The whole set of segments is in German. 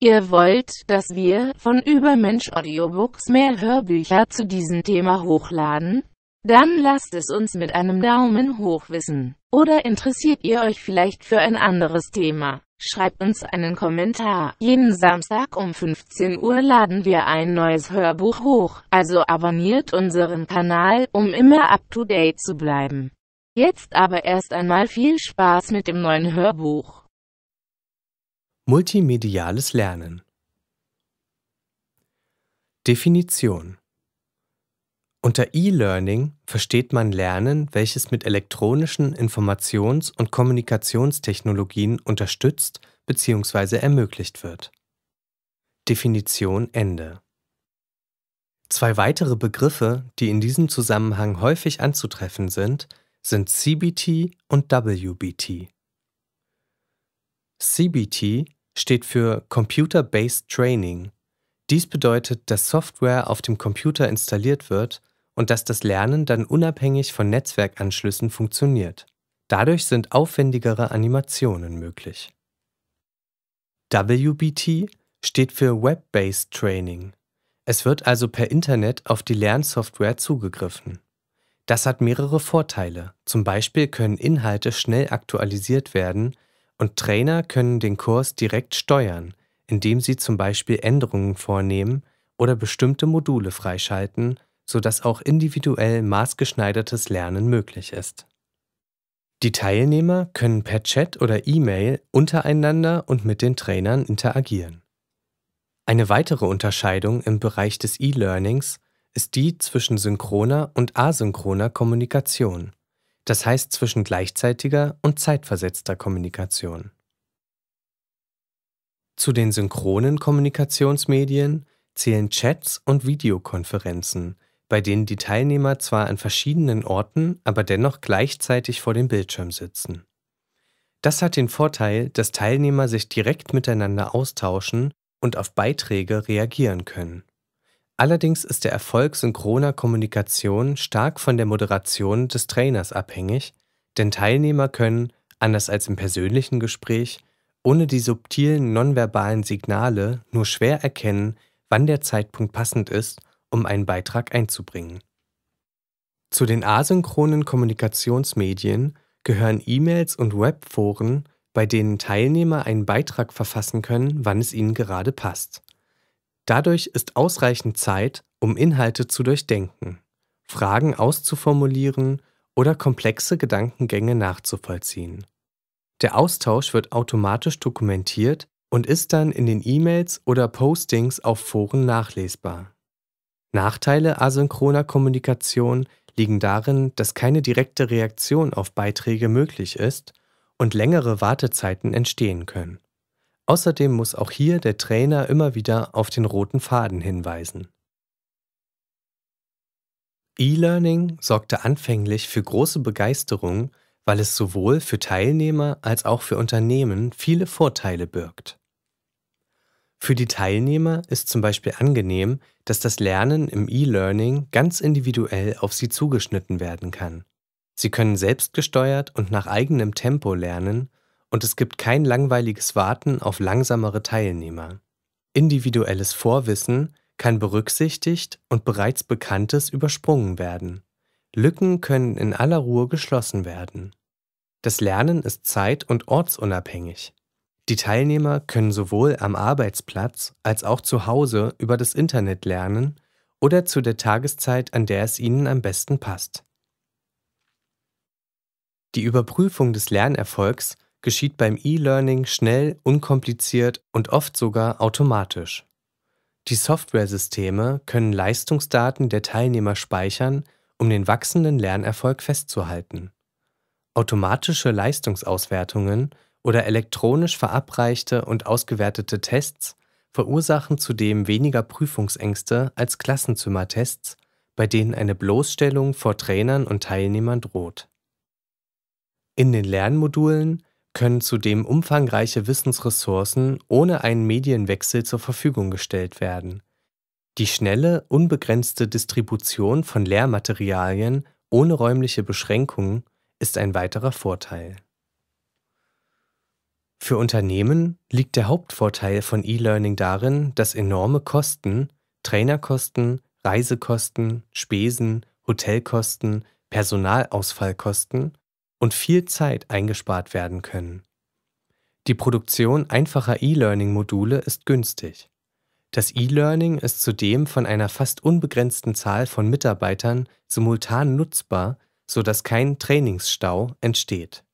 Ihr wollt, dass wir von Übermensch Audiobooks mehr Hörbücher zu diesem Thema hochladen? Dann lasst es uns mit einem Daumen hoch wissen. Oder interessiert ihr euch vielleicht für ein anderes Thema? Schreibt uns einen Kommentar. Jeden Samstag um 15 Uhr laden wir ein neues Hörbuch hoch, also abonniert unseren Kanal, um immer up to date zu bleiben. Jetzt aber erst einmal viel Spaß mit dem neuen Hörbuch. Multimediales Lernen Definition Unter E-Learning versteht man Lernen, welches mit elektronischen Informations- und Kommunikationstechnologien unterstützt bzw. ermöglicht wird. Definition Ende. Zwei weitere Begriffe, die in diesem Zusammenhang häufig anzutreffen sind, sind CBT und WBT. CBT steht für Computer-Based Training. Dies bedeutet, dass Software auf dem Computer installiert wird und dass das Lernen dann unabhängig von Netzwerkanschlüssen funktioniert. Dadurch sind aufwendigere Animationen möglich. WBT steht für Web-Based Training. Es wird also per Internet auf die Lernsoftware zugegriffen. Das hat mehrere Vorteile. Zum Beispiel können Inhalte schnell aktualisiert werden und Trainer können den Kurs direkt steuern, indem sie zum Beispiel Änderungen vornehmen oder bestimmte Module freischalten, sodass auch individuell maßgeschneidertes Lernen möglich ist. Die Teilnehmer können per Chat oder E-Mail untereinander und mit den Trainern interagieren. Eine weitere Unterscheidung im Bereich des E-Learnings ist die zwischen synchroner und asynchroner Kommunikation das heißt zwischen gleichzeitiger und zeitversetzter Kommunikation. Zu den synchronen Kommunikationsmedien zählen Chats und Videokonferenzen, bei denen die Teilnehmer zwar an verschiedenen Orten, aber dennoch gleichzeitig vor dem Bildschirm sitzen. Das hat den Vorteil, dass Teilnehmer sich direkt miteinander austauschen und auf Beiträge reagieren können. Allerdings ist der Erfolg synchroner Kommunikation stark von der Moderation des Trainers abhängig, denn Teilnehmer können, anders als im persönlichen Gespräch, ohne die subtilen nonverbalen Signale nur schwer erkennen, wann der Zeitpunkt passend ist, um einen Beitrag einzubringen. Zu den asynchronen Kommunikationsmedien gehören E-Mails und Webforen, bei denen Teilnehmer einen Beitrag verfassen können, wann es ihnen gerade passt. Dadurch ist ausreichend Zeit, um Inhalte zu durchdenken, Fragen auszuformulieren oder komplexe Gedankengänge nachzuvollziehen. Der Austausch wird automatisch dokumentiert und ist dann in den E-Mails oder Postings auf Foren nachlesbar. Nachteile asynchroner Kommunikation liegen darin, dass keine direkte Reaktion auf Beiträge möglich ist und längere Wartezeiten entstehen können. Außerdem muss auch hier der Trainer immer wieder auf den roten Faden hinweisen. E-Learning sorgte anfänglich für große Begeisterung, weil es sowohl für Teilnehmer als auch für Unternehmen viele Vorteile birgt. Für die Teilnehmer ist zum Beispiel angenehm, dass das Lernen im E-Learning ganz individuell auf sie zugeschnitten werden kann. Sie können selbstgesteuert und nach eigenem Tempo lernen und es gibt kein langweiliges Warten auf langsamere Teilnehmer. Individuelles Vorwissen kann berücksichtigt und bereits Bekanntes übersprungen werden. Lücken können in aller Ruhe geschlossen werden. Das Lernen ist zeit- und ortsunabhängig. Die Teilnehmer können sowohl am Arbeitsplatz als auch zu Hause über das Internet lernen oder zu der Tageszeit, an der es ihnen am besten passt. Die Überprüfung des Lernerfolgs geschieht beim E-Learning schnell, unkompliziert und oft sogar automatisch. Die Softwaresysteme können Leistungsdaten der Teilnehmer speichern, um den wachsenden Lernerfolg festzuhalten. Automatische Leistungsauswertungen oder elektronisch verabreichte und ausgewertete Tests verursachen zudem weniger Prüfungsängste als Klassenzimmertests, bei denen eine Bloßstellung vor Trainern und Teilnehmern droht. In den Lernmodulen können zudem umfangreiche Wissensressourcen ohne einen Medienwechsel zur Verfügung gestellt werden. Die schnelle, unbegrenzte Distribution von Lehrmaterialien ohne räumliche Beschränkungen ist ein weiterer Vorteil. Für Unternehmen liegt der Hauptvorteil von E-Learning darin, dass enorme Kosten, Trainerkosten, Reisekosten, Spesen, Hotelkosten, Personalausfallkosten und viel Zeit eingespart werden können. Die Produktion einfacher E-Learning-Module ist günstig. Das E-Learning ist zudem von einer fast unbegrenzten Zahl von Mitarbeitern simultan nutzbar, sodass kein Trainingsstau entsteht.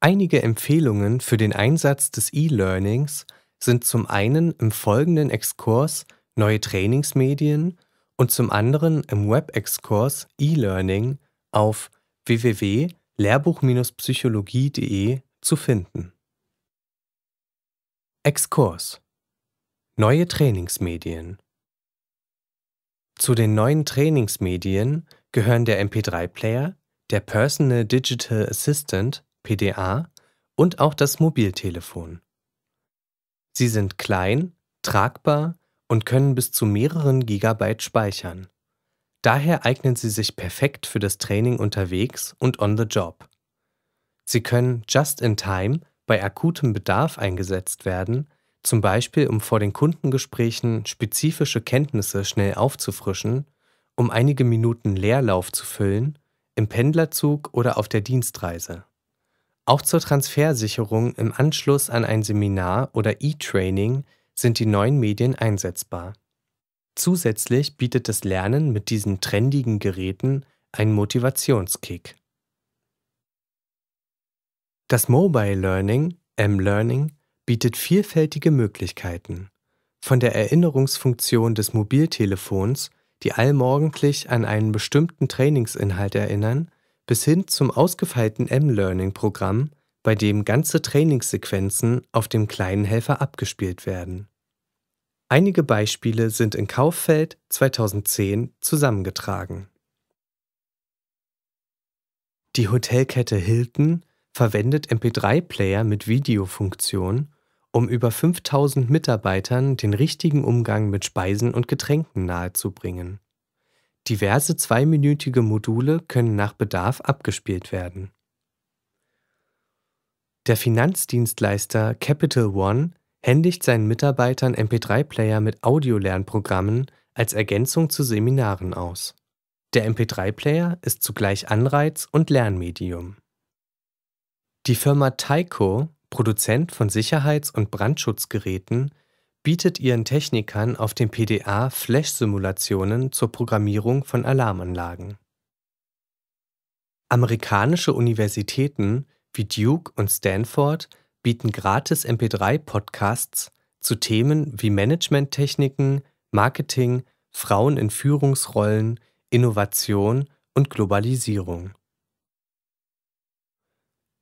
Einige Empfehlungen für den Einsatz des E-Learnings sind zum einen im folgenden Exkurs neue Trainingsmedien und zum anderen im Web-Exkurs E-Learning auf www.lehrbuch-psychologie.de zu finden. Exkurs Neue Trainingsmedien Zu den neuen Trainingsmedien gehören der MP3-Player, der Personal Digital Assistant PDA und auch das Mobiltelefon. Sie sind klein, tragbar und können bis zu mehreren Gigabyte speichern. Daher eignen sie sich perfekt für das Training unterwegs und on the job. Sie können just in time bei akutem Bedarf eingesetzt werden, zum Beispiel um vor den Kundengesprächen spezifische Kenntnisse schnell aufzufrischen, um einige Minuten Leerlauf zu füllen, im Pendlerzug oder auf der Dienstreise. Auch zur Transfersicherung im Anschluss an ein Seminar oder E-Training sind die neuen Medien einsetzbar. Zusätzlich bietet das Lernen mit diesen trendigen Geräten einen Motivationskick. Das Mobile Learning, M-Learning, bietet vielfältige Möglichkeiten. Von der Erinnerungsfunktion des Mobiltelefons, die allmorgendlich an einen bestimmten Trainingsinhalt erinnern, bis hin zum ausgefeilten M-Learning-Programm, bei dem ganze Trainingssequenzen auf dem kleinen Helfer abgespielt werden. Einige Beispiele sind in Kauffeld 2010 zusammengetragen. Die Hotelkette Hilton verwendet MP3-Player mit Videofunktion, um über 5000 Mitarbeitern den richtigen Umgang mit Speisen und Getränken nahezubringen. Diverse zweiminütige Module können nach Bedarf abgespielt werden. Der Finanzdienstleister Capital One händigt seinen Mitarbeitern MP3-Player mit Audiolernprogrammen als Ergänzung zu Seminaren aus. Der MP3-Player ist zugleich Anreiz und Lernmedium. Die Firma Tyco, Produzent von Sicherheits- und Brandschutzgeräten, bietet ihren Technikern auf dem PDA Flash-Simulationen zur Programmierung von Alarmanlagen. Amerikanische Universitäten wie Duke und Stanford bieten gratis MP3-Podcasts zu Themen wie Managementtechniken, Marketing, Frauen in Führungsrollen, Innovation und Globalisierung.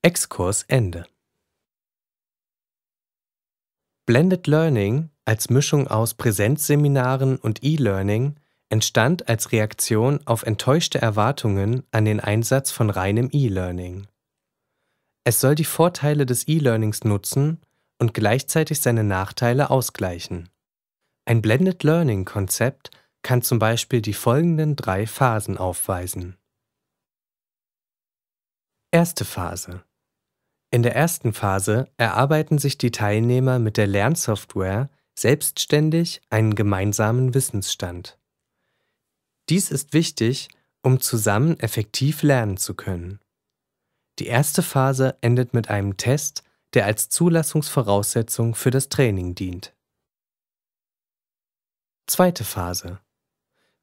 Exkurs Ende. Blended Learning als Mischung aus Präsenzseminaren und E-Learning entstand als Reaktion auf enttäuschte Erwartungen an den Einsatz von reinem E-Learning. Es soll die Vorteile des E-Learnings nutzen und gleichzeitig seine Nachteile ausgleichen. Ein Blended Learning-Konzept kann zum Beispiel die folgenden drei Phasen aufweisen. Erste Phase in der ersten Phase erarbeiten sich die Teilnehmer mit der Lernsoftware selbstständig einen gemeinsamen Wissensstand. Dies ist wichtig, um zusammen effektiv lernen zu können. Die erste Phase endet mit einem Test, der als Zulassungsvoraussetzung für das Training dient. Zweite Phase.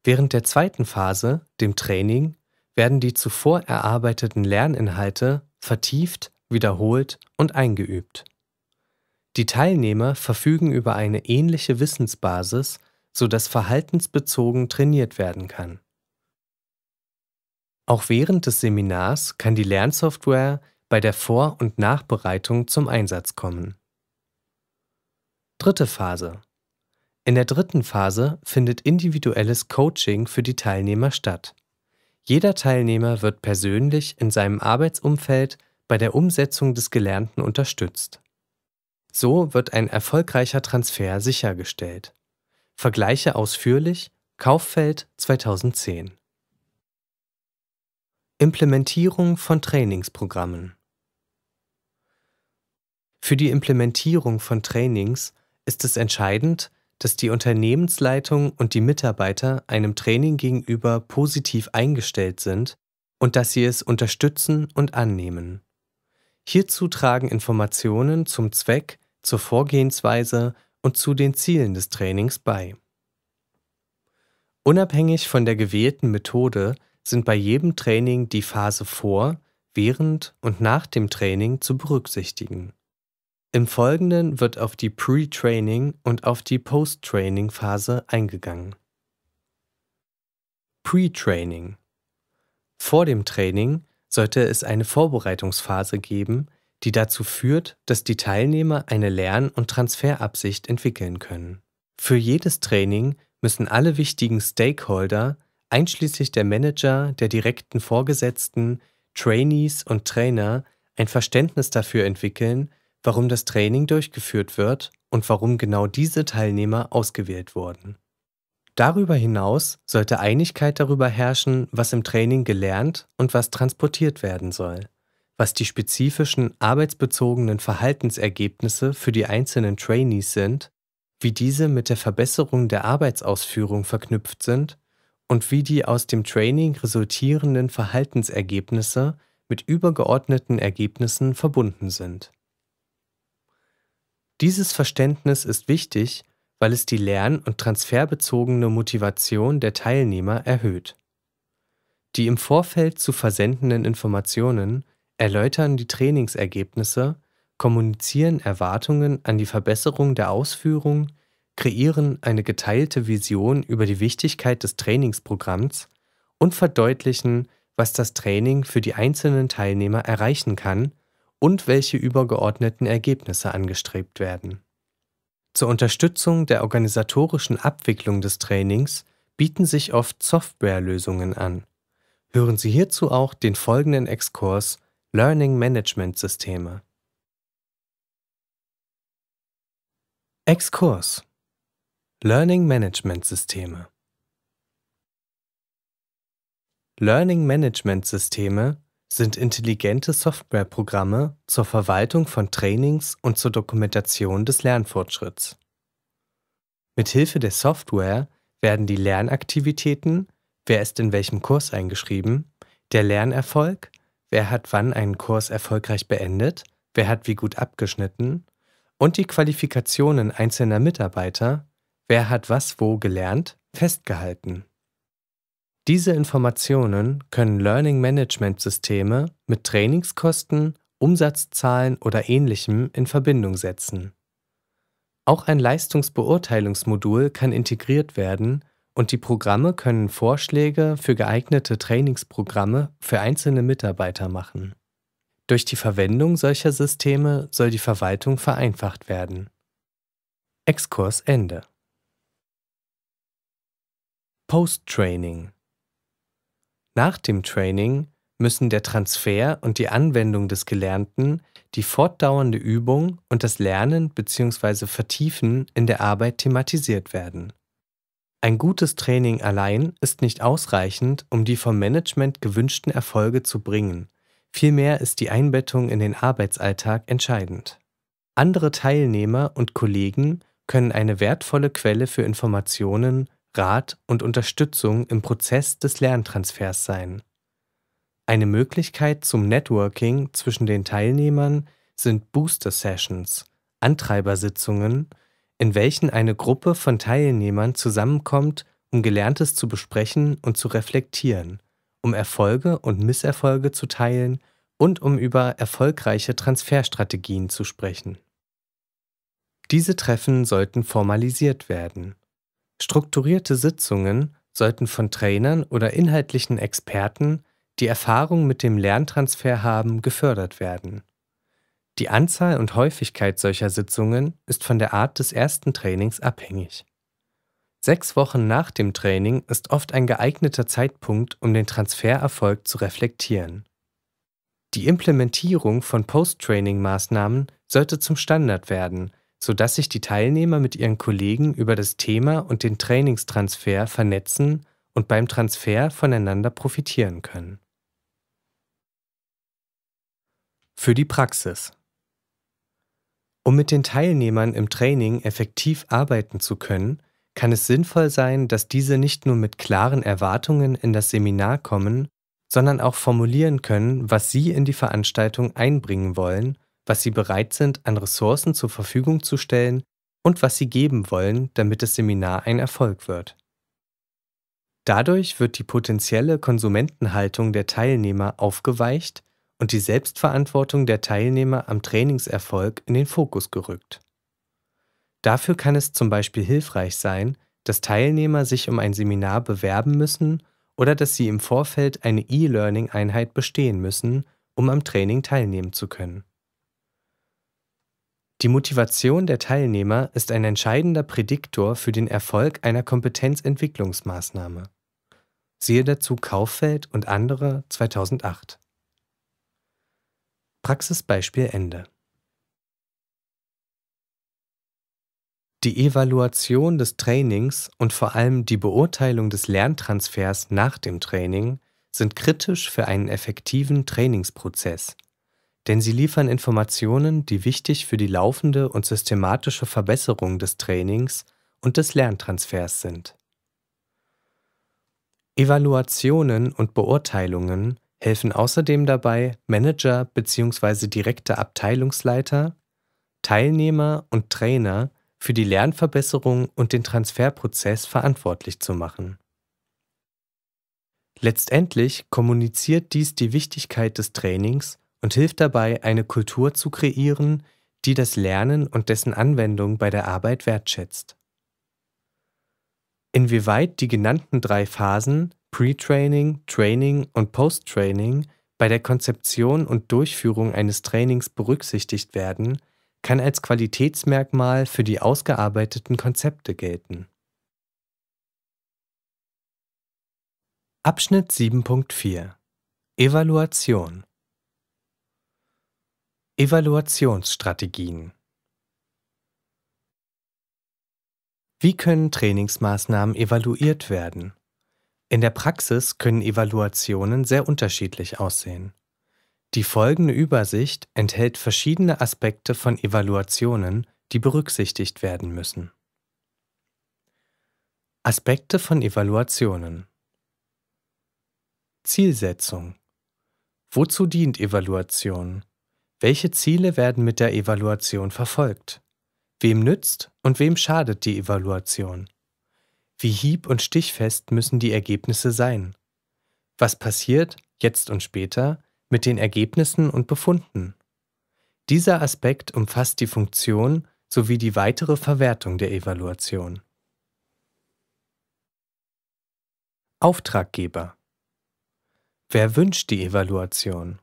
Während der zweiten Phase, dem Training, werden die zuvor erarbeiteten Lerninhalte vertieft wiederholt und eingeübt. Die Teilnehmer verfügen über eine ähnliche Wissensbasis, sodass verhaltensbezogen trainiert werden kann. Auch während des Seminars kann die Lernsoftware bei der Vor- und Nachbereitung zum Einsatz kommen. Dritte Phase. In der dritten Phase findet individuelles Coaching für die Teilnehmer statt. Jeder Teilnehmer wird persönlich in seinem Arbeitsumfeld bei der Umsetzung des Gelernten unterstützt. So wird ein erfolgreicher Transfer sichergestellt. Vergleiche ausführlich Kauffeld 2010. Implementierung von Trainingsprogrammen Für die Implementierung von Trainings ist es entscheidend, dass die Unternehmensleitung und die Mitarbeiter einem Training gegenüber positiv eingestellt sind und dass sie es unterstützen und annehmen. Hierzu tragen Informationen zum Zweck, zur Vorgehensweise und zu den Zielen des Trainings bei. Unabhängig von der gewählten Methode sind bei jedem Training die Phase vor, während und nach dem Training zu berücksichtigen. Im Folgenden wird auf die Pre-Training und auf die Post-Training-Phase eingegangen. Pre-Training Vor dem Training sollte es eine Vorbereitungsphase geben, die dazu führt, dass die Teilnehmer eine Lern- und Transferabsicht entwickeln können. Für jedes Training müssen alle wichtigen Stakeholder, einschließlich der Manager, der direkten Vorgesetzten, Trainees und Trainer, ein Verständnis dafür entwickeln, warum das Training durchgeführt wird und warum genau diese Teilnehmer ausgewählt wurden. Darüber hinaus sollte Einigkeit darüber herrschen, was im Training gelernt und was transportiert werden soll, was die spezifischen arbeitsbezogenen Verhaltensergebnisse für die einzelnen Trainees sind, wie diese mit der Verbesserung der Arbeitsausführung verknüpft sind und wie die aus dem Training resultierenden Verhaltensergebnisse mit übergeordneten Ergebnissen verbunden sind. Dieses Verständnis ist wichtig, weil es die lern- und transferbezogene Motivation der Teilnehmer erhöht. Die im Vorfeld zu versendenden Informationen erläutern die Trainingsergebnisse, kommunizieren Erwartungen an die Verbesserung der Ausführung, kreieren eine geteilte Vision über die Wichtigkeit des Trainingsprogramms und verdeutlichen, was das Training für die einzelnen Teilnehmer erreichen kann und welche übergeordneten Ergebnisse angestrebt werden. Zur Unterstützung der organisatorischen Abwicklung des Trainings bieten sich oft Softwarelösungen an. Hören Sie hierzu auch den folgenden Exkurs Learning Management Systeme. Exkurs Learning Management Systeme Learning Management Systeme sind intelligente Softwareprogramme zur Verwaltung von Trainings und zur Dokumentation des Lernfortschritts. Mithilfe der Software werden die Lernaktivitäten, wer ist in welchem Kurs eingeschrieben, der Lernerfolg, wer hat wann einen Kurs erfolgreich beendet, wer hat wie gut abgeschnitten und die Qualifikationen einzelner Mitarbeiter, wer hat was wo gelernt, festgehalten. Diese Informationen können Learning Management Systeme mit Trainingskosten, Umsatzzahlen oder ähnlichem in Verbindung setzen. Auch ein Leistungsbeurteilungsmodul kann integriert werden und die Programme können Vorschläge für geeignete Trainingsprogramme für einzelne Mitarbeiter machen. Durch die Verwendung solcher Systeme soll die Verwaltung vereinfacht werden. Exkurs Ende. Post-Training nach dem Training müssen der Transfer und die Anwendung des Gelernten, die fortdauernde Übung und das Lernen bzw. Vertiefen in der Arbeit thematisiert werden. Ein gutes Training allein ist nicht ausreichend, um die vom Management gewünschten Erfolge zu bringen. Vielmehr ist die Einbettung in den Arbeitsalltag entscheidend. Andere Teilnehmer und Kollegen können eine wertvolle Quelle für Informationen Rat und Unterstützung im Prozess des Lerntransfers sein. Eine Möglichkeit zum Networking zwischen den Teilnehmern sind Booster Sessions, Antreibersitzungen, in welchen eine Gruppe von Teilnehmern zusammenkommt, um Gelerntes zu besprechen und zu reflektieren, um Erfolge und Misserfolge zu teilen und um über erfolgreiche Transferstrategien zu sprechen. Diese Treffen sollten formalisiert werden. Strukturierte Sitzungen sollten von Trainern oder inhaltlichen Experten, die Erfahrung mit dem Lerntransfer haben, gefördert werden. Die Anzahl und Häufigkeit solcher Sitzungen ist von der Art des ersten Trainings abhängig. Sechs Wochen nach dem Training ist oft ein geeigneter Zeitpunkt, um den Transfererfolg zu reflektieren. Die Implementierung von Post-Training-Maßnahmen sollte zum Standard werden, sodass sich die Teilnehmer mit ihren Kollegen über das Thema und den Trainingstransfer vernetzen und beim Transfer voneinander profitieren können. Für die Praxis Um mit den Teilnehmern im Training effektiv arbeiten zu können, kann es sinnvoll sein, dass diese nicht nur mit klaren Erwartungen in das Seminar kommen, sondern auch formulieren können, was sie in die Veranstaltung einbringen wollen, was sie bereit sind, an Ressourcen zur Verfügung zu stellen und was sie geben wollen, damit das Seminar ein Erfolg wird. Dadurch wird die potenzielle Konsumentenhaltung der Teilnehmer aufgeweicht und die Selbstverantwortung der Teilnehmer am Trainingserfolg in den Fokus gerückt. Dafür kann es zum Beispiel hilfreich sein, dass Teilnehmer sich um ein Seminar bewerben müssen oder dass sie im Vorfeld eine E-Learning-Einheit bestehen müssen, um am Training teilnehmen zu können. Die Motivation der Teilnehmer ist ein entscheidender Prädiktor für den Erfolg einer Kompetenzentwicklungsmaßnahme. Siehe dazu Kauffeld und andere 2008. Praxisbeispiel Ende. Die Evaluation des Trainings und vor allem die Beurteilung des Lerntransfers nach dem Training sind kritisch für einen effektiven Trainingsprozess, denn sie liefern Informationen, die wichtig für die laufende und systematische Verbesserung des Trainings und des Lerntransfers sind. Evaluationen und Beurteilungen helfen außerdem dabei, Manager bzw. direkte Abteilungsleiter, Teilnehmer und Trainer für die Lernverbesserung und den Transferprozess verantwortlich zu machen. Letztendlich kommuniziert dies die Wichtigkeit des Trainings und hilft dabei, eine Kultur zu kreieren, die das Lernen und dessen Anwendung bei der Arbeit wertschätzt. Inwieweit die genannten drei Phasen Pre-Training, Training und Post-Training bei der Konzeption und Durchführung eines Trainings berücksichtigt werden, kann als Qualitätsmerkmal für die ausgearbeiteten Konzepte gelten. Abschnitt 7.4 Evaluation Evaluationsstrategien Wie können Trainingsmaßnahmen evaluiert werden? In der Praxis können Evaluationen sehr unterschiedlich aussehen. Die folgende Übersicht enthält verschiedene Aspekte von Evaluationen, die berücksichtigt werden müssen. Aspekte von Evaluationen Zielsetzung Wozu dient Evaluation? Welche Ziele werden mit der Evaluation verfolgt? Wem nützt und wem schadet die Evaluation? Wie hieb- und stichfest müssen die Ergebnisse sein? Was passiert, jetzt und später, mit den Ergebnissen und Befunden? Dieser Aspekt umfasst die Funktion sowie die weitere Verwertung der Evaluation. Auftraggeber Wer wünscht die Evaluation?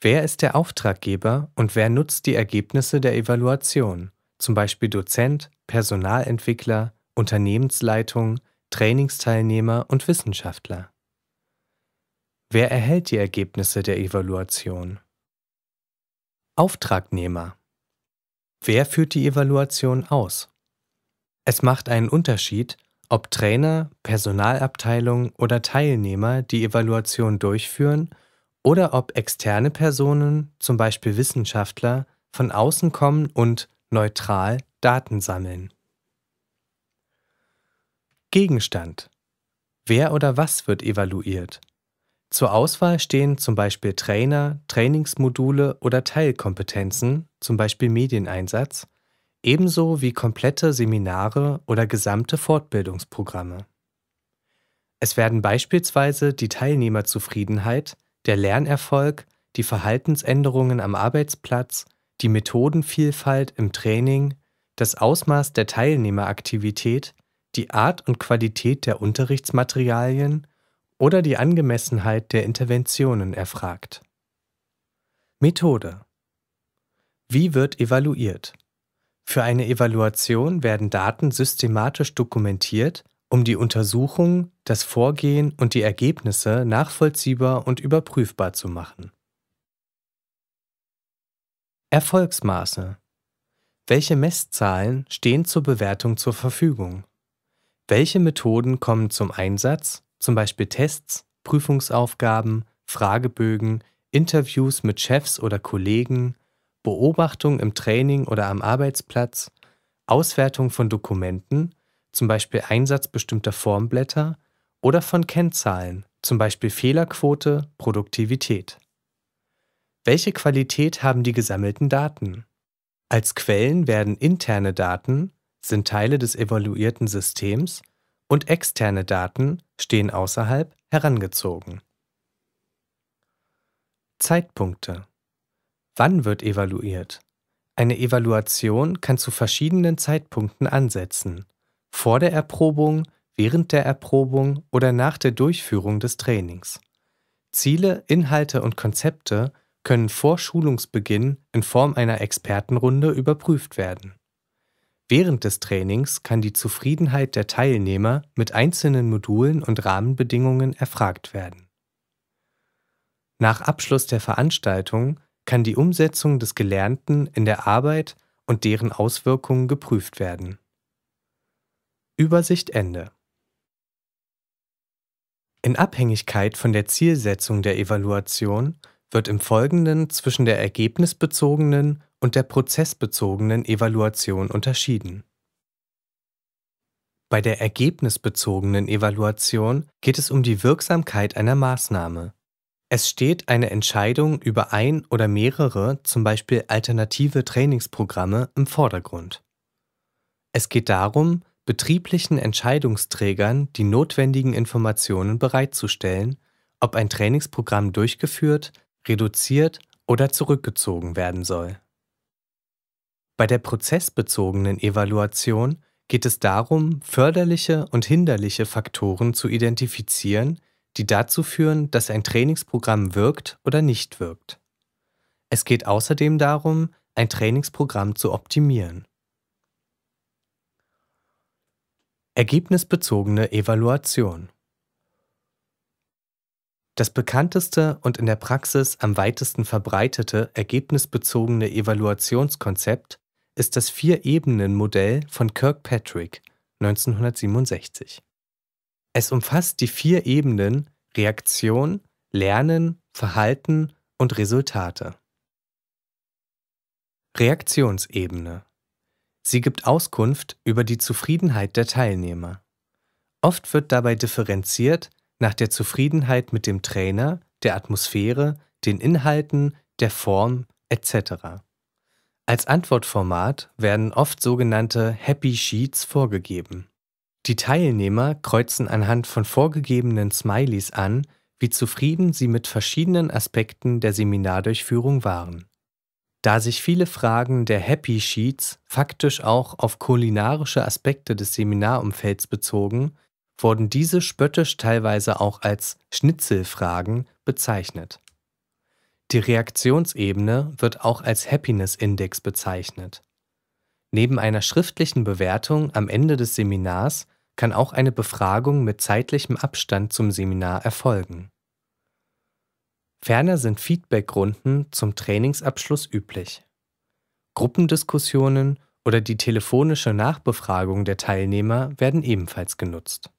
Wer ist der Auftraggeber und wer nutzt die Ergebnisse der Evaluation, zum Beispiel Dozent, Personalentwickler, Unternehmensleitung, Trainingsteilnehmer und Wissenschaftler. Wer erhält die Ergebnisse der Evaluation? Auftragnehmer. Wer führt die Evaluation aus? Es macht einen Unterschied, ob Trainer, Personalabteilung oder Teilnehmer die Evaluation durchführen oder ob externe Personen, zum Beispiel Wissenschaftler, von außen kommen und neutral Daten sammeln. Gegenstand. Wer oder was wird evaluiert? Zur Auswahl stehen zum Beispiel Trainer, Trainingsmodule oder Teilkompetenzen, zum Beispiel Medieneinsatz, ebenso wie komplette Seminare oder gesamte Fortbildungsprogramme. Es werden beispielsweise die Teilnehmerzufriedenheit, der Lernerfolg, die Verhaltensänderungen am Arbeitsplatz, die Methodenvielfalt im Training, das Ausmaß der Teilnehmeraktivität, die Art und Qualität der Unterrichtsmaterialien oder die Angemessenheit der Interventionen erfragt. Methode Wie wird evaluiert? Für eine Evaluation werden Daten systematisch dokumentiert, um die Untersuchung, das Vorgehen und die Ergebnisse nachvollziehbar und überprüfbar zu machen. Erfolgsmaße Welche Messzahlen stehen zur Bewertung zur Verfügung? Welche Methoden kommen zum Einsatz, zum Beispiel Tests, Prüfungsaufgaben, Fragebögen, Interviews mit Chefs oder Kollegen, Beobachtung im Training oder am Arbeitsplatz, Auswertung von Dokumenten, zum Beispiel Einsatz bestimmter Formblätter oder von Kennzahlen, zum Beispiel Fehlerquote, Produktivität. Welche Qualität haben die gesammelten Daten? Als Quellen werden interne Daten, sind Teile des evaluierten Systems, und externe Daten stehen außerhalb herangezogen. Zeitpunkte. Wann wird evaluiert? Eine Evaluation kann zu verschiedenen Zeitpunkten ansetzen. Vor der Erprobung, während der Erprobung oder nach der Durchführung des Trainings. Ziele, Inhalte und Konzepte können vor Schulungsbeginn in Form einer Expertenrunde überprüft werden. Während des Trainings kann die Zufriedenheit der Teilnehmer mit einzelnen Modulen und Rahmenbedingungen erfragt werden. Nach Abschluss der Veranstaltung kann die Umsetzung des Gelernten in der Arbeit und deren Auswirkungen geprüft werden. Übersicht Ende. In Abhängigkeit von der Zielsetzung der Evaluation wird im Folgenden zwischen der ergebnisbezogenen und der prozessbezogenen Evaluation unterschieden. Bei der ergebnisbezogenen Evaluation geht es um die Wirksamkeit einer Maßnahme. Es steht eine Entscheidung über ein oder mehrere, zum Beispiel alternative Trainingsprogramme, im Vordergrund. Es geht darum, betrieblichen Entscheidungsträgern die notwendigen Informationen bereitzustellen, ob ein Trainingsprogramm durchgeführt, reduziert oder zurückgezogen werden soll. Bei der prozessbezogenen Evaluation geht es darum, förderliche und hinderliche Faktoren zu identifizieren, die dazu führen, dass ein Trainingsprogramm wirkt oder nicht wirkt. Es geht außerdem darum, ein Trainingsprogramm zu optimieren. Ergebnisbezogene Evaluation das bekannteste und in der Praxis am weitesten verbreitete ergebnisbezogene Evaluationskonzept ist das Vier-Ebenen-Modell von Kirkpatrick 1967. Es umfasst die vier Ebenen Reaktion, Lernen, Verhalten und Resultate. Reaktionsebene. Sie gibt Auskunft über die Zufriedenheit der Teilnehmer. Oft wird dabei differenziert nach der Zufriedenheit mit dem Trainer, der Atmosphäre, den Inhalten, der Form etc. Als Antwortformat werden oft sogenannte Happy Sheets vorgegeben. Die Teilnehmer kreuzen anhand von vorgegebenen Smileys an, wie zufrieden sie mit verschiedenen Aspekten der Seminardurchführung waren. Da sich viele Fragen der Happy Sheets faktisch auch auf kulinarische Aspekte des Seminarumfelds bezogen, wurden diese spöttisch teilweise auch als Schnitzelfragen bezeichnet. Die Reaktionsebene wird auch als Happiness Index bezeichnet. Neben einer schriftlichen Bewertung am Ende des Seminars kann auch eine Befragung mit zeitlichem Abstand zum Seminar erfolgen. Ferner sind Feedbackrunden zum Trainingsabschluss üblich. Gruppendiskussionen oder die telefonische Nachbefragung der Teilnehmer werden ebenfalls genutzt.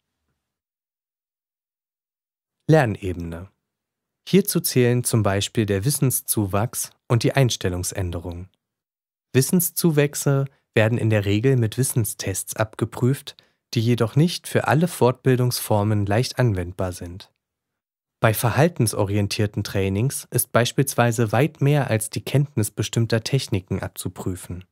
Lernebene. Hierzu zählen zum Beispiel der Wissenszuwachs und die Einstellungsänderung. Wissenszuwächse werden in der Regel mit Wissenstests abgeprüft, die jedoch nicht für alle Fortbildungsformen leicht anwendbar sind. Bei verhaltensorientierten Trainings ist beispielsweise weit mehr als die Kenntnis bestimmter Techniken abzuprüfen.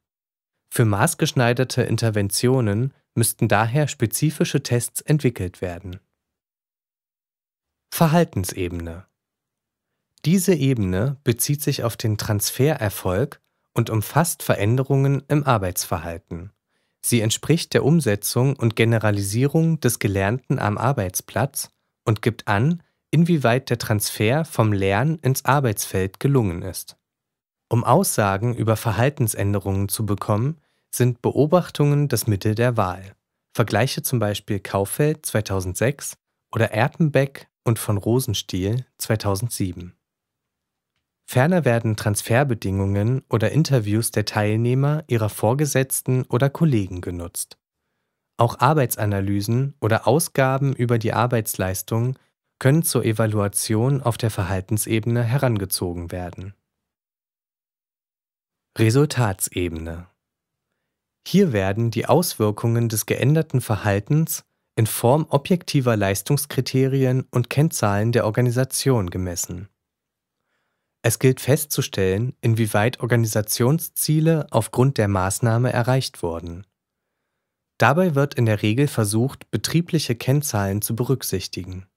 Für maßgeschneiderte Interventionen müssten daher spezifische Tests entwickelt werden. Verhaltensebene. Diese Ebene bezieht sich auf den Transfererfolg und umfasst Veränderungen im Arbeitsverhalten. Sie entspricht der Umsetzung und Generalisierung des Gelernten am Arbeitsplatz und gibt an, inwieweit der Transfer vom Lernen ins Arbeitsfeld gelungen ist. Um Aussagen über Verhaltensänderungen zu bekommen, sind Beobachtungen das Mittel der Wahl. Vergleiche zum Beispiel Kaufeld 2006 oder Erpenbeck und von Rosenstiel 2007. Ferner werden Transferbedingungen oder Interviews der Teilnehmer, ihrer Vorgesetzten oder Kollegen genutzt. Auch Arbeitsanalysen oder Ausgaben über die Arbeitsleistung können zur Evaluation auf der Verhaltensebene herangezogen werden. Resultatsebene. Hier werden die Auswirkungen des geänderten Verhaltens in Form objektiver Leistungskriterien und Kennzahlen der Organisation gemessen. Es gilt festzustellen, inwieweit Organisationsziele aufgrund der Maßnahme erreicht wurden. Dabei wird in der Regel versucht, betriebliche Kennzahlen zu berücksichtigen.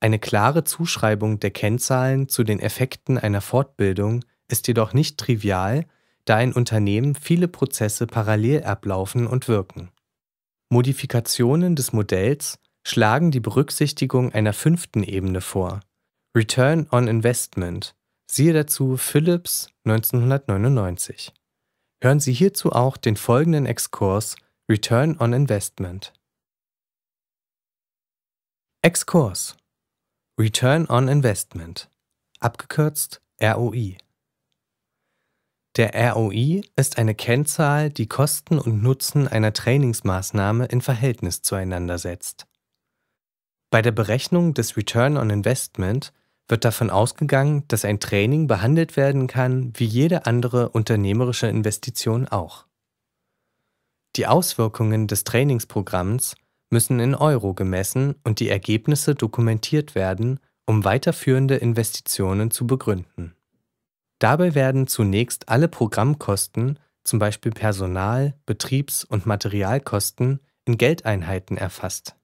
Eine klare Zuschreibung der Kennzahlen zu den Effekten einer Fortbildung ist jedoch nicht trivial, da in Unternehmen viele Prozesse parallel ablaufen und wirken. Modifikationen des Modells schlagen die Berücksichtigung einer fünften Ebene vor, Return on Investment, siehe dazu Phillips 1999. Hören Sie hierzu auch den folgenden Exkurs Return on Investment. Exkurs Return on Investment, abgekürzt ROI. Der ROI ist eine Kennzahl, die Kosten und Nutzen einer Trainingsmaßnahme in Verhältnis zueinander setzt. Bei der Berechnung des Return on Investment wird davon ausgegangen, dass ein Training behandelt werden kann wie jede andere unternehmerische Investition auch. Die Auswirkungen des Trainingsprogramms müssen in Euro gemessen und die Ergebnisse dokumentiert werden, um weiterführende Investitionen zu begründen. Dabei werden zunächst alle Programmkosten, zum Beispiel Personal-, Betriebs- und Materialkosten, in Geldeinheiten erfasst.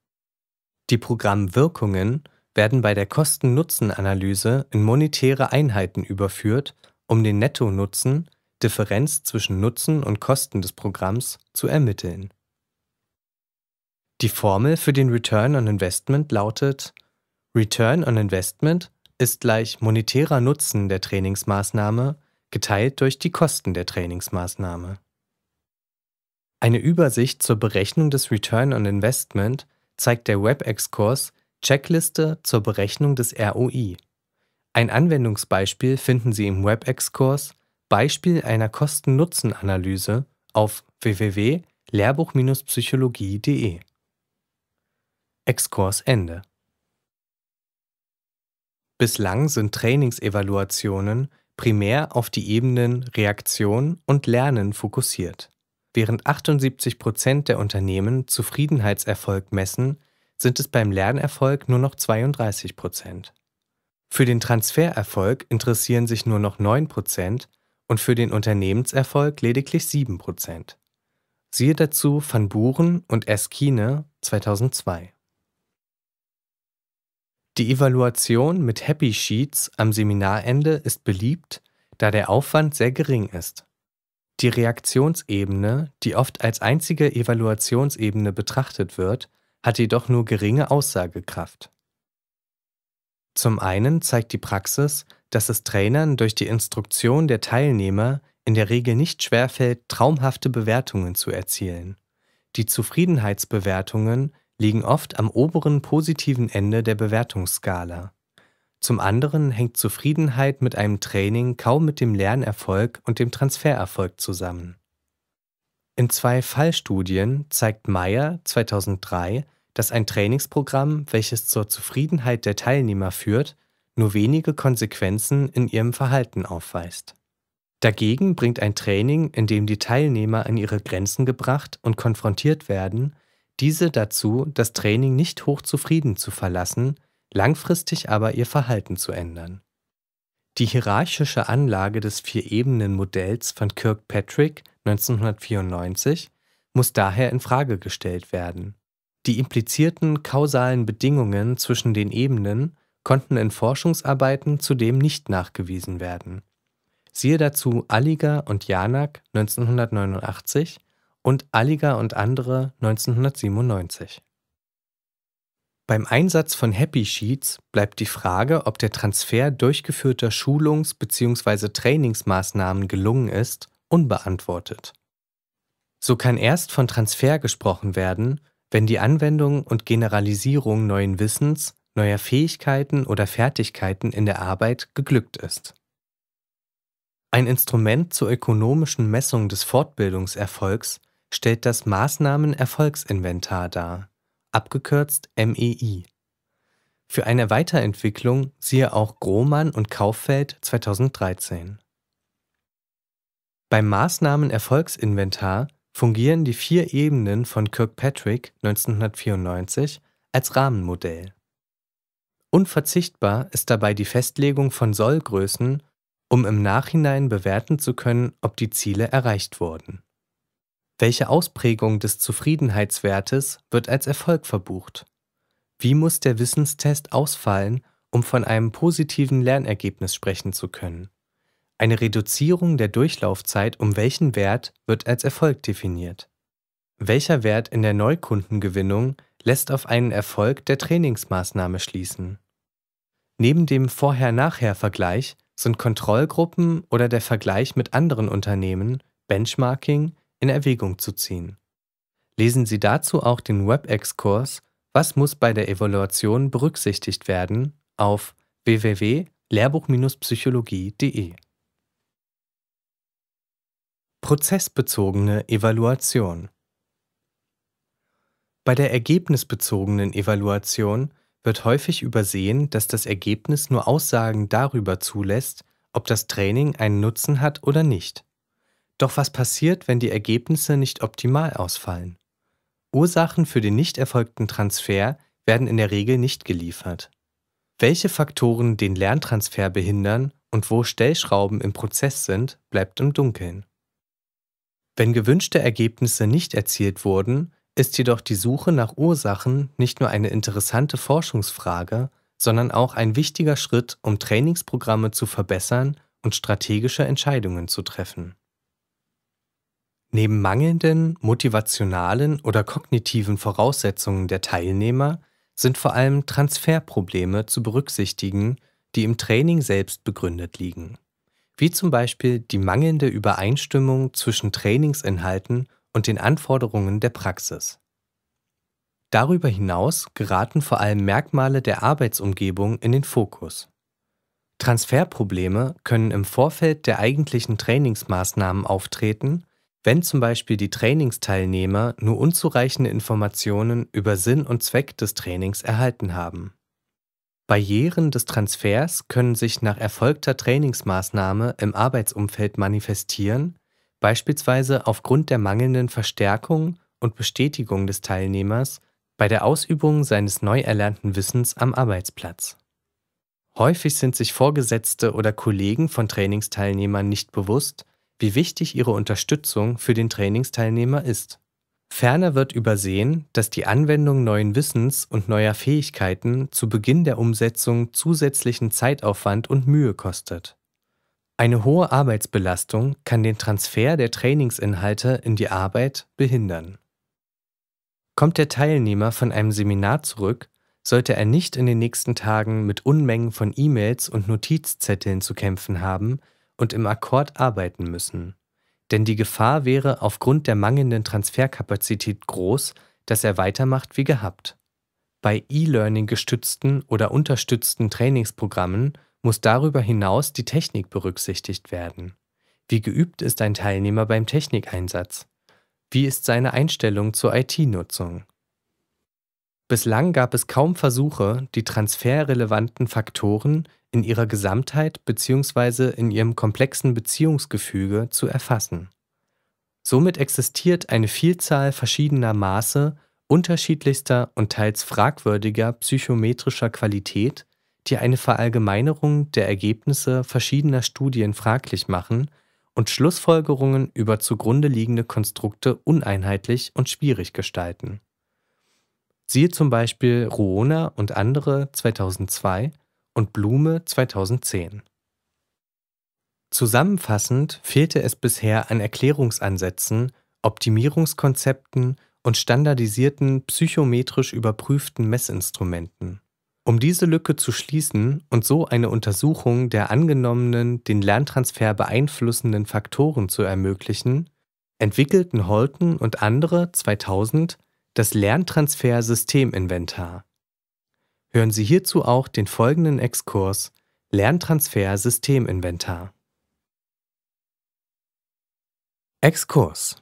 Die Programmwirkungen werden bei der Kosten-Nutzen-Analyse in monetäre Einheiten überführt, um den Netto-Nutzen Differenz zwischen Nutzen und Kosten des Programms zu ermitteln. Die Formel für den Return on Investment lautet Return on Investment ist gleich monetärer Nutzen der Trainingsmaßnahme geteilt durch die Kosten der Trainingsmaßnahme. Eine Übersicht zur Berechnung des Return on Investment zeigt der WebEx-Kurs Checkliste zur Berechnung des ROI. Ein Anwendungsbeispiel finden Sie im WebEx-Kurs Beispiel einer Kosten-Nutzen-Analyse auf www.lehrbuch-psychologie.de. Exkurs Ende. Bislang sind Trainingsevaluationen primär auf die Ebenen Reaktion und Lernen fokussiert. Während 78 Prozent der Unternehmen Zufriedenheitserfolg messen, sind es beim Lernerfolg nur noch 32 Prozent. Für den Transfererfolg interessieren sich nur noch 9 Prozent und für den Unternehmenserfolg lediglich 7%. Siehe dazu Van Buren und Eskine 2002. Die Evaluation mit Happy Sheets am Seminarende ist beliebt, da der Aufwand sehr gering ist. Die Reaktionsebene, die oft als einzige Evaluationsebene betrachtet wird, hat jedoch nur geringe Aussagekraft. Zum einen zeigt die Praxis, dass es Trainern durch die Instruktion der Teilnehmer in der Regel nicht schwerfällt, traumhafte Bewertungen zu erzielen. Die Zufriedenheitsbewertungen liegen oft am oberen positiven Ende der Bewertungsskala. Zum anderen hängt Zufriedenheit mit einem Training kaum mit dem Lernerfolg und dem Transfererfolg zusammen. In zwei Fallstudien zeigt Meyer 2003, dass ein Trainingsprogramm, welches zur Zufriedenheit der Teilnehmer führt, nur wenige Konsequenzen in ihrem Verhalten aufweist. Dagegen bringt ein Training, in dem die Teilnehmer an ihre Grenzen gebracht und konfrontiert werden, diese dazu, das Training nicht hochzufrieden zu verlassen, langfristig aber ihr Verhalten zu ändern. Die hierarchische Anlage des Vier-Ebenen-Modells von Kirkpatrick 1994 muss daher in Frage gestellt werden. Die implizierten kausalen Bedingungen zwischen den Ebenen konnten in Forschungsarbeiten zudem nicht nachgewiesen werden. Siehe dazu Alliger und Janak 1989 und Alliger und andere 1997. Beim Einsatz von Happy Sheets bleibt die Frage, ob der Transfer durchgeführter Schulungs- bzw. Trainingsmaßnahmen gelungen ist, unbeantwortet. So kann erst von Transfer gesprochen werden, wenn die Anwendung und Generalisierung neuen Wissens, neuer Fähigkeiten oder Fertigkeiten in der Arbeit geglückt ist. Ein Instrument zur ökonomischen Messung des Fortbildungserfolgs stellt das Maßnahmenerfolgsinventar dar, abgekürzt MEI. Für eine Weiterentwicklung siehe auch Grohmann und Kauffeld 2013. Beim Maßnahmen-Erfolgsinventar fungieren die vier Ebenen von Kirkpatrick 1994 als Rahmenmodell. Unverzichtbar ist dabei die Festlegung von Sollgrößen, um im Nachhinein bewerten zu können, ob die Ziele erreicht wurden. Welche Ausprägung des Zufriedenheitswertes wird als Erfolg verbucht? Wie muss der Wissenstest ausfallen, um von einem positiven Lernergebnis sprechen zu können? Eine Reduzierung der Durchlaufzeit um welchen Wert wird als Erfolg definiert? Welcher Wert in der Neukundengewinnung lässt auf einen Erfolg der Trainingsmaßnahme schließen? Neben dem Vorher-Nachher-Vergleich sind Kontrollgruppen oder der Vergleich mit anderen Unternehmen, Benchmarking, in Erwägung zu ziehen. Lesen Sie dazu auch den WebEx-Kurs Was muss bei der Evaluation berücksichtigt werden auf www.lehrbuch-psychologie.de. Prozessbezogene Evaluation Bei der ergebnisbezogenen Evaluation wird häufig übersehen, dass das Ergebnis nur Aussagen darüber zulässt, ob das Training einen Nutzen hat oder nicht. Doch was passiert, wenn die Ergebnisse nicht optimal ausfallen? Ursachen für den nicht erfolgten Transfer werden in der Regel nicht geliefert. Welche Faktoren den Lerntransfer behindern und wo Stellschrauben im Prozess sind, bleibt im Dunkeln. Wenn gewünschte Ergebnisse nicht erzielt wurden, ist jedoch die Suche nach Ursachen nicht nur eine interessante Forschungsfrage, sondern auch ein wichtiger Schritt, um Trainingsprogramme zu verbessern und strategische Entscheidungen zu treffen. Neben mangelnden motivationalen oder kognitiven Voraussetzungen der Teilnehmer sind vor allem Transferprobleme zu berücksichtigen, die im Training selbst begründet liegen, wie zum Beispiel die mangelnde Übereinstimmung zwischen Trainingsinhalten und den Anforderungen der Praxis. Darüber hinaus geraten vor allem Merkmale der Arbeitsumgebung in den Fokus. Transferprobleme können im Vorfeld der eigentlichen Trainingsmaßnahmen auftreten wenn zum Beispiel die Trainingsteilnehmer nur unzureichende Informationen über Sinn und Zweck des Trainings erhalten haben. Barrieren des Transfers können sich nach erfolgter Trainingsmaßnahme im Arbeitsumfeld manifestieren, beispielsweise aufgrund der mangelnden Verstärkung und Bestätigung des Teilnehmers bei der Ausübung seines neu erlernten Wissens am Arbeitsplatz. Häufig sind sich Vorgesetzte oder Kollegen von Trainingsteilnehmern nicht bewusst, wie wichtig ihre Unterstützung für den Trainingsteilnehmer ist. Ferner wird übersehen, dass die Anwendung neuen Wissens und neuer Fähigkeiten zu Beginn der Umsetzung zusätzlichen Zeitaufwand und Mühe kostet. Eine hohe Arbeitsbelastung kann den Transfer der Trainingsinhalte in die Arbeit behindern. Kommt der Teilnehmer von einem Seminar zurück, sollte er nicht in den nächsten Tagen mit Unmengen von E-Mails und Notizzetteln zu kämpfen haben, und im Akkord arbeiten müssen. Denn die Gefahr wäre aufgrund der mangelnden Transferkapazität groß, dass er weitermacht wie gehabt. Bei E-Learning gestützten oder unterstützten Trainingsprogrammen muss darüber hinaus die Technik berücksichtigt werden. Wie geübt ist ein Teilnehmer beim Technikeinsatz? Wie ist seine Einstellung zur IT-Nutzung? Bislang gab es kaum Versuche, die transferrelevanten Faktoren in ihrer Gesamtheit bzw. in ihrem komplexen Beziehungsgefüge zu erfassen. Somit existiert eine Vielzahl verschiedener Maße unterschiedlichster und teils fragwürdiger psychometrischer Qualität, die eine Verallgemeinerung der Ergebnisse verschiedener Studien fraglich machen und Schlussfolgerungen über zugrunde liegende Konstrukte uneinheitlich und schwierig gestalten. Siehe zum Beispiel Ruona und andere 2002 und Blume 2010. Zusammenfassend fehlte es bisher an Erklärungsansätzen, Optimierungskonzepten und standardisierten psychometrisch überprüften Messinstrumenten. Um diese Lücke zu schließen und so eine Untersuchung der angenommenen, den Lerntransfer beeinflussenden Faktoren zu ermöglichen, entwickelten Holton und andere 2000 das Lerntransfer-Systeminventar. Hören Sie hierzu auch den folgenden Exkurs Lerntransfer Systeminventar. Exkurs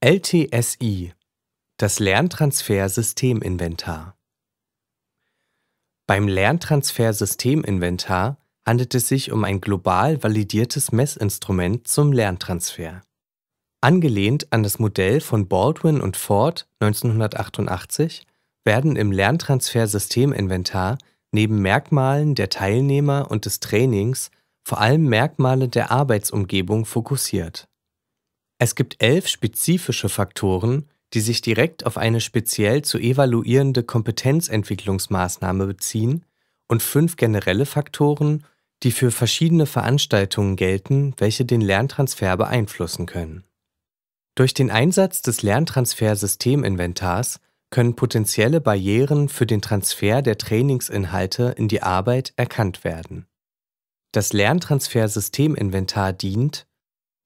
LTSI Das Lerntransfer Systeminventar Beim Lerntransfer Systeminventar handelt es sich um ein global validiertes Messinstrument zum Lerntransfer. Angelehnt an das Modell von Baldwin und Ford 1988 werden im Lerntransfer-Systeminventar neben Merkmalen der Teilnehmer und des Trainings vor allem Merkmale der Arbeitsumgebung fokussiert. Es gibt elf spezifische Faktoren, die sich direkt auf eine speziell zu evaluierende Kompetenzentwicklungsmaßnahme beziehen und fünf generelle Faktoren, die für verschiedene Veranstaltungen gelten, welche den Lerntransfer beeinflussen können. Durch den Einsatz des Lerntransfer-Systeminventars können potenzielle Barrieren für den Transfer der Trainingsinhalte in die Arbeit erkannt werden. Das Lerntransfer-Systeminventar dient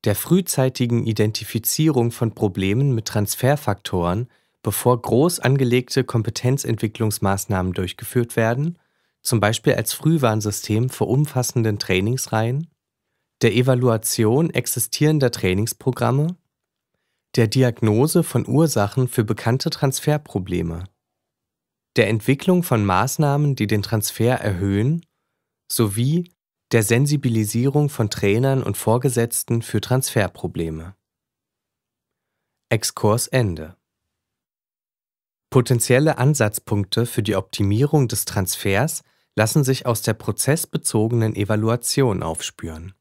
der frühzeitigen Identifizierung von Problemen mit Transferfaktoren, bevor groß angelegte Kompetenzentwicklungsmaßnahmen durchgeführt werden, zum Beispiel als Frühwarnsystem für umfassenden Trainingsreihen, der Evaluation existierender Trainingsprogramme, der Diagnose von Ursachen für bekannte Transferprobleme, der Entwicklung von Maßnahmen, die den Transfer erhöhen, sowie der Sensibilisierung von Trainern und Vorgesetzten für Transferprobleme. Exkurs Ende. Potenzielle Ansatzpunkte für die Optimierung des Transfers lassen sich aus der prozessbezogenen Evaluation aufspüren.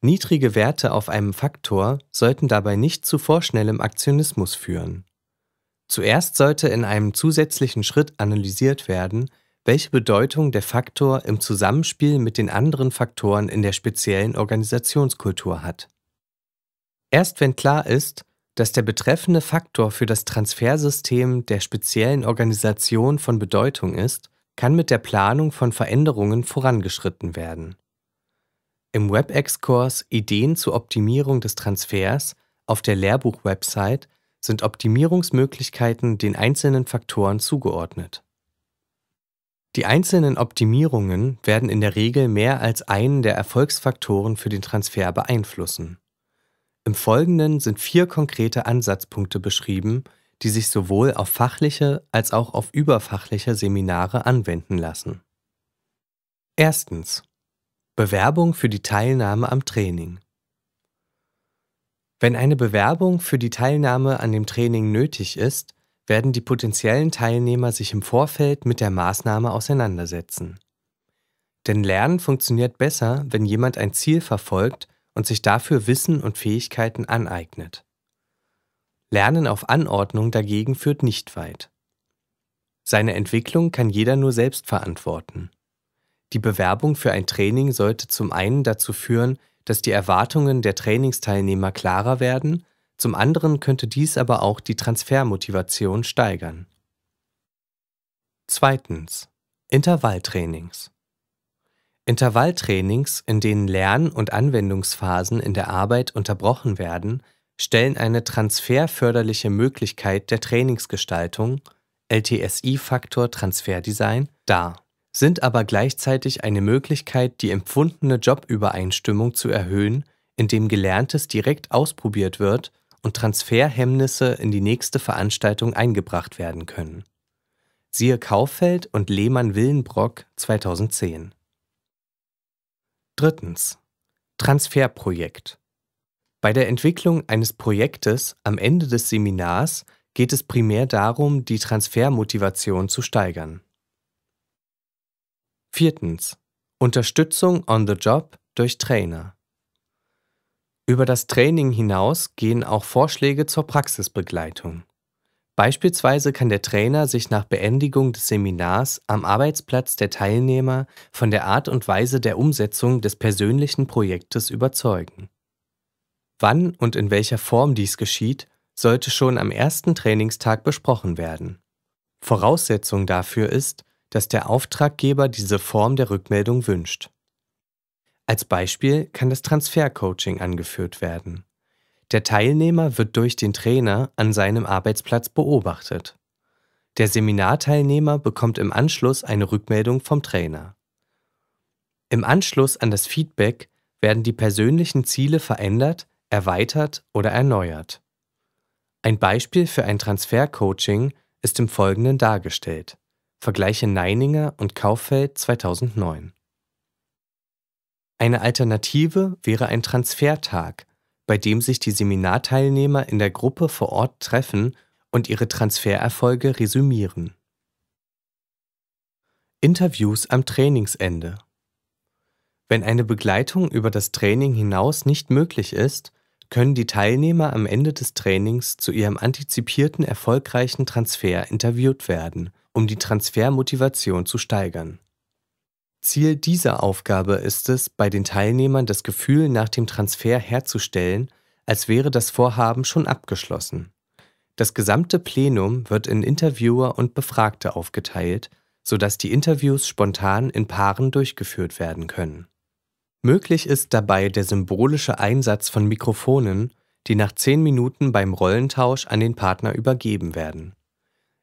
Niedrige Werte auf einem Faktor sollten dabei nicht zu vorschnellem Aktionismus führen. Zuerst sollte in einem zusätzlichen Schritt analysiert werden, welche Bedeutung der Faktor im Zusammenspiel mit den anderen Faktoren in der speziellen Organisationskultur hat. Erst wenn klar ist, dass der betreffende Faktor für das Transfersystem der speziellen Organisation von Bedeutung ist, kann mit der Planung von Veränderungen vorangeschritten werden. Im WebEx-Kurs Ideen zur Optimierung des Transfers auf der Lehrbuch-Website sind Optimierungsmöglichkeiten den einzelnen Faktoren zugeordnet. Die einzelnen Optimierungen werden in der Regel mehr als einen der Erfolgsfaktoren für den Transfer beeinflussen. Im Folgenden sind vier konkrete Ansatzpunkte beschrieben, die sich sowohl auf fachliche als auch auf überfachliche Seminare anwenden lassen. Erstens. Bewerbung für die Teilnahme am Training. Wenn eine Bewerbung für die Teilnahme an dem Training nötig ist, werden die potenziellen Teilnehmer sich im Vorfeld mit der Maßnahme auseinandersetzen. Denn Lernen funktioniert besser, wenn jemand ein Ziel verfolgt und sich dafür Wissen und Fähigkeiten aneignet. Lernen auf Anordnung dagegen führt nicht weit. Seine Entwicklung kann jeder nur selbst verantworten. Die Bewerbung für ein Training sollte zum einen dazu führen, dass die Erwartungen der Trainingsteilnehmer klarer werden zum anderen könnte dies aber auch die Transfermotivation steigern. Zweitens. Intervalltrainings. Intervalltrainings, in denen Lern- und Anwendungsphasen in der Arbeit unterbrochen werden, stellen eine transferförderliche Möglichkeit der Trainingsgestaltung LTSI-Faktor Transferdesign dar, sind aber gleichzeitig eine Möglichkeit, die empfundene Jobübereinstimmung zu erhöhen, indem Gelerntes direkt ausprobiert wird und Transferhemmnisse in die nächste Veranstaltung eingebracht werden können. Siehe Kauffeld und Lehmann-Willenbrock 2010. Drittens. Transferprojekt. Bei der Entwicklung eines Projektes am Ende des Seminars geht es primär darum, die Transfermotivation zu steigern. Viertens. Unterstützung on the job durch Trainer. Über das Training hinaus gehen auch Vorschläge zur Praxisbegleitung. Beispielsweise kann der Trainer sich nach Beendigung des Seminars am Arbeitsplatz der Teilnehmer von der Art und Weise der Umsetzung des persönlichen Projektes überzeugen. Wann und in welcher Form dies geschieht, sollte schon am ersten Trainingstag besprochen werden. Voraussetzung dafür ist, dass der Auftraggeber diese Form der Rückmeldung wünscht. Als Beispiel kann das Transfercoaching angeführt werden. Der Teilnehmer wird durch den Trainer an seinem Arbeitsplatz beobachtet. Der Seminarteilnehmer bekommt im Anschluss eine Rückmeldung vom Trainer. Im Anschluss an das Feedback werden die persönlichen Ziele verändert, erweitert oder erneuert. Ein Beispiel für ein Transfercoaching ist im Folgenden dargestellt. Vergleiche Neininger und Kauffeld 2009. Eine Alternative wäre ein Transfertag, bei dem sich die Seminarteilnehmer in der Gruppe vor Ort treffen und ihre Transfererfolge resümieren. Interviews am Trainingsende Wenn eine Begleitung über das Training hinaus nicht möglich ist, können die Teilnehmer am Ende des Trainings zu ihrem antizipierten erfolgreichen Transfer interviewt werden, um die Transfermotivation zu steigern. Ziel dieser Aufgabe ist es, bei den Teilnehmern das Gefühl nach dem Transfer herzustellen, als wäre das Vorhaben schon abgeschlossen. Das gesamte Plenum wird in Interviewer und Befragte aufgeteilt, sodass die Interviews spontan in Paaren durchgeführt werden können. Möglich ist dabei der symbolische Einsatz von Mikrofonen, die nach zehn Minuten beim Rollentausch an den Partner übergeben werden.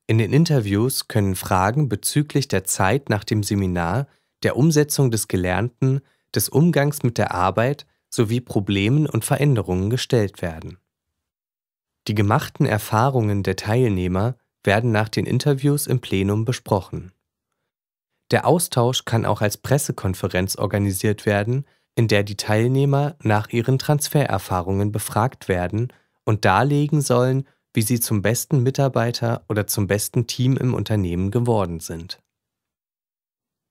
In den Interviews können Fragen bezüglich der Zeit nach dem Seminar, der Umsetzung des Gelernten, des Umgangs mit der Arbeit sowie Problemen und Veränderungen gestellt werden. Die gemachten Erfahrungen der Teilnehmer werden nach den Interviews im Plenum besprochen. Der Austausch kann auch als Pressekonferenz organisiert werden, in der die Teilnehmer nach ihren Transfererfahrungen befragt werden und darlegen sollen, wie sie zum besten Mitarbeiter oder zum besten Team im Unternehmen geworden sind.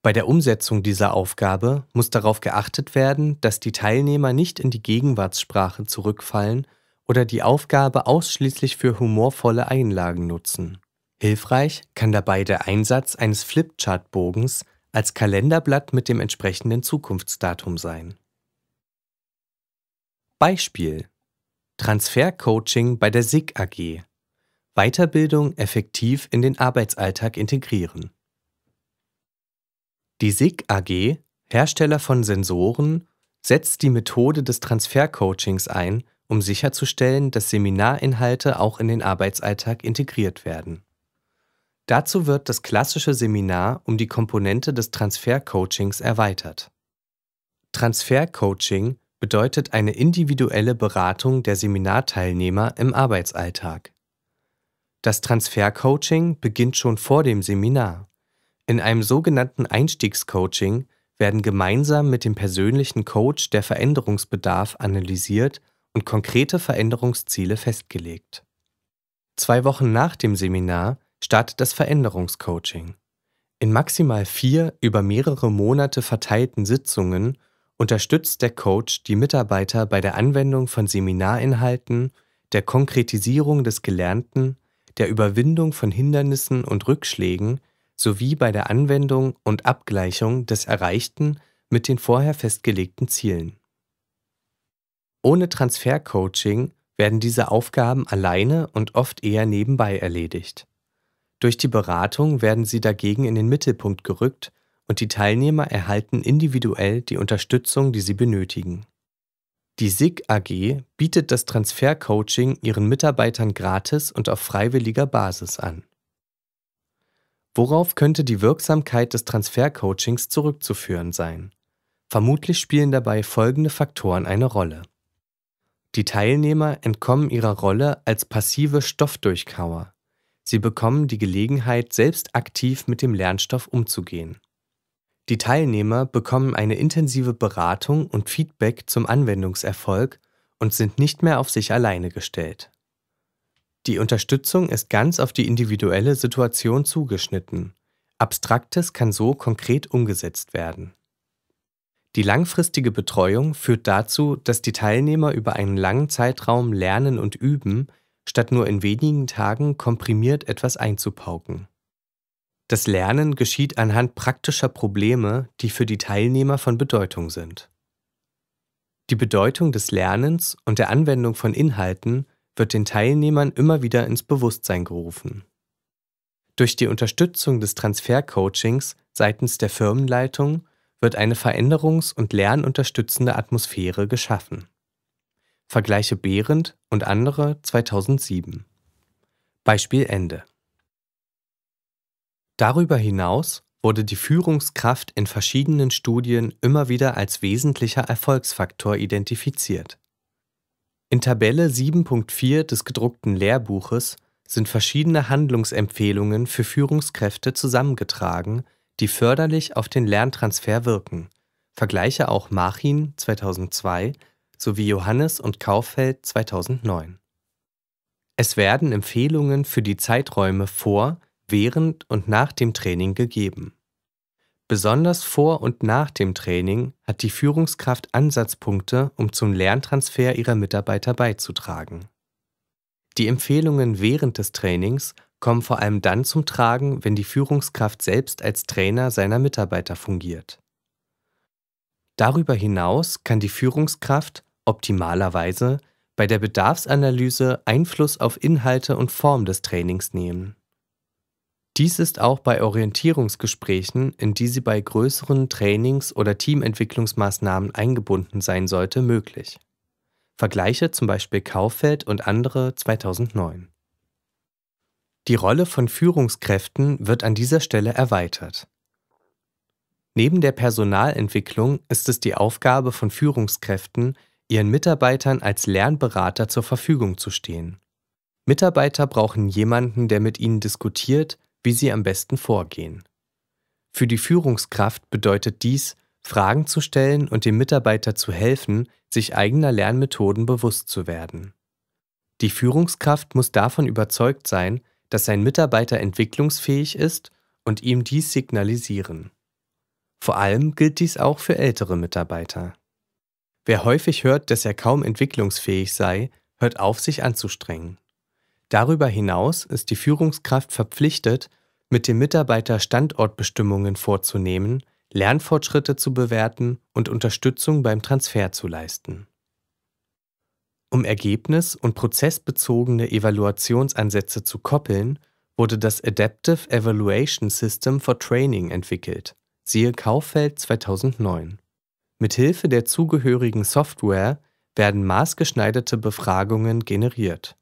Bei der Umsetzung dieser Aufgabe muss darauf geachtet werden, dass die Teilnehmer nicht in die Gegenwartssprache zurückfallen oder die Aufgabe ausschließlich für humorvolle Einlagen nutzen. Hilfreich kann dabei der Einsatz eines Flipchart-Bogens als Kalenderblatt mit dem entsprechenden Zukunftsdatum sein. Beispiel Transfercoaching bei der SIG AG Weiterbildung effektiv in den Arbeitsalltag integrieren. Die SIG AG, Hersteller von Sensoren, setzt die Methode des Transfercoachings ein, um sicherzustellen, dass Seminarinhalte auch in den Arbeitsalltag integriert werden. Dazu wird das klassische Seminar um die Komponente des Transfercoachings erweitert. Transfercoaching bedeutet eine individuelle Beratung der Seminarteilnehmer im Arbeitsalltag. Das Transfercoaching beginnt schon vor dem Seminar. In einem sogenannten Einstiegscoaching werden gemeinsam mit dem persönlichen Coach der Veränderungsbedarf analysiert und konkrete Veränderungsziele festgelegt. Zwei Wochen nach dem Seminar startet das Veränderungscoaching. In maximal vier über mehrere Monate verteilten Sitzungen unterstützt der Coach die Mitarbeiter bei der Anwendung von Seminarinhalten, der Konkretisierung des Gelernten, der Überwindung von Hindernissen und Rückschlägen sowie bei der Anwendung und Abgleichung des Erreichten mit den vorher festgelegten Zielen. Ohne Transfercoaching werden diese Aufgaben alleine und oft eher nebenbei erledigt. Durch die Beratung werden sie dagegen in den Mittelpunkt gerückt und die Teilnehmer erhalten individuell die Unterstützung, die sie benötigen. Die SIG AG bietet das Transfercoaching ihren Mitarbeitern gratis und auf freiwilliger Basis an. Worauf könnte die Wirksamkeit des Transfercoachings zurückzuführen sein? Vermutlich spielen dabei folgende Faktoren eine Rolle. Die Teilnehmer entkommen ihrer Rolle als passive Stoffdurchkauer. Sie bekommen die Gelegenheit, selbst aktiv mit dem Lernstoff umzugehen. Die Teilnehmer bekommen eine intensive Beratung und Feedback zum Anwendungserfolg und sind nicht mehr auf sich alleine gestellt. Die Unterstützung ist ganz auf die individuelle Situation zugeschnitten. Abstraktes kann so konkret umgesetzt werden. Die langfristige Betreuung führt dazu, dass die Teilnehmer über einen langen Zeitraum lernen und üben, statt nur in wenigen Tagen komprimiert etwas einzupauken. Das Lernen geschieht anhand praktischer Probleme, die für die Teilnehmer von Bedeutung sind. Die Bedeutung des Lernens und der Anwendung von Inhalten wird den Teilnehmern immer wieder ins Bewusstsein gerufen. Durch die Unterstützung des Transfercoachings seitens der Firmenleitung wird eine veränderungs- und lernunterstützende Atmosphäre geschaffen. Vergleiche Behrendt und andere 2007. Beispiel Ende. Darüber hinaus wurde die Führungskraft in verschiedenen Studien immer wieder als wesentlicher Erfolgsfaktor identifiziert. In Tabelle 7.4 des gedruckten Lehrbuches sind verschiedene Handlungsempfehlungen für Führungskräfte zusammengetragen, die förderlich auf den Lerntransfer wirken, Vergleiche auch Machin 2002 sowie Johannes und Kaufeld 2009. Es werden Empfehlungen für die Zeiträume vor, während und nach dem Training gegeben. Besonders vor und nach dem Training hat die Führungskraft Ansatzpunkte, um zum Lerntransfer ihrer Mitarbeiter beizutragen. Die Empfehlungen während des Trainings kommen vor allem dann zum Tragen, wenn die Führungskraft selbst als Trainer seiner Mitarbeiter fungiert. Darüber hinaus kann die Führungskraft optimalerweise bei der Bedarfsanalyse Einfluss auf Inhalte und Form des Trainings nehmen. Dies ist auch bei Orientierungsgesprächen, in die sie bei größeren Trainings- oder Teamentwicklungsmaßnahmen eingebunden sein sollte, möglich. Vergleiche zum Beispiel Kauffeld und andere 2009. Die Rolle von Führungskräften wird an dieser Stelle erweitert. Neben der Personalentwicklung ist es die Aufgabe von Führungskräften, ihren Mitarbeitern als Lernberater zur Verfügung zu stehen. Mitarbeiter brauchen jemanden, der mit ihnen diskutiert, wie sie am besten vorgehen. Für die Führungskraft bedeutet dies, Fragen zu stellen und dem Mitarbeiter zu helfen, sich eigener Lernmethoden bewusst zu werden. Die Führungskraft muss davon überzeugt sein, dass sein Mitarbeiter entwicklungsfähig ist und ihm dies signalisieren. Vor allem gilt dies auch für ältere Mitarbeiter. Wer häufig hört, dass er kaum entwicklungsfähig sei, hört auf, sich anzustrengen. Darüber hinaus ist die Führungskraft verpflichtet, mit dem Mitarbeiter Standortbestimmungen vorzunehmen, Lernfortschritte zu bewerten und Unterstützung beim Transfer zu leisten. Um ergebnis- und prozessbezogene Evaluationsansätze zu koppeln, wurde das Adaptive Evaluation System for Training entwickelt, siehe Kaufeld 2009. Mithilfe der zugehörigen Software werden maßgeschneiderte Befragungen generiert.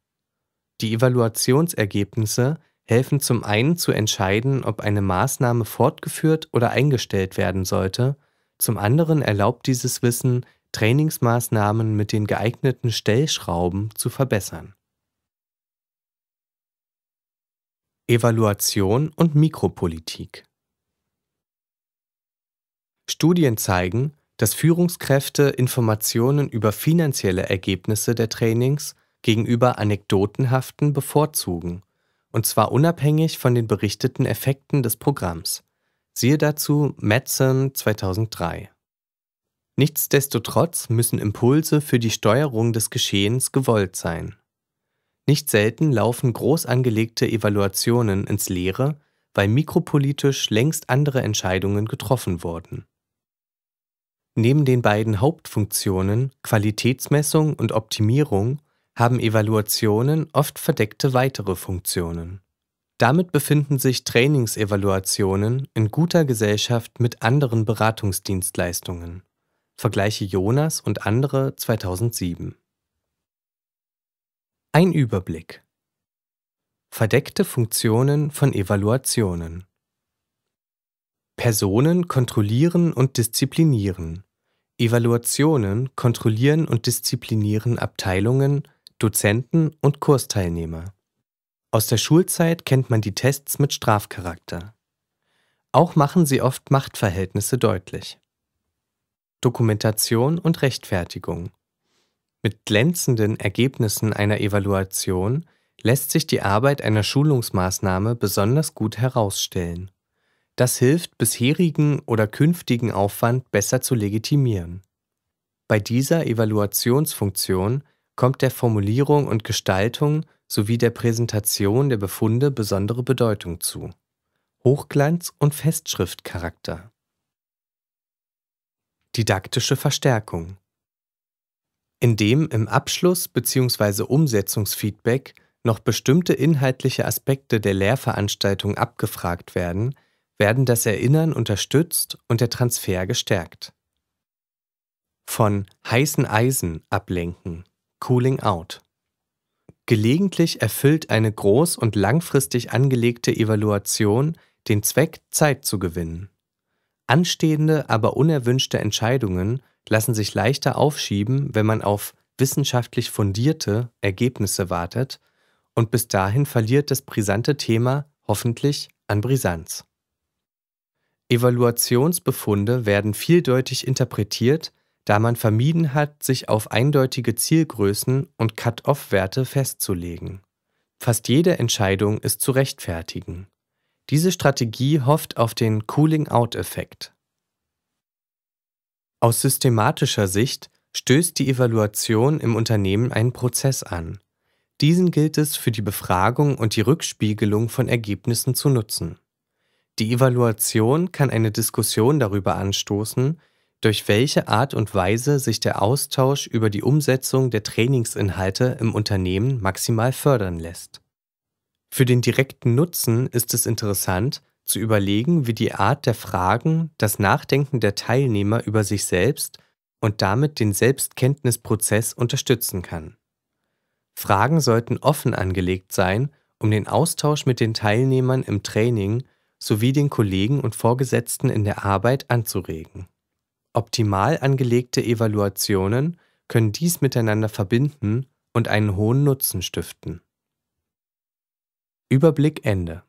Die Evaluationsergebnisse helfen zum einen zu entscheiden, ob eine Maßnahme fortgeführt oder eingestellt werden sollte, zum anderen erlaubt dieses Wissen, Trainingsmaßnahmen mit den geeigneten Stellschrauben zu verbessern. Evaluation und Mikropolitik Studien zeigen, dass Führungskräfte Informationen über finanzielle Ergebnisse der Trainings gegenüber anekdotenhaften bevorzugen, und zwar unabhängig von den berichteten Effekten des Programms. Siehe dazu Madsen 2003. Nichtsdestotrotz müssen Impulse für die Steuerung des Geschehens gewollt sein. Nicht selten laufen groß angelegte Evaluationen ins Leere, weil mikropolitisch längst andere Entscheidungen getroffen wurden. Neben den beiden Hauptfunktionen Qualitätsmessung und Optimierung haben Evaluationen oft verdeckte weitere Funktionen. Damit befinden sich Trainingsevaluationen in guter Gesellschaft mit anderen Beratungsdienstleistungen. Vergleiche Jonas und andere 2007. Ein Überblick. Verdeckte Funktionen von Evaluationen. Personen kontrollieren und disziplinieren. Evaluationen kontrollieren und disziplinieren Abteilungen, Dozenten und Kursteilnehmer. Aus der Schulzeit kennt man die Tests mit Strafcharakter. Auch machen sie oft Machtverhältnisse deutlich. Dokumentation und Rechtfertigung. Mit glänzenden Ergebnissen einer Evaluation lässt sich die Arbeit einer Schulungsmaßnahme besonders gut herausstellen. Das hilft, bisherigen oder künftigen Aufwand besser zu legitimieren. Bei dieser Evaluationsfunktion kommt der Formulierung und Gestaltung sowie der Präsentation der Befunde besondere Bedeutung zu. Hochglanz- und Festschriftcharakter. Didaktische Verstärkung. Indem im Abschluss bzw. Umsetzungsfeedback noch bestimmte inhaltliche Aspekte der Lehrveranstaltung abgefragt werden, werden das Erinnern unterstützt und der Transfer gestärkt. Von heißen Eisen ablenken Cooling Out. Gelegentlich erfüllt eine groß- und langfristig angelegte Evaluation den Zweck, Zeit zu gewinnen. Anstehende, aber unerwünschte Entscheidungen lassen sich leichter aufschieben, wenn man auf wissenschaftlich fundierte Ergebnisse wartet, und bis dahin verliert das brisante Thema hoffentlich an Brisanz. Evaluationsbefunde werden vieldeutig interpretiert, da man vermieden hat, sich auf eindeutige Zielgrößen und Cut-off-Werte festzulegen. Fast jede Entscheidung ist zu rechtfertigen. Diese Strategie hofft auf den Cooling-out-Effekt. Aus systematischer Sicht stößt die Evaluation im Unternehmen einen Prozess an. Diesen gilt es für die Befragung und die Rückspiegelung von Ergebnissen zu nutzen. Die Evaluation kann eine Diskussion darüber anstoßen, durch welche Art und Weise sich der Austausch über die Umsetzung der Trainingsinhalte im Unternehmen maximal fördern lässt. Für den direkten Nutzen ist es interessant, zu überlegen, wie die Art der Fragen das Nachdenken der Teilnehmer über sich selbst und damit den Selbstkenntnisprozess unterstützen kann. Fragen sollten offen angelegt sein, um den Austausch mit den Teilnehmern im Training sowie den Kollegen und Vorgesetzten in der Arbeit anzuregen. Optimal angelegte Evaluationen können dies miteinander verbinden und einen hohen Nutzen stiften. Überblick Ende.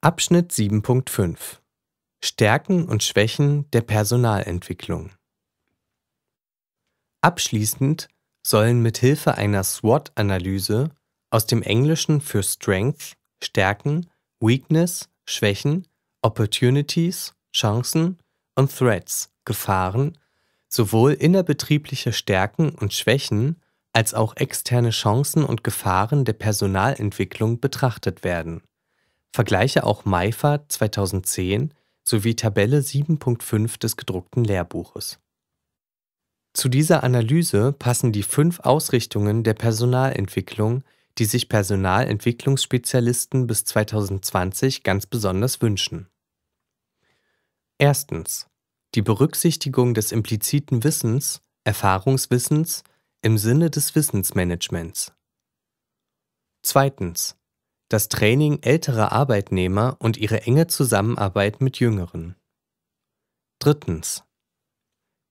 Abschnitt 7.5 Stärken und Schwächen der Personalentwicklung Abschließend sollen mit Hilfe einer SWOT-Analyse aus dem Englischen für Strength, Stärken, Weakness, Schwächen Opportunities, Chancen und Threats, Gefahren, sowohl innerbetriebliche Stärken und Schwächen als auch externe Chancen und Gefahren der Personalentwicklung betrachtet werden. Vergleiche auch MAIFA 2010 sowie Tabelle 7.5 des gedruckten Lehrbuches. Zu dieser Analyse passen die fünf Ausrichtungen der Personalentwicklung, die sich Personalentwicklungsspezialisten bis 2020 ganz besonders wünschen. Erstens. Die Berücksichtigung des impliziten Wissens, Erfahrungswissens im Sinne des Wissensmanagements. Zweitens. Das Training älterer Arbeitnehmer und ihre enge Zusammenarbeit mit Jüngeren. Drittens.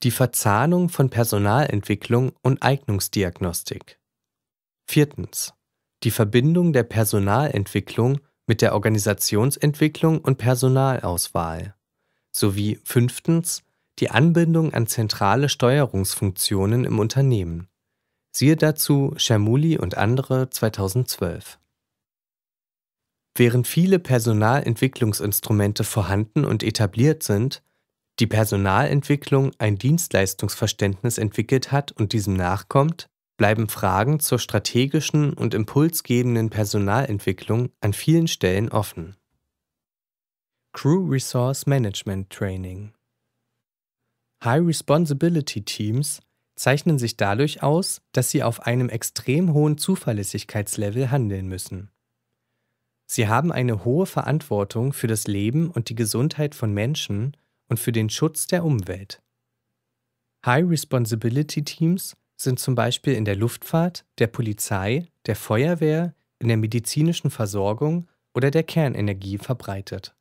Die Verzahnung von Personalentwicklung und Eignungsdiagnostik. Viertens. Die Verbindung der Personalentwicklung mit der Organisationsentwicklung und Personalauswahl sowie fünftens die Anbindung an zentrale Steuerungsfunktionen im Unternehmen. Siehe dazu Schermuli und andere 2012. Während viele Personalentwicklungsinstrumente vorhanden und etabliert sind, die Personalentwicklung ein Dienstleistungsverständnis entwickelt hat und diesem nachkommt, bleiben Fragen zur strategischen und impulsgebenden Personalentwicklung an vielen Stellen offen. Crew Resource Management Training High Responsibility Teams zeichnen sich dadurch aus, dass sie auf einem extrem hohen Zuverlässigkeitslevel handeln müssen. Sie haben eine hohe Verantwortung für das Leben und die Gesundheit von Menschen und für den Schutz der Umwelt. High Responsibility Teams sind zum Beispiel in der Luftfahrt, der Polizei, der Feuerwehr, in der medizinischen Versorgung oder der Kernenergie verbreitet.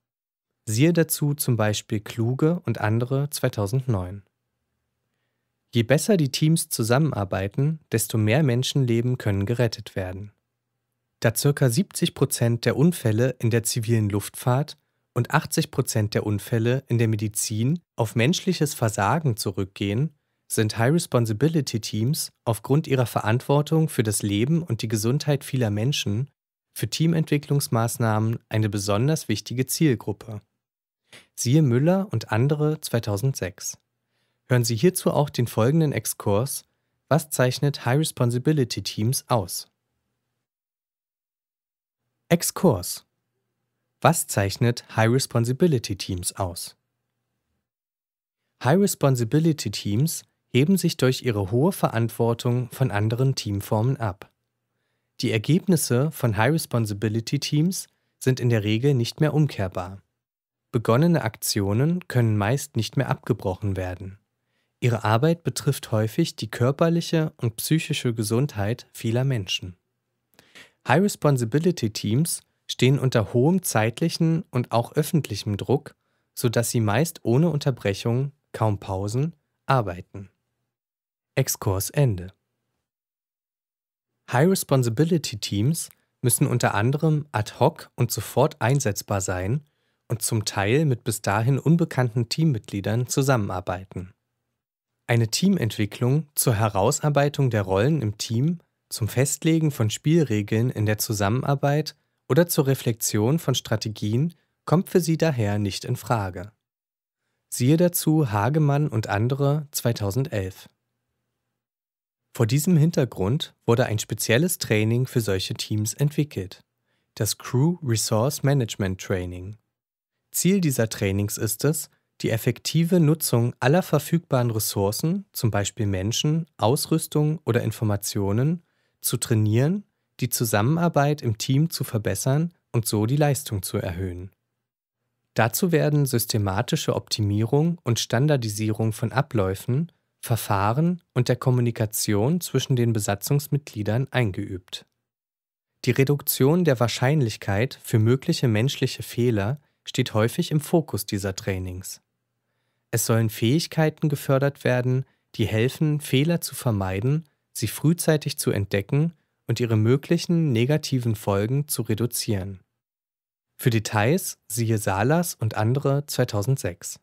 Siehe dazu zum Beispiel Kluge und andere 2009. Je besser die Teams zusammenarbeiten, desto mehr Menschenleben können gerettet werden. Da ca. 70 Prozent der Unfälle in der zivilen Luftfahrt und 80 Prozent der Unfälle in der Medizin auf menschliches Versagen zurückgehen, sind High Responsibility Teams aufgrund ihrer Verantwortung für das Leben und die Gesundheit vieler Menschen für Teamentwicklungsmaßnahmen eine besonders wichtige Zielgruppe. Siehe Müller und andere 2006. Hören Sie hierzu auch den folgenden Exkurs Was zeichnet High Responsibility Teams aus? Exkurs Was zeichnet High Responsibility Teams aus? High Responsibility Teams heben sich durch ihre hohe Verantwortung von anderen Teamformen ab. Die Ergebnisse von High Responsibility Teams sind in der Regel nicht mehr umkehrbar. Begonnene Aktionen können meist nicht mehr abgebrochen werden. Ihre Arbeit betrifft häufig die körperliche und psychische Gesundheit vieler Menschen. High Responsibility Teams stehen unter hohem zeitlichen und auch öffentlichem Druck, sodass sie meist ohne Unterbrechung, kaum Pausen, arbeiten. Exkurs Ende. High Responsibility Teams müssen unter anderem ad hoc und sofort einsetzbar sein und zum Teil mit bis dahin unbekannten Teammitgliedern zusammenarbeiten. Eine Teamentwicklung zur Herausarbeitung der Rollen im Team, zum Festlegen von Spielregeln in der Zusammenarbeit oder zur Reflexion von Strategien kommt für sie daher nicht in Frage. Siehe dazu Hagemann und andere 2011. Vor diesem Hintergrund wurde ein spezielles Training für solche Teams entwickelt, das Crew Resource Management Training. Ziel dieser Trainings ist es, die effektive Nutzung aller verfügbaren Ressourcen, zum Beispiel Menschen, Ausrüstung oder Informationen, zu trainieren, die Zusammenarbeit im Team zu verbessern und so die Leistung zu erhöhen. Dazu werden systematische Optimierung und Standardisierung von Abläufen, Verfahren und der Kommunikation zwischen den Besatzungsmitgliedern eingeübt. Die Reduktion der Wahrscheinlichkeit für mögliche menschliche Fehler steht häufig im Fokus dieser Trainings. Es sollen Fähigkeiten gefördert werden, die helfen, Fehler zu vermeiden, sie frühzeitig zu entdecken und ihre möglichen negativen Folgen zu reduzieren. Für Details siehe Salas und andere 2006.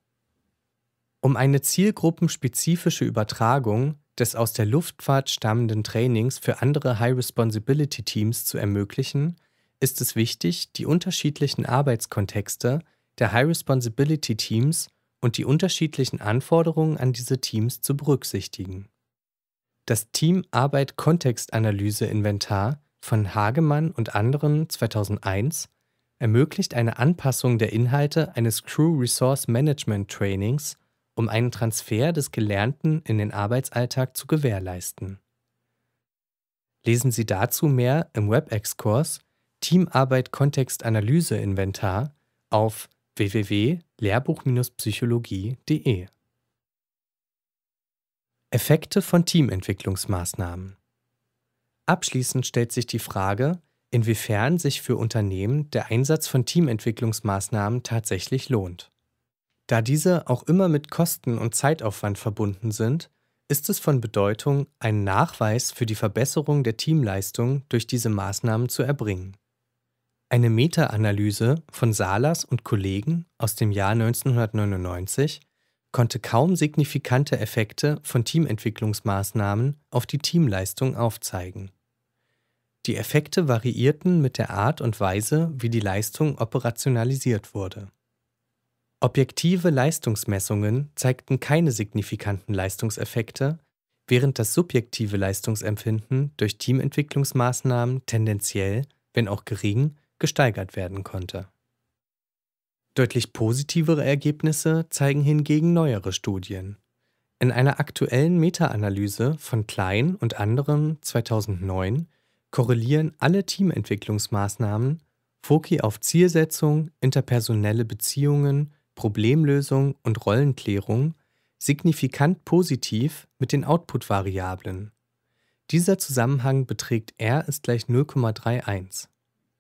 Um eine zielgruppenspezifische Übertragung des aus der Luftfahrt stammenden Trainings für andere High-Responsibility-Teams zu ermöglichen, ist es wichtig, die unterschiedlichen Arbeitskontexte der High-Responsibility-Teams und die unterschiedlichen Anforderungen an diese Teams zu berücksichtigen. Das Team Arbeit Kontextanalyse Inventar von Hagemann und anderen 2001 ermöglicht eine Anpassung der Inhalte eines Crew Resource Management Trainings, um einen Transfer des Gelernten in den Arbeitsalltag zu gewährleisten. Lesen Sie dazu mehr im WebEx-Kurs Teamarbeit Kontextanalyse Inventar auf www.lehrbuch-psychologie.de. Effekte von Teamentwicklungsmaßnahmen. Abschließend stellt sich die Frage, inwiefern sich für Unternehmen der Einsatz von Teamentwicklungsmaßnahmen tatsächlich lohnt. Da diese auch immer mit Kosten und Zeitaufwand verbunden sind, ist es von Bedeutung, einen Nachweis für die Verbesserung der Teamleistung durch diese Maßnahmen zu erbringen. Eine Meta-Analyse von Salas und Kollegen aus dem Jahr 1999 konnte kaum signifikante Effekte von Teamentwicklungsmaßnahmen auf die Teamleistung aufzeigen. Die Effekte variierten mit der Art und Weise, wie die Leistung operationalisiert wurde. Objektive Leistungsmessungen zeigten keine signifikanten Leistungseffekte, während das subjektive Leistungsempfinden durch Teamentwicklungsmaßnahmen tendenziell, wenn auch gering, gesteigert werden konnte. Deutlich positivere Ergebnisse zeigen hingegen neuere Studien. In einer aktuellen Meta-Analyse von Klein und anderen 2009 korrelieren alle Teamentwicklungsmaßnahmen, Foki auf Zielsetzung, interpersonelle Beziehungen, Problemlösung und Rollenklärung, signifikant positiv mit den Output-Variablen. Dieser Zusammenhang beträgt R ist gleich 0,31.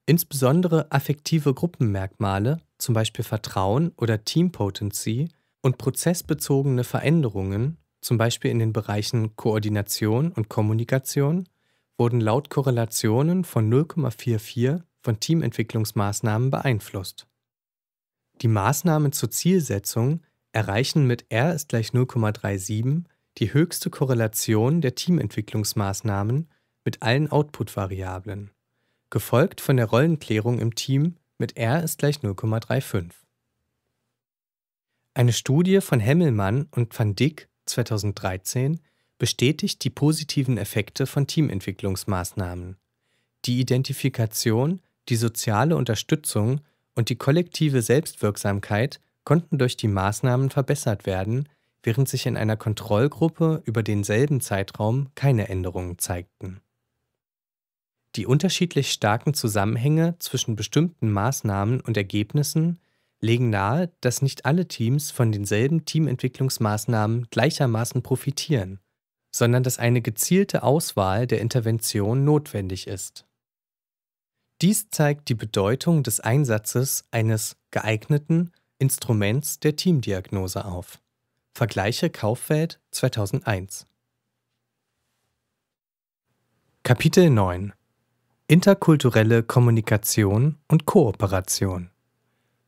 Insbesondere affektive Gruppenmerkmale, zum Beispiel Vertrauen oder Team Potency, und prozessbezogene Veränderungen, zum Beispiel in den Bereichen Koordination und Kommunikation, wurden laut Korrelationen von 0,44 von Teamentwicklungsmaßnahmen beeinflusst. Die Maßnahmen zur Zielsetzung erreichen mit R ist gleich 0,37 die höchste Korrelation der Teamentwicklungsmaßnahmen mit allen Output-Variablen gefolgt von der Rollenklärung im Team mit R ist gleich 0,35. Eine Studie von Hemmelmann und van Dick 2013 bestätigt die positiven Effekte von Teamentwicklungsmaßnahmen. Die Identifikation, die soziale Unterstützung und die kollektive Selbstwirksamkeit konnten durch die Maßnahmen verbessert werden, während sich in einer Kontrollgruppe über denselben Zeitraum keine Änderungen zeigten. Die unterschiedlich starken Zusammenhänge zwischen bestimmten Maßnahmen und Ergebnissen legen nahe, dass nicht alle Teams von denselben Teamentwicklungsmaßnahmen gleichermaßen profitieren, sondern dass eine gezielte Auswahl der Intervention notwendig ist. Dies zeigt die Bedeutung des Einsatzes eines geeigneten Instruments der Teamdiagnose auf. Vergleiche Kaufwelt 2001. Kapitel 9 Interkulturelle Kommunikation und Kooperation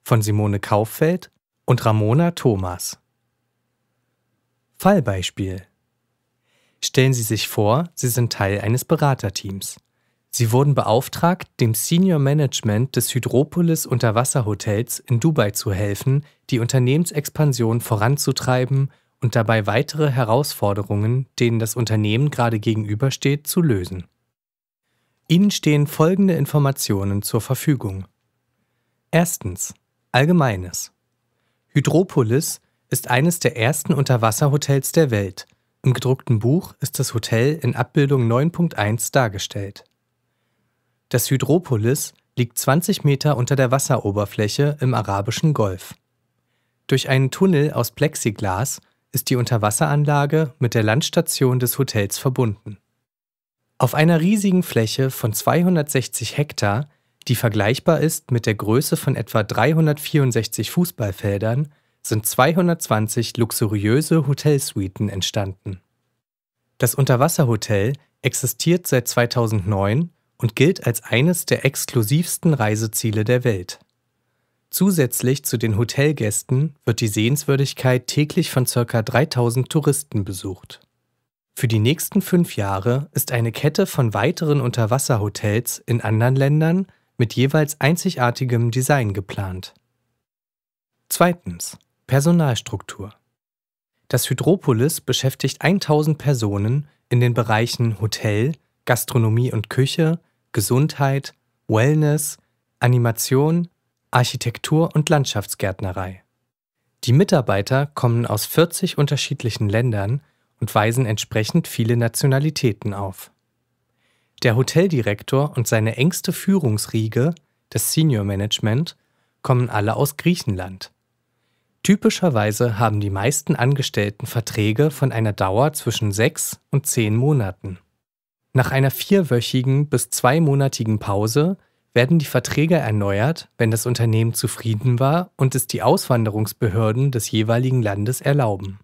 von Simone Kauffeld und Ramona Thomas. Fallbeispiel Stellen Sie sich vor, Sie sind Teil eines Beraterteams. Sie wurden beauftragt, dem Senior Management des Hydropolis Unterwasserhotels in Dubai zu helfen, die Unternehmensexpansion voranzutreiben und dabei weitere Herausforderungen, denen das Unternehmen gerade gegenübersteht, zu lösen. Ihnen stehen folgende Informationen zur Verfügung. Erstens. Allgemeines. Hydropolis ist eines der ersten Unterwasserhotels der Welt. Im gedruckten Buch ist das Hotel in Abbildung 9.1 dargestellt. Das Hydropolis liegt 20 Meter unter der Wasseroberfläche im Arabischen Golf. Durch einen Tunnel aus Plexiglas ist die Unterwasseranlage mit der Landstation des Hotels verbunden. Auf einer riesigen Fläche von 260 Hektar, die vergleichbar ist mit der Größe von etwa 364 Fußballfeldern, sind 220 luxuriöse Hotelsuiten entstanden. Das Unterwasserhotel existiert seit 2009 und gilt als eines der exklusivsten Reiseziele der Welt. Zusätzlich zu den Hotelgästen wird die Sehenswürdigkeit täglich von ca. 3000 Touristen besucht. Für die nächsten fünf Jahre ist eine Kette von weiteren Unterwasserhotels in anderen Ländern mit jeweils einzigartigem Design geplant. Zweitens. Personalstruktur. Das Hydropolis beschäftigt 1000 Personen in den Bereichen Hotel, Gastronomie und Küche, Gesundheit, Wellness, Animation, Architektur und Landschaftsgärtnerei. Die Mitarbeiter kommen aus 40 unterschiedlichen Ländern und weisen entsprechend viele Nationalitäten auf. Der Hoteldirektor und seine engste Führungsriege, das Senior Management, kommen alle aus Griechenland. Typischerweise haben die meisten Angestellten Verträge von einer Dauer zwischen sechs und zehn Monaten. Nach einer vierwöchigen bis zweimonatigen Pause werden die Verträge erneuert, wenn das Unternehmen zufrieden war und es die Auswanderungsbehörden des jeweiligen Landes erlauben.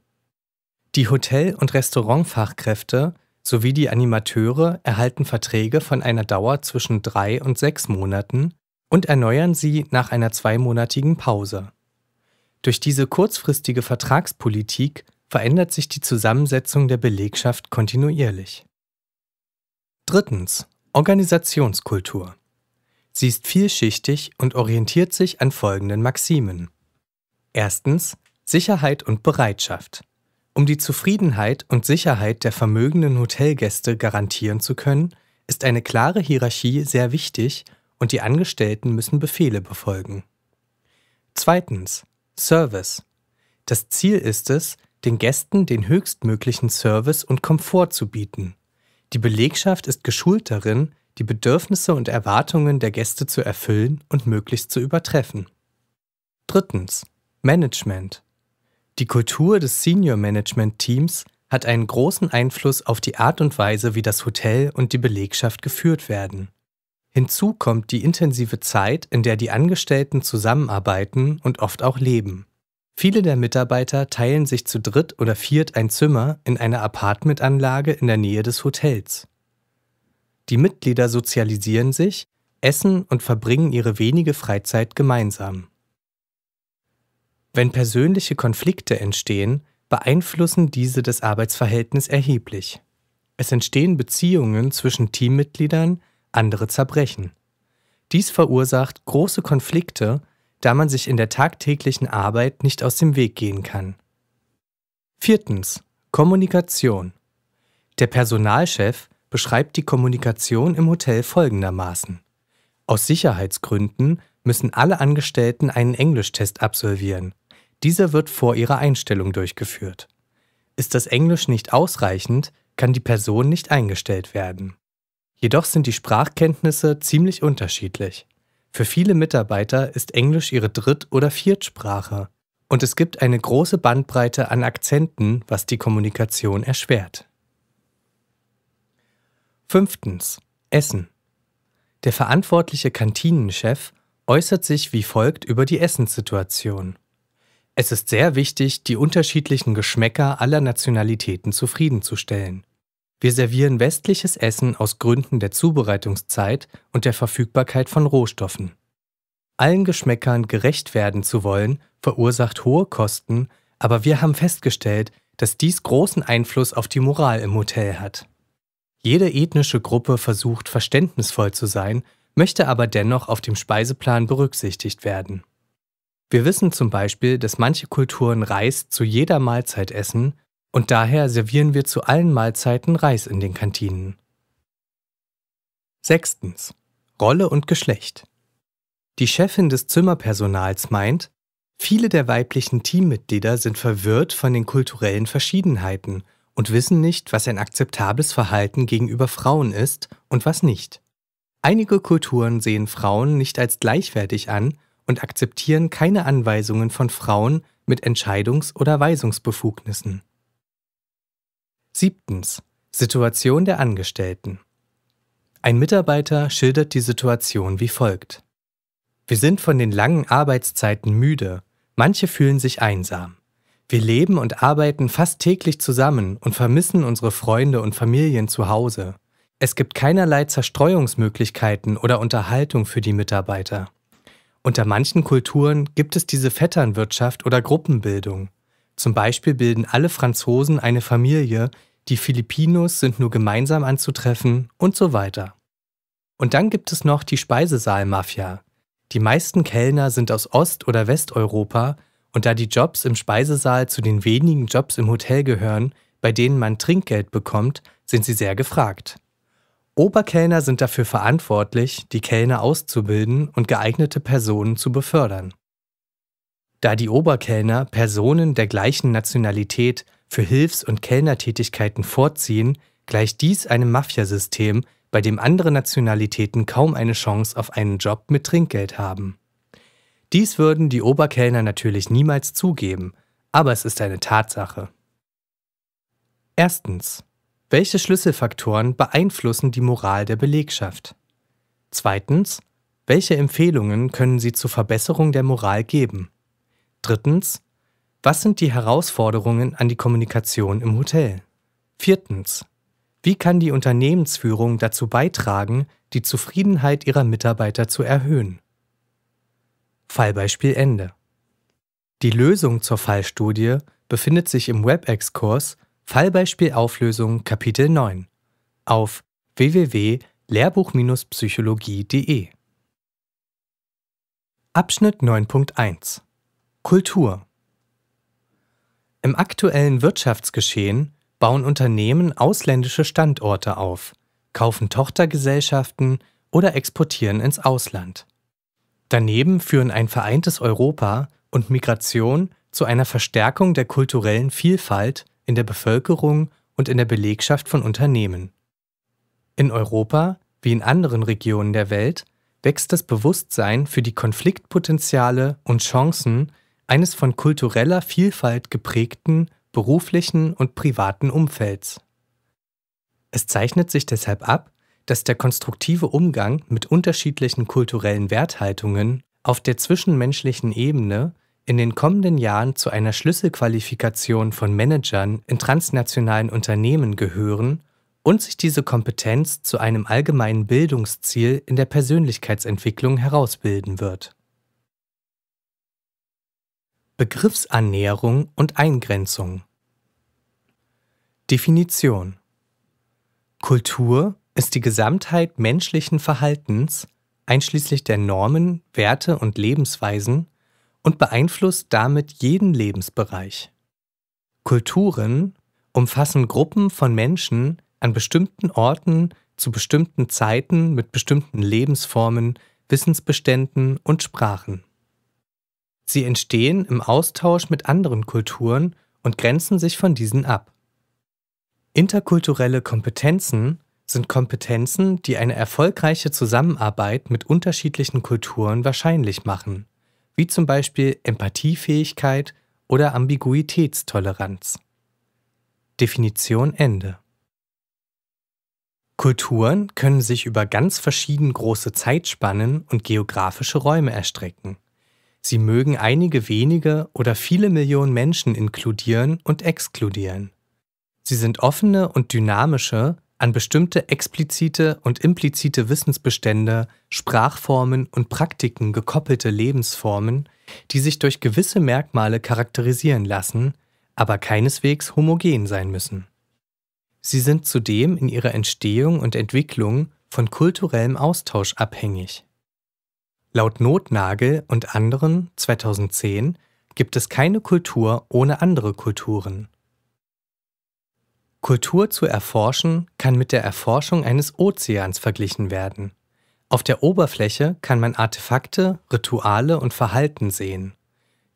Die Hotel- und Restaurantfachkräfte sowie die Animateure erhalten Verträge von einer Dauer zwischen drei und sechs Monaten und erneuern sie nach einer zweimonatigen Pause. Durch diese kurzfristige Vertragspolitik verändert sich die Zusammensetzung der Belegschaft kontinuierlich. Drittens. Organisationskultur. Sie ist vielschichtig und orientiert sich an folgenden Maximen. Erstens Sicherheit und Bereitschaft. Um die Zufriedenheit und Sicherheit der vermögenden Hotelgäste garantieren zu können, ist eine klare Hierarchie sehr wichtig und die Angestellten müssen Befehle befolgen. Zweitens Service. Das Ziel ist es, den Gästen den höchstmöglichen Service und Komfort zu bieten. Die Belegschaft ist geschult darin, die Bedürfnisse und Erwartungen der Gäste zu erfüllen und möglichst zu übertreffen. Drittens. Management. Die Kultur des Senior Management Teams hat einen großen Einfluss auf die Art und Weise, wie das Hotel und die Belegschaft geführt werden. Hinzu kommt die intensive Zeit, in der die Angestellten zusammenarbeiten und oft auch leben. Viele der Mitarbeiter teilen sich zu dritt oder viert ein Zimmer in einer Apartmentanlage in der Nähe des Hotels. Die Mitglieder sozialisieren sich, essen und verbringen ihre wenige Freizeit gemeinsam. Wenn persönliche Konflikte entstehen, beeinflussen diese das Arbeitsverhältnis erheblich. Es entstehen Beziehungen zwischen Teammitgliedern, andere zerbrechen. Dies verursacht große Konflikte, da man sich in der tagtäglichen Arbeit nicht aus dem Weg gehen kann. Viertens. Kommunikation. Der Personalchef beschreibt die Kommunikation im Hotel folgendermaßen. Aus Sicherheitsgründen müssen alle Angestellten einen Englischtest absolvieren. Dieser wird vor ihrer Einstellung durchgeführt. Ist das Englisch nicht ausreichend, kann die Person nicht eingestellt werden. Jedoch sind die Sprachkenntnisse ziemlich unterschiedlich. Für viele Mitarbeiter ist Englisch ihre Dritt- oder Viertsprache und es gibt eine große Bandbreite an Akzenten, was die Kommunikation erschwert. Fünftens. Essen. Der verantwortliche Kantinenchef äußert sich wie folgt über die Essenssituation. Es ist sehr wichtig, die unterschiedlichen Geschmäcker aller Nationalitäten zufriedenzustellen. Wir servieren westliches Essen aus Gründen der Zubereitungszeit und der Verfügbarkeit von Rohstoffen. Allen Geschmäckern gerecht werden zu wollen, verursacht hohe Kosten, aber wir haben festgestellt, dass dies großen Einfluss auf die Moral im Hotel hat. Jede ethnische Gruppe versucht verständnisvoll zu sein, möchte aber dennoch auf dem Speiseplan berücksichtigt werden. Wir wissen zum Beispiel, dass manche Kulturen Reis zu jeder Mahlzeit essen und daher servieren wir zu allen Mahlzeiten Reis in den Kantinen. Sechstens. Rolle und Geschlecht. Die Chefin des Zimmerpersonals meint, viele der weiblichen Teammitglieder sind verwirrt von den kulturellen Verschiedenheiten und wissen nicht, was ein akzeptables Verhalten gegenüber Frauen ist und was nicht. Einige Kulturen sehen Frauen nicht als gleichwertig an und akzeptieren keine Anweisungen von Frauen mit Entscheidungs- oder Weisungsbefugnissen. Siebtens. Situation der Angestellten. Ein Mitarbeiter schildert die Situation wie folgt. Wir sind von den langen Arbeitszeiten müde, manche fühlen sich einsam. Wir leben und arbeiten fast täglich zusammen und vermissen unsere Freunde und Familien zu Hause. Es gibt keinerlei Zerstreuungsmöglichkeiten oder Unterhaltung für die Mitarbeiter. Unter manchen Kulturen gibt es diese Vetternwirtschaft oder Gruppenbildung. Zum Beispiel bilden alle Franzosen eine Familie, die Filipinos sind nur gemeinsam anzutreffen und so weiter. Und dann gibt es noch die Speisesaalmafia. Die meisten Kellner sind aus Ost- oder Westeuropa und da die Jobs im Speisesaal zu den wenigen Jobs im Hotel gehören, bei denen man Trinkgeld bekommt, sind sie sehr gefragt. Oberkellner sind dafür verantwortlich, die Kellner auszubilden und geeignete Personen zu befördern. Da die Oberkellner Personen der gleichen Nationalität für Hilfs- und Kellnertätigkeiten vorziehen, gleicht dies einem Mafiasystem, bei dem andere Nationalitäten kaum eine Chance auf einen Job mit Trinkgeld haben. Dies würden die Oberkellner natürlich niemals zugeben, aber es ist eine Tatsache. Erstens. Welche Schlüsselfaktoren beeinflussen die Moral der Belegschaft? Zweitens. Welche Empfehlungen können Sie zur Verbesserung der Moral geben? Drittens, was sind die Herausforderungen an die Kommunikation im Hotel? Viertens, wie kann die Unternehmensführung dazu beitragen, die Zufriedenheit ihrer Mitarbeiter zu erhöhen? Fallbeispiel Ende. Die Lösung zur Fallstudie befindet sich im WebEx-Kurs Fallbeispielauflösung Kapitel 9 auf www.lehrbuch-psychologie.de. Abschnitt 9.1 Kultur Im aktuellen Wirtschaftsgeschehen bauen Unternehmen ausländische Standorte auf, kaufen Tochtergesellschaften oder exportieren ins Ausland. Daneben führen ein vereintes Europa und Migration zu einer Verstärkung der kulturellen Vielfalt in der Bevölkerung und in der Belegschaft von Unternehmen. In Europa, wie in anderen Regionen der Welt, wächst das Bewusstsein für die Konfliktpotenziale und Chancen eines von kultureller Vielfalt geprägten beruflichen und privaten Umfelds. Es zeichnet sich deshalb ab, dass der konstruktive Umgang mit unterschiedlichen kulturellen Werthaltungen auf der zwischenmenschlichen Ebene in den kommenden Jahren zu einer Schlüsselqualifikation von Managern in transnationalen Unternehmen gehören und sich diese Kompetenz zu einem allgemeinen Bildungsziel in der Persönlichkeitsentwicklung herausbilden wird. Begriffsannäherung und Eingrenzung Definition Kultur ist die Gesamtheit menschlichen Verhaltens, einschließlich der Normen, Werte und Lebensweisen, und beeinflusst damit jeden Lebensbereich. Kulturen umfassen Gruppen von Menschen an bestimmten Orten zu bestimmten Zeiten mit bestimmten Lebensformen, Wissensbeständen und Sprachen. Sie entstehen im Austausch mit anderen Kulturen und grenzen sich von diesen ab. Interkulturelle Kompetenzen sind Kompetenzen, die eine erfolgreiche Zusammenarbeit mit unterschiedlichen Kulturen wahrscheinlich machen, wie zum Beispiel Empathiefähigkeit oder Ambiguitätstoleranz. Definition Ende. Kulturen können sich über ganz verschieden große Zeitspannen und geografische Räume erstrecken. Sie mögen einige wenige oder viele Millionen Menschen inkludieren und exkludieren. Sie sind offene und dynamische, an bestimmte explizite und implizite Wissensbestände, Sprachformen und Praktiken gekoppelte Lebensformen, die sich durch gewisse Merkmale charakterisieren lassen, aber keineswegs homogen sein müssen. Sie sind zudem in ihrer Entstehung und Entwicklung von kulturellem Austausch abhängig. Laut Notnagel und anderen 2010 gibt es keine Kultur ohne andere Kulturen. Kultur zu erforschen kann mit der Erforschung eines Ozeans verglichen werden. Auf der Oberfläche kann man Artefakte, Rituale und Verhalten sehen.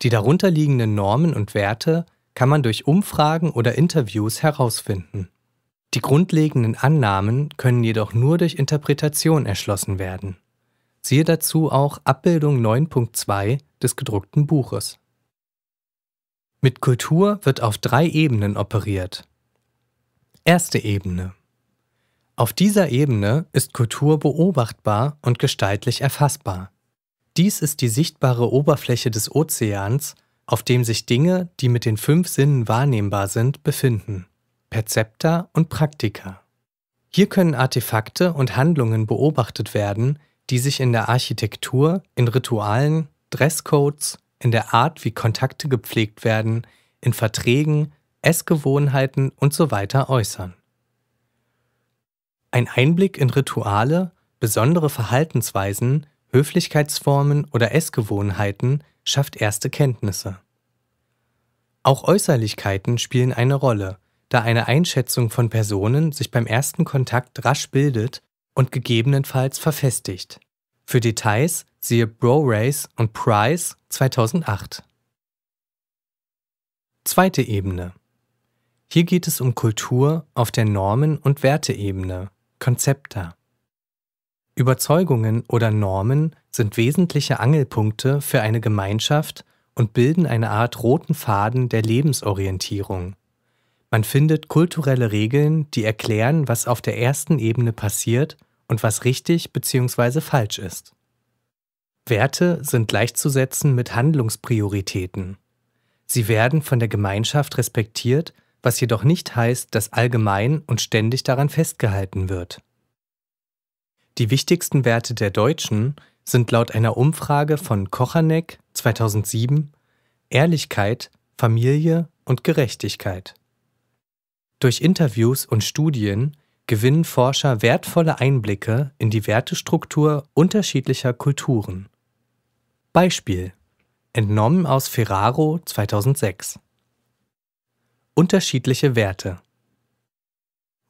Die darunterliegenden Normen und Werte kann man durch Umfragen oder Interviews herausfinden. Die grundlegenden Annahmen können jedoch nur durch Interpretation erschlossen werden. Siehe dazu auch Abbildung 9.2 des gedruckten Buches. Mit Kultur wird auf drei Ebenen operiert. Erste Ebene. Auf dieser Ebene ist Kultur beobachtbar und gestaltlich erfassbar. Dies ist die sichtbare Oberfläche des Ozeans, auf dem sich Dinge, die mit den fünf Sinnen wahrnehmbar sind, befinden. Perzepta und Praktika. Hier können Artefakte und Handlungen beobachtet werden, die sich in der Architektur, in Ritualen, Dresscodes, in der Art, wie Kontakte gepflegt werden, in Verträgen, Essgewohnheiten und so weiter äußern. Ein Einblick in Rituale, besondere Verhaltensweisen, Höflichkeitsformen oder Essgewohnheiten schafft erste Kenntnisse. Auch Äußerlichkeiten spielen eine Rolle, da eine Einschätzung von Personen sich beim ersten Kontakt rasch bildet und gegebenenfalls verfestigt. Für Details siehe Bro Race und Price 2008. Zweite Ebene hier geht es um Kultur auf der Normen- und Werteebene, Konzepta. Überzeugungen oder Normen sind wesentliche Angelpunkte für eine Gemeinschaft und bilden eine Art roten Faden der Lebensorientierung. Man findet kulturelle Regeln, die erklären, was auf der ersten Ebene passiert und was richtig bzw. falsch ist. Werte sind gleichzusetzen mit Handlungsprioritäten. Sie werden von der Gemeinschaft respektiert was jedoch nicht heißt, dass allgemein und ständig daran festgehalten wird. Die wichtigsten Werte der Deutschen sind laut einer Umfrage von Kochanek 2007 Ehrlichkeit, Familie und Gerechtigkeit. Durch Interviews und Studien gewinnen Forscher wertvolle Einblicke in die Wertestruktur unterschiedlicher Kulturen. Beispiel entnommen aus Ferraro 2006 unterschiedliche Werte.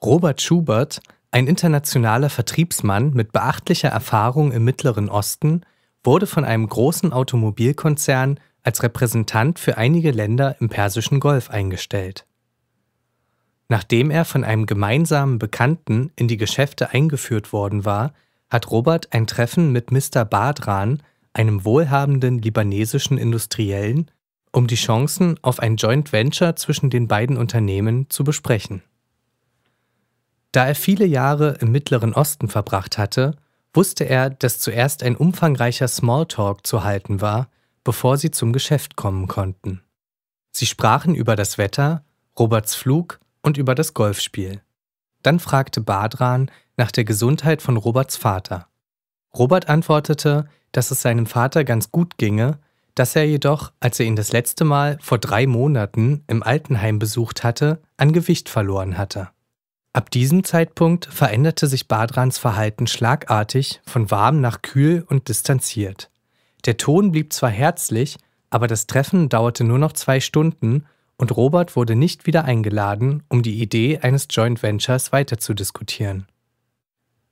Robert Schubert, ein internationaler Vertriebsmann mit beachtlicher Erfahrung im Mittleren Osten, wurde von einem großen Automobilkonzern als Repräsentant für einige Länder im Persischen Golf eingestellt. Nachdem er von einem gemeinsamen Bekannten in die Geschäfte eingeführt worden war, hat Robert ein Treffen mit Mr. Badran, einem wohlhabenden libanesischen Industriellen, um die Chancen auf ein Joint Venture zwischen den beiden Unternehmen zu besprechen. Da er viele Jahre im Mittleren Osten verbracht hatte, wusste er, dass zuerst ein umfangreicher Smalltalk zu halten war, bevor sie zum Geschäft kommen konnten. Sie sprachen über das Wetter, Roberts Flug und über das Golfspiel. Dann fragte Badran nach der Gesundheit von Roberts Vater. Robert antwortete, dass es seinem Vater ganz gut ginge, dass er jedoch, als er ihn das letzte Mal vor drei Monaten im Altenheim besucht hatte, an Gewicht verloren hatte. Ab diesem Zeitpunkt veränderte sich Badrans Verhalten schlagartig von warm nach kühl und distanziert. Der Ton blieb zwar herzlich, aber das Treffen dauerte nur noch zwei Stunden und Robert wurde nicht wieder eingeladen, um die Idee eines Joint Ventures weiter zu diskutieren.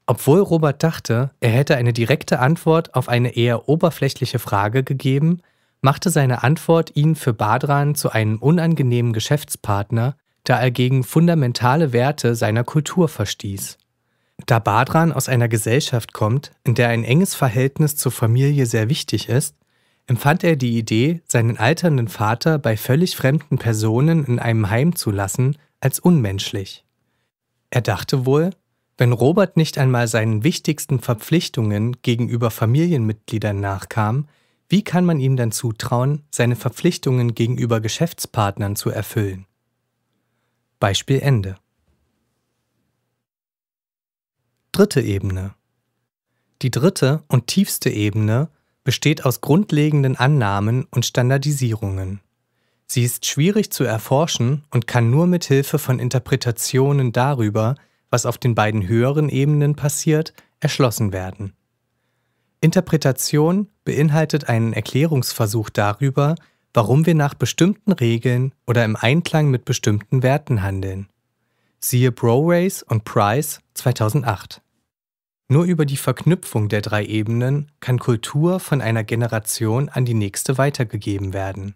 Obwohl Robert dachte, er hätte eine direkte Antwort auf eine eher oberflächliche Frage gegeben, machte seine Antwort ihn für Badran zu einem unangenehmen Geschäftspartner, da er gegen fundamentale Werte seiner Kultur verstieß. Da Badran aus einer Gesellschaft kommt, in der ein enges Verhältnis zur Familie sehr wichtig ist, empfand er die Idee, seinen alternden Vater bei völlig fremden Personen in einem Heim zu lassen, als unmenschlich. Er dachte wohl, wenn Robert nicht einmal seinen wichtigsten Verpflichtungen gegenüber Familienmitgliedern nachkam, wie kann man ihm dann zutrauen, seine Verpflichtungen gegenüber Geschäftspartnern zu erfüllen? Beispiel Ende. Dritte Ebene. Die dritte und tiefste Ebene besteht aus grundlegenden Annahmen und Standardisierungen. Sie ist schwierig zu erforschen und kann nur mit Hilfe von Interpretationen darüber, was auf den beiden höheren Ebenen passiert, erschlossen werden. Interpretation beinhaltet einen Erklärungsversuch darüber, warum wir nach bestimmten Regeln oder im Einklang mit bestimmten Werten handeln. Siehe Bro-Race und Price 2008. Nur über die Verknüpfung der drei Ebenen kann Kultur von einer Generation an die nächste weitergegeben werden.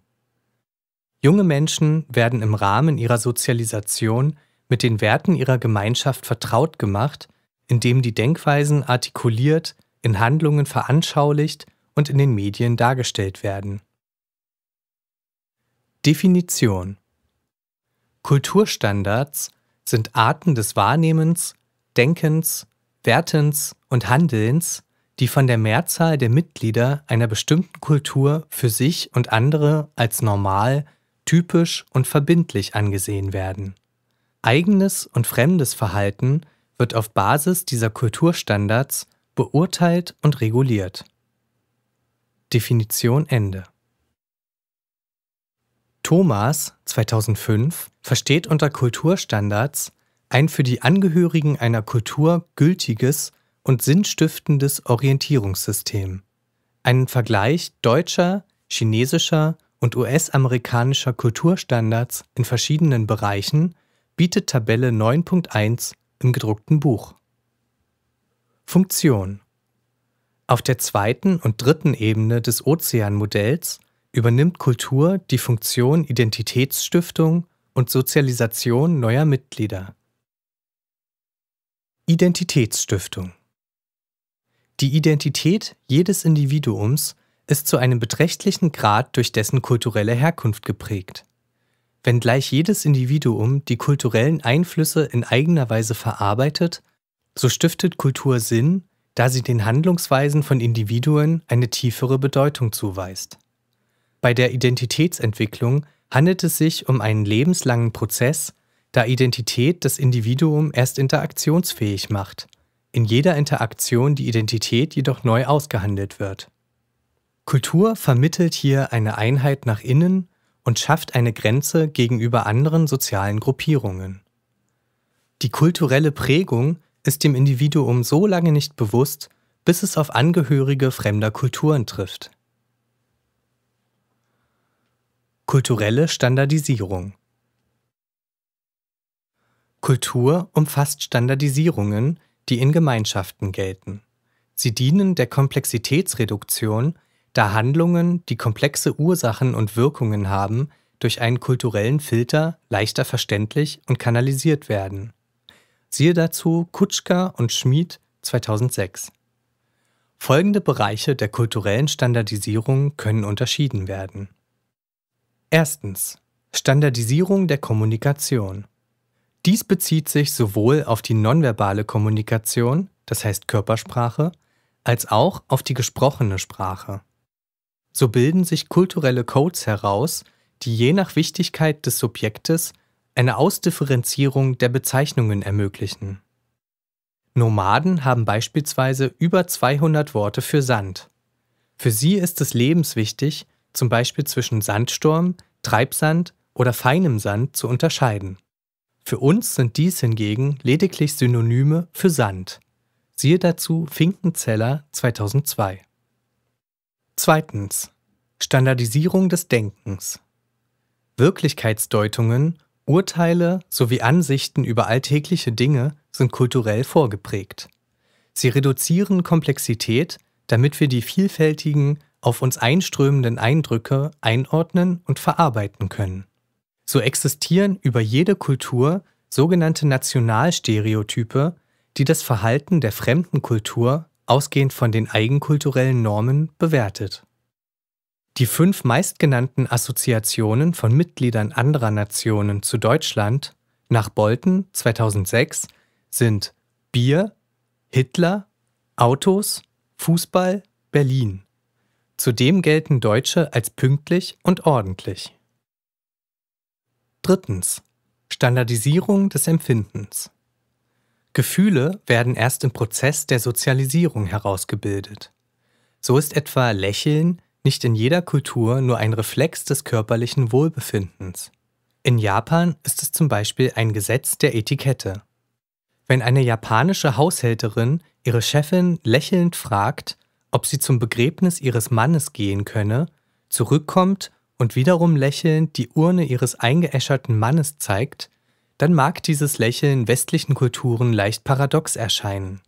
Junge Menschen werden im Rahmen ihrer Sozialisation mit den Werten ihrer Gemeinschaft vertraut gemacht, indem die Denkweisen artikuliert, in Handlungen veranschaulicht und in den Medien dargestellt werden. Definition Kulturstandards sind Arten des Wahrnehmens, Denkens, Wertens und Handelns, die von der Mehrzahl der Mitglieder einer bestimmten Kultur für sich und andere als normal, typisch und verbindlich angesehen werden. Eigenes und fremdes Verhalten wird auf Basis dieser Kulturstandards beurteilt und reguliert. Definition Ende. Thomas 2005 versteht unter Kulturstandards ein für die Angehörigen einer Kultur gültiges und sinnstiftendes Orientierungssystem. Einen Vergleich deutscher, chinesischer und US-amerikanischer Kulturstandards in verschiedenen Bereichen bietet Tabelle 9.1 im gedruckten Buch. Funktion Auf der zweiten und dritten Ebene des Ozeanmodells übernimmt Kultur die Funktion Identitätsstiftung und Sozialisation neuer Mitglieder. Identitätsstiftung Die Identität jedes Individuums ist zu einem beträchtlichen Grad durch dessen kulturelle Herkunft geprägt. Wenngleich jedes Individuum die kulturellen Einflüsse in eigener Weise verarbeitet, so stiftet Kultur Sinn, da sie den Handlungsweisen von Individuen eine tiefere Bedeutung zuweist. Bei der Identitätsentwicklung handelt es sich um einen lebenslangen Prozess, da Identität das Individuum erst interaktionsfähig macht, in jeder Interaktion die Identität jedoch neu ausgehandelt wird. Kultur vermittelt hier eine Einheit nach innen und schafft eine Grenze gegenüber anderen sozialen Gruppierungen. Die kulturelle Prägung ist dem Individuum so lange nicht bewusst, bis es auf Angehörige fremder Kulturen trifft. Kulturelle Standardisierung Kultur umfasst Standardisierungen, die in Gemeinschaften gelten. Sie dienen der Komplexitätsreduktion, da Handlungen, die komplexe Ursachen und Wirkungen haben, durch einen kulturellen Filter leichter verständlich und kanalisiert werden. Siehe dazu Kutschka und Schmid 2006. Folgende Bereiche der kulturellen Standardisierung können unterschieden werden. Erstens. Standardisierung der Kommunikation. Dies bezieht sich sowohl auf die nonverbale Kommunikation, das heißt Körpersprache, als auch auf die gesprochene Sprache. So bilden sich kulturelle Codes heraus, die je nach Wichtigkeit des Subjektes eine Ausdifferenzierung der Bezeichnungen ermöglichen. Nomaden haben beispielsweise über 200 Worte für Sand. Für sie ist es lebenswichtig, zum Beispiel zwischen Sandsturm, Treibsand oder feinem Sand zu unterscheiden. Für uns sind dies hingegen lediglich Synonyme für Sand. Siehe dazu Finkenzeller 2002. Zweitens. Standardisierung des Denkens. Wirklichkeitsdeutungen, Urteile sowie Ansichten über alltägliche Dinge sind kulturell vorgeprägt. Sie reduzieren Komplexität, damit wir die vielfältigen, auf uns einströmenden Eindrücke einordnen und verarbeiten können. So existieren über jede Kultur sogenannte Nationalstereotype, die das Verhalten der fremden Kultur ausgehend von den eigenkulturellen Normen bewertet. Die fünf meistgenannten Assoziationen von Mitgliedern anderer Nationen zu Deutschland nach Bolton 2006 sind Bier, Hitler, Autos, Fußball, Berlin. Zudem gelten Deutsche als pünktlich und ordentlich. Drittens. Standardisierung des Empfindens. Gefühle werden erst im Prozess der Sozialisierung herausgebildet. So ist etwa Lächeln nicht in jeder Kultur nur ein Reflex des körperlichen Wohlbefindens. In Japan ist es zum Beispiel ein Gesetz der Etikette. Wenn eine japanische Haushälterin ihre Chefin lächelnd fragt, ob sie zum Begräbnis ihres Mannes gehen könne, zurückkommt und wiederum lächelnd die Urne ihres eingeäscherten Mannes zeigt, dann mag dieses Lächeln westlichen Kulturen leicht paradox erscheinen.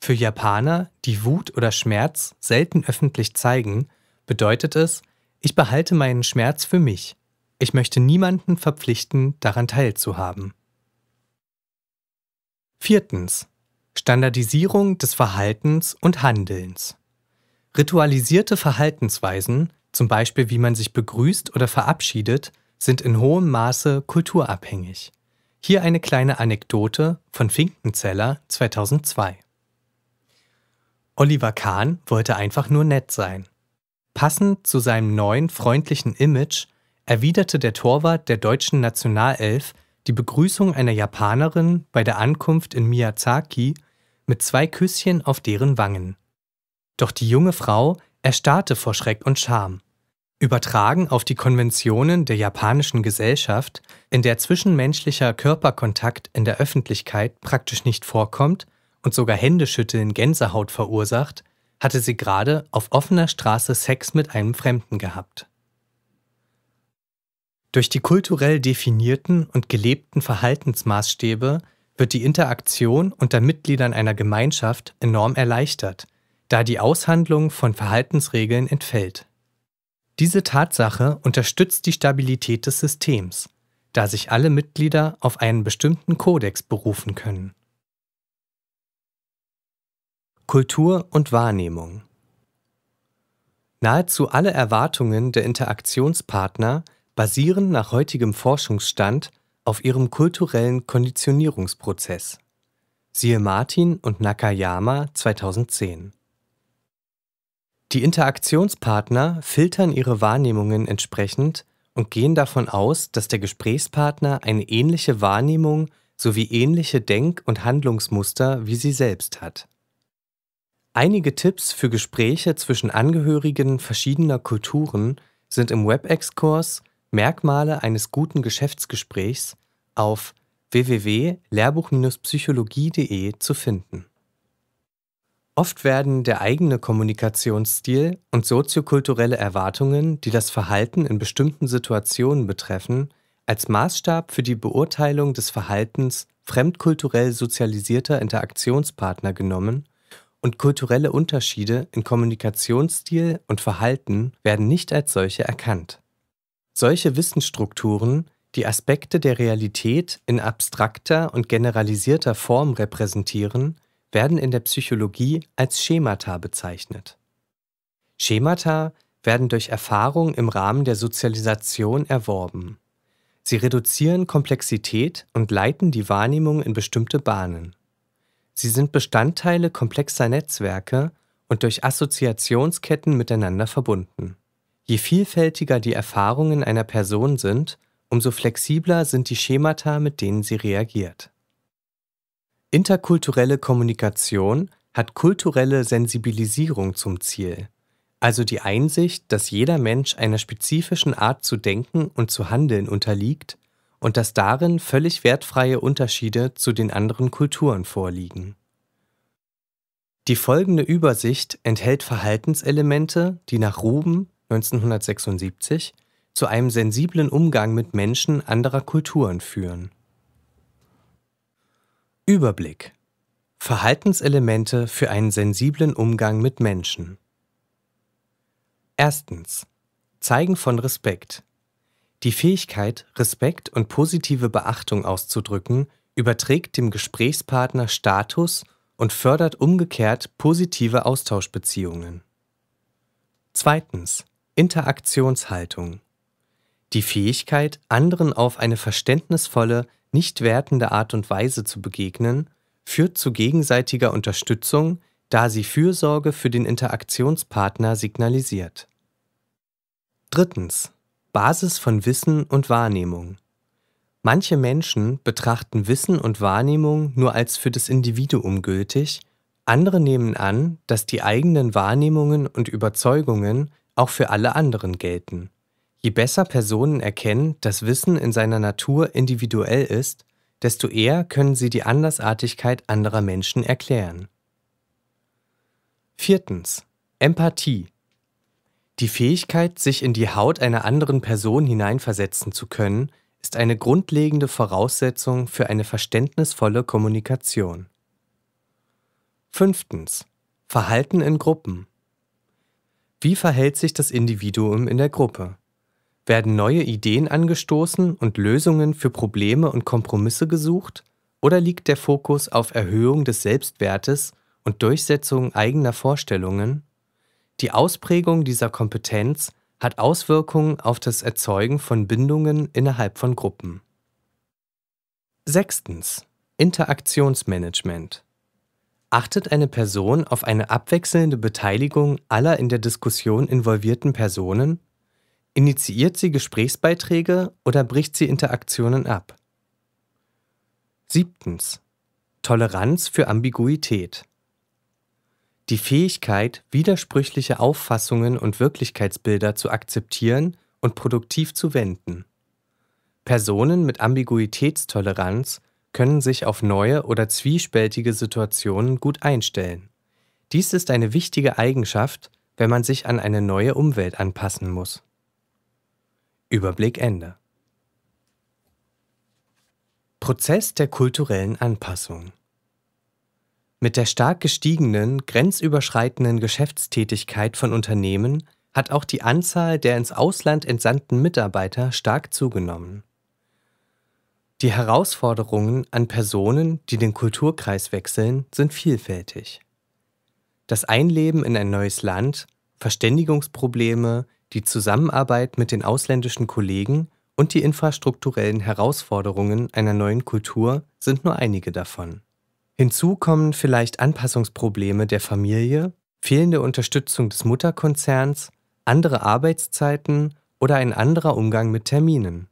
Für Japaner, die Wut oder Schmerz selten öffentlich zeigen, bedeutet es, ich behalte meinen Schmerz für mich. Ich möchte niemanden verpflichten, daran teilzuhaben. Viertens. Standardisierung des Verhaltens und Handelns. Ritualisierte Verhaltensweisen zum Beispiel wie man sich begrüßt oder verabschiedet, sind in hohem Maße kulturabhängig. Hier eine kleine Anekdote von Finkenzeller 2002. Oliver Kahn wollte einfach nur nett sein. Passend zu seinem neuen freundlichen Image erwiderte der Torwart der deutschen Nationalelf die Begrüßung einer Japanerin bei der Ankunft in Miyazaki mit zwei Küsschen auf deren Wangen. Doch die junge Frau erstarrte vor Schreck und Scham. Übertragen auf die Konventionen der japanischen Gesellschaft, in der zwischenmenschlicher Körperkontakt in der Öffentlichkeit praktisch nicht vorkommt und sogar Händeschütteln Gänsehaut verursacht, hatte sie gerade auf offener Straße Sex mit einem Fremden gehabt. Durch die kulturell definierten und gelebten Verhaltensmaßstäbe wird die Interaktion unter Mitgliedern einer Gemeinschaft enorm erleichtert, da die Aushandlung von Verhaltensregeln entfällt. Diese Tatsache unterstützt die Stabilität des Systems, da sich alle Mitglieder auf einen bestimmten Kodex berufen können. Kultur und Wahrnehmung Nahezu alle Erwartungen der Interaktionspartner basieren nach heutigem Forschungsstand auf ihrem kulturellen Konditionierungsprozess. Siehe Martin und Nakayama 2010. Die Interaktionspartner filtern ihre Wahrnehmungen entsprechend und gehen davon aus, dass der Gesprächspartner eine ähnliche Wahrnehmung sowie ähnliche Denk- und Handlungsmuster wie sie selbst hat. Einige Tipps für Gespräche zwischen Angehörigen verschiedener Kulturen sind im WebEx-Kurs Merkmale eines guten Geschäftsgesprächs auf www.lehrbuch-psychologie.de zu finden. Oft werden der eigene Kommunikationsstil und soziokulturelle Erwartungen, die das Verhalten in bestimmten Situationen betreffen, als Maßstab für die Beurteilung des Verhaltens fremdkulturell sozialisierter Interaktionspartner genommen und kulturelle Unterschiede in Kommunikationsstil und Verhalten werden nicht als solche erkannt. Solche Wissensstrukturen, die Aspekte der Realität in abstrakter und generalisierter Form repräsentieren, werden in der Psychologie als Schemata bezeichnet. Schemata werden durch Erfahrung im Rahmen der Sozialisation erworben. Sie reduzieren Komplexität und leiten die Wahrnehmung in bestimmte Bahnen. Sie sind Bestandteile komplexer Netzwerke und durch Assoziationsketten miteinander verbunden. Je vielfältiger die Erfahrungen einer Person sind, umso flexibler sind die Schemata, mit denen sie reagiert. Interkulturelle Kommunikation hat kulturelle Sensibilisierung zum Ziel, also die Einsicht, dass jeder Mensch einer spezifischen Art zu denken und zu handeln unterliegt und dass darin völlig wertfreie Unterschiede zu den anderen Kulturen vorliegen. Die folgende Übersicht enthält Verhaltenselemente, die nach Ruben 1976 zu einem sensiblen Umgang mit Menschen anderer Kulturen führen. Überblick Verhaltenselemente für einen sensiblen Umgang mit Menschen. Erstens. Zeigen von Respekt. Die Fähigkeit, Respekt und positive Beachtung auszudrücken, überträgt dem Gesprächspartner Status und fördert umgekehrt positive Austauschbeziehungen. Zweitens. Interaktionshaltung. Die Fähigkeit, anderen auf eine verständnisvolle, nicht wertende Art und Weise zu begegnen, führt zu gegenseitiger Unterstützung, da sie Fürsorge für den Interaktionspartner signalisiert. Drittens. Basis von Wissen und Wahrnehmung. Manche Menschen betrachten Wissen und Wahrnehmung nur als für das Individuum gültig, andere nehmen an, dass die eigenen Wahrnehmungen und Überzeugungen auch für alle anderen gelten. Je besser Personen erkennen, dass Wissen in seiner Natur individuell ist, desto eher können sie die Andersartigkeit anderer Menschen erklären. Viertens. Empathie. Die Fähigkeit, sich in die Haut einer anderen Person hineinversetzen zu können, ist eine grundlegende Voraussetzung für eine verständnisvolle Kommunikation. Fünftens. Verhalten in Gruppen. Wie verhält sich das Individuum in der Gruppe? Werden neue Ideen angestoßen und Lösungen für Probleme und Kompromisse gesucht? Oder liegt der Fokus auf Erhöhung des Selbstwertes und Durchsetzung eigener Vorstellungen? Die Ausprägung dieser Kompetenz hat Auswirkungen auf das Erzeugen von Bindungen innerhalb von Gruppen. Sechstens. Interaktionsmanagement. Achtet eine Person auf eine abwechselnde Beteiligung aller in der Diskussion involvierten Personen? Initiiert sie Gesprächsbeiträge oder bricht sie Interaktionen ab? Siebtens. Toleranz für Ambiguität. Die Fähigkeit, widersprüchliche Auffassungen und Wirklichkeitsbilder zu akzeptieren und produktiv zu wenden. Personen mit Ambiguitätstoleranz können sich auf neue oder zwiespältige Situationen gut einstellen. Dies ist eine wichtige Eigenschaft, wenn man sich an eine neue Umwelt anpassen muss. Überblick Ende. Prozess der kulturellen Anpassung mit der stark gestiegenen, grenzüberschreitenden Geschäftstätigkeit von Unternehmen hat auch die Anzahl der ins Ausland entsandten Mitarbeiter stark zugenommen. Die Herausforderungen an Personen, die den Kulturkreis wechseln, sind vielfältig. Das Einleben in ein neues Land, Verständigungsprobleme, die Zusammenarbeit mit den ausländischen Kollegen und die infrastrukturellen Herausforderungen einer neuen Kultur sind nur einige davon. Hinzu kommen vielleicht Anpassungsprobleme der Familie, fehlende Unterstützung des Mutterkonzerns, andere Arbeitszeiten oder ein anderer Umgang mit Terminen.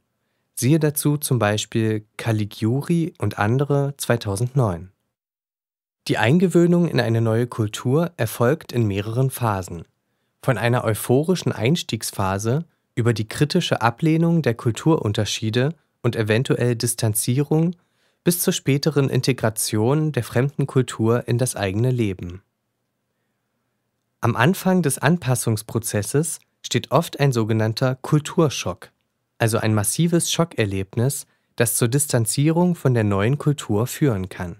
Siehe dazu zum Beispiel Caligiuri und andere 2009. Die Eingewöhnung in eine neue Kultur erfolgt in mehreren Phasen. Von einer euphorischen Einstiegsphase über die kritische Ablehnung der Kulturunterschiede und eventuell Distanzierung bis zur späteren Integration der fremden Kultur in das eigene Leben. Am Anfang des Anpassungsprozesses steht oft ein sogenannter Kulturschock, also ein massives Schockerlebnis, das zur Distanzierung von der neuen Kultur führen kann.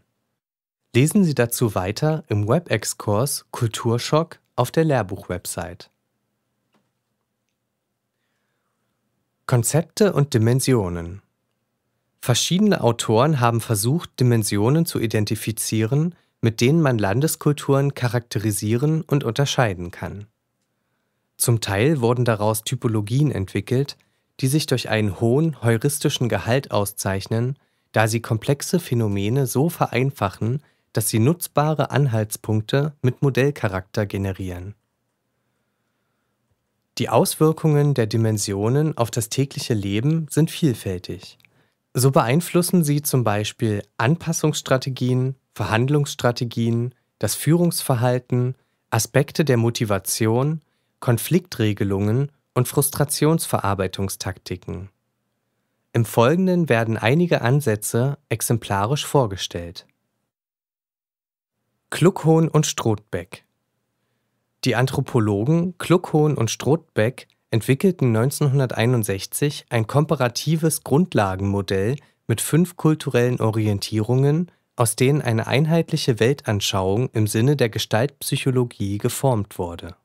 Lesen Sie dazu weiter im WebEx-Kurs Kulturschock auf der Lehrbuch-Website. Konzepte und Dimensionen Verschiedene Autoren haben versucht, Dimensionen zu identifizieren, mit denen man Landeskulturen charakterisieren und unterscheiden kann. Zum Teil wurden daraus Typologien entwickelt, die sich durch einen hohen heuristischen Gehalt auszeichnen, da sie komplexe Phänomene so vereinfachen, dass sie nutzbare Anhaltspunkte mit Modellcharakter generieren. Die Auswirkungen der Dimensionen auf das tägliche Leben sind vielfältig. So beeinflussen sie zum Beispiel Anpassungsstrategien, Verhandlungsstrategien, das Führungsverhalten, Aspekte der Motivation, Konfliktregelungen und Frustrationsverarbeitungstaktiken. Im Folgenden werden einige Ansätze exemplarisch vorgestellt. Kluckhohn und Strothbeck Die Anthropologen Kluckhohn und Strothbeck entwickelten 1961 ein komparatives Grundlagenmodell mit fünf kulturellen Orientierungen, aus denen eine einheitliche Weltanschauung im Sinne der Gestaltpsychologie geformt wurde.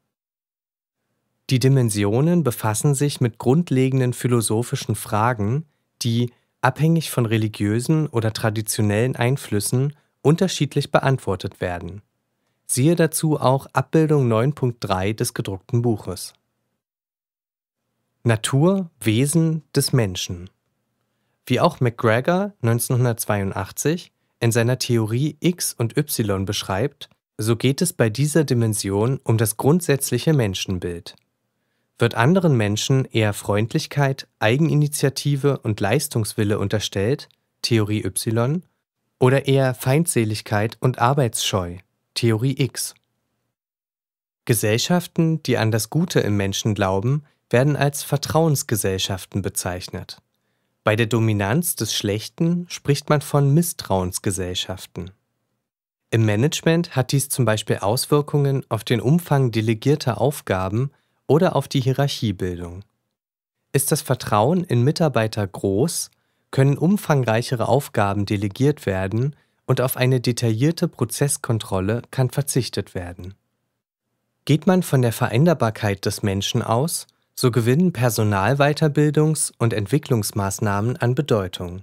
Die Dimensionen befassen sich mit grundlegenden philosophischen Fragen, die, abhängig von religiösen oder traditionellen Einflüssen, unterschiedlich beantwortet werden. Siehe dazu auch Abbildung 9.3 des gedruckten Buches. Natur, Wesen des Menschen. Wie auch McGregor 1982 in seiner Theorie X und Y beschreibt, so geht es bei dieser Dimension um das grundsätzliche Menschenbild. Wird anderen Menschen eher Freundlichkeit, Eigeninitiative und Leistungswille unterstellt, Theorie Y, oder eher Feindseligkeit und Arbeitsscheu, Theorie X? Gesellschaften, die an das Gute im Menschen glauben, werden als Vertrauensgesellschaften bezeichnet. Bei der Dominanz des Schlechten spricht man von Misstrauensgesellschaften. Im Management hat dies zum Beispiel Auswirkungen auf den Umfang delegierter Aufgaben oder auf die Hierarchiebildung. Ist das Vertrauen in Mitarbeiter groß, können umfangreichere Aufgaben delegiert werden und auf eine detaillierte Prozesskontrolle kann verzichtet werden. Geht man von der Veränderbarkeit des Menschen aus, so gewinnen Personalweiterbildungs- und Entwicklungsmaßnahmen an Bedeutung.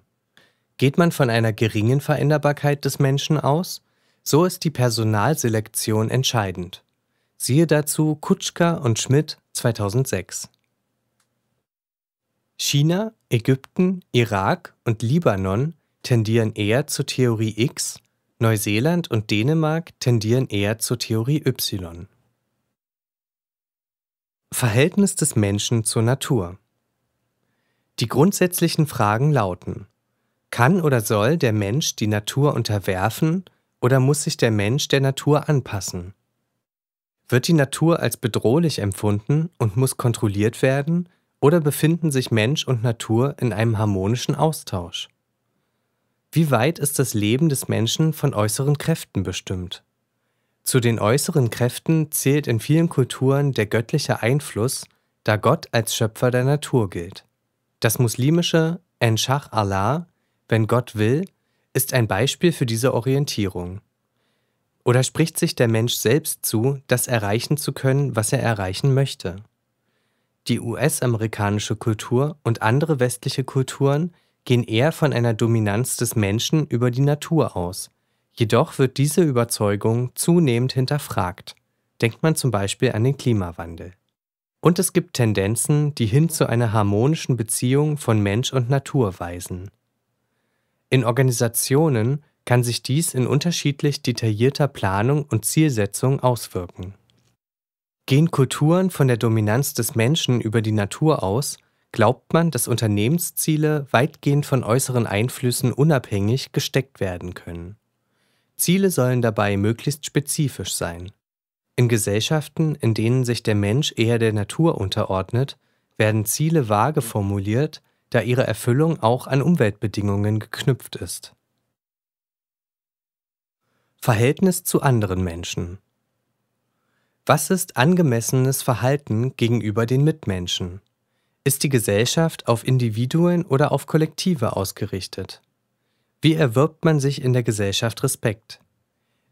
Geht man von einer geringen Veränderbarkeit des Menschen aus, so ist die Personalselektion entscheidend. Siehe dazu Kutschka und Schmidt 2006. China, Ägypten, Irak und Libanon tendieren eher zur Theorie X, Neuseeland und Dänemark tendieren eher zur Theorie Y. Verhältnis des Menschen zur Natur Die grundsätzlichen Fragen lauten Kann oder soll der Mensch die Natur unterwerfen oder muss sich der Mensch der Natur anpassen? Wird die Natur als bedrohlich empfunden und muss kontrolliert werden, oder befinden sich Mensch und Natur in einem harmonischen Austausch? Wie weit ist das Leben des Menschen von äußeren Kräften bestimmt? Zu den äußeren Kräften zählt in vielen Kulturen der göttliche Einfluss, da Gott als Schöpfer der Natur gilt. Das muslimische Enshach Allah, wenn Gott will, ist ein Beispiel für diese Orientierung. Oder spricht sich der Mensch selbst zu, das erreichen zu können, was er erreichen möchte? Die US-amerikanische Kultur und andere westliche Kulturen gehen eher von einer Dominanz des Menschen über die Natur aus. Jedoch wird diese Überzeugung zunehmend hinterfragt. Denkt man zum Beispiel an den Klimawandel. Und es gibt Tendenzen, die hin zu einer harmonischen Beziehung von Mensch und Natur weisen. In Organisationen kann sich dies in unterschiedlich detaillierter Planung und Zielsetzung auswirken. Gehen Kulturen von der Dominanz des Menschen über die Natur aus, glaubt man, dass Unternehmensziele weitgehend von äußeren Einflüssen unabhängig gesteckt werden können. Ziele sollen dabei möglichst spezifisch sein. In Gesellschaften, in denen sich der Mensch eher der Natur unterordnet, werden Ziele vage formuliert, da ihre Erfüllung auch an Umweltbedingungen geknüpft ist. Verhältnis zu anderen Menschen. Was ist angemessenes Verhalten gegenüber den Mitmenschen? Ist die Gesellschaft auf Individuen oder auf Kollektive ausgerichtet? Wie erwirbt man sich in der Gesellschaft Respekt?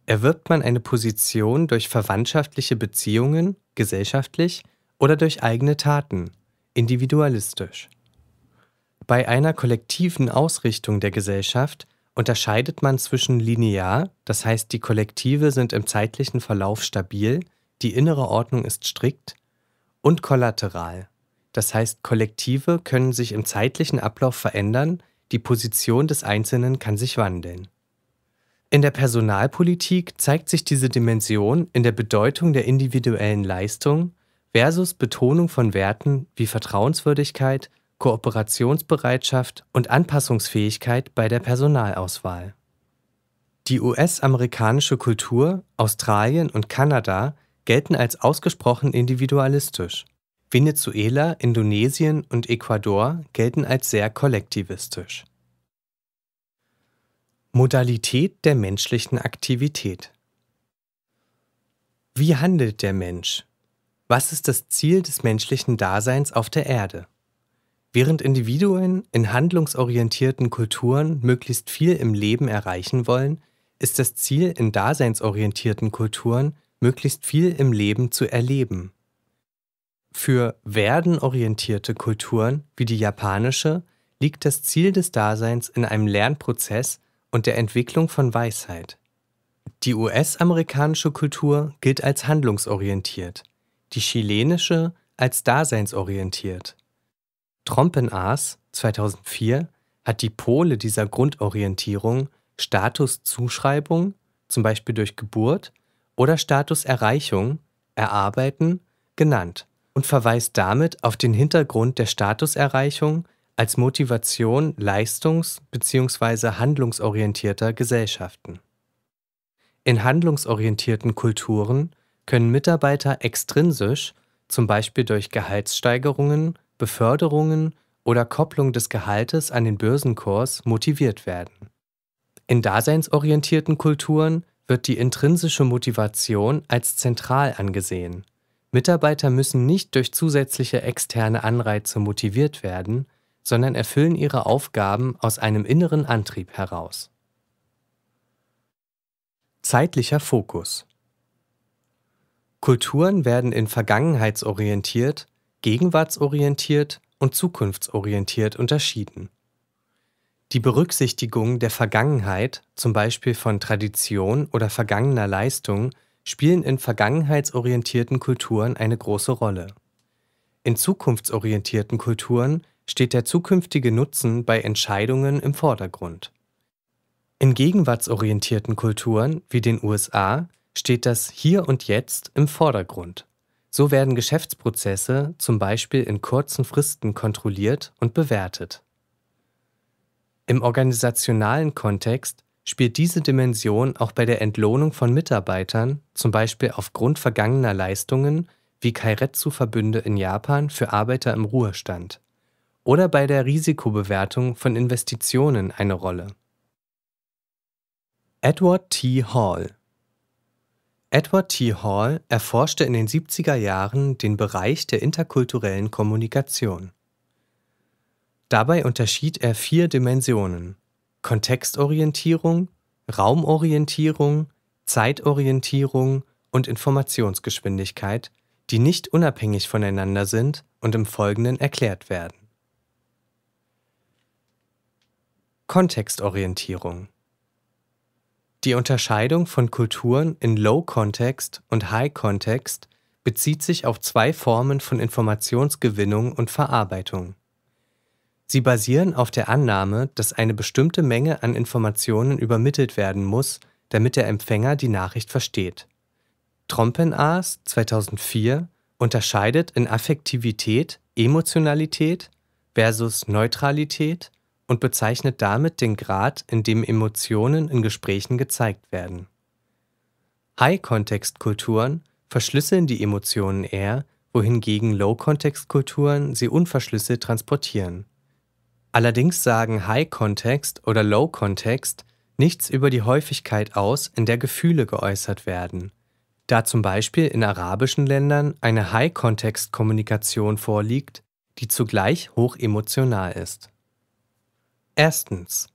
Erwirbt man eine Position durch verwandtschaftliche Beziehungen, gesellschaftlich, oder durch eigene Taten, individualistisch? Bei einer kollektiven Ausrichtung der Gesellschaft unterscheidet man zwischen linear, das heißt die Kollektive sind im zeitlichen Verlauf stabil, die innere Ordnung ist strikt, und kollateral, das heißt Kollektive können sich im zeitlichen Ablauf verändern, die Position des Einzelnen kann sich wandeln. In der Personalpolitik zeigt sich diese Dimension in der Bedeutung der individuellen Leistung versus Betonung von Werten wie Vertrauenswürdigkeit, Kooperationsbereitschaft und Anpassungsfähigkeit bei der Personalauswahl. Die US-amerikanische Kultur, Australien und Kanada gelten als ausgesprochen individualistisch. Venezuela, Indonesien und Ecuador gelten als sehr kollektivistisch. Modalität der menschlichen Aktivität Wie handelt der Mensch? Was ist das Ziel des menschlichen Daseins auf der Erde? Während Individuen in handlungsorientierten Kulturen möglichst viel im Leben erreichen wollen, ist das Ziel in daseinsorientierten Kulturen, möglichst viel im Leben zu erleben. Für werdenorientierte Kulturen wie die japanische liegt das Ziel des Daseins in einem Lernprozess und der Entwicklung von Weisheit. Die US-amerikanische Kultur gilt als handlungsorientiert, die chilenische als daseinsorientiert. Trompenaas 2004 hat die Pole dieser Grundorientierung Statuszuschreibung, zum Beispiel durch Geburt, oder Statuserreichung, Erarbeiten, genannt und verweist damit auf den Hintergrund der Statuserreichung als Motivation leistungs- bzw. handlungsorientierter Gesellschaften. In handlungsorientierten Kulturen können Mitarbeiter extrinsisch, zum Beispiel durch Gehaltssteigerungen, Beförderungen oder Kopplung des Gehaltes an den Börsenkurs, motiviert werden. In daseinsorientierten Kulturen wird die intrinsische Motivation als zentral angesehen. Mitarbeiter müssen nicht durch zusätzliche externe Anreize motiviert werden, sondern erfüllen ihre Aufgaben aus einem inneren Antrieb heraus. Zeitlicher Fokus Kulturen werden in vergangenheitsorientiert, gegenwartsorientiert und zukunftsorientiert unterschieden. Die Berücksichtigung der Vergangenheit, zum Beispiel von Tradition oder vergangener Leistung, spielen in vergangenheitsorientierten Kulturen eine große Rolle. In zukunftsorientierten Kulturen steht der zukünftige Nutzen bei Entscheidungen im Vordergrund. In gegenwartsorientierten Kulturen wie den USA steht das Hier und Jetzt im Vordergrund. So werden Geschäftsprozesse zum Beispiel in kurzen Fristen kontrolliert und bewertet. Im organisationalen Kontext spielt diese Dimension auch bei der Entlohnung von Mitarbeitern, zum Beispiel aufgrund vergangener Leistungen wie Kairetsu-Verbünde in Japan für Arbeiter im Ruhestand, oder bei der Risikobewertung von Investitionen eine Rolle. Edward T. Hall Edward T. Hall erforschte in den 70er Jahren den Bereich der interkulturellen Kommunikation. Dabei unterschied er vier Dimensionen: Kontextorientierung, Raumorientierung, Zeitorientierung und Informationsgeschwindigkeit, die nicht unabhängig voneinander sind und im Folgenden erklärt werden. Kontextorientierung die Unterscheidung von Kulturen in Low-Context und High-Context bezieht sich auf zwei Formen von Informationsgewinnung und Verarbeitung. Sie basieren auf der Annahme, dass eine bestimmte Menge an Informationen übermittelt werden muss, damit der Empfänger die Nachricht versteht. Trompenaars 2004 unterscheidet in Affektivität Emotionalität versus Neutralität und bezeichnet damit den Grad, in dem Emotionen in Gesprächen gezeigt werden. High-Kontext-Kulturen verschlüsseln die Emotionen eher, wohingegen Low-Kontext-Kulturen sie unverschlüsselt transportieren. Allerdings sagen High-Kontext oder Low-Kontext nichts über die Häufigkeit aus, in der Gefühle geäußert werden. Da zum Beispiel in arabischen Ländern eine High-Kontext-Kommunikation vorliegt, die zugleich hochemotional ist. Erstens.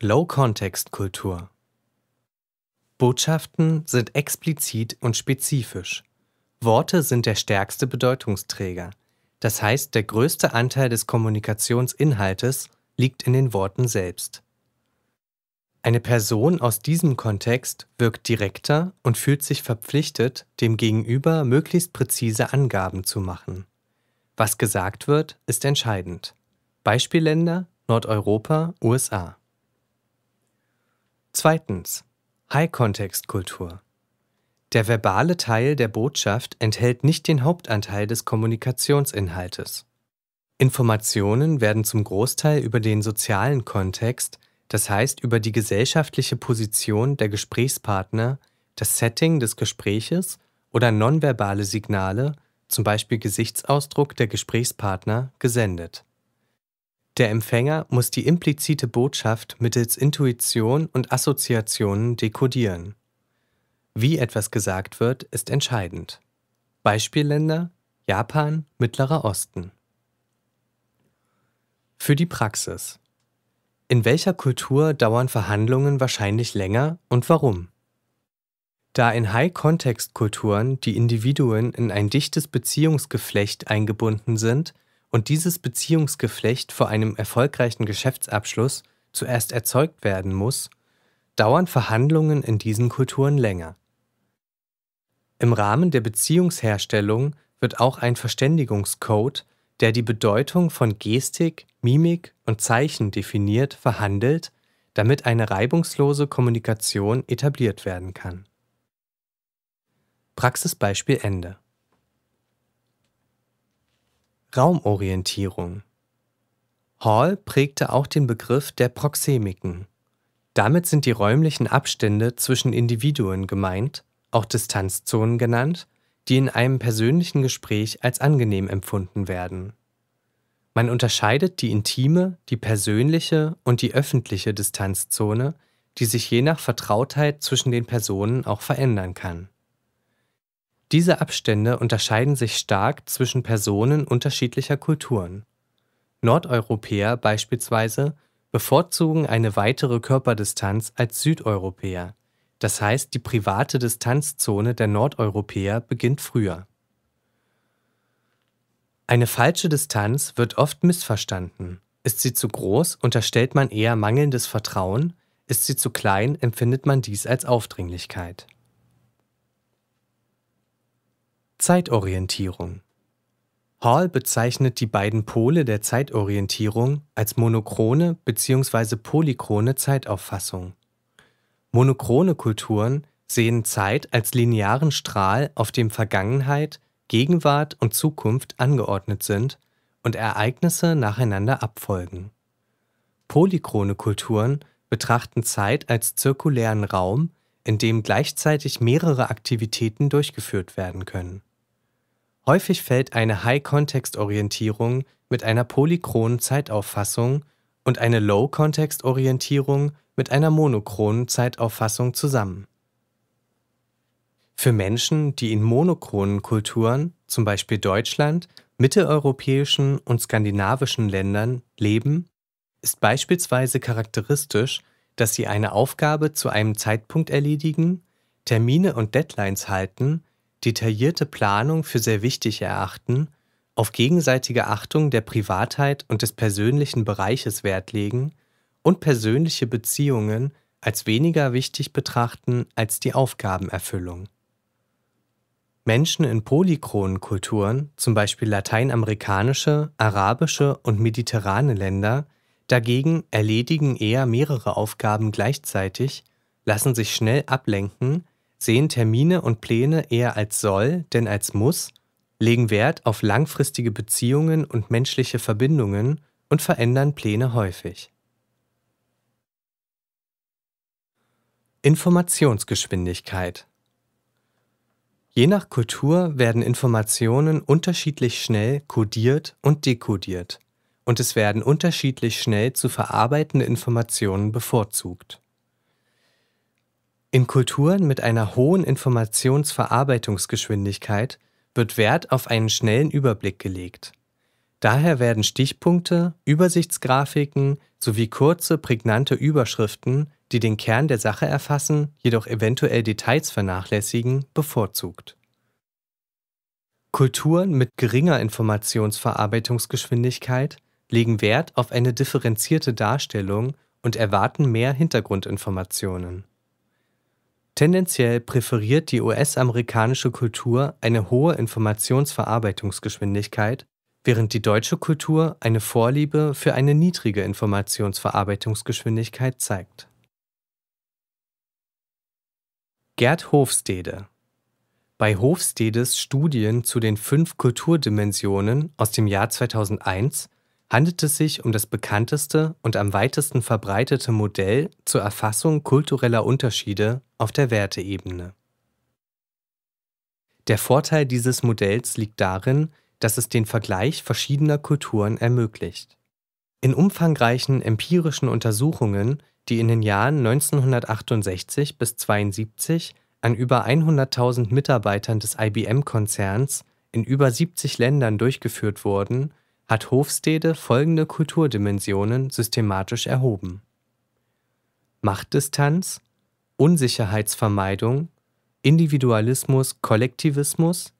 Low-Context-Kultur. Botschaften sind explizit und spezifisch. Worte sind der stärkste Bedeutungsträger. Das heißt, der größte Anteil des Kommunikationsinhaltes liegt in den Worten selbst. Eine Person aus diesem Kontext wirkt direkter und fühlt sich verpflichtet, dem Gegenüber möglichst präzise Angaben zu machen. Was gesagt wird, ist entscheidend. Beispielländer Nordeuropa, USA. Zweitens. High-Kontext-Kultur. Der verbale Teil der Botschaft enthält nicht den Hauptanteil des Kommunikationsinhaltes. Informationen werden zum Großteil über den sozialen Kontext, das heißt über die gesellschaftliche Position der Gesprächspartner, das Setting des Gespräches oder nonverbale Signale, zum Beispiel Gesichtsausdruck der Gesprächspartner, gesendet. Der Empfänger muss die implizite Botschaft mittels Intuition und Assoziationen dekodieren. Wie etwas gesagt wird, ist entscheidend. Beispielländer Japan, Mittlerer Osten. Für die Praxis. In welcher Kultur dauern Verhandlungen wahrscheinlich länger und warum? Da in High-Context-Kulturen die Individuen in ein dichtes Beziehungsgeflecht eingebunden sind, und dieses Beziehungsgeflecht vor einem erfolgreichen Geschäftsabschluss zuerst erzeugt werden muss, dauern Verhandlungen in diesen Kulturen länger. Im Rahmen der Beziehungsherstellung wird auch ein Verständigungscode, der die Bedeutung von Gestik, Mimik und Zeichen definiert, verhandelt, damit eine reibungslose Kommunikation etabliert werden kann. Praxisbeispiel Ende Raumorientierung Hall prägte auch den Begriff der Proxemiken. Damit sind die räumlichen Abstände zwischen Individuen gemeint, auch Distanzzonen genannt, die in einem persönlichen Gespräch als angenehm empfunden werden. Man unterscheidet die intime, die persönliche und die öffentliche Distanzzone, die sich je nach Vertrautheit zwischen den Personen auch verändern kann. Diese Abstände unterscheiden sich stark zwischen Personen unterschiedlicher Kulturen. Nordeuropäer beispielsweise bevorzugen eine weitere Körperdistanz als Südeuropäer, das heißt die private Distanzzone der Nordeuropäer beginnt früher. Eine falsche Distanz wird oft missverstanden. Ist sie zu groß, unterstellt man eher mangelndes Vertrauen, ist sie zu klein, empfindet man dies als Aufdringlichkeit. Zeitorientierung Hall bezeichnet die beiden Pole der Zeitorientierung als monochrone bzw. polychrone Zeitauffassung. Monochrone Kulturen sehen Zeit als linearen Strahl, auf dem Vergangenheit, Gegenwart und Zukunft angeordnet sind und Ereignisse nacheinander abfolgen. Polychrone Kulturen betrachten Zeit als zirkulären Raum, in dem gleichzeitig mehrere Aktivitäten durchgeführt werden können. Häufig fällt eine High-Context-Orientierung mit einer polychronen Zeitauffassung und eine Low-Context-Orientierung mit einer monochronen Zeitauffassung zusammen. Für Menschen, die in monochronen Kulturen, zum Beispiel Deutschland, mitteleuropäischen und skandinavischen Ländern, leben, ist beispielsweise charakteristisch, dass sie eine Aufgabe zu einem Zeitpunkt erledigen, Termine und Deadlines halten detaillierte Planung für sehr wichtig erachten, auf gegenseitige Achtung der Privatheit und des persönlichen Bereiches Wert legen und persönliche Beziehungen als weniger wichtig betrachten als die Aufgabenerfüllung. Menschen in polychronen Kulturen, zum Beispiel lateinamerikanische, arabische und mediterrane Länder, dagegen erledigen eher mehrere Aufgaben gleichzeitig, lassen sich schnell ablenken sehen Termine und Pläne eher als soll denn als muss, legen Wert auf langfristige Beziehungen und menschliche Verbindungen und verändern Pläne häufig. Informationsgeschwindigkeit Je nach Kultur werden Informationen unterschiedlich schnell kodiert und dekodiert, und es werden unterschiedlich schnell zu verarbeitende Informationen bevorzugt. In Kulturen mit einer hohen Informationsverarbeitungsgeschwindigkeit wird Wert auf einen schnellen Überblick gelegt. Daher werden Stichpunkte, Übersichtsgrafiken sowie kurze, prägnante Überschriften, die den Kern der Sache erfassen, jedoch eventuell Details vernachlässigen, bevorzugt. Kulturen mit geringer Informationsverarbeitungsgeschwindigkeit legen Wert auf eine differenzierte Darstellung und erwarten mehr Hintergrundinformationen. Tendenziell präferiert die US-amerikanische Kultur eine hohe Informationsverarbeitungsgeschwindigkeit, während die deutsche Kultur eine Vorliebe für eine niedrige Informationsverarbeitungsgeschwindigkeit zeigt. Gerd Hofstede Bei Hofstedes Studien zu den fünf Kulturdimensionen aus dem Jahr 2001 handelt es sich um das bekannteste und am weitesten verbreitete Modell zur Erfassung kultureller Unterschiede auf der Werteebene. Der Vorteil dieses Modells liegt darin, dass es den Vergleich verschiedener Kulturen ermöglicht. In umfangreichen empirischen Untersuchungen, die in den Jahren 1968 bis 1972 an über 100.000 Mitarbeitern des IBM-Konzerns in über 70 Ländern durchgeführt wurden, hat Hofstede folgende Kulturdimensionen systematisch erhoben: Machtdistanz, Unsicherheitsvermeidung, Individualismus, Kollektivismus,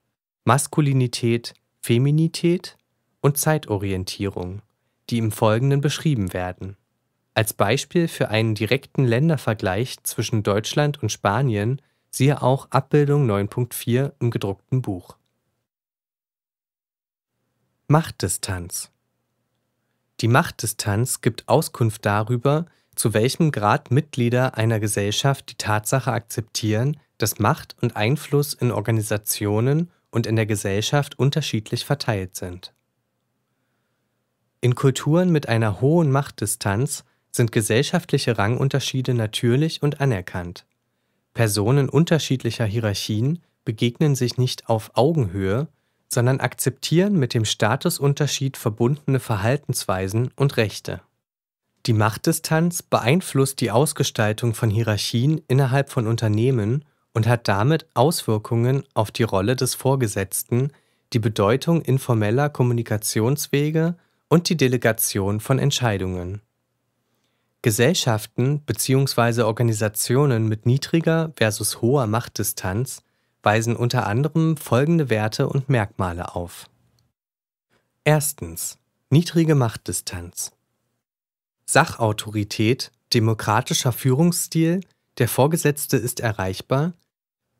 Maskulinität, Feminität und Zeitorientierung, die im Folgenden beschrieben werden. Als Beispiel für einen direkten Ländervergleich zwischen Deutschland und Spanien siehe auch Abbildung 9.4 im gedruckten Buch Machtdistanz Die Machtdistanz gibt Auskunft darüber, zu welchem Grad Mitglieder einer Gesellschaft die Tatsache akzeptieren, dass Macht und Einfluss in Organisationen und in der Gesellschaft unterschiedlich verteilt sind. In Kulturen mit einer hohen Machtdistanz sind gesellschaftliche Rangunterschiede natürlich und anerkannt. Personen unterschiedlicher Hierarchien begegnen sich nicht auf Augenhöhe, sondern akzeptieren mit dem Statusunterschied verbundene Verhaltensweisen und Rechte. Die Machtdistanz beeinflusst die Ausgestaltung von Hierarchien innerhalb von Unternehmen und hat damit Auswirkungen auf die Rolle des Vorgesetzten, die Bedeutung informeller Kommunikationswege und die Delegation von Entscheidungen. Gesellschaften bzw. Organisationen mit niedriger versus hoher Machtdistanz weisen unter anderem folgende Werte und Merkmale auf. Erstens. Niedrige Machtdistanz. Sachautorität, demokratischer Führungsstil, der Vorgesetzte ist erreichbar,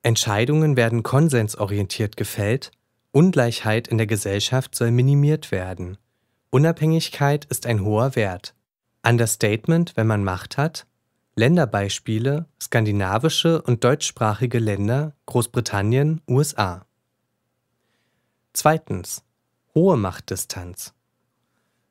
Entscheidungen werden konsensorientiert gefällt, Ungleichheit in der Gesellschaft soll minimiert werden, Unabhängigkeit ist ein hoher Wert, Understatement, wenn man Macht hat, Länderbeispiele skandinavische und deutschsprachige Länder, Großbritannien, USA. Zweitens. Hohe Machtdistanz.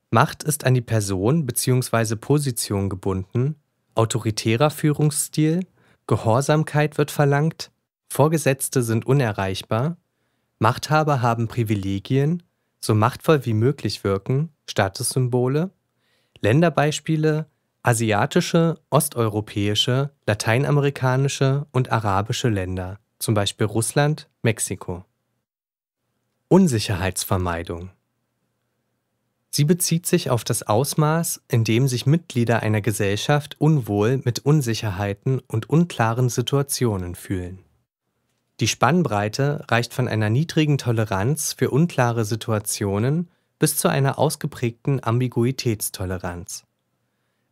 Macht ist an die Person bzw. Position gebunden, autoritärer Führungsstil, Gehorsamkeit wird verlangt, Vorgesetzte sind unerreichbar, Machthaber haben Privilegien, so machtvoll wie möglich wirken, Statussymbole, Länderbeispiele asiatische, osteuropäische, lateinamerikanische und arabische Länder, zum Beispiel Russland, Mexiko. Unsicherheitsvermeidung. Sie bezieht sich auf das Ausmaß, in dem sich Mitglieder einer Gesellschaft unwohl mit Unsicherheiten und unklaren Situationen fühlen. Die Spannbreite reicht von einer niedrigen Toleranz für unklare Situationen bis zu einer ausgeprägten Ambiguitätstoleranz.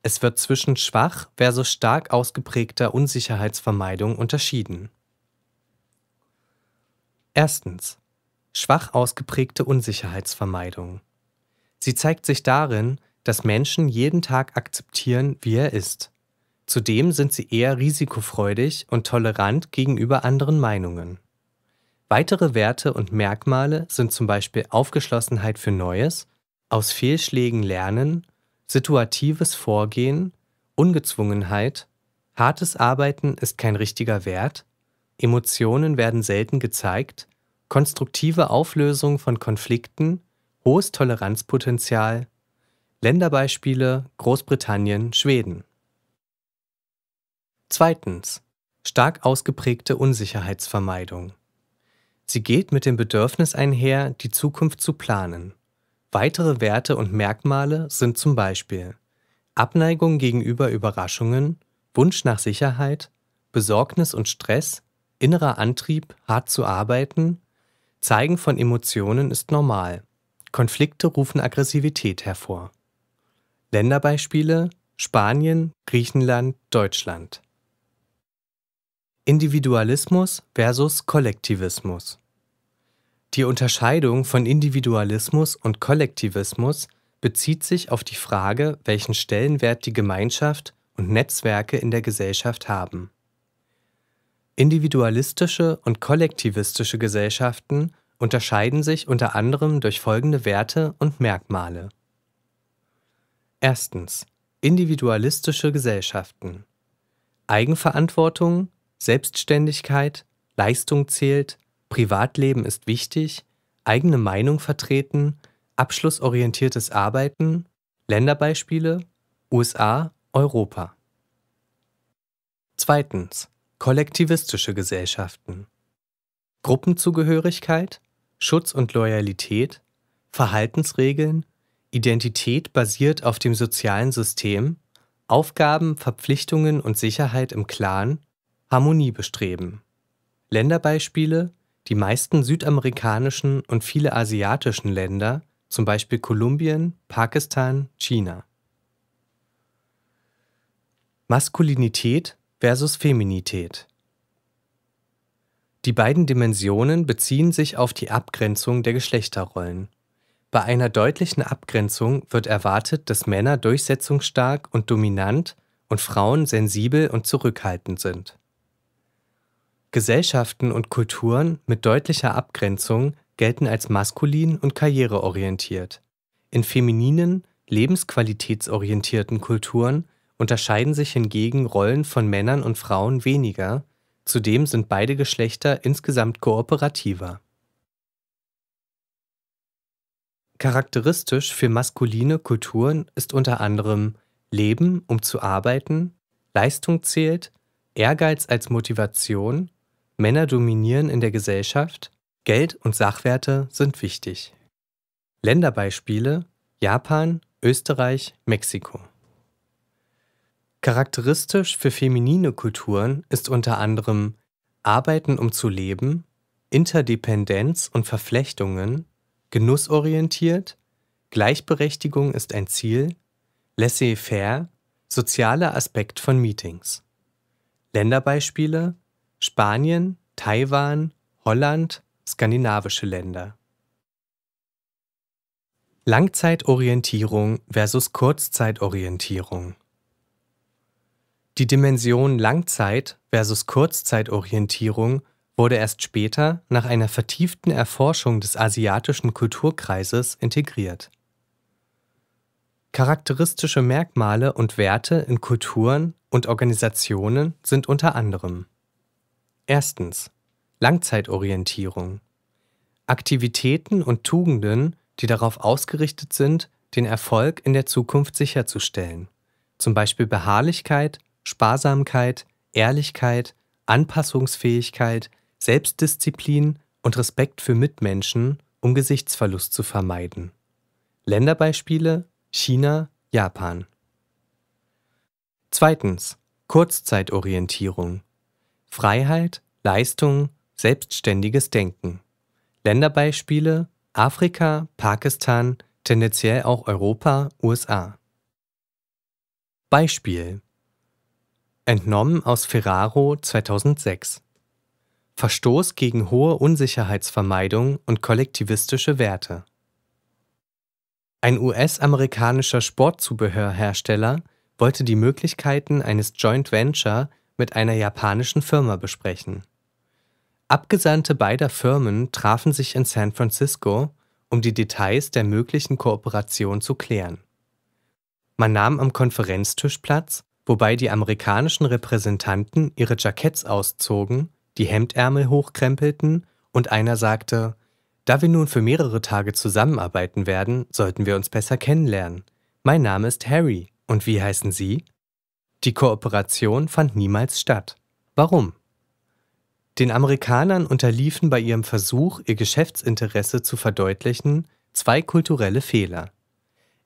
Es wird zwischen schwach versus stark ausgeprägter Unsicherheitsvermeidung unterschieden. Erstens. Schwach ausgeprägte Unsicherheitsvermeidung. Sie zeigt sich darin, dass Menschen jeden Tag akzeptieren, wie er ist. Zudem sind sie eher risikofreudig und tolerant gegenüber anderen Meinungen. Weitere Werte und Merkmale sind zum Beispiel Aufgeschlossenheit für Neues, aus Fehlschlägen lernen situatives Vorgehen, Ungezwungenheit, hartes Arbeiten ist kein richtiger Wert, Emotionen werden selten gezeigt, konstruktive Auflösung von Konflikten, hohes Toleranzpotenzial, Länderbeispiele Großbritannien, Schweden. Zweitens. Stark ausgeprägte Unsicherheitsvermeidung. Sie geht mit dem Bedürfnis einher, die Zukunft zu planen. Weitere Werte und Merkmale sind zum Beispiel Abneigung gegenüber Überraschungen, Wunsch nach Sicherheit, Besorgnis und Stress, innerer Antrieb, hart zu arbeiten, Zeigen von Emotionen ist normal. Konflikte rufen Aggressivität hervor. Länderbeispiele Spanien, Griechenland, Deutschland. Individualismus versus Kollektivismus. Die Unterscheidung von Individualismus und Kollektivismus bezieht sich auf die Frage, welchen Stellenwert die Gemeinschaft und Netzwerke in der Gesellschaft haben. Individualistische und kollektivistische Gesellschaften unterscheiden sich unter anderem durch folgende Werte und Merkmale. Erstens. Individualistische Gesellschaften. Eigenverantwortung, Selbstständigkeit, Leistung zählt, Privatleben ist wichtig, eigene Meinung vertreten, abschlussorientiertes Arbeiten, Länderbeispiele, USA, Europa. Zweitens. Kollektivistische Gesellschaften. Gruppenzugehörigkeit, Schutz und Loyalität, Verhaltensregeln, Identität basiert auf dem sozialen System, Aufgaben, Verpflichtungen und Sicherheit im Clan, Harmonie bestreben. Länderbeispiele die meisten südamerikanischen und viele asiatischen Länder, zum Beispiel Kolumbien, Pakistan, China. Maskulinität versus Feminität. Die beiden Dimensionen beziehen sich auf die Abgrenzung der Geschlechterrollen. Bei einer deutlichen Abgrenzung wird erwartet, dass Männer durchsetzungsstark und dominant und Frauen sensibel und zurückhaltend sind. Gesellschaften und Kulturen mit deutlicher Abgrenzung gelten als maskulin und karriereorientiert. In femininen, lebensqualitätsorientierten Kulturen unterscheiden sich hingegen Rollen von Männern und Frauen weniger, zudem sind beide Geschlechter insgesamt kooperativer. Charakteristisch für maskuline Kulturen ist unter anderem Leben, um zu arbeiten, Leistung zählt, Ehrgeiz als Motivation, Männer dominieren in der Gesellschaft, Geld und Sachwerte sind wichtig. Länderbeispiele Japan, Österreich, Mexiko. Charakteristisch für feminine Kulturen ist unter anderem Arbeiten um zu leben, Interdependenz und Verflechtungen, genussorientiert, Gleichberechtigung ist ein Ziel, laissez-faire, sozialer Aspekt von Meetings. Länderbeispiele Spanien, Taiwan, Holland, skandinavische Länder. Langzeitorientierung versus Kurzzeitorientierung. Die Dimension Langzeit versus Kurzzeitorientierung wurde erst später nach einer vertieften Erforschung des asiatischen Kulturkreises integriert. Charakteristische Merkmale und Werte in Kulturen und Organisationen sind unter anderem Erstens Langzeitorientierung Aktivitäten und Tugenden, die darauf ausgerichtet sind, den Erfolg in der Zukunft sicherzustellen, zum Beispiel Beharrlichkeit, Sparsamkeit, Ehrlichkeit, Anpassungsfähigkeit, Selbstdisziplin und Respekt für Mitmenschen, um Gesichtsverlust zu vermeiden. Länderbeispiele China, Japan. Zweitens. Kurzzeitorientierung. Freiheit, Leistung, selbstständiges Denken. Länderbeispiele Afrika, Pakistan, tendenziell auch Europa, USA. Beispiel Entnommen aus Ferraro 2006 Verstoß gegen hohe Unsicherheitsvermeidung und kollektivistische Werte. Ein US-amerikanischer Sportzubehörhersteller wollte die Möglichkeiten eines Joint Venture mit einer japanischen Firma besprechen. Abgesandte beider Firmen trafen sich in San Francisco, um die Details der möglichen Kooperation zu klären. Man nahm am Konferenztisch Platz, wobei die amerikanischen Repräsentanten ihre Jacketts auszogen, die Hemdärmel hochkrempelten und einer sagte, da wir nun für mehrere Tage zusammenarbeiten werden, sollten wir uns besser kennenlernen. Mein Name ist Harry. Und wie heißen Sie? Die Kooperation fand niemals statt. Warum? Den Amerikanern unterliefen bei ihrem Versuch, ihr Geschäftsinteresse zu verdeutlichen, zwei kulturelle Fehler.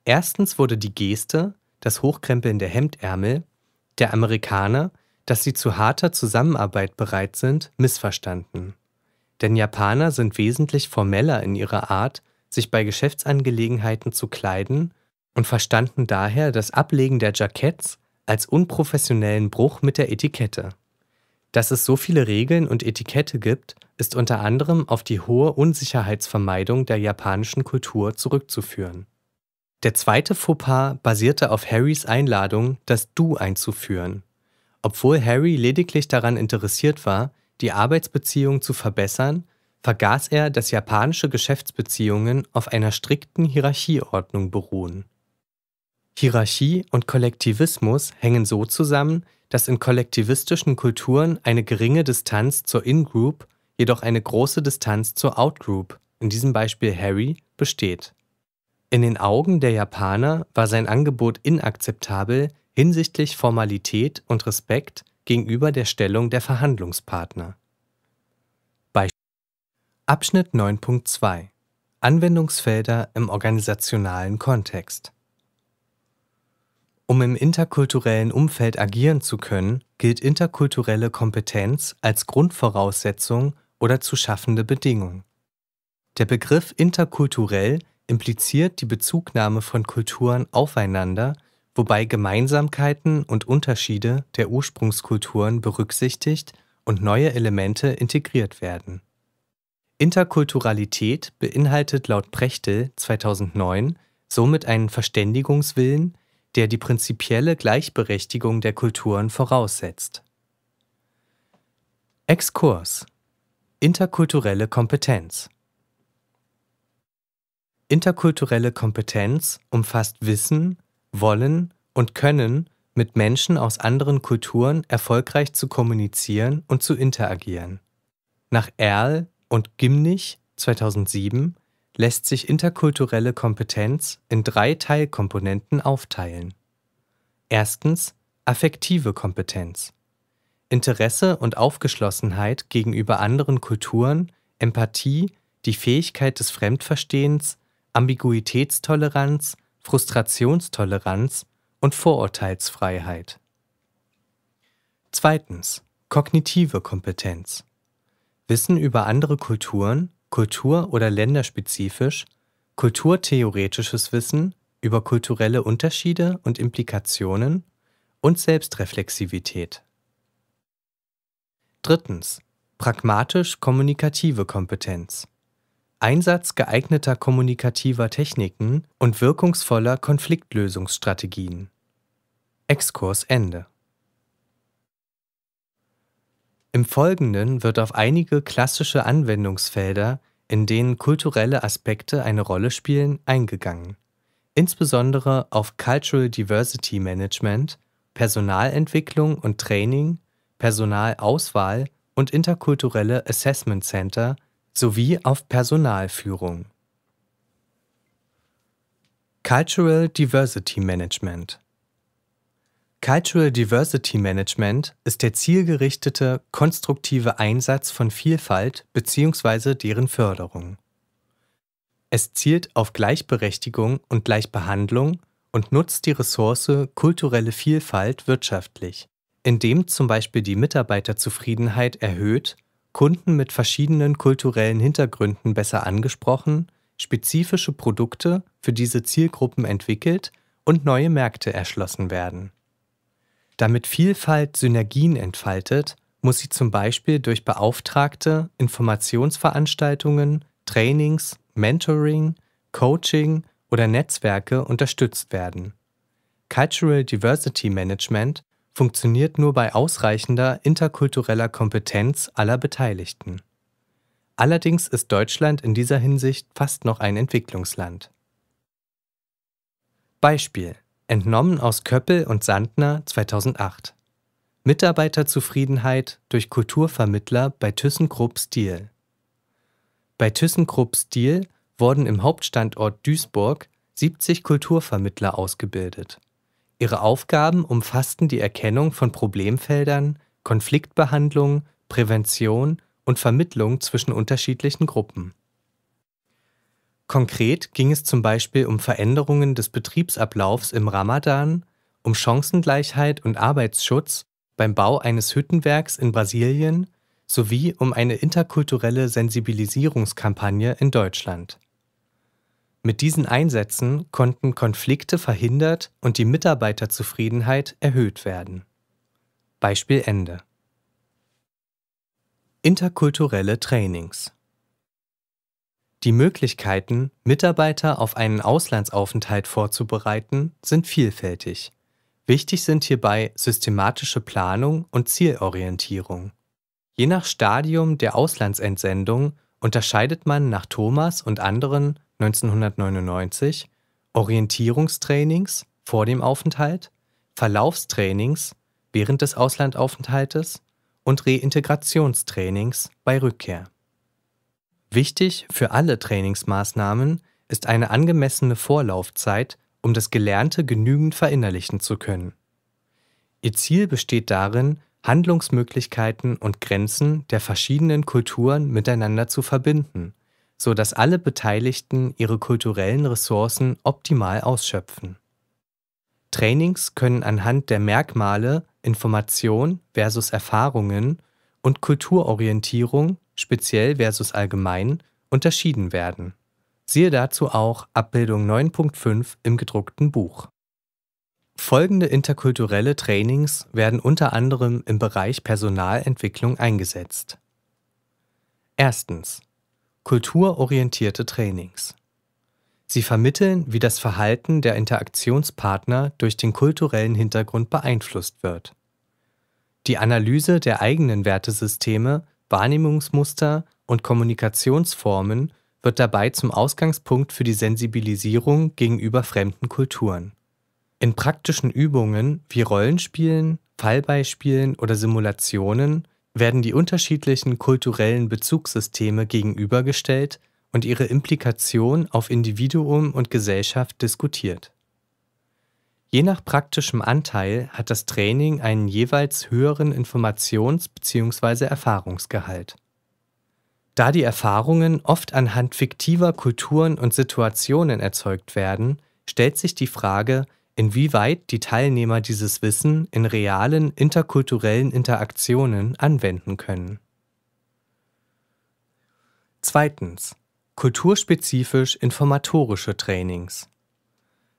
Erstens wurde die Geste, das Hochkrempeln der Hemdärmel, der Amerikaner, dass sie zu harter Zusammenarbeit bereit sind, missverstanden. Denn Japaner sind wesentlich formeller in ihrer Art, sich bei Geschäftsangelegenheiten zu kleiden und verstanden daher das Ablegen der Jacketts als unprofessionellen Bruch mit der Etikette. Dass es so viele Regeln und Etikette gibt, ist unter anderem auf die hohe Unsicherheitsvermeidung der japanischen Kultur zurückzuführen. Der zweite Fauxpas basierte auf Harrys Einladung, das Du einzuführen. Obwohl Harry lediglich daran interessiert war, die Arbeitsbeziehung zu verbessern, vergaß er, dass japanische Geschäftsbeziehungen auf einer strikten Hierarchieordnung beruhen. Hierarchie und Kollektivismus hängen so zusammen, dass in kollektivistischen Kulturen eine geringe Distanz zur In-Group, jedoch eine große Distanz zur Out-Group, in diesem Beispiel Harry, besteht. In den Augen der Japaner war sein Angebot inakzeptabel hinsichtlich Formalität und Respekt gegenüber der Stellung der Verhandlungspartner. Abschnitt 9.2 Anwendungsfelder im organisationalen Kontext um im interkulturellen Umfeld agieren zu können, gilt interkulturelle Kompetenz als Grundvoraussetzung oder zu schaffende Bedingung. Der Begriff interkulturell impliziert die Bezugnahme von Kulturen aufeinander, wobei Gemeinsamkeiten und Unterschiede der Ursprungskulturen berücksichtigt und neue Elemente integriert werden. Interkulturalität beinhaltet laut Prechtel 2009 somit einen Verständigungswillen, der die prinzipielle Gleichberechtigung der Kulturen voraussetzt. Exkurs Interkulturelle Kompetenz Interkulturelle Kompetenz umfasst Wissen, Wollen und Können, mit Menschen aus anderen Kulturen erfolgreich zu kommunizieren und zu interagieren. Nach Erl und Gimnich 2007 lässt sich interkulturelle Kompetenz in drei Teilkomponenten aufteilen. Erstens affektive Kompetenz. Interesse und Aufgeschlossenheit gegenüber anderen Kulturen, Empathie, die Fähigkeit des Fremdverstehens, Ambiguitätstoleranz, Frustrationstoleranz und Vorurteilsfreiheit. Zweitens. Kognitive Kompetenz. Wissen über andere Kulturen, kultur- oder länderspezifisch, kulturtheoretisches Wissen über kulturelle Unterschiede und Implikationen und Selbstreflexivität. Drittens. Pragmatisch-kommunikative Kompetenz. Einsatz geeigneter kommunikativer Techniken und wirkungsvoller Konfliktlösungsstrategien. Exkurs Ende. Im Folgenden wird auf einige klassische Anwendungsfelder, in denen kulturelle Aspekte eine Rolle spielen, eingegangen, insbesondere auf Cultural Diversity Management, Personalentwicklung und Training, Personalauswahl und interkulturelle Assessment Center sowie auf Personalführung. Cultural Diversity Management Cultural Diversity Management ist der zielgerichtete, konstruktive Einsatz von Vielfalt bzw. deren Förderung. Es zielt auf Gleichberechtigung und Gleichbehandlung und nutzt die Ressource kulturelle Vielfalt wirtschaftlich, indem zum Beispiel die Mitarbeiterzufriedenheit erhöht Kunden mit verschiedenen kulturellen Hintergründen besser angesprochen, spezifische Produkte für diese Zielgruppen entwickelt und neue Märkte erschlossen werden. Damit Vielfalt Synergien entfaltet, muss sie zum Beispiel durch Beauftragte, Informationsveranstaltungen, Trainings, Mentoring, Coaching oder Netzwerke unterstützt werden. Cultural Diversity Management funktioniert nur bei ausreichender interkultureller Kompetenz aller Beteiligten. Allerdings ist Deutschland in dieser Hinsicht fast noch ein Entwicklungsland. Beispiel entnommen aus Köppel und Sandner 2008 Mitarbeiterzufriedenheit durch Kulturvermittler bei ThyssenKrupp Steel. Bei ThyssenKrupp Steel wurden im Hauptstandort Duisburg 70 Kulturvermittler ausgebildet. Ihre Aufgaben umfassten die Erkennung von Problemfeldern, Konfliktbehandlung, Prävention und Vermittlung zwischen unterschiedlichen Gruppen. Konkret ging es zum Beispiel um Veränderungen des Betriebsablaufs im Ramadan, um Chancengleichheit und Arbeitsschutz beim Bau eines Hüttenwerks in Brasilien sowie um eine interkulturelle Sensibilisierungskampagne in Deutschland. Mit diesen Einsätzen konnten Konflikte verhindert und die Mitarbeiterzufriedenheit erhöht werden. Beispiel Ende. Interkulturelle Trainings Die Möglichkeiten, Mitarbeiter auf einen Auslandsaufenthalt vorzubereiten, sind vielfältig. Wichtig sind hierbei systematische Planung und Zielorientierung. Je nach Stadium der Auslandsentsendung unterscheidet man nach Thomas und anderen 1999 Orientierungstrainings vor dem Aufenthalt, Verlaufstrainings während des Auslandaufenthaltes und Reintegrationstrainings bei Rückkehr. Wichtig für alle Trainingsmaßnahmen ist eine angemessene Vorlaufzeit, um das Gelernte genügend verinnerlichen zu können. Ihr Ziel besteht darin, Handlungsmöglichkeiten und Grenzen der verschiedenen Kulturen miteinander zu verbinden so dass alle Beteiligten ihre kulturellen Ressourcen optimal ausschöpfen. Trainings können anhand der Merkmale Information versus Erfahrungen und Kulturorientierung speziell versus allgemein unterschieden werden. Siehe dazu auch Abbildung 9.5 im gedruckten Buch. Folgende interkulturelle Trainings werden unter anderem im Bereich Personalentwicklung eingesetzt. Erstens kulturorientierte Trainings. Sie vermitteln, wie das Verhalten der Interaktionspartner durch den kulturellen Hintergrund beeinflusst wird. Die Analyse der eigenen Wertesysteme, Wahrnehmungsmuster und Kommunikationsformen wird dabei zum Ausgangspunkt für die Sensibilisierung gegenüber fremden Kulturen. In praktischen Übungen wie Rollenspielen, Fallbeispielen oder Simulationen werden die unterschiedlichen kulturellen Bezugssysteme gegenübergestellt und ihre Implikation auf Individuum und Gesellschaft diskutiert. Je nach praktischem Anteil hat das Training einen jeweils höheren Informations- bzw. Erfahrungsgehalt. Da die Erfahrungen oft anhand fiktiver Kulturen und Situationen erzeugt werden, stellt sich die Frage, inwieweit die Teilnehmer dieses Wissen in realen interkulturellen Interaktionen anwenden können. Zweitens. Kulturspezifisch informatorische Trainings.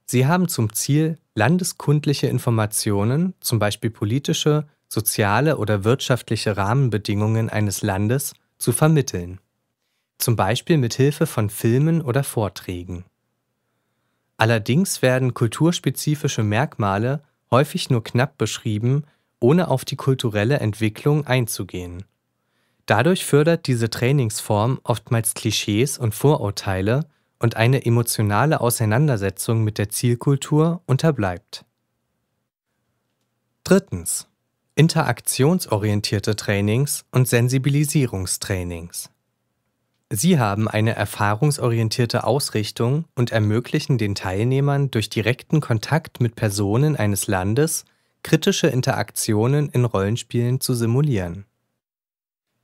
Sie haben zum Ziel, landeskundliche Informationen, zum Beispiel politische, soziale oder wirtschaftliche Rahmenbedingungen eines Landes, zu vermitteln. Zum Beispiel mit Hilfe von Filmen oder Vorträgen. Allerdings werden kulturspezifische Merkmale häufig nur knapp beschrieben, ohne auf die kulturelle Entwicklung einzugehen. Dadurch fördert diese Trainingsform oftmals Klischees und Vorurteile und eine emotionale Auseinandersetzung mit der Zielkultur unterbleibt. Drittens. Interaktionsorientierte Trainings und Sensibilisierungstrainings. Sie haben eine erfahrungsorientierte Ausrichtung und ermöglichen den Teilnehmern durch direkten Kontakt mit Personen eines Landes kritische Interaktionen in Rollenspielen zu simulieren.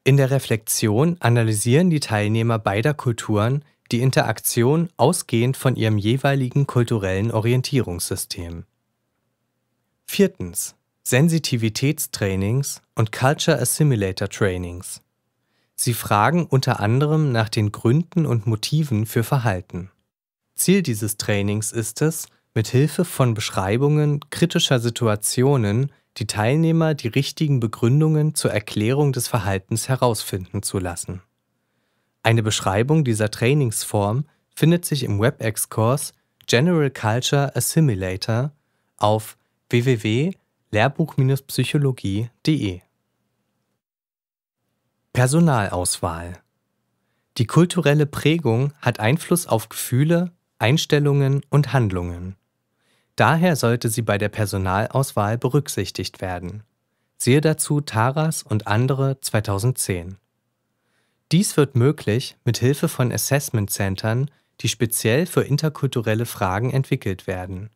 In der Reflexion analysieren die Teilnehmer beider Kulturen die Interaktion ausgehend von ihrem jeweiligen kulturellen Orientierungssystem. Viertens. Sensitivitätstrainings und Culture Assimilator Trainings. Sie fragen unter anderem nach den Gründen und Motiven für Verhalten. Ziel dieses Trainings ist es, mit Hilfe von Beschreibungen kritischer Situationen die Teilnehmer die richtigen Begründungen zur Erklärung des Verhaltens herausfinden zu lassen. Eine Beschreibung dieser Trainingsform findet sich im WebEx-Kurs General Culture Assimilator auf www.lehrbuch-psychologie.de. Personalauswahl Die kulturelle Prägung hat Einfluss auf Gefühle, Einstellungen und Handlungen. Daher sollte sie bei der Personalauswahl berücksichtigt werden. Siehe dazu Taras und andere 2010. Dies wird möglich mit Hilfe von Assessment Centern, die speziell für interkulturelle Fragen entwickelt werden.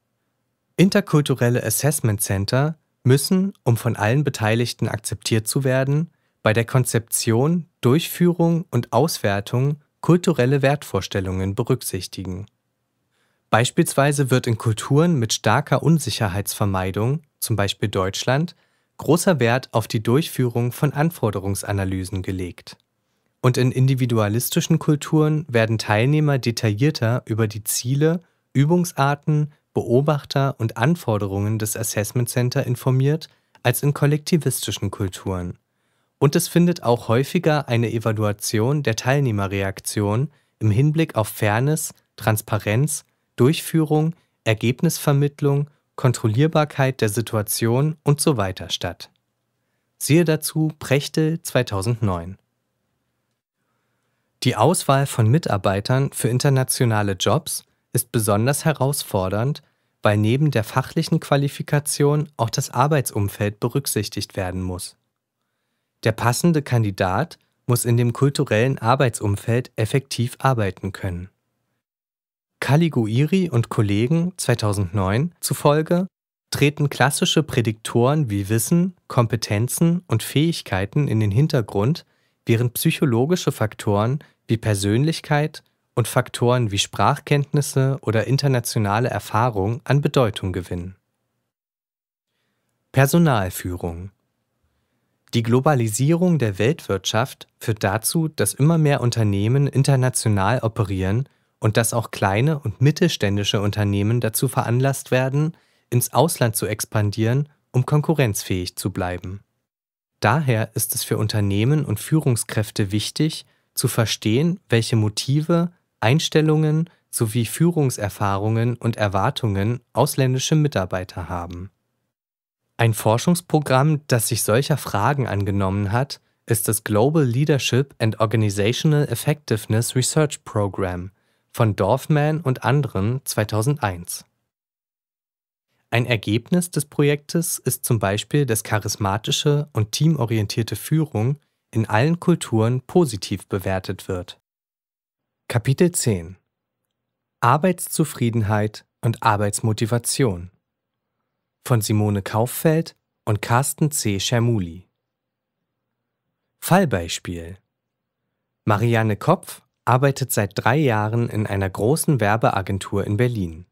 Interkulturelle Assessment Center müssen, um von allen Beteiligten akzeptiert zu werden, bei der Konzeption, Durchführung und Auswertung kulturelle Wertvorstellungen berücksichtigen. Beispielsweise wird in Kulturen mit starker Unsicherheitsvermeidung, zum Beispiel Deutschland, großer Wert auf die Durchführung von Anforderungsanalysen gelegt. Und in individualistischen Kulturen werden Teilnehmer detaillierter über die Ziele, Übungsarten, Beobachter und Anforderungen des Assessment Center informiert als in kollektivistischen Kulturen. Und es findet auch häufiger eine Evaluation der Teilnehmerreaktion im Hinblick auf Fairness, Transparenz, Durchführung, Ergebnisvermittlung, Kontrollierbarkeit der Situation und so weiter statt. Siehe dazu Prechtel 2009. Die Auswahl von Mitarbeitern für internationale Jobs ist besonders herausfordernd, weil neben der fachlichen Qualifikation auch das Arbeitsumfeld berücksichtigt werden muss. Der passende Kandidat muss in dem kulturellen Arbeitsumfeld effektiv arbeiten können. Caliguiri und Kollegen 2009 zufolge treten klassische Prädiktoren wie Wissen, Kompetenzen und Fähigkeiten in den Hintergrund, während psychologische Faktoren wie Persönlichkeit und Faktoren wie Sprachkenntnisse oder internationale Erfahrung an Bedeutung gewinnen. Personalführung die Globalisierung der Weltwirtschaft führt dazu, dass immer mehr Unternehmen international operieren und dass auch kleine und mittelständische Unternehmen dazu veranlasst werden, ins Ausland zu expandieren, um konkurrenzfähig zu bleiben. Daher ist es für Unternehmen und Führungskräfte wichtig, zu verstehen, welche Motive, Einstellungen sowie Führungserfahrungen und Erwartungen ausländische Mitarbeiter haben. Ein Forschungsprogramm, das sich solcher Fragen angenommen hat, ist das Global Leadership and Organizational Effectiveness Research Program von Dorfman und anderen 2001. Ein Ergebnis des Projektes ist zum Beispiel, dass charismatische und teamorientierte Führung in allen Kulturen positiv bewertet wird. Kapitel 10 Arbeitszufriedenheit und Arbeitsmotivation von Simone Kauffeld und Carsten C. Schermuli Fallbeispiel Marianne Kopf arbeitet seit drei Jahren in einer großen Werbeagentur in Berlin.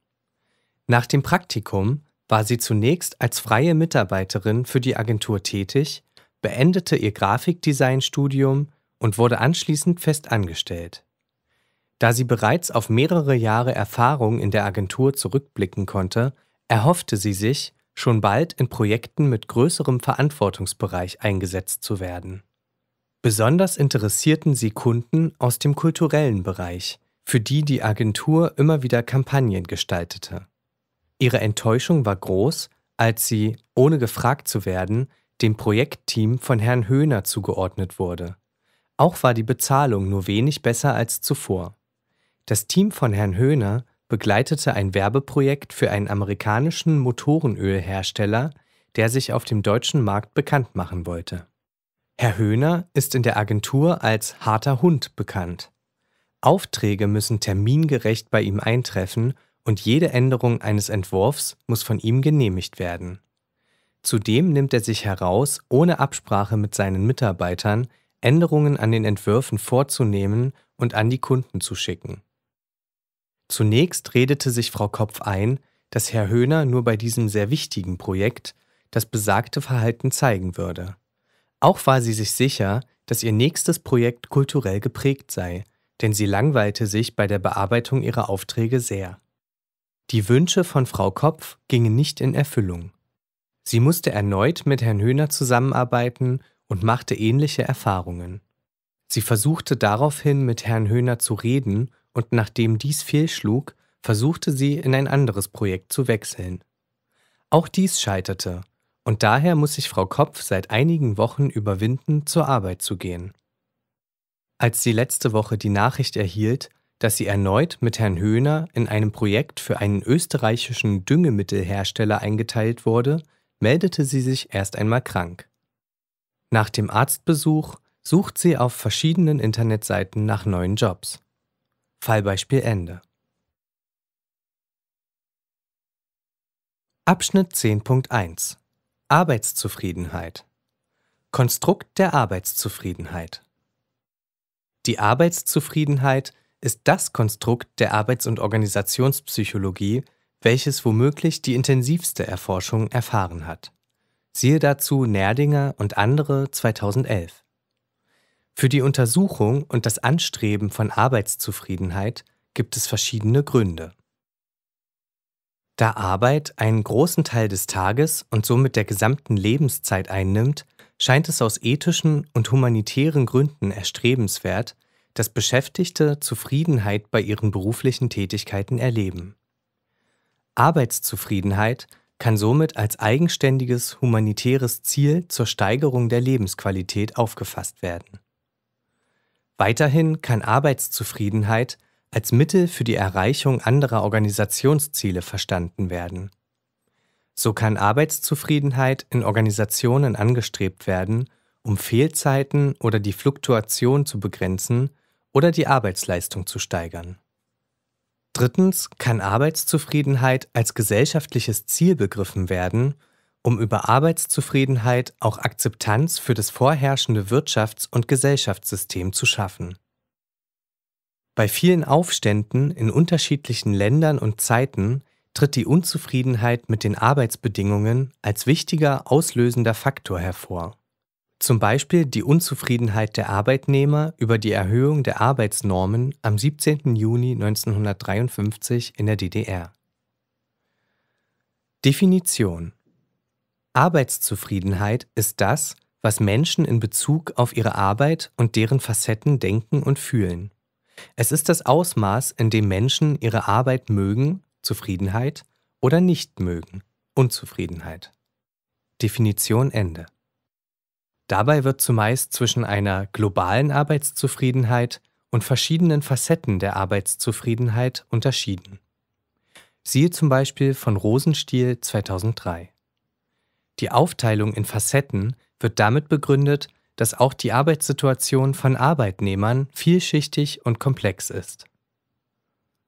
Nach dem Praktikum war sie zunächst als freie Mitarbeiterin für die Agentur tätig, beendete ihr Grafikdesignstudium und wurde anschließend fest angestellt. Da sie bereits auf mehrere Jahre Erfahrung in der Agentur zurückblicken konnte, erhoffte sie sich, schon bald in Projekten mit größerem Verantwortungsbereich eingesetzt zu werden. Besonders interessierten sie Kunden aus dem kulturellen Bereich, für die die Agentur immer wieder Kampagnen gestaltete. Ihre Enttäuschung war groß, als sie, ohne gefragt zu werden, dem Projektteam von Herrn Höhner zugeordnet wurde. Auch war die Bezahlung nur wenig besser als zuvor. Das Team von Herrn Höhner begleitete ein Werbeprojekt für einen amerikanischen Motorenölhersteller, der sich auf dem deutschen Markt bekannt machen wollte. Herr Höhner ist in der Agentur als harter Hund bekannt. Aufträge müssen termingerecht bei ihm eintreffen und jede Änderung eines Entwurfs muss von ihm genehmigt werden. Zudem nimmt er sich heraus, ohne Absprache mit seinen Mitarbeitern Änderungen an den Entwürfen vorzunehmen und an die Kunden zu schicken. Zunächst redete sich Frau Kopf ein, dass Herr Höhner nur bei diesem sehr wichtigen Projekt das besagte Verhalten zeigen würde. Auch war sie sich sicher, dass ihr nächstes Projekt kulturell geprägt sei, denn sie langweilte sich bei der Bearbeitung ihrer Aufträge sehr. Die Wünsche von Frau Kopf gingen nicht in Erfüllung. Sie musste erneut mit Herrn Höhner zusammenarbeiten und machte ähnliche Erfahrungen. Sie versuchte daraufhin mit Herrn Höhner zu reden und nachdem dies fehlschlug, versuchte sie in ein anderes Projekt zu wechseln. Auch dies scheiterte, und daher muss sich Frau Kopf seit einigen Wochen überwinden, zur Arbeit zu gehen. Als sie letzte Woche die Nachricht erhielt, dass sie erneut mit Herrn Höhner in einem Projekt für einen österreichischen Düngemittelhersteller eingeteilt wurde, meldete sie sich erst einmal krank. Nach dem Arztbesuch sucht sie auf verschiedenen Internetseiten nach neuen Jobs. Fallbeispiel Ende. Abschnitt 10.1 Arbeitszufriedenheit Konstrukt der Arbeitszufriedenheit Die Arbeitszufriedenheit ist das Konstrukt der Arbeits- und Organisationspsychologie, welches womöglich die intensivste Erforschung erfahren hat. Siehe dazu Nerdinger und andere 2011. Für die Untersuchung und das Anstreben von Arbeitszufriedenheit gibt es verschiedene Gründe. Da Arbeit einen großen Teil des Tages und somit der gesamten Lebenszeit einnimmt, scheint es aus ethischen und humanitären Gründen erstrebenswert, dass Beschäftigte Zufriedenheit bei ihren beruflichen Tätigkeiten erleben. Arbeitszufriedenheit kann somit als eigenständiges humanitäres Ziel zur Steigerung der Lebensqualität aufgefasst werden. Weiterhin kann Arbeitszufriedenheit als Mittel für die Erreichung anderer Organisationsziele verstanden werden. So kann Arbeitszufriedenheit in Organisationen angestrebt werden, um Fehlzeiten oder die Fluktuation zu begrenzen oder die Arbeitsleistung zu steigern. Drittens kann Arbeitszufriedenheit als gesellschaftliches Ziel begriffen werden, um über Arbeitszufriedenheit auch Akzeptanz für das vorherrschende Wirtschafts- und Gesellschaftssystem zu schaffen. Bei vielen Aufständen in unterschiedlichen Ländern und Zeiten tritt die Unzufriedenheit mit den Arbeitsbedingungen als wichtiger auslösender Faktor hervor. Zum Beispiel die Unzufriedenheit der Arbeitnehmer über die Erhöhung der Arbeitsnormen am 17. Juni 1953 in der DDR. Definition Arbeitszufriedenheit ist das, was Menschen in Bezug auf ihre Arbeit und deren Facetten denken und fühlen. Es ist das Ausmaß, in dem Menschen ihre Arbeit mögen, Zufriedenheit, oder nicht mögen, Unzufriedenheit. Definition Ende. Dabei wird zumeist zwischen einer globalen Arbeitszufriedenheit und verschiedenen Facetten der Arbeitszufriedenheit unterschieden. Siehe zum Beispiel von Rosenstiel 2003. Die Aufteilung in Facetten wird damit begründet, dass auch die Arbeitssituation von Arbeitnehmern vielschichtig und komplex ist.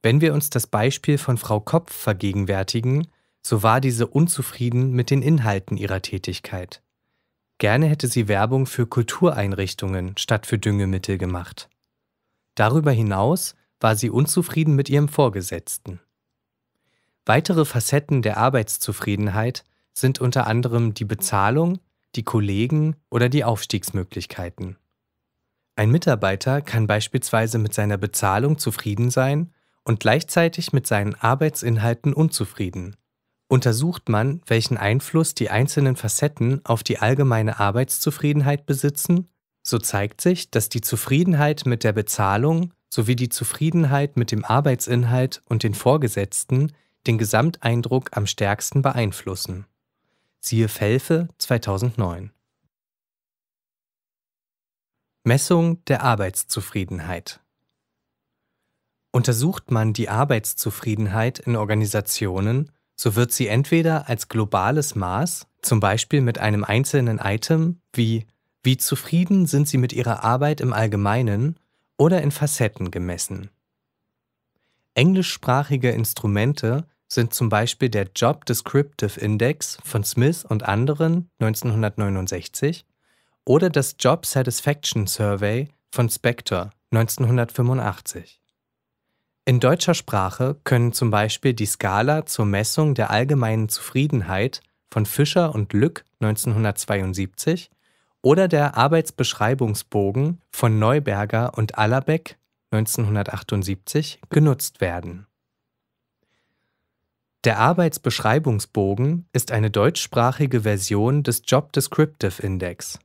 Wenn wir uns das Beispiel von Frau Kopf vergegenwärtigen, so war diese unzufrieden mit den Inhalten ihrer Tätigkeit. Gerne hätte sie Werbung für Kultureinrichtungen statt für Düngemittel gemacht. Darüber hinaus war sie unzufrieden mit ihrem Vorgesetzten. Weitere Facetten der Arbeitszufriedenheit sind unter anderem die Bezahlung, die Kollegen oder die Aufstiegsmöglichkeiten. Ein Mitarbeiter kann beispielsweise mit seiner Bezahlung zufrieden sein und gleichzeitig mit seinen Arbeitsinhalten unzufrieden. Untersucht man, welchen Einfluss die einzelnen Facetten auf die allgemeine Arbeitszufriedenheit besitzen, so zeigt sich, dass die Zufriedenheit mit der Bezahlung sowie die Zufriedenheit mit dem Arbeitsinhalt und den Vorgesetzten den Gesamteindruck am stärksten beeinflussen. Siehe Felfe 2009. Messung der Arbeitszufriedenheit Untersucht man die Arbeitszufriedenheit in Organisationen, so wird sie entweder als globales Maß, zum Beispiel mit einem einzelnen Item wie wie zufrieden sind sie mit ihrer Arbeit im Allgemeinen oder in Facetten gemessen. Englischsprachige Instrumente sind zum Beispiel der Job Descriptive Index von Smith und anderen 1969 oder das Job Satisfaction Survey von Spector 1985. In deutscher Sprache können zum Beispiel die Skala zur Messung der allgemeinen Zufriedenheit von Fischer und Lück 1972 oder der Arbeitsbeschreibungsbogen von Neuberger und Allerbeck 1978 genutzt werden. Der Arbeitsbeschreibungsbogen ist eine deutschsprachige Version des Job Descriptive Index.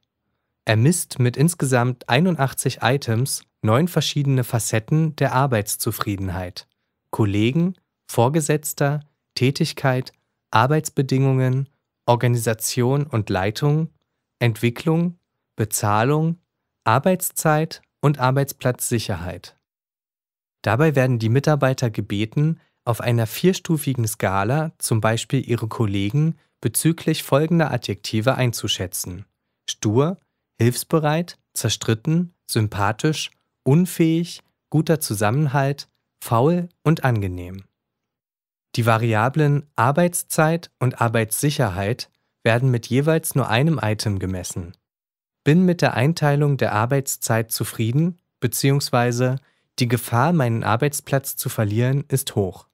Er misst mit insgesamt 81 Items neun verschiedene Facetten der Arbeitszufriedenheit: Kollegen, Vorgesetzter, Tätigkeit, Arbeitsbedingungen, Organisation und Leitung, Entwicklung, Bezahlung, Arbeitszeit und Arbeitsplatzsicherheit. Dabei werden die Mitarbeiter gebeten, auf einer vierstufigen Skala zum Beispiel ihre Kollegen bezüglich folgender Adjektive einzuschätzen: stur, hilfsbereit, zerstritten, sympathisch, unfähig, guter Zusammenhalt, faul und angenehm. Die Variablen Arbeitszeit und Arbeitssicherheit werden mit jeweils nur einem Item gemessen. Bin mit der Einteilung der Arbeitszeit zufrieden, beziehungsweise die Gefahr, meinen Arbeitsplatz zu verlieren, ist hoch.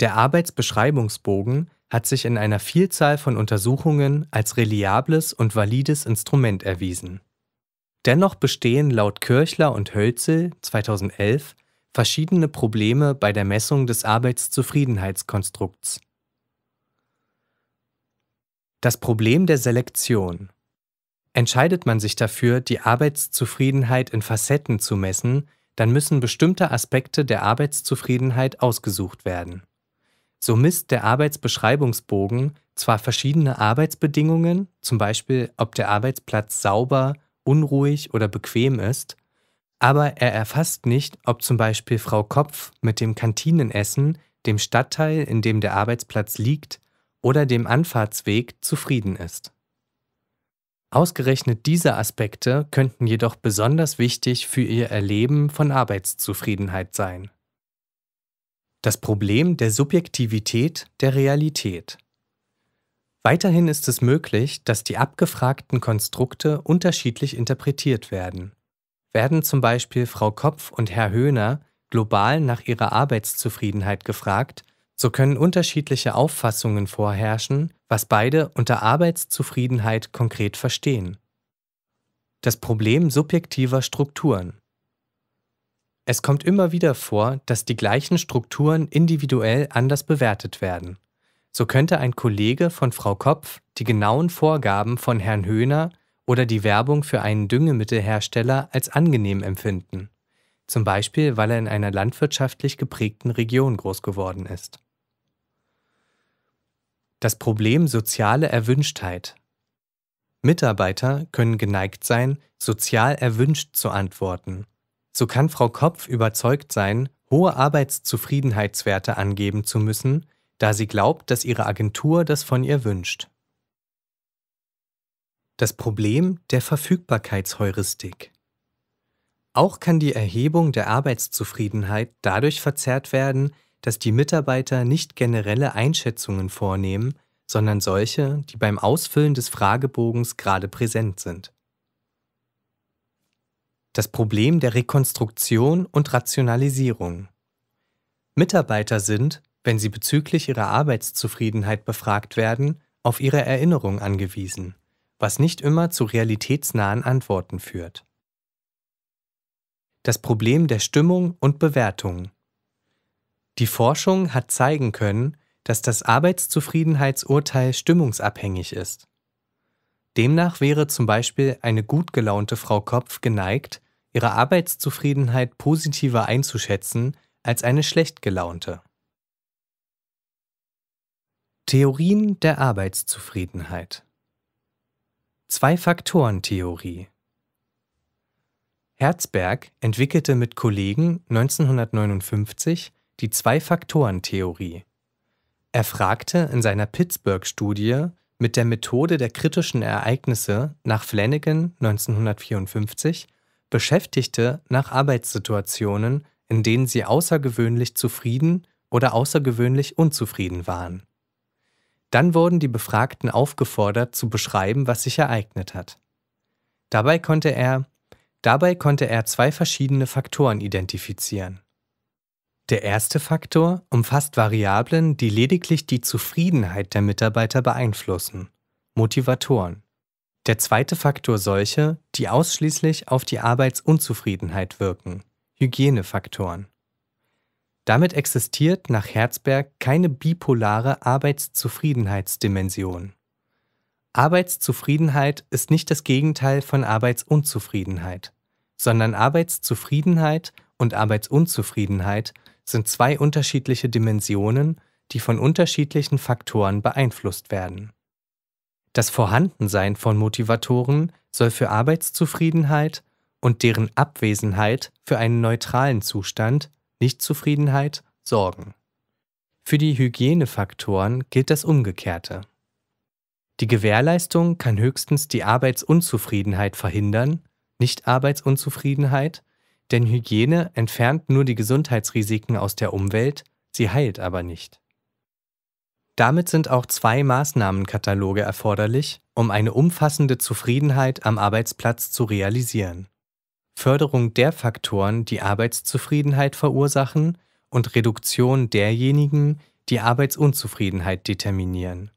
Der Arbeitsbeschreibungsbogen hat sich in einer Vielzahl von Untersuchungen als reliables und valides Instrument erwiesen. Dennoch bestehen laut Kirchler und Hölzel 2011 verschiedene Probleme bei der Messung des Arbeitszufriedenheitskonstrukts. Das Problem der Selektion. Entscheidet man sich dafür, die Arbeitszufriedenheit in Facetten zu messen, dann müssen bestimmte Aspekte der Arbeitszufriedenheit ausgesucht werden. So misst der Arbeitsbeschreibungsbogen zwar verschiedene Arbeitsbedingungen, zum Beispiel ob der Arbeitsplatz sauber, unruhig oder bequem ist, aber er erfasst nicht, ob zum Beispiel Frau Kopf mit dem Kantinenessen, dem Stadtteil, in dem der Arbeitsplatz liegt, oder dem Anfahrtsweg zufrieden ist. Ausgerechnet diese Aspekte könnten jedoch besonders wichtig für ihr Erleben von Arbeitszufriedenheit sein. Das Problem der Subjektivität der Realität. Weiterhin ist es möglich, dass die abgefragten Konstrukte unterschiedlich interpretiert werden. Werden zum Beispiel Frau Kopf und Herr Höhner global nach ihrer Arbeitszufriedenheit gefragt, so können unterschiedliche Auffassungen vorherrschen, was beide unter Arbeitszufriedenheit konkret verstehen. Das Problem subjektiver Strukturen. Es kommt immer wieder vor, dass die gleichen Strukturen individuell anders bewertet werden. So könnte ein Kollege von Frau Kopf die genauen Vorgaben von Herrn Höhner oder die Werbung für einen Düngemittelhersteller als angenehm empfinden, zum Beispiel weil er in einer landwirtschaftlich geprägten Region groß geworden ist. Das Problem soziale Erwünschtheit. Mitarbeiter können geneigt sein, sozial erwünscht zu antworten. So kann Frau Kopf überzeugt sein, hohe Arbeitszufriedenheitswerte angeben zu müssen, da sie glaubt, dass ihre Agentur das von ihr wünscht. Das Problem der Verfügbarkeitsheuristik. Auch kann die Erhebung der Arbeitszufriedenheit dadurch verzerrt werden, dass die Mitarbeiter nicht generelle Einschätzungen vornehmen, sondern solche, die beim Ausfüllen des Fragebogens gerade präsent sind. Das Problem der Rekonstruktion und Rationalisierung. Mitarbeiter sind, wenn sie bezüglich ihrer Arbeitszufriedenheit befragt werden, auf ihre Erinnerung angewiesen, was nicht immer zu realitätsnahen Antworten führt. Das Problem der Stimmung und Bewertung. Die Forschung hat zeigen können, dass das Arbeitszufriedenheitsurteil stimmungsabhängig ist. Demnach wäre zum Beispiel eine gut gelaunte Frau Kopf geneigt, ihre Arbeitszufriedenheit positiver einzuschätzen als eine schlecht gelaunte. Theorien der Arbeitszufriedenheit Zwei-Faktoren-Theorie Herzberg entwickelte mit Kollegen 1959 die Zwei-Faktoren-Theorie. Er fragte in seiner Pittsburgh-Studie mit der Methode der kritischen Ereignisse nach Flanagan 1954 Beschäftigte nach Arbeitssituationen, in denen sie außergewöhnlich zufrieden oder außergewöhnlich unzufrieden waren. Dann wurden die Befragten aufgefordert zu beschreiben, was sich ereignet hat. Dabei konnte er, dabei konnte er zwei verschiedene Faktoren identifizieren. Der erste Faktor umfasst Variablen, die lediglich die Zufriedenheit der Mitarbeiter beeinflussen, Motivatoren. Der zweite Faktor solche, die ausschließlich auf die Arbeitsunzufriedenheit wirken, Hygienefaktoren. Damit existiert nach Herzberg keine bipolare Arbeitszufriedenheitsdimension. Arbeitszufriedenheit ist nicht das Gegenteil von Arbeitsunzufriedenheit, sondern Arbeitszufriedenheit und Arbeitsunzufriedenheit sind zwei unterschiedliche Dimensionen, die von unterschiedlichen Faktoren beeinflusst werden. Das Vorhandensein von Motivatoren soll für Arbeitszufriedenheit und deren Abwesenheit für einen neutralen Zustand, Nichtzufriedenheit, sorgen. Für die Hygienefaktoren gilt das Umgekehrte. Die Gewährleistung kann höchstens die Arbeitsunzufriedenheit verhindern, nicht Arbeitsunzufriedenheit, denn Hygiene entfernt nur die Gesundheitsrisiken aus der Umwelt, sie heilt aber nicht. Damit sind auch zwei Maßnahmenkataloge erforderlich, um eine umfassende Zufriedenheit am Arbeitsplatz zu realisieren. Förderung der Faktoren, die Arbeitszufriedenheit verursachen, und Reduktion derjenigen, die Arbeitsunzufriedenheit determinieren.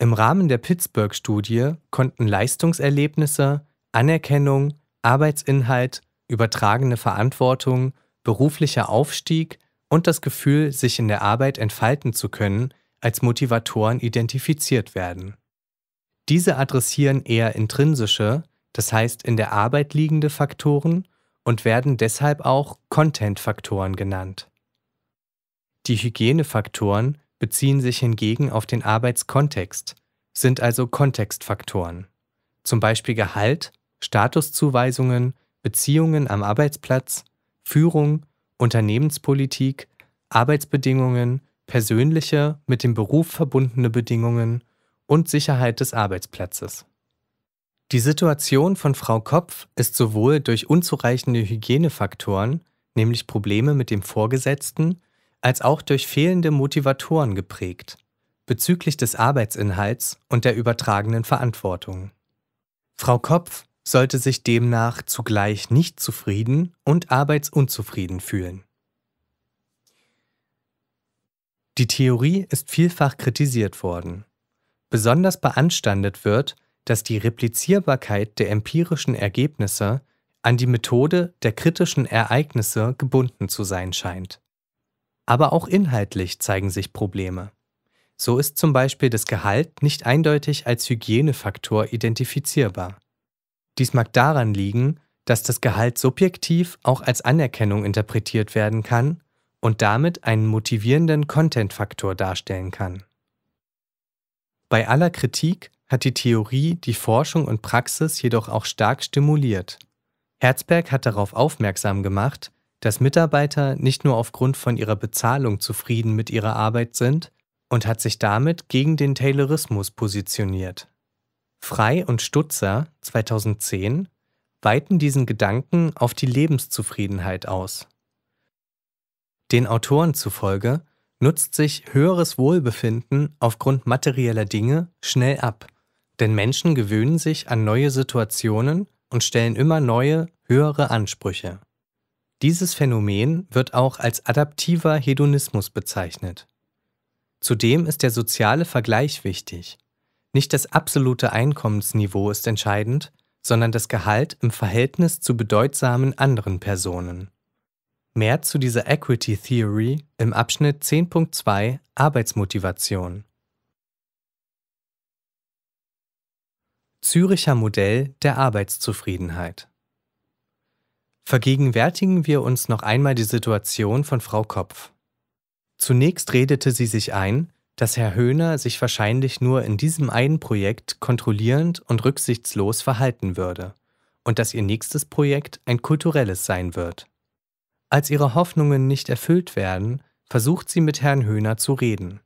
Im Rahmen der Pittsburgh-Studie konnten Leistungserlebnisse, Anerkennung, Arbeitsinhalt übertragene Verantwortung, beruflicher Aufstieg und das Gefühl, sich in der Arbeit entfalten zu können, als Motivatoren identifiziert werden. Diese adressieren eher intrinsische, das heißt in der Arbeit liegende Faktoren und werden deshalb auch Content-Faktoren genannt. Die Hygienefaktoren beziehen sich hingegen auf den Arbeitskontext, sind also Kontextfaktoren, zum Beispiel Gehalt, Statuszuweisungen, Beziehungen am Arbeitsplatz, Führung, Unternehmenspolitik, Arbeitsbedingungen, persönliche, mit dem Beruf verbundene Bedingungen und Sicherheit des Arbeitsplatzes. Die Situation von Frau Kopf ist sowohl durch unzureichende Hygienefaktoren, nämlich Probleme mit dem Vorgesetzten, als auch durch fehlende Motivatoren geprägt, bezüglich des Arbeitsinhalts und der übertragenen Verantwortung. Frau Kopf sollte sich demnach zugleich nicht zufrieden und arbeitsunzufrieden fühlen. Die Theorie ist vielfach kritisiert worden. Besonders beanstandet wird, dass die Replizierbarkeit der empirischen Ergebnisse an die Methode der kritischen Ereignisse gebunden zu sein scheint. Aber auch inhaltlich zeigen sich Probleme. So ist zum Beispiel das Gehalt nicht eindeutig als Hygienefaktor identifizierbar. Dies mag daran liegen, dass das Gehalt subjektiv auch als Anerkennung interpretiert werden kann und damit einen motivierenden Content-Faktor darstellen kann. Bei aller Kritik hat die Theorie die Forschung und Praxis jedoch auch stark stimuliert. Herzberg hat darauf aufmerksam gemacht, dass Mitarbeiter nicht nur aufgrund von ihrer Bezahlung zufrieden mit ihrer Arbeit sind und hat sich damit gegen den Taylorismus positioniert. Frei und Stutzer 2010 weiten diesen Gedanken auf die Lebenszufriedenheit aus. Den Autoren zufolge nutzt sich höheres Wohlbefinden aufgrund materieller Dinge schnell ab, denn Menschen gewöhnen sich an neue Situationen und stellen immer neue, höhere Ansprüche. Dieses Phänomen wird auch als adaptiver Hedonismus bezeichnet. Zudem ist der soziale Vergleich wichtig. Nicht das absolute Einkommensniveau ist entscheidend, sondern das Gehalt im Verhältnis zu bedeutsamen anderen Personen. Mehr zu dieser Equity Theory im Abschnitt 10.2 Arbeitsmotivation. Züricher Modell der Arbeitszufriedenheit. Vergegenwärtigen wir uns noch einmal die Situation von Frau Kopf. Zunächst redete sie sich ein, dass Herr Höhner sich wahrscheinlich nur in diesem einen Projekt kontrollierend und rücksichtslos verhalten würde und dass ihr nächstes Projekt ein kulturelles sein wird. Als ihre Hoffnungen nicht erfüllt werden, versucht sie mit Herrn Höhner zu reden.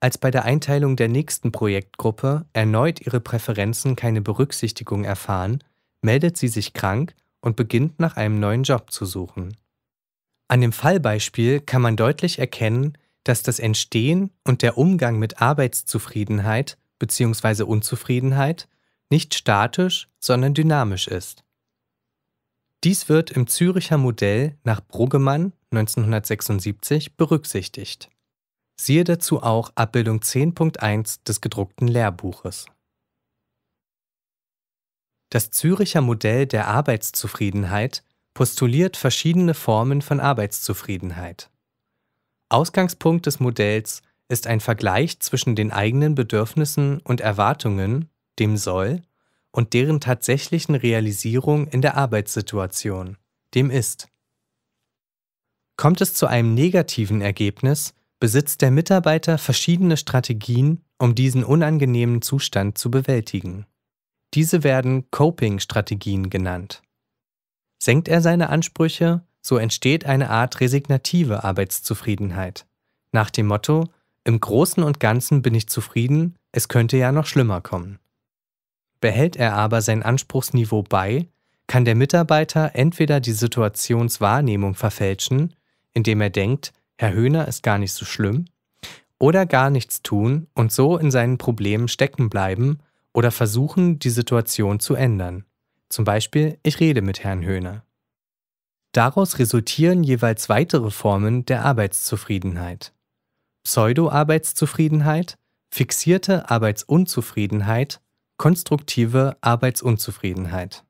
Als bei der Einteilung der nächsten Projektgruppe erneut ihre Präferenzen keine Berücksichtigung erfahren, meldet sie sich krank und beginnt nach einem neuen Job zu suchen. An dem Fallbeispiel kann man deutlich erkennen, dass das Entstehen und der Umgang mit Arbeitszufriedenheit bzw. Unzufriedenheit nicht statisch, sondern dynamisch ist. Dies wird im Züricher Modell nach Bruggemann 1976 berücksichtigt. Siehe dazu auch Abbildung 10.1 des gedruckten Lehrbuches. Das Züricher Modell der Arbeitszufriedenheit postuliert verschiedene Formen von Arbeitszufriedenheit. Ausgangspunkt des Modells ist ein Vergleich zwischen den eigenen Bedürfnissen und Erwartungen, dem Soll, und deren tatsächlichen Realisierung in der Arbeitssituation, dem Ist. Kommt es zu einem negativen Ergebnis, besitzt der Mitarbeiter verschiedene Strategien, um diesen unangenehmen Zustand zu bewältigen. Diese werden Coping-Strategien genannt. Senkt er seine Ansprüche, so entsteht eine Art resignative Arbeitszufriedenheit. Nach dem Motto, im Großen und Ganzen bin ich zufrieden, es könnte ja noch schlimmer kommen. Behält er aber sein Anspruchsniveau bei, kann der Mitarbeiter entweder die Situationswahrnehmung verfälschen, indem er denkt, Herr Höhner ist gar nicht so schlimm, oder gar nichts tun und so in seinen Problemen stecken bleiben oder versuchen, die Situation zu ändern. Zum Beispiel, ich rede mit Herrn Höhner. Daraus resultieren jeweils weitere Formen der Arbeitszufriedenheit. Pseudo-Arbeitszufriedenheit, fixierte Arbeitsunzufriedenheit Konstruktive Arbeitsunzufriedenheit.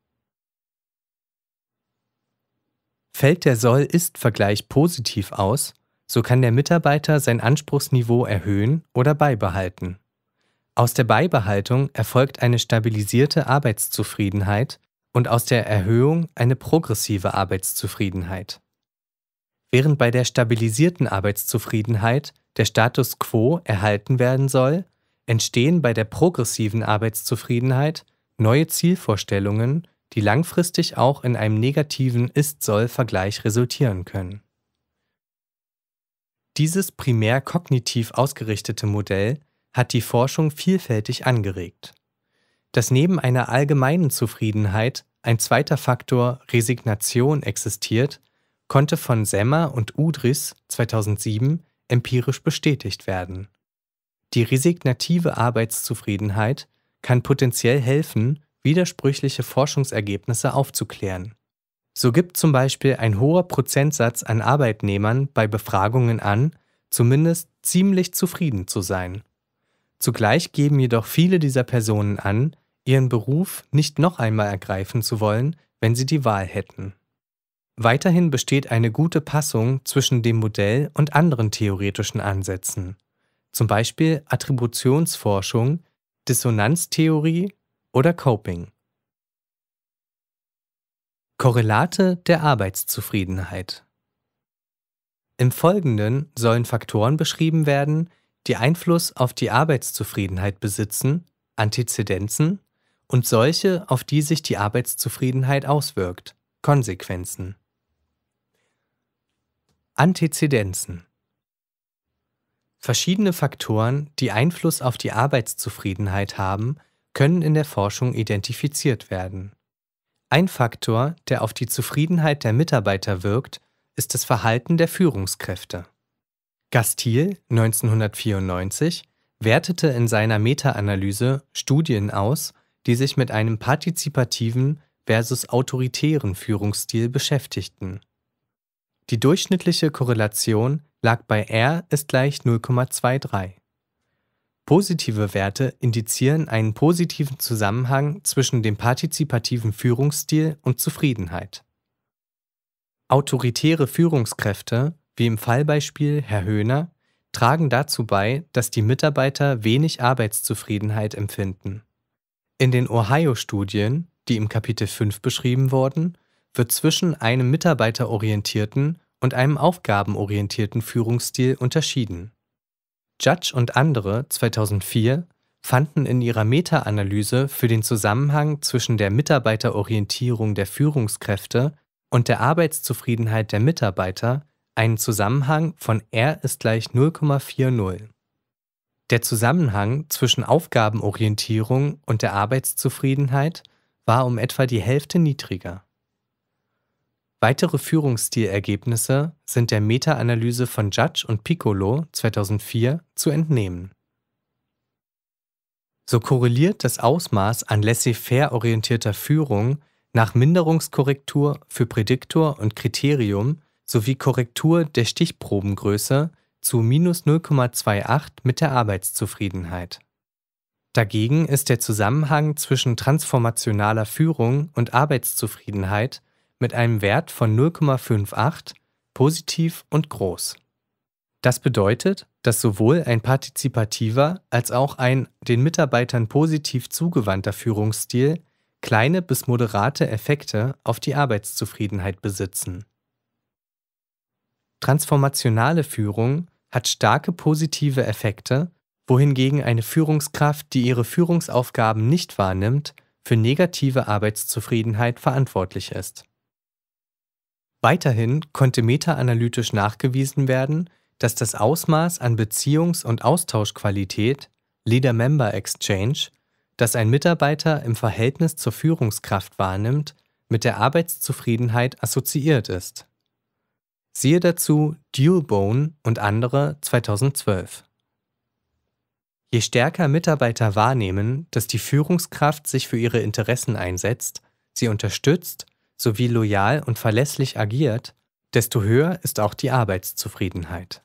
Fällt der Soll-Ist-Vergleich positiv aus, so kann der Mitarbeiter sein Anspruchsniveau erhöhen oder beibehalten. Aus der Beibehaltung erfolgt eine stabilisierte Arbeitszufriedenheit und aus der Erhöhung eine progressive Arbeitszufriedenheit. Während bei der stabilisierten Arbeitszufriedenheit der Status quo erhalten werden soll, entstehen bei der progressiven Arbeitszufriedenheit neue Zielvorstellungen, die langfristig auch in einem negativen Ist-Soll-Vergleich resultieren können. Dieses primär kognitiv ausgerichtete Modell hat die Forschung vielfältig angeregt. Dass neben einer allgemeinen Zufriedenheit ein zweiter Faktor Resignation existiert, konnte von Semmer und Udris 2007 empirisch bestätigt werden. Die resignative Arbeitszufriedenheit kann potenziell helfen, widersprüchliche Forschungsergebnisse aufzuklären. So gibt zum Beispiel ein hoher Prozentsatz an Arbeitnehmern bei Befragungen an, zumindest ziemlich zufrieden zu sein. Zugleich geben jedoch viele dieser Personen an, ihren Beruf nicht noch einmal ergreifen zu wollen, wenn sie die Wahl hätten. Weiterhin besteht eine gute Passung zwischen dem Modell und anderen theoretischen Ansätzen zum Beispiel Attributionsforschung, Dissonanztheorie oder Coping. Korrelate der Arbeitszufriedenheit Im Folgenden sollen Faktoren beschrieben werden, die Einfluss auf die Arbeitszufriedenheit besitzen, Antizidenzen, und solche, auf die sich die Arbeitszufriedenheit auswirkt, Konsequenzen. Antizidenzen Verschiedene Faktoren, die Einfluss auf die Arbeitszufriedenheit haben, können in der Forschung identifiziert werden. Ein Faktor, der auf die Zufriedenheit der Mitarbeiter wirkt, ist das Verhalten der Führungskräfte. Gastil 1994 wertete in seiner Meta-Analyse Studien aus, die sich mit einem partizipativen versus autoritären Führungsstil beschäftigten. Die durchschnittliche Korrelation lag bei R ist gleich 0,23. Positive Werte indizieren einen positiven Zusammenhang zwischen dem partizipativen Führungsstil und Zufriedenheit. Autoritäre Führungskräfte, wie im Fallbeispiel Herr Höhner, tragen dazu bei, dass die Mitarbeiter wenig Arbeitszufriedenheit empfinden. In den Ohio-Studien, die im Kapitel 5 beschrieben wurden, wird zwischen einem mitarbeiterorientierten und einem aufgabenorientierten Führungsstil unterschieden. Judge und andere 2004 fanden in ihrer Meta-Analyse für den Zusammenhang zwischen der Mitarbeiterorientierung der Führungskräfte und der Arbeitszufriedenheit der Mitarbeiter einen Zusammenhang von R ist gleich 0,40. Der Zusammenhang zwischen Aufgabenorientierung und der Arbeitszufriedenheit war um etwa die Hälfte niedriger. Weitere Führungsstilergebnisse sind der Meta-Analyse von Judge und Piccolo 2004 zu entnehmen. So korreliert das Ausmaß an laissez-faire orientierter Führung nach Minderungskorrektur für Prädiktor und Kriterium sowie Korrektur der Stichprobengröße zu minus 0,28 mit der Arbeitszufriedenheit. Dagegen ist der Zusammenhang zwischen transformationaler Führung und Arbeitszufriedenheit mit einem Wert von 0,58 positiv und groß. Das bedeutet, dass sowohl ein partizipativer als auch ein den Mitarbeitern positiv zugewandter Führungsstil kleine bis moderate Effekte auf die Arbeitszufriedenheit besitzen. Transformationale Führung hat starke positive Effekte, wohingegen eine Führungskraft, die ihre Führungsaufgaben nicht wahrnimmt, für negative Arbeitszufriedenheit verantwortlich ist. Weiterhin konnte metaanalytisch nachgewiesen werden, dass das Ausmaß an Beziehungs- und Austauschqualität Leader-Member Exchange, das ein Mitarbeiter im Verhältnis zur Führungskraft wahrnimmt, mit der Arbeitszufriedenheit assoziiert ist. Siehe dazu Dualbone und andere 2012. Je stärker Mitarbeiter wahrnehmen, dass die Führungskraft sich für ihre Interessen einsetzt, sie unterstützt sowie loyal und verlässlich agiert, desto höher ist auch die Arbeitszufriedenheit.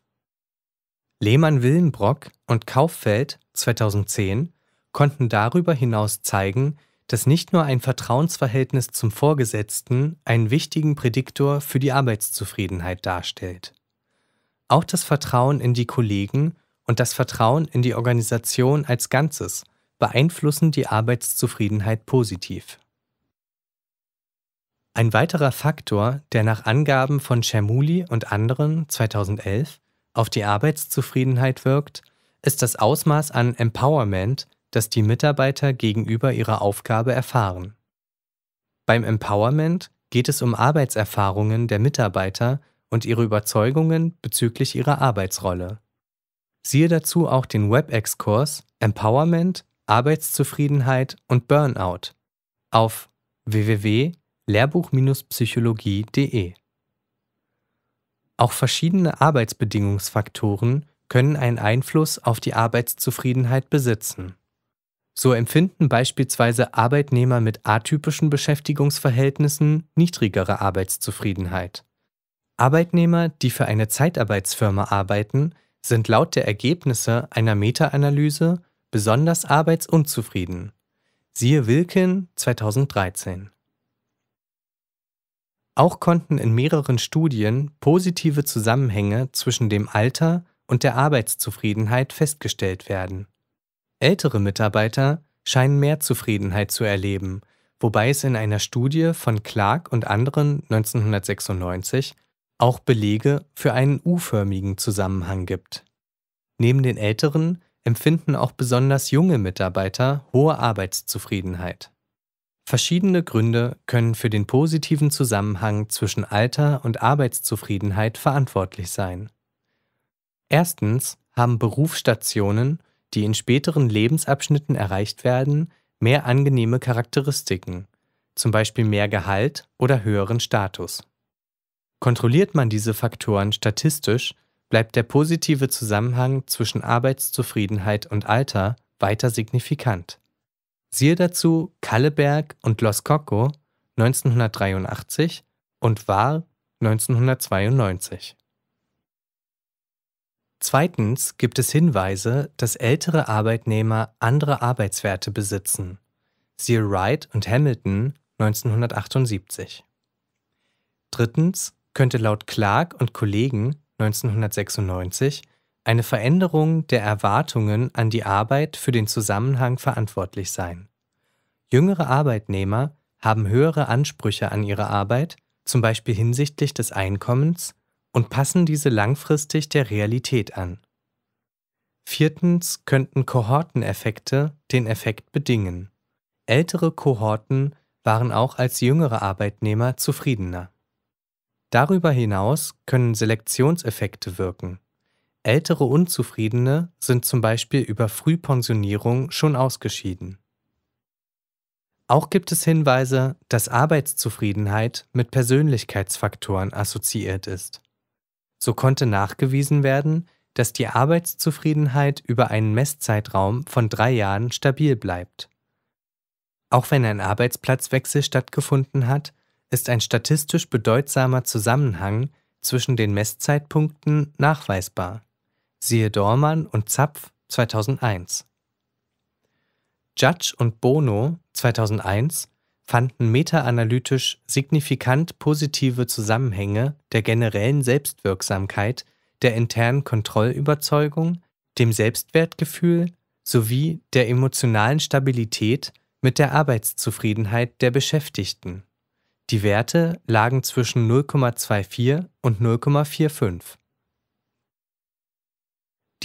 Lehmann-Willenbrock und Kauffeld 2010 konnten darüber hinaus zeigen, dass nicht nur ein Vertrauensverhältnis zum Vorgesetzten einen wichtigen Prädiktor für die Arbeitszufriedenheit darstellt. Auch das Vertrauen in die Kollegen und das Vertrauen in die Organisation als Ganzes beeinflussen die Arbeitszufriedenheit positiv. Ein weiterer Faktor, der nach Angaben von Chermuli und anderen 2011 auf die Arbeitszufriedenheit wirkt, ist das Ausmaß an Empowerment, das die Mitarbeiter gegenüber ihrer Aufgabe erfahren. Beim Empowerment geht es um Arbeitserfahrungen der Mitarbeiter und ihre Überzeugungen bezüglich ihrer Arbeitsrolle. Siehe dazu auch den WebEx-Kurs Empowerment, Arbeitszufriedenheit und Burnout auf www lehrbuch-psychologie.de. Auch verschiedene Arbeitsbedingungsfaktoren können einen Einfluss auf die Arbeitszufriedenheit besitzen. So empfinden beispielsweise Arbeitnehmer mit atypischen Beschäftigungsverhältnissen niedrigere Arbeitszufriedenheit. Arbeitnehmer, die für eine Zeitarbeitsfirma arbeiten, sind laut der Ergebnisse einer Meta-Analyse besonders arbeitsunzufrieden. Siehe Wilkin 2013. Auch konnten in mehreren Studien positive Zusammenhänge zwischen dem Alter und der Arbeitszufriedenheit festgestellt werden. Ältere Mitarbeiter scheinen mehr Zufriedenheit zu erleben, wobei es in einer Studie von Clark und anderen 1996 auch Belege für einen U-förmigen Zusammenhang gibt. Neben den Älteren empfinden auch besonders junge Mitarbeiter hohe Arbeitszufriedenheit. Verschiedene Gründe können für den positiven Zusammenhang zwischen Alter und Arbeitszufriedenheit verantwortlich sein. Erstens haben Berufsstationen, die in späteren Lebensabschnitten erreicht werden, mehr angenehme Charakteristiken, zum Beispiel mehr Gehalt oder höheren Status. Kontrolliert man diese Faktoren statistisch, bleibt der positive Zusammenhang zwischen Arbeitszufriedenheit und Alter weiter signifikant. Siehe dazu Kalleberg und Los Coco 1983 und Wahr 1992. Zweitens gibt es Hinweise, dass ältere Arbeitnehmer andere Arbeitswerte besitzen. Siehe Wright und Hamilton 1978. Drittens könnte laut Clark und Kollegen 1996 eine Veränderung der Erwartungen an die Arbeit für den Zusammenhang verantwortlich sein. Jüngere Arbeitnehmer haben höhere Ansprüche an ihre Arbeit, zum Beispiel hinsichtlich des Einkommens, und passen diese langfristig der Realität an. Viertens könnten Kohorteneffekte den Effekt bedingen. Ältere Kohorten waren auch als jüngere Arbeitnehmer zufriedener. Darüber hinaus können Selektionseffekte wirken. Ältere Unzufriedene sind zum Beispiel über Frühpensionierung schon ausgeschieden. Auch gibt es Hinweise, dass Arbeitszufriedenheit mit Persönlichkeitsfaktoren assoziiert ist. So konnte nachgewiesen werden, dass die Arbeitszufriedenheit über einen Messzeitraum von drei Jahren stabil bleibt. Auch wenn ein Arbeitsplatzwechsel stattgefunden hat, ist ein statistisch bedeutsamer Zusammenhang zwischen den Messzeitpunkten nachweisbar. Siehe Dormann und Zapf 2001. Judge und Bono 2001 fanden metaanalytisch signifikant positive Zusammenhänge der generellen Selbstwirksamkeit, der internen Kontrollüberzeugung, dem Selbstwertgefühl sowie der emotionalen Stabilität mit der Arbeitszufriedenheit der Beschäftigten. Die Werte lagen zwischen 0,24 und 0,45.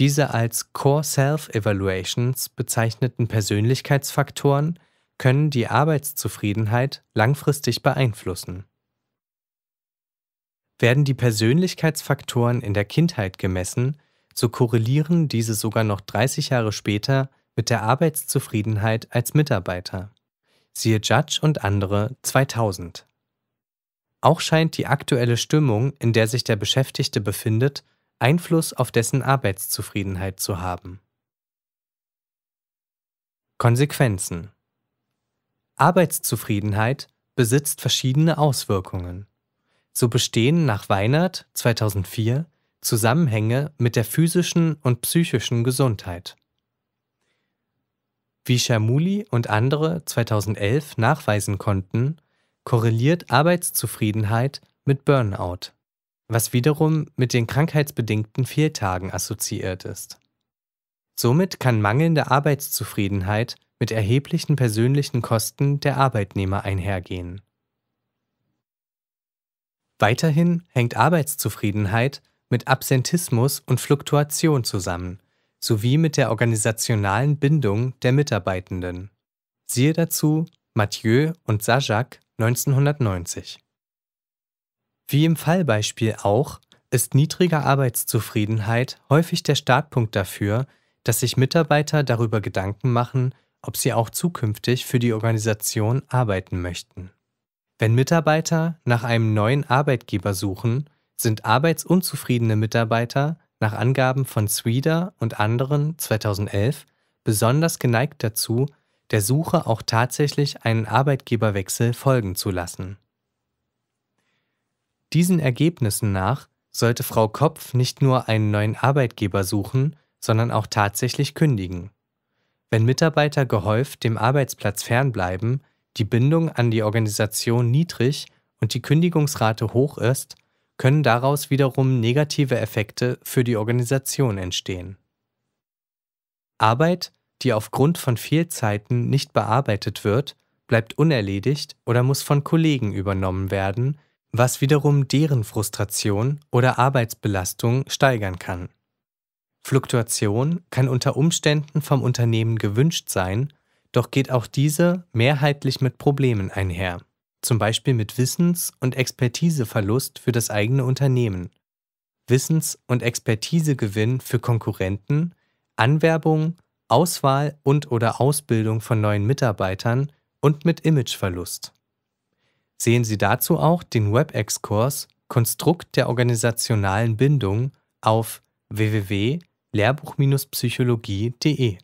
Diese als Core Self-Evaluations bezeichneten Persönlichkeitsfaktoren können die Arbeitszufriedenheit langfristig beeinflussen. Werden die Persönlichkeitsfaktoren in der Kindheit gemessen, so korrelieren diese sogar noch 30 Jahre später mit der Arbeitszufriedenheit als Mitarbeiter. Siehe Judge und andere 2000. Auch scheint die aktuelle Stimmung, in der sich der Beschäftigte befindet, Einfluss auf dessen Arbeitszufriedenheit zu haben. Konsequenzen Arbeitszufriedenheit besitzt verschiedene Auswirkungen. So bestehen nach Weinert 2004 Zusammenhänge mit der physischen und psychischen Gesundheit. Wie Schermuli und andere 2011 nachweisen konnten, korreliert Arbeitszufriedenheit mit Burnout was wiederum mit den krankheitsbedingten Fehltagen assoziiert ist. Somit kann mangelnde Arbeitszufriedenheit mit erheblichen persönlichen Kosten der Arbeitnehmer einhergehen. Weiterhin hängt Arbeitszufriedenheit mit Absentismus und Fluktuation zusammen, sowie mit der organisationalen Bindung der Mitarbeitenden. Siehe dazu Mathieu und Sajak 1990. Wie im Fallbeispiel auch, ist niedrige Arbeitszufriedenheit häufig der Startpunkt dafür, dass sich Mitarbeiter darüber Gedanken machen, ob sie auch zukünftig für die Organisation arbeiten möchten. Wenn Mitarbeiter nach einem neuen Arbeitgeber suchen, sind arbeitsunzufriedene Mitarbeiter nach Angaben von Sweder und anderen 2011 besonders geneigt dazu, der Suche auch tatsächlich einen Arbeitgeberwechsel folgen zu lassen. Diesen Ergebnissen nach sollte Frau Kopf nicht nur einen neuen Arbeitgeber suchen, sondern auch tatsächlich kündigen. Wenn Mitarbeiter gehäuft dem Arbeitsplatz fernbleiben, die Bindung an die Organisation niedrig und die Kündigungsrate hoch ist, können daraus wiederum negative Effekte für die Organisation entstehen. Arbeit, die aufgrund von Fehlzeiten nicht bearbeitet wird, bleibt unerledigt oder muss von Kollegen übernommen werden, was wiederum deren Frustration oder Arbeitsbelastung steigern kann. Fluktuation kann unter Umständen vom Unternehmen gewünscht sein, doch geht auch diese mehrheitlich mit Problemen einher, zum Beispiel mit Wissens- und Expertiseverlust für das eigene Unternehmen, Wissens- und Expertisegewinn für Konkurrenten, Anwerbung, Auswahl und/oder Ausbildung von neuen Mitarbeitern und mit Imageverlust. Sehen Sie dazu auch den WebEx-Kurs Konstrukt der organisationalen Bindung auf www.lehrbuch-psychologie.de.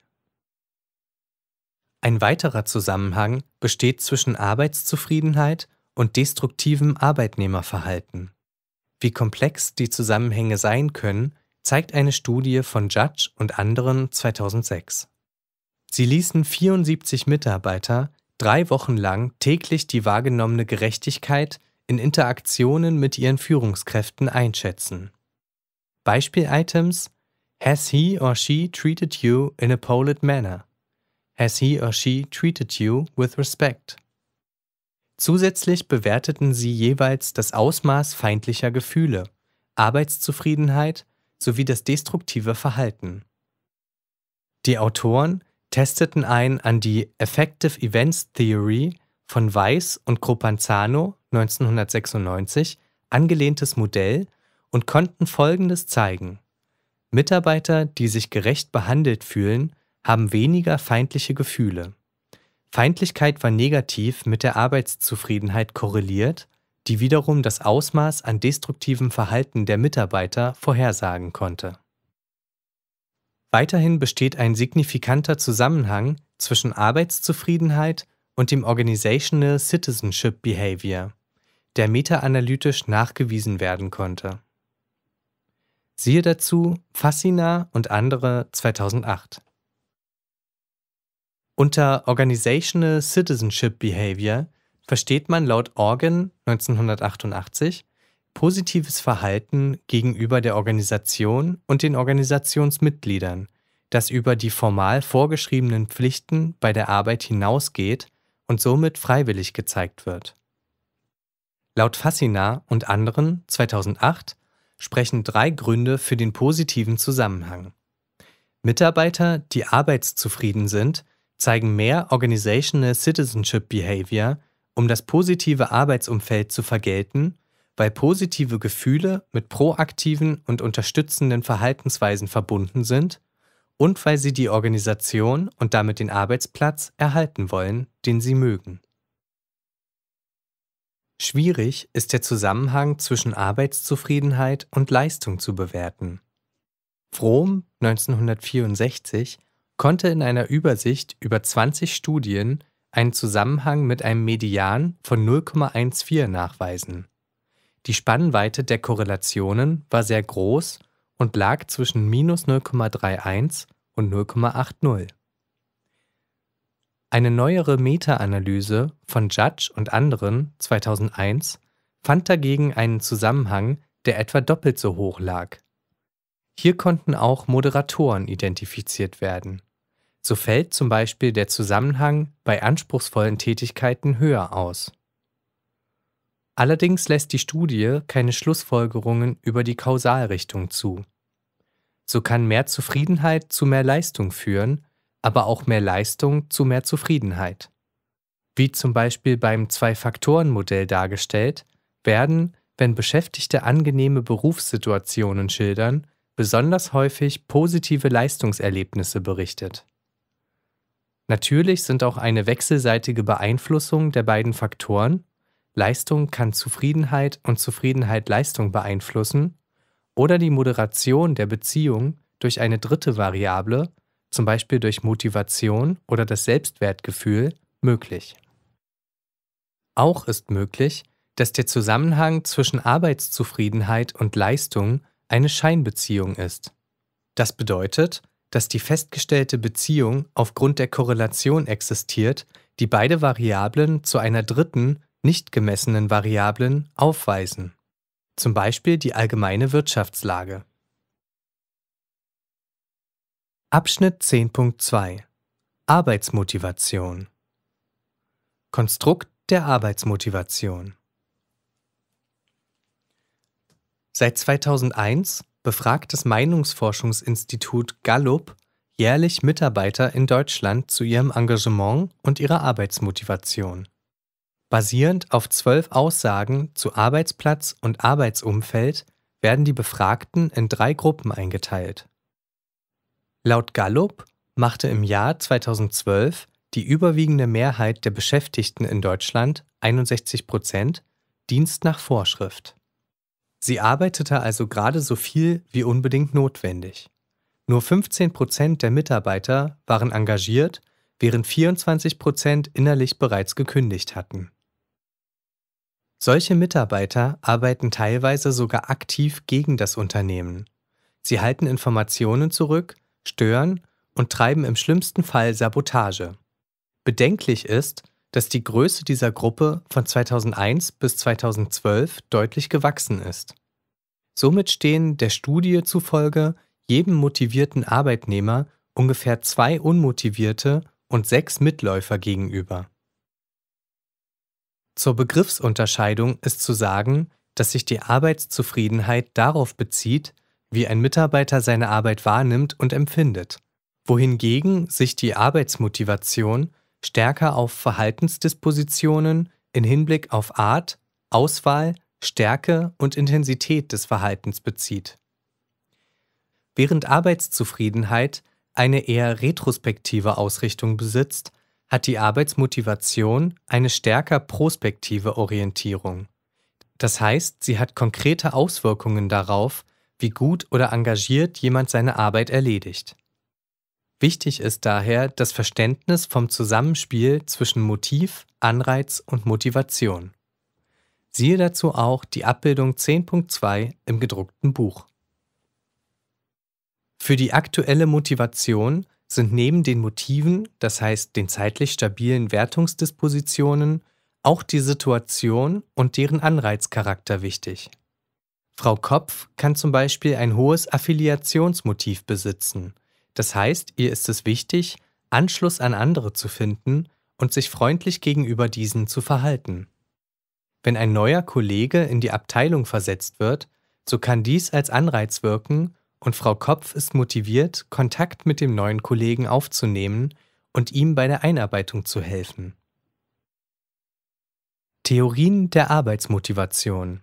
Ein weiterer Zusammenhang besteht zwischen Arbeitszufriedenheit und destruktivem Arbeitnehmerverhalten. Wie komplex die Zusammenhänge sein können, zeigt eine Studie von Judge und anderen 2006. Sie ließen 74 Mitarbeiter drei Wochen lang täglich die wahrgenommene Gerechtigkeit in Interaktionen mit ihren Führungskräften einschätzen. Beispiel-Items Has he or she treated you in a polite manner? Has he or she treated you with respect? Zusätzlich bewerteten sie jeweils das Ausmaß feindlicher Gefühle, Arbeitszufriedenheit sowie das destruktive Verhalten. Die Autoren testeten ein an die Effective Events Theory von Weiss und Cropanzano 1996 angelehntes Modell und konnten Folgendes zeigen. Mitarbeiter, die sich gerecht behandelt fühlen, haben weniger feindliche Gefühle. Feindlichkeit war negativ mit der Arbeitszufriedenheit korreliert, die wiederum das Ausmaß an destruktivem Verhalten der Mitarbeiter vorhersagen konnte. Weiterhin besteht ein signifikanter Zusammenhang zwischen Arbeitszufriedenheit und dem Organizational Citizenship Behavior, der metaanalytisch nachgewiesen werden konnte. Siehe dazu Fassina und andere 2008. Unter Organizational Citizenship Behavior versteht man laut Organ 1988 positives Verhalten gegenüber der Organisation und den Organisationsmitgliedern, das über die formal vorgeschriebenen Pflichten bei der Arbeit hinausgeht und somit freiwillig gezeigt wird. Laut Fassina und anderen 2008 sprechen drei Gründe für den positiven Zusammenhang. Mitarbeiter, die arbeitszufrieden sind, zeigen mehr Organizational Citizenship Behavior, um das positive Arbeitsumfeld zu vergelten weil positive Gefühle mit proaktiven und unterstützenden Verhaltensweisen verbunden sind und weil sie die Organisation und damit den Arbeitsplatz erhalten wollen, den sie mögen. Schwierig ist der Zusammenhang zwischen Arbeitszufriedenheit und Leistung zu bewerten. Fromm 1964 konnte in einer Übersicht über 20 Studien einen Zusammenhang mit einem Median von 0,14 nachweisen. Die Spannweite der Korrelationen war sehr groß und lag zwischen minus 0,31 und 0,80. Eine neuere Meta-Analyse von Judge und anderen 2001 fand dagegen einen Zusammenhang, der etwa doppelt so hoch lag. Hier konnten auch Moderatoren identifiziert werden. So fällt zum Beispiel der Zusammenhang bei anspruchsvollen Tätigkeiten höher aus. Allerdings lässt die Studie keine Schlussfolgerungen über die Kausalrichtung zu. So kann mehr Zufriedenheit zu mehr Leistung führen, aber auch mehr Leistung zu mehr Zufriedenheit. Wie zum Beispiel beim Zwei-Faktoren-Modell dargestellt, werden, wenn Beschäftigte angenehme Berufssituationen schildern, besonders häufig positive Leistungserlebnisse berichtet. Natürlich sind auch eine wechselseitige Beeinflussung der beiden Faktoren Leistung kann Zufriedenheit und Zufriedenheit Leistung beeinflussen oder die Moderation der Beziehung durch eine dritte Variable, zum Beispiel durch Motivation oder das Selbstwertgefühl, möglich. Auch ist möglich, dass der Zusammenhang zwischen Arbeitszufriedenheit und Leistung eine Scheinbeziehung ist. Das bedeutet, dass die festgestellte Beziehung aufgrund der Korrelation existiert, die beide Variablen zu einer dritten nicht gemessenen Variablen aufweisen, zum Beispiel die allgemeine Wirtschaftslage. Abschnitt 10.2 Arbeitsmotivation Konstrukt der Arbeitsmotivation Seit 2001 befragt das Meinungsforschungsinstitut Gallup jährlich Mitarbeiter in Deutschland zu ihrem Engagement und ihrer Arbeitsmotivation. Basierend auf zwölf Aussagen zu Arbeitsplatz und Arbeitsumfeld werden die Befragten in drei Gruppen eingeteilt. Laut Gallup machte im Jahr 2012 die überwiegende Mehrheit der Beschäftigten in Deutschland, 61 Prozent, Dienst nach Vorschrift. Sie arbeitete also gerade so viel wie unbedingt notwendig. Nur 15 Prozent der Mitarbeiter waren engagiert, während 24 Prozent innerlich bereits gekündigt hatten. Solche Mitarbeiter arbeiten teilweise sogar aktiv gegen das Unternehmen. Sie halten Informationen zurück, stören und treiben im schlimmsten Fall Sabotage. Bedenklich ist, dass die Größe dieser Gruppe von 2001 bis 2012 deutlich gewachsen ist. Somit stehen der Studie zufolge jedem motivierten Arbeitnehmer ungefähr zwei unmotivierte und sechs Mitläufer gegenüber. Zur Begriffsunterscheidung ist zu sagen, dass sich die Arbeitszufriedenheit darauf bezieht, wie ein Mitarbeiter seine Arbeit wahrnimmt und empfindet, wohingegen sich die Arbeitsmotivation stärker auf Verhaltensdispositionen in Hinblick auf Art, Auswahl, Stärke und Intensität des Verhaltens bezieht. Während Arbeitszufriedenheit eine eher retrospektive Ausrichtung besitzt, hat die Arbeitsmotivation eine stärker prospektive Orientierung. Das heißt, sie hat konkrete Auswirkungen darauf, wie gut oder engagiert jemand seine Arbeit erledigt. Wichtig ist daher das Verständnis vom Zusammenspiel zwischen Motiv, Anreiz und Motivation. Siehe dazu auch die Abbildung 10.2 im gedruckten Buch. Für die aktuelle Motivation sind neben den Motiven, das heißt den zeitlich stabilen Wertungsdispositionen, auch die Situation und deren Anreizcharakter wichtig. Frau Kopf kann zum Beispiel ein hohes Affiliationsmotiv besitzen – das heißt, ihr ist es wichtig, Anschluss an andere zu finden und sich freundlich gegenüber diesen zu verhalten. Wenn ein neuer Kollege in die Abteilung versetzt wird, so kann dies als Anreiz wirken und Frau Kopf ist motiviert, Kontakt mit dem neuen Kollegen aufzunehmen und ihm bei der Einarbeitung zu helfen. Theorien der Arbeitsmotivation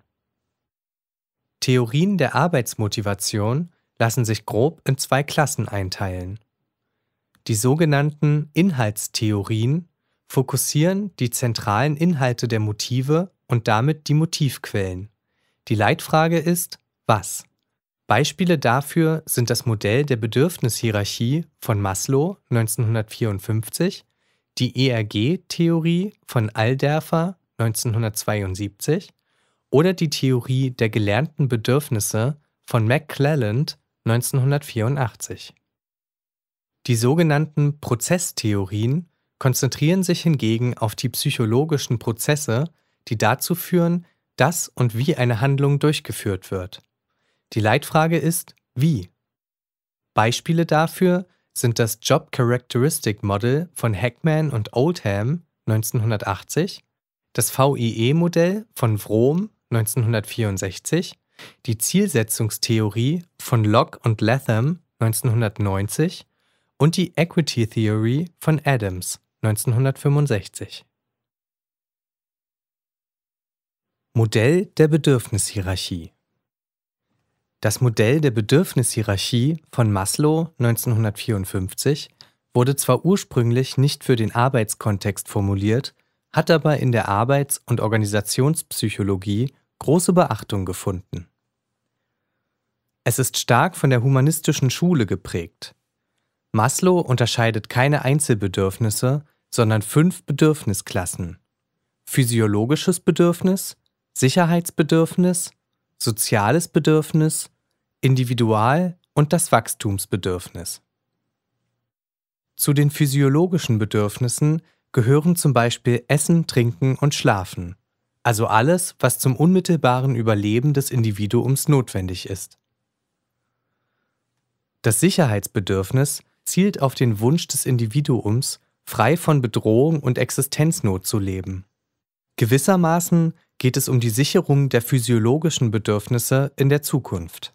Theorien der Arbeitsmotivation lassen sich grob in zwei Klassen einteilen. Die sogenannten Inhaltstheorien fokussieren die zentralen Inhalte der Motive und damit die Motivquellen. Die Leitfrage ist, was? Beispiele dafür sind das Modell der Bedürfnishierarchie von Maslow 1954, die ERG-Theorie von Alderfer 1972 oder die Theorie der gelernten Bedürfnisse von McClelland 1984. Die sogenannten Prozesstheorien konzentrieren sich hingegen auf die psychologischen Prozesse, die dazu führen, dass und wie eine Handlung durchgeführt wird. Die Leitfrage ist, wie? Beispiele dafür sind das Job Characteristic Model von Heckman und Oldham 1980, das VIE-Modell von Vroom 1964 die Zielsetzungstheorie von Locke und Latham 1990 und die Equity Theory von Adams 1965. Modell der Bedürfnishierarchie Das Modell der Bedürfnishierarchie von Maslow 1954 wurde zwar ursprünglich nicht für den Arbeitskontext formuliert, hat aber in der Arbeits- und Organisationspsychologie große Beachtung gefunden. Es ist stark von der humanistischen Schule geprägt. Maslow unterscheidet keine Einzelbedürfnisse, sondern fünf Bedürfnisklassen. Physiologisches Bedürfnis, Sicherheitsbedürfnis, soziales Bedürfnis, Individual- und das Wachstumsbedürfnis. Zu den physiologischen Bedürfnissen gehören zum Beispiel Essen, Trinken und Schlafen also alles, was zum unmittelbaren Überleben des Individuums notwendig ist. Das Sicherheitsbedürfnis zielt auf den Wunsch des Individuums, frei von Bedrohung und Existenznot zu leben. Gewissermaßen geht es um die Sicherung der physiologischen Bedürfnisse in der Zukunft.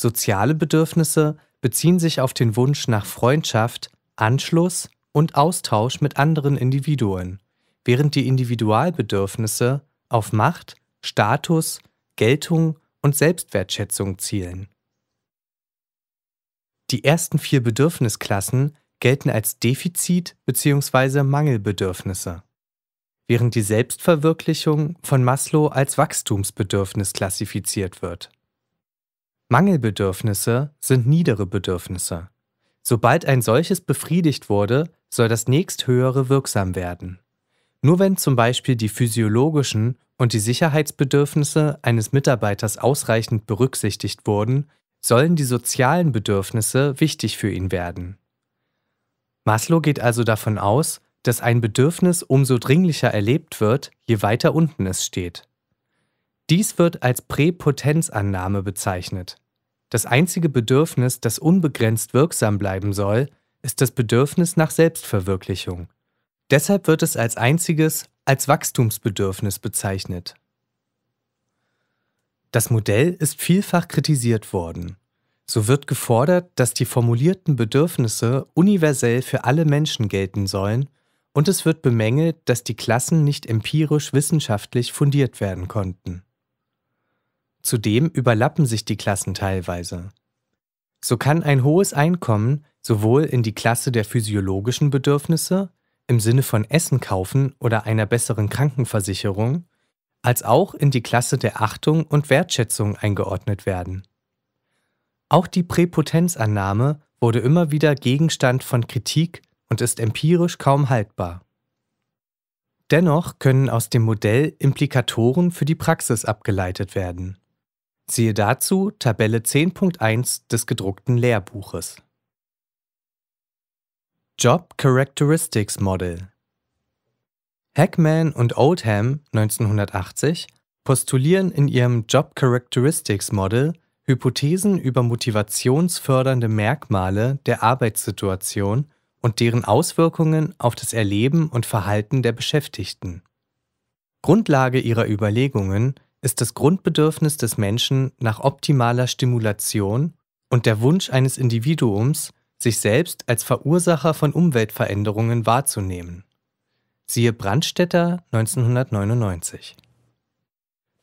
Soziale Bedürfnisse beziehen sich auf den Wunsch nach Freundschaft, Anschluss und Austausch mit anderen Individuen, während die Individualbedürfnisse auf Macht, Status, Geltung und Selbstwertschätzung zielen. Die ersten vier Bedürfnisklassen gelten als Defizit- bzw. Mangelbedürfnisse, während die Selbstverwirklichung von Maslow als Wachstumsbedürfnis klassifiziert wird. Mangelbedürfnisse sind niedere Bedürfnisse. Sobald ein solches befriedigt wurde, soll das nächsthöhere wirksam werden. Nur wenn zum Beispiel die physiologischen und die Sicherheitsbedürfnisse eines Mitarbeiters ausreichend berücksichtigt wurden, sollen die sozialen Bedürfnisse wichtig für ihn werden. Maslow geht also davon aus, dass ein Bedürfnis umso dringlicher erlebt wird, je weiter unten es steht. Dies wird als Präpotenzannahme bezeichnet. Das einzige Bedürfnis, das unbegrenzt wirksam bleiben soll, ist das Bedürfnis nach Selbstverwirklichung. Deshalb wird es als einziges als Wachstumsbedürfnis bezeichnet. Das Modell ist vielfach kritisiert worden. So wird gefordert, dass die formulierten Bedürfnisse universell für alle Menschen gelten sollen, und es wird bemängelt, dass die Klassen nicht empirisch wissenschaftlich fundiert werden konnten. Zudem überlappen sich die Klassen teilweise. So kann ein hohes Einkommen sowohl in die Klasse der physiologischen Bedürfnisse im Sinne von Essen kaufen oder einer besseren Krankenversicherung, als auch in die Klasse der Achtung und Wertschätzung eingeordnet werden. Auch die Präpotenzannahme wurde immer wieder Gegenstand von Kritik und ist empirisch kaum haltbar. Dennoch können aus dem Modell Implikatoren für die Praxis abgeleitet werden. Siehe dazu Tabelle 10.1 des gedruckten Lehrbuches. Job Characteristics Model Hackman und Oldham 1980 postulieren in ihrem Job Characteristics Model Hypothesen über motivationsfördernde Merkmale der Arbeitssituation und deren Auswirkungen auf das Erleben und Verhalten der Beschäftigten. Grundlage ihrer Überlegungen ist das Grundbedürfnis des Menschen nach optimaler Stimulation und der Wunsch eines Individuums, sich selbst als Verursacher von Umweltveränderungen wahrzunehmen. Siehe Brandstätter 1999.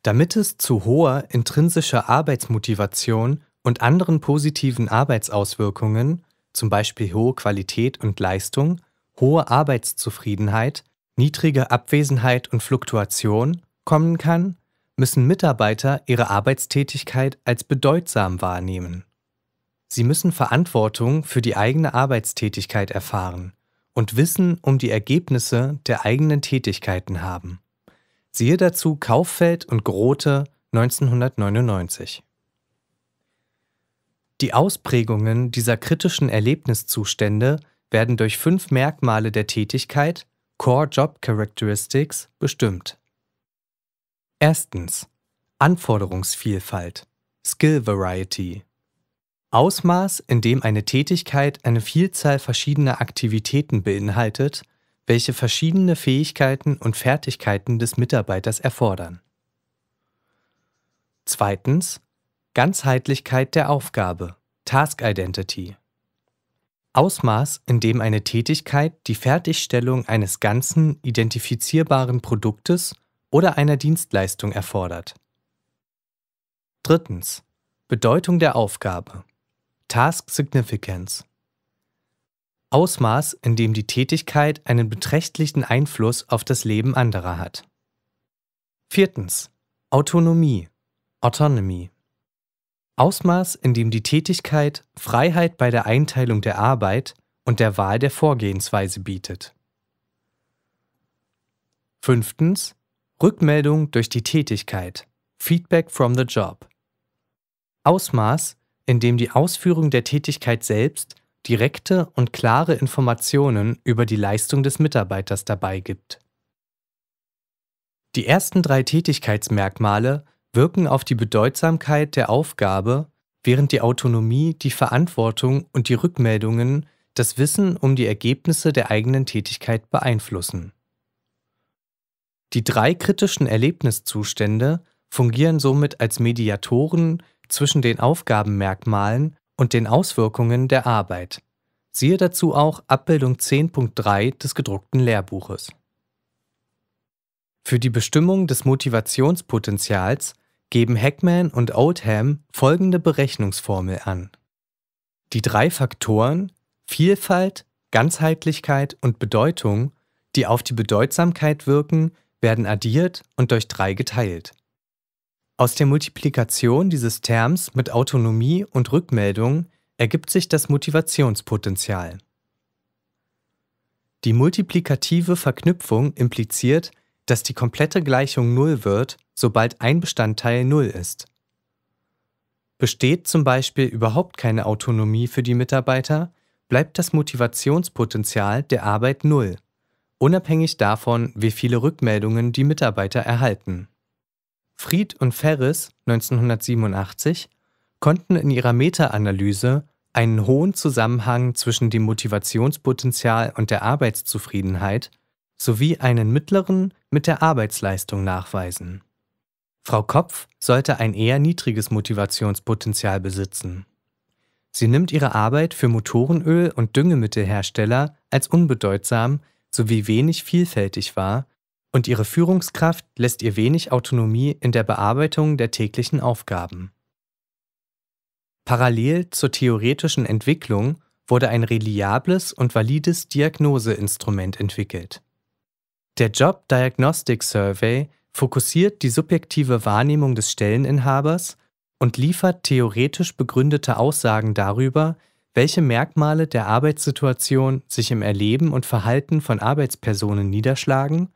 Damit es zu hoher intrinsischer Arbeitsmotivation und anderen positiven Arbeitsauswirkungen, zum Beispiel hohe Qualität und Leistung, hohe Arbeitszufriedenheit, niedrige Abwesenheit und Fluktuation kommen kann, müssen Mitarbeiter ihre Arbeitstätigkeit als bedeutsam wahrnehmen. Sie müssen Verantwortung für die eigene Arbeitstätigkeit erfahren und Wissen um die Ergebnisse der eigenen Tätigkeiten haben. Siehe dazu Kauffeld und Grote 1999. Die Ausprägungen dieser kritischen Erlebniszustände werden durch fünf Merkmale der Tätigkeit, Core Job Characteristics, bestimmt. Erstens. Anforderungsvielfalt. Skill Variety. Ausmaß, in dem eine Tätigkeit eine Vielzahl verschiedener Aktivitäten beinhaltet, welche verschiedene Fähigkeiten und Fertigkeiten des Mitarbeiters erfordern. Zweitens. Ganzheitlichkeit der Aufgabe. Task Identity. Ausmaß, in dem eine Tätigkeit die Fertigstellung eines ganzen identifizierbaren Produktes oder einer Dienstleistung erfordert. Drittens. Bedeutung der Aufgabe. Task Significance. Ausmaß, in dem die Tätigkeit einen beträchtlichen Einfluss auf das Leben anderer hat. Viertens. Autonomie. Autonomy. Ausmaß, in dem die Tätigkeit Freiheit bei der Einteilung der Arbeit und der Wahl der Vorgehensweise bietet. Fünftens. Rückmeldung durch die Tätigkeit. Feedback from the job. Ausmaß, in dem die Ausführung der Tätigkeit selbst direkte und klare Informationen über die Leistung des Mitarbeiters dabei gibt. Die ersten drei Tätigkeitsmerkmale wirken auf die Bedeutsamkeit der Aufgabe, während die Autonomie die Verantwortung und die Rückmeldungen das Wissen um die Ergebnisse der eigenen Tätigkeit beeinflussen. Die drei kritischen Erlebniszustände fungieren somit als Mediatoren zwischen den Aufgabenmerkmalen und den Auswirkungen der Arbeit. Siehe dazu auch Abbildung 10.3 des gedruckten Lehrbuches. Für die Bestimmung des Motivationspotenzials geben Heckman und Oldham folgende Berechnungsformel an. Die drei Faktoren Vielfalt, Ganzheitlichkeit und Bedeutung, die auf die Bedeutsamkeit wirken, werden addiert und durch drei geteilt. Aus der Multiplikation dieses Terms mit Autonomie und Rückmeldung ergibt sich das Motivationspotenzial. Die multiplikative Verknüpfung impliziert, dass die komplette Gleichung Null wird, sobald ein Bestandteil Null ist. Besteht zum Beispiel überhaupt keine Autonomie für die Mitarbeiter, bleibt das Motivationspotenzial der Arbeit Null, unabhängig davon, wie viele Rückmeldungen die Mitarbeiter erhalten. Fried und Ferris 1987 konnten in ihrer Meta-Analyse einen hohen Zusammenhang zwischen dem Motivationspotenzial und der Arbeitszufriedenheit sowie einen mittleren mit der Arbeitsleistung nachweisen. Frau Kopf sollte ein eher niedriges Motivationspotenzial besitzen. Sie nimmt ihre Arbeit für Motorenöl- und Düngemittelhersteller als unbedeutsam sowie wenig vielfältig wahr und ihre Führungskraft lässt ihr wenig Autonomie in der Bearbeitung der täglichen Aufgaben. Parallel zur theoretischen Entwicklung wurde ein reliables und valides Diagnoseinstrument entwickelt. Der Job Diagnostic Survey fokussiert die subjektive Wahrnehmung des Stelleninhabers und liefert theoretisch begründete Aussagen darüber, welche Merkmale der Arbeitssituation sich im Erleben und Verhalten von Arbeitspersonen niederschlagen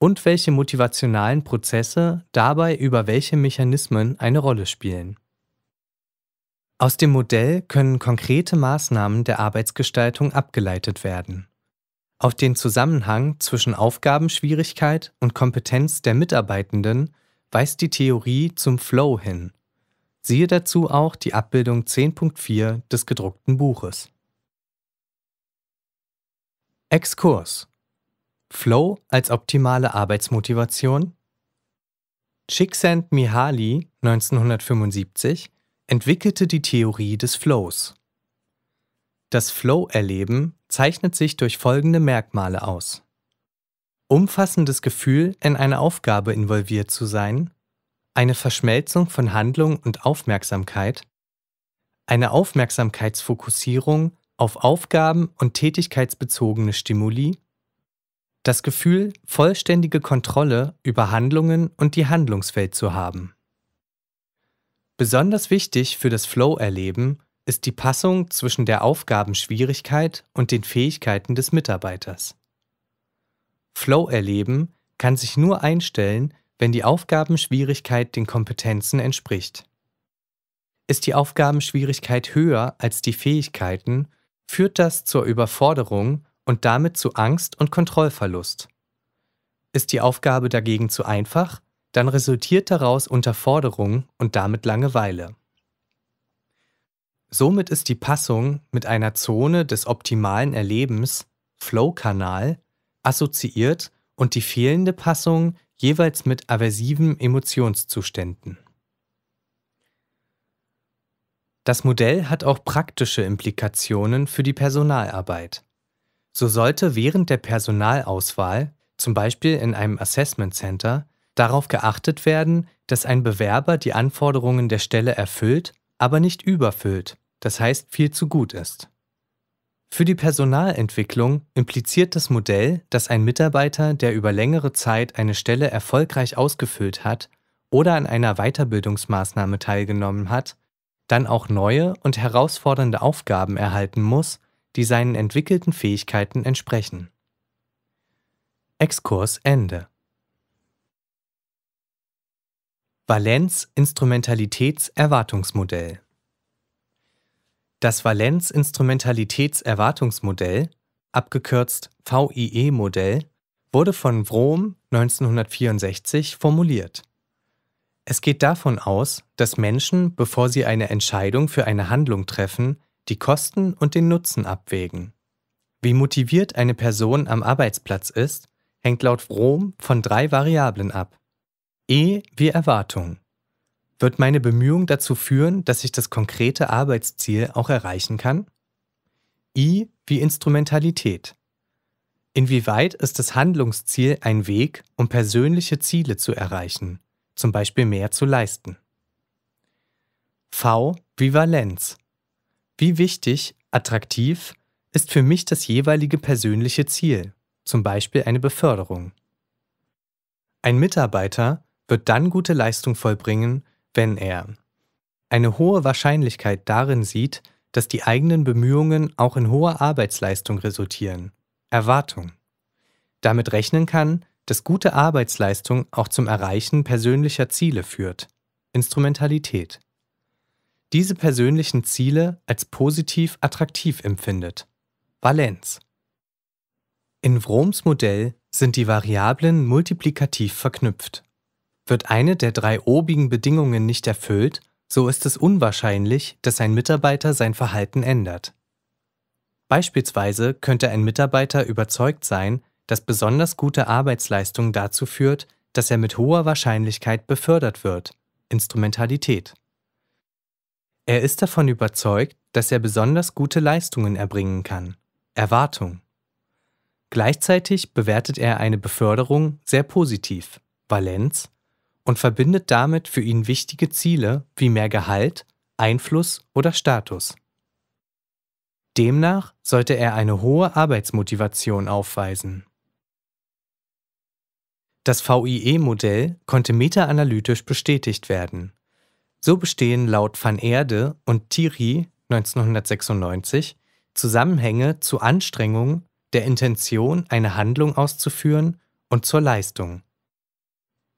und welche motivationalen Prozesse dabei über welche Mechanismen eine Rolle spielen. Aus dem Modell können konkrete Maßnahmen der Arbeitsgestaltung abgeleitet werden. Auf den Zusammenhang zwischen Aufgabenschwierigkeit und Kompetenz der Mitarbeitenden weist die Theorie zum Flow hin. Siehe dazu auch die Abbildung 10.4 des gedruckten Buches. Exkurs Flow als optimale Arbeitsmotivation? Csikszentmihalyi 1975 entwickelte die Theorie des Flows. Das Flow-Erleben zeichnet sich durch folgende Merkmale aus. Umfassendes Gefühl, in eine Aufgabe involviert zu sein, eine Verschmelzung von Handlung und Aufmerksamkeit, eine Aufmerksamkeitsfokussierung auf Aufgaben und tätigkeitsbezogene Stimuli, das Gefühl, vollständige Kontrolle über Handlungen und die Handlungswelt zu haben. Besonders wichtig für das Flow-Erleben ist die Passung zwischen der Aufgabenschwierigkeit und den Fähigkeiten des Mitarbeiters. Flow-Erleben kann sich nur einstellen, wenn die Aufgabenschwierigkeit den Kompetenzen entspricht. Ist die Aufgabenschwierigkeit höher als die Fähigkeiten, führt das zur Überforderung und damit zu Angst und Kontrollverlust. Ist die Aufgabe dagegen zu einfach, dann resultiert daraus Unterforderung und damit Langeweile. Somit ist die Passung mit einer Zone des optimalen Erlebens, Flow-Kanal, assoziiert und die fehlende Passung jeweils mit aversiven Emotionszuständen. Das Modell hat auch praktische Implikationen für die Personalarbeit. So sollte während der Personalauswahl, zum Beispiel in einem Assessment Center, darauf geachtet werden, dass ein Bewerber die Anforderungen der Stelle erfüllt, aber nicht überfüllt, das heißt viel zu gut ist. Für die Personalentwicklung impliziert das Modell, dass ein Mitarbeiter, der über längere Zeit eine Stelle erfolgreich ausgefüllt hat oder an einer Weiterbildungsmaßnahme teilgenommen hat, dann auch neue und herausfordernde Aufgaben erhalten muss, die seinen entwickelten Fähigkeiten entsprechen. Exkurs Ende. Valenz-Instrumentalitäts-Erwartungsmodell Das Valenz-Instrumentalitäts-Erwartungsmodell, abgekürzt VIE-Modell, wurde von Vroom 1964 formuliert. Es geht davon aus, dass Menschen, bevor sie eine Entscheidung für eine Handlung treffen, die Kosten und den Nutzen abwägen. Wie motiviert eine Person am Arbeitsplatz ist, hängt laut Rom von drei Variablen ab. E wie Erwartung. Wird meine Bemühung dazu führen, dass ich das konkrete Arbeitsziel auch erreichen kann? I wie Instrumentalität. Inwieweit ist das Handlungsziel ein Weg, um persönliche Ziele zu erreichen, zum Beispiel mehr zu leisten? V wie Valenz. Wie wichtig, attraktiv ist für mich das jeweilige persönliche Ziel, zum Beispiel eine Beförderung. Ein Mitarbeiter wird dann gute Leistung vollbringen, wenn er eine hohe Wahrscheinlichkeit darin sieht, dass die eigenen Bemühungen auch in hoher Arbeitsleistung resultieren, Erwartung, damit rechnen kann, dass gute Arbeitsleistung auch zum Erreichen persönlicher Ziele führt, Instrumentalität, diese persönlichen Ziele als positiv attraktiv empfindet, Valenz. In Vroms Modell sind die Variablen multiplikativ verknüpft. Wird eine der drei obigen Bedingungen nicht erfüllt, so ist es unwahrscheinlich, dass ein Mitarbeiter sein Verhalten ändert. Beispielsweise könnte ein Mitarbeiter überzeugt sein, dass besonders gute Arbeitsleistung dazu führt, dass er mit hoher Wahrscheinlichkeit befördert wird, Instrumentalität. Er ist davon überzeugt, dass er besonders gute Leistungen erbringen kann, Erwartung. Gleichzeitig bewertet er eine Beförderung sehr positiv, Valenz, und verbindet damit für ihn wichtige Ziele wie mehr Gehalt, Einfluss oder Status. Demnach sollte er eine hohe Arbeitsmotivation aufweisen. Das VIE-Modell konnte meta-analytisch bestätigt werden. So bestehen laut van Erde und Thierry 1996 Zusammenhänge zu Anstrengung, der Intention, eine Handlung auszuführen und zur Leistung.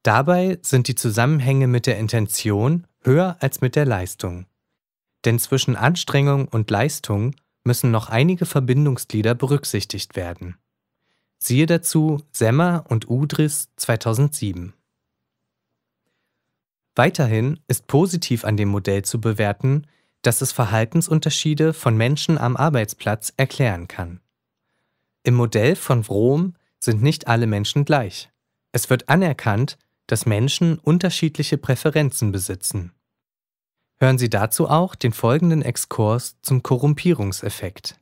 Dabei sind die Zusammenhänge mit der Intention höher als mit der Leistung. Denn zwischen Anstrengung und Leistung müssen noch einige Verbindungsglieder berücksichtigt werden. Siehe dazu Semmer und Udris 2007. Weiterhin ist positiv an dem Modell zu bewerten, dass es Verhaltensunterschiede von Menschen am Arbeitsplatz erklären kann. Im Modell von Vroom sind nicht alle Menschen gleich. Es wird anerkannt, dass Menschen unterschiedliche Präferenzen besitzen. Hören Sie dazu auch den folgenden Exkurs zum Korrumpierungseffekt.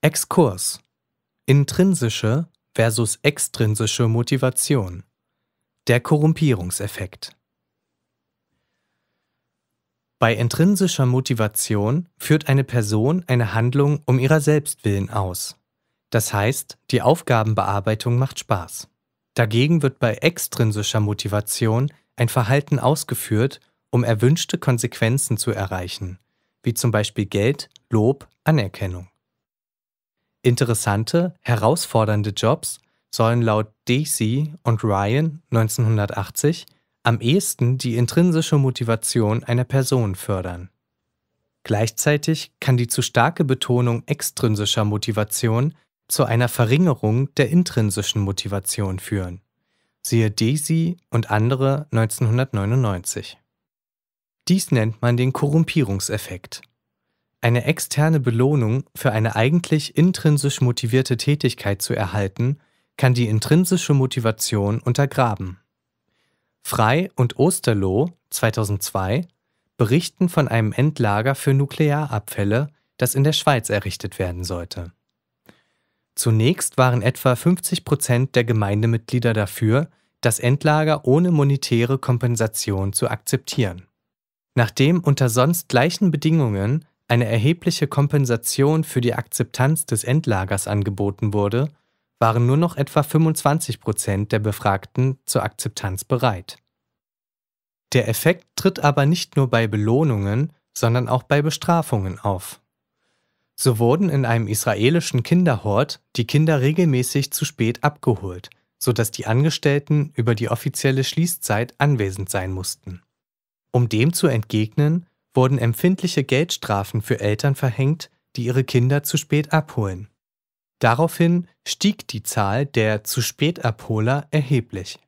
Exkurs Intrinsische versus extrinsische Motivation Der Korrumpierungseffekt Bei intrinsischer Motivation führt eine Person eine Handlung um ihrer selbst willen aus. Das heißt, die Aufgabenbearbeitung macht Spaß. Dagegen wird bei extrinsischer Motivation ein Verhalten ausgeführt, um erwünschte Konsequenzen zu erreichen, wie zum Beispiel Geld, Lob, Anerkennung. Interessante, herausfordernde Jobs sollen laut Daisy und Ryan 1980 am ehesten die intrinsische Motivation einer Person fördern. Gleichzeitig kann die zu starke Betonung extrinsischer Motivation zu einer Verringerung der intrinsischen Motivation führen. Siehe Daisy und andere 1999. Dies nennt man den Korrumpierungseffekt. Eine externe Belohnung für eine eigentlich intrinsisch motivierte Tätigkeit zu erhalten, kann die intrinsische Motivation untergraben. Frei und Osterloh 2002 berichten von einem Endlager für Nuklearabfälle, das in der Schweiz errichtet werden sollte. Zunächst waren etwa 50 Prozent der Gemeindemitglieder dafür, das Endlager ohne monetäre Kompensation zu akzeptieren. Nachdem unter sonst gleichen Bedingungen eine erhebliche Kompensation für die Akzeptanz des Endlagers angeboten wurde, waren nur noch etwa 25 Prozent der Befragten zur Akzeptanz bereit. Der Effekt tritt aber nicht nur bei Belohnungen, sondern auch bei Bestrafungen auf. So wurden in einem israelischen Kinderhort die Kinder regelmäßig zu spät abgeholt, sodass die Angestellten über die offizielle Schließzeit anwesend sein mussten. Um dem zu entgegnen, wurden empfindliche Geldstrafen für Eltern verhängt, die ihre Kinder zu spät abholen. Daraufhin stieg die Zahl der zu spät Abholer erheblich.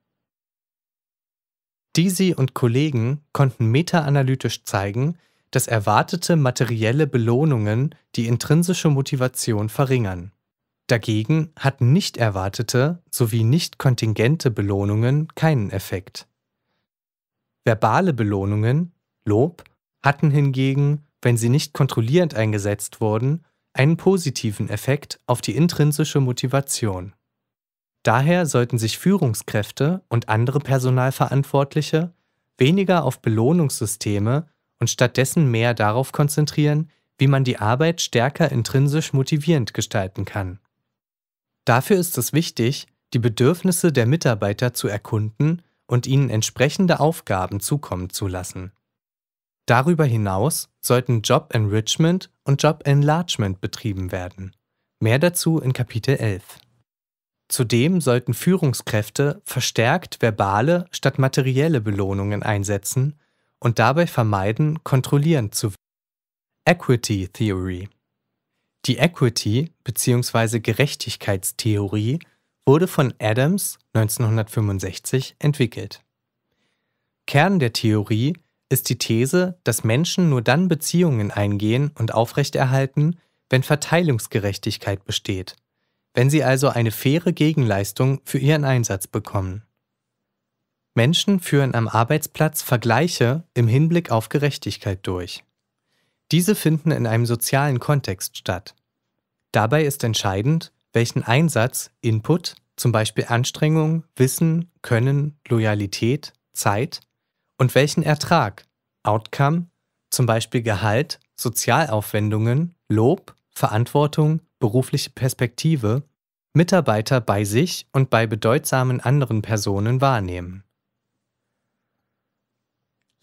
Disi und Kollegen konnten meta-analytisch zeigen, dass erwartete materielle Belohnungen die intrinsische Motivation verringern. Dagegen hatten nicht erwartete sowie nicht kontingente Belohnungen keinen Effekt. Verbale Belohnungen, Lob, hatten hingegen, wenn sie nicht kontrollierend eingesetzt wurden, einen positiven Effekt auf die intrinsische Motivation. Daher sollten sich Führungskräfte und andere Personalverantwortliche weniger auf Belohnungssysteme und stattdessen mehr darauf konzentrieren, wie man die Arbeit stärker intrinsisch motivierend gestalten kann. Dafür ist es wichtig, die Bedürfnisse der Mitarbeiter zu erkunden und ihnen entsprechende Aufgaben zukommen zu lassen. Darüber hinaus sollten Job Enrichment und Job Enlargement betrieben werden. Mehr dazu in Kapitel 11. Zudem sollten Führungskräfte verstärkt verbale statt materielle Belohnungen einsetzen und dabei vermeiden, kontrollierend zu werden. Equity Theory Die Equity bzw. Gerechtigkeitstheorie wurde von Adams 1965 entwickelt. Kern der Theorie ist die These, dass Menschen nur dann Beziehungen eingehen und aufrechterhalten, wenn Verteilungsgerechtigkeit besteht, wenn sie also eine faire Gegenleistung für ihren Einsatz bekommen. Menschen führen am Arbeitsplatz Vergleiche im Hinblick auf Gerechtigkeit durch. Diese finden in einem sozialen Kontext statt. Dabei ist entscheidend, welchen Einsatz, Input, zum Beispiel Anstrengung, Wissen, Können, Loyalität, Zeit und welchen Ertrag, Outcome, zum Beispiel Gehalt, Sozialaufwendungen, Lob, Verantwortung, berufliche Perspektive, Mitarbeiter bei sich und bei bedeutsamen anderen Personen wahrnehmen.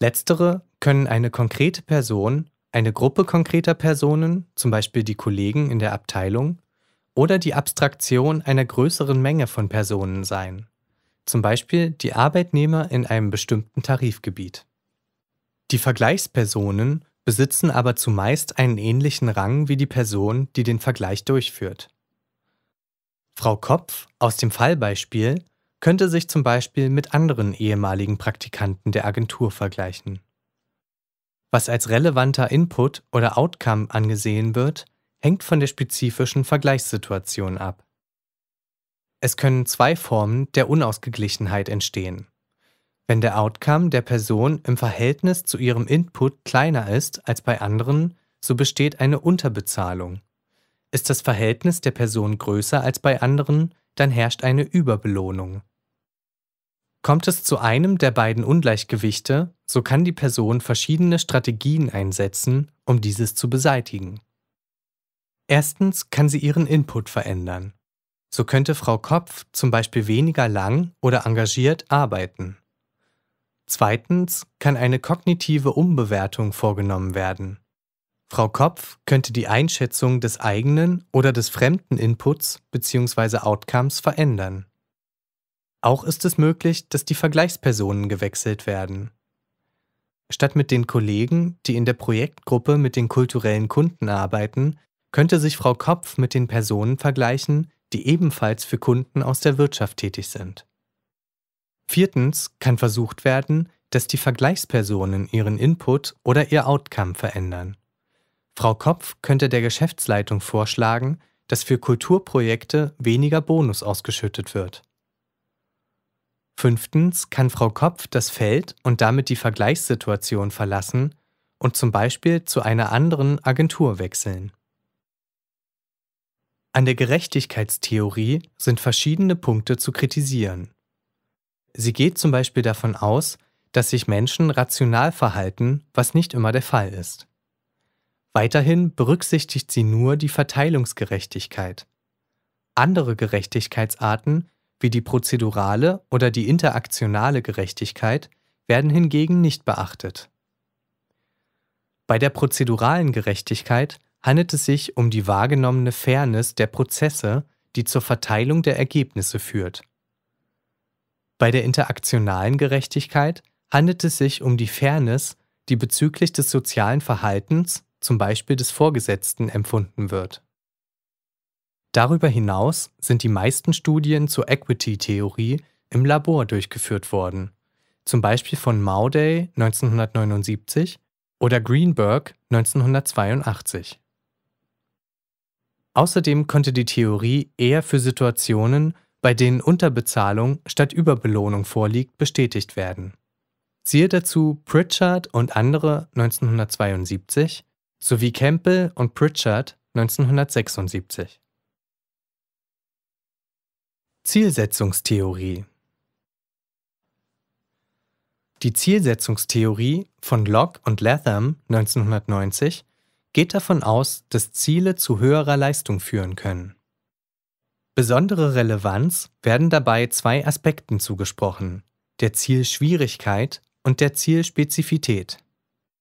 Letztere können eine konkrete Person, eine Gruppe konkreter Personen, zum Beispiel die Kollegen in der Abteilung, oder die Abstraktion einer größeren Menge von Personen sein, zum Beispiel die Arbeitnehmer in einem bestimmten Tarifgebiet. Die Vergleichspersonen besitzen aber zumeist einen ähnlichen Rang wie die Person, die den Vergleich durchführt. Frau Kopf aus dem Fallbeispiel könnte sich zum Beispiel mit anderen ehemaligen Praktikanten der Agentur vergleichen. Was als relevanter Input oder Outcome angesehen wird, hängt von der spezifischen Vergleichssituation ab. Es können zwei Formen der Unausgeglichenheit entstehen. Wenn der Outcome der Person im Verhältnis zu ihrem Input kleiner ist als bei anderen, so besteht eine Unterbezahlung. Ist das Verhältnis der Person größer als bei anderen, dann herrscht eine Überbelohnung. Kommt es zu einem der beiden Ungleichgewichte, so kann die Person verschiedene Strategien einsetzen, um dieses zu beseitigen. Erstens kann sie ihren Input verändern. So könnte Frau Kopf zum Beispiel weniger lang oder engagiert arbeiten. Zweitens kann eine kognitive Umbewertung vorgenommen werden. Frau Kopf könnte die Einschätzung des eigenen oder des fremden Inputs bzw. Outcomes verändern. Auch ist es möglich, dass die Vergleichspersonen gewechselt werden. Statt mit den Kollegen, die in der Projektgruppe mit den kulturellen Kunden arbeiten, könnte sich Frau Kopf mit den Personen vergleichen, die ebenfalls für Kunden aus der Wirtschaft tätig sind. Viertens kann versucht werden, dass die Vergleichspersonen ihren Input oder ihr Outcome verändern. Frau Kopf könnte der Geschäftsleitung vorschlagen, dass für Kulturprojekte weniger Bonus ausgeschüttet wird. Fünftens kann Frau Kopf das Feld und damit die Vergleichssituation verlassen und zum Beispiel zu einer anderen Agentur wechseln. An der Gerechtigkeitstheorie sind verschiedene Punkte zu kritisieren. Sie geht zum Beispiel davon aus, dass sich Menschen rational verhalten, was nicht immer der Fall ist. Weiterhin berücksichtigt sie nur die Verteilungsgerechtigkeit. Andere Gerechtigkeitsarten, wie die prozedurale oder die interaktionale Gerechtigkeit, werden hingegen nicht beachtet. Bei der prozeduralen Gerechtigkeit handelt es sich um die wahrgenommene Fairness der Prozesse, die zur Verteilung der Ergebnisse führt. Bei der interaktionalen Gerechtigkeit handelt es sich um die Fairness, die bezüglich des sozialen Verhaltens, zum Beispiel des Vorgesetzten, empfunden wird. Darüber hinaus sind die meisten Studien zur Equity-Theorie im Labor durchgeführt worden, zum Beispiel von Mauday 1979 oder Greenberg 1982. Außerdem konnte die Theorie eher für Situationen, bei denen Unterbezahlung statt Überbelohnung vorliegt, bestätigt werden. Siehe dazu Pritchard und andere 1972 sowie Campbell und Pritchard 1976. Zielsetzungstheorie Die Zielsetzungstheorie von Locke und Latham 1990 geht davon aus, dass Ziele zu höherer Leistung führen können. Besondere Relevanz werden dabei zwei Aspekten zugesprochen, der Zielschwierigkeit und der Zielspezifität.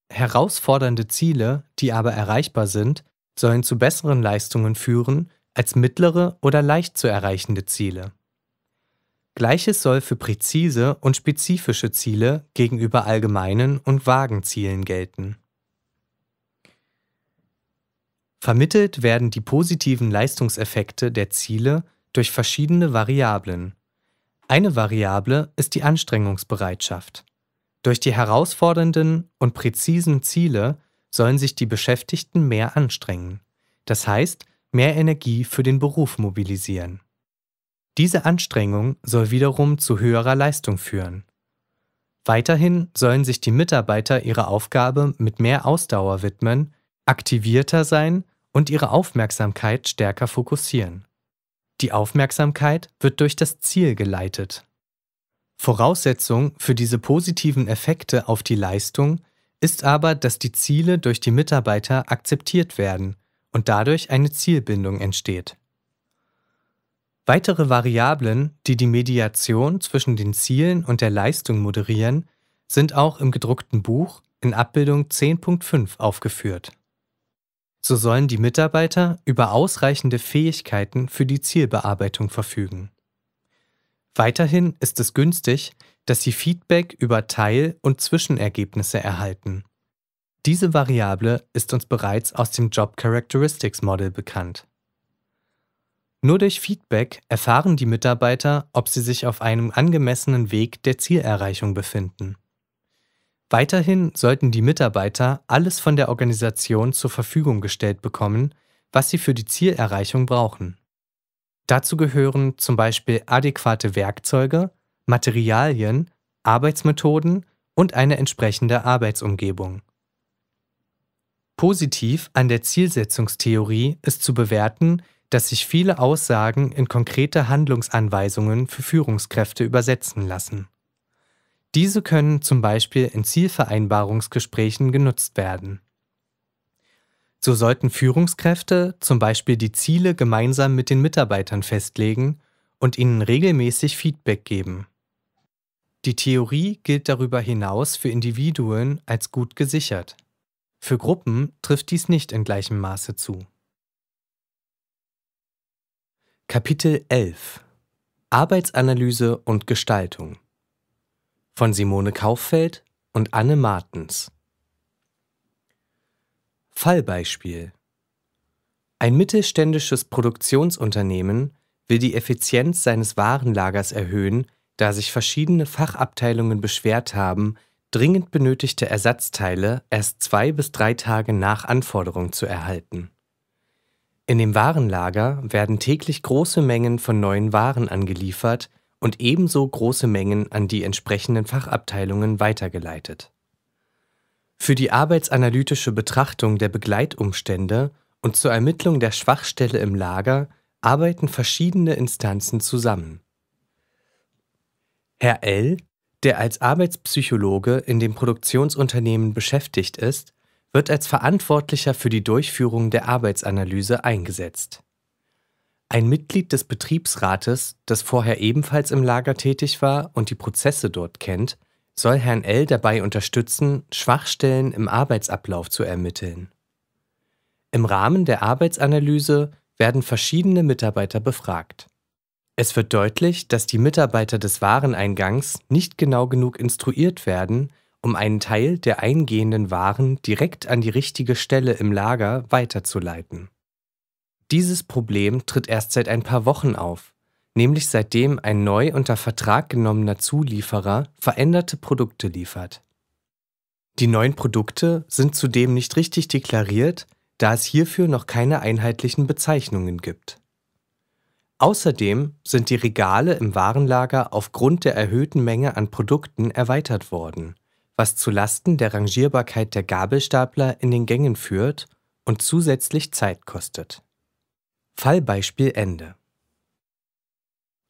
Herausfordernde Ziele, die aber erreichbar sind, sollen zu besseren Leistungen führen als mittlere oder leicht zu erreichende Ziele. Gleiches soll für präzise und spezifische Ziele gegenüber allgemeinen und vagen Zielen gelten. Vermittelt werden die positiven Leistungseffekte der Ziele durch verschiedene Variablen. Eine Variable ist die Anstrengungsbereitschaft. Durch die herausfordernden und präzisen Ziele sollen sich die Beschäftigten mehr anstrengen, das heißt mehr Energie für den Beruf mobilisieren. Diese Anstrengung soll wiederum zu höherer Leistung führen. Weiterhin sollen sich die Mitarbeiter ihrer Aufgabe mit mehr Ausdauer widmen, aktivierter sein und ihre Aufmerksamkeit stärker fokussieren. Die Aufmerksamkeit wird durch das Ziel geleitet. Voraussetzung für diese positiven Effekte auf die Leistung ist aber, dass die Ziele durch die Mitarbeiter akzeptiert werden und dadurch eine Zielbindung entsteht. Weitere Variablen, die die Mediation zwischen den Zielen und der Leistung moderieren, sind auch im gedruckten Buch in Abbildung 10.5 aufgeführt. So sollen die Mitarbeiter über ausreichende Fähigkeiten für die Zielbearbeitung verfügen. Weiterhin ist es günstig, dass sie Feedback über Teil- und Zwischenergebnisse erhalten. Diese Variable ist uns bereits aus dem Job Characteristics Model bekannt. Nur durch Feedback erfahren die Mitarbeiter, ob sie sich auf einem angemessenen Weg der Zielerreichung befinden. Weiterhin sollten die Mitarbeiter alles von der Organisation zur Verfügung gestellt bekommen, was sie für die Zielerreichung brauchen. Dazu gehören zum Beispiel adäquate Werkzeuge, Materialien, Arbeitsmethoden und eine entsprechende Arbeitsumgebung. Positiv an der Zielsetzungstheorie ist zu bewerten, dass sich viele Aussagen in konkrete Handlungsanweisungen für Führungskräfte übersetzen lassen. Diese können zum Beispiel in Zielvereinbarungsgesprächen genutzt werden. So sollten Führungskräfte zum Beispiel die Ziele gemeinsam mit den Mitarbeitern festlegen und ihnen regelmäßig Feedback geben. Die Theorie gilt darüber hinaus für Individuen als gut gesichert. Für Gruppen trifft dies nicht in gleichem Maße zu. Kapitel 11 Arbeitsanalyse und Gestaltung. Von Simone Kauffeld und Anne Martens. Fallbeispiel. Ein mittelständisches Produktionsunternehmen will die Effizienz seines Warenlagers erhöhen, da sich verschiedene Fachabteilungen beschwert haben, dringend benötigte Ersatzteile erst zwei bis drei Tage nach Anforderung zu erhalten. In dem Warenlager werden täglich große Mengen von neuen Waren angeliefert und ebenso große Mengen an die entsprechenden Fachabteilungen weitergeleitet. Für die arbeitsanalytische Betrachtung der Begleitumstände und zur Ermittlung der Schwachstelle im Lager arbeiten verschiedene Instanzen zusammen. Herr L., der als Arbeitspsychologe in dem Produktionsunternehmen beschäftigt ist, wird als Verantwortlicher für die Durchführung der Arbeitsanalyse eingesetzt. Ein Mitglied des Betriebsrates, das vorher ebenfalls im Lager tätig war und die Prozesse dort kennt, soll Herrn L. dabei unterstützen, Schwachstellen im Arbeitsablauf zu ermitteln. Im Rahmen der Arbeitsanalyse werden verschiedene Mitarbeiter befragt. Es wird deutlich, dass die Mitarbeiter des Wareneingangs nicht genau genug instruiert werden, um einen Teil der eingehenden Waren direkt an die richtige Stelle im Lager weiterzuleiten. Dieses Problem tritt erst seit ein paar Wochen auf nämlich seitdem ein neu unter Vertrag genommener Zulieferer veränderte Produkte liefert. Die neuen Produkte sind zudem nicht richtig deklariert, da es hierfür noch keine einheitlichen Bezeichnungen gibt. Außerdem sind die Regale im Warenlager aufgrund der erhöhten Menge an Produkten erweitert worden, was zu Lasten der Rangierbarkeit der Gabelstapler in den Gängen führt und zusätzlich Zeit kostet. Fallbeispiel Ende.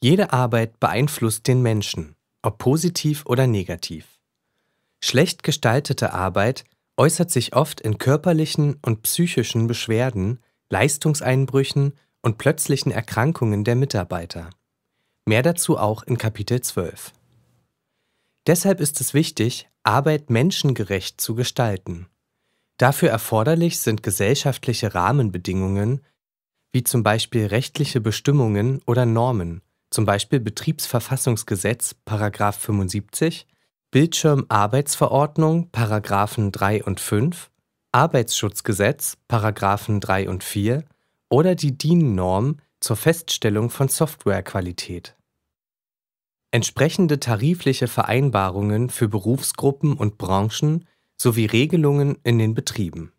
Jede Arbeit beeinflusst den Menschen, ob positiv oder negativ. Schlecht gestaltete Arbeit äußert sich oft in körperlichen und psychischen Beschwerden, Leistungseinbrüchen und plötzlichen Erkrankungen der Mitarbeiter. Mehr dazu auch in Kapitel 12. Deshalb ist es wichtig, Arbeit menschengerecht zu gestalten. Dafür erforderlich sind gesellschaftliche Rahmenbedingungen, wie zum Beispiel rechtliche Bestimmungen oder Normen, zum Beispiel Betriebsverfassungsgesetz § 75, Bildschirmarbeitsverordnung § 3 und 5, Arbeitsschutzgesetz § 3 und 4 oder die DIN-Norm zur Feststellung von Softwarequalität. Entsprechende tarifliche Vereinbarungen für Berufsgruppen und Branchen sowie Regelungen in den Betrieben.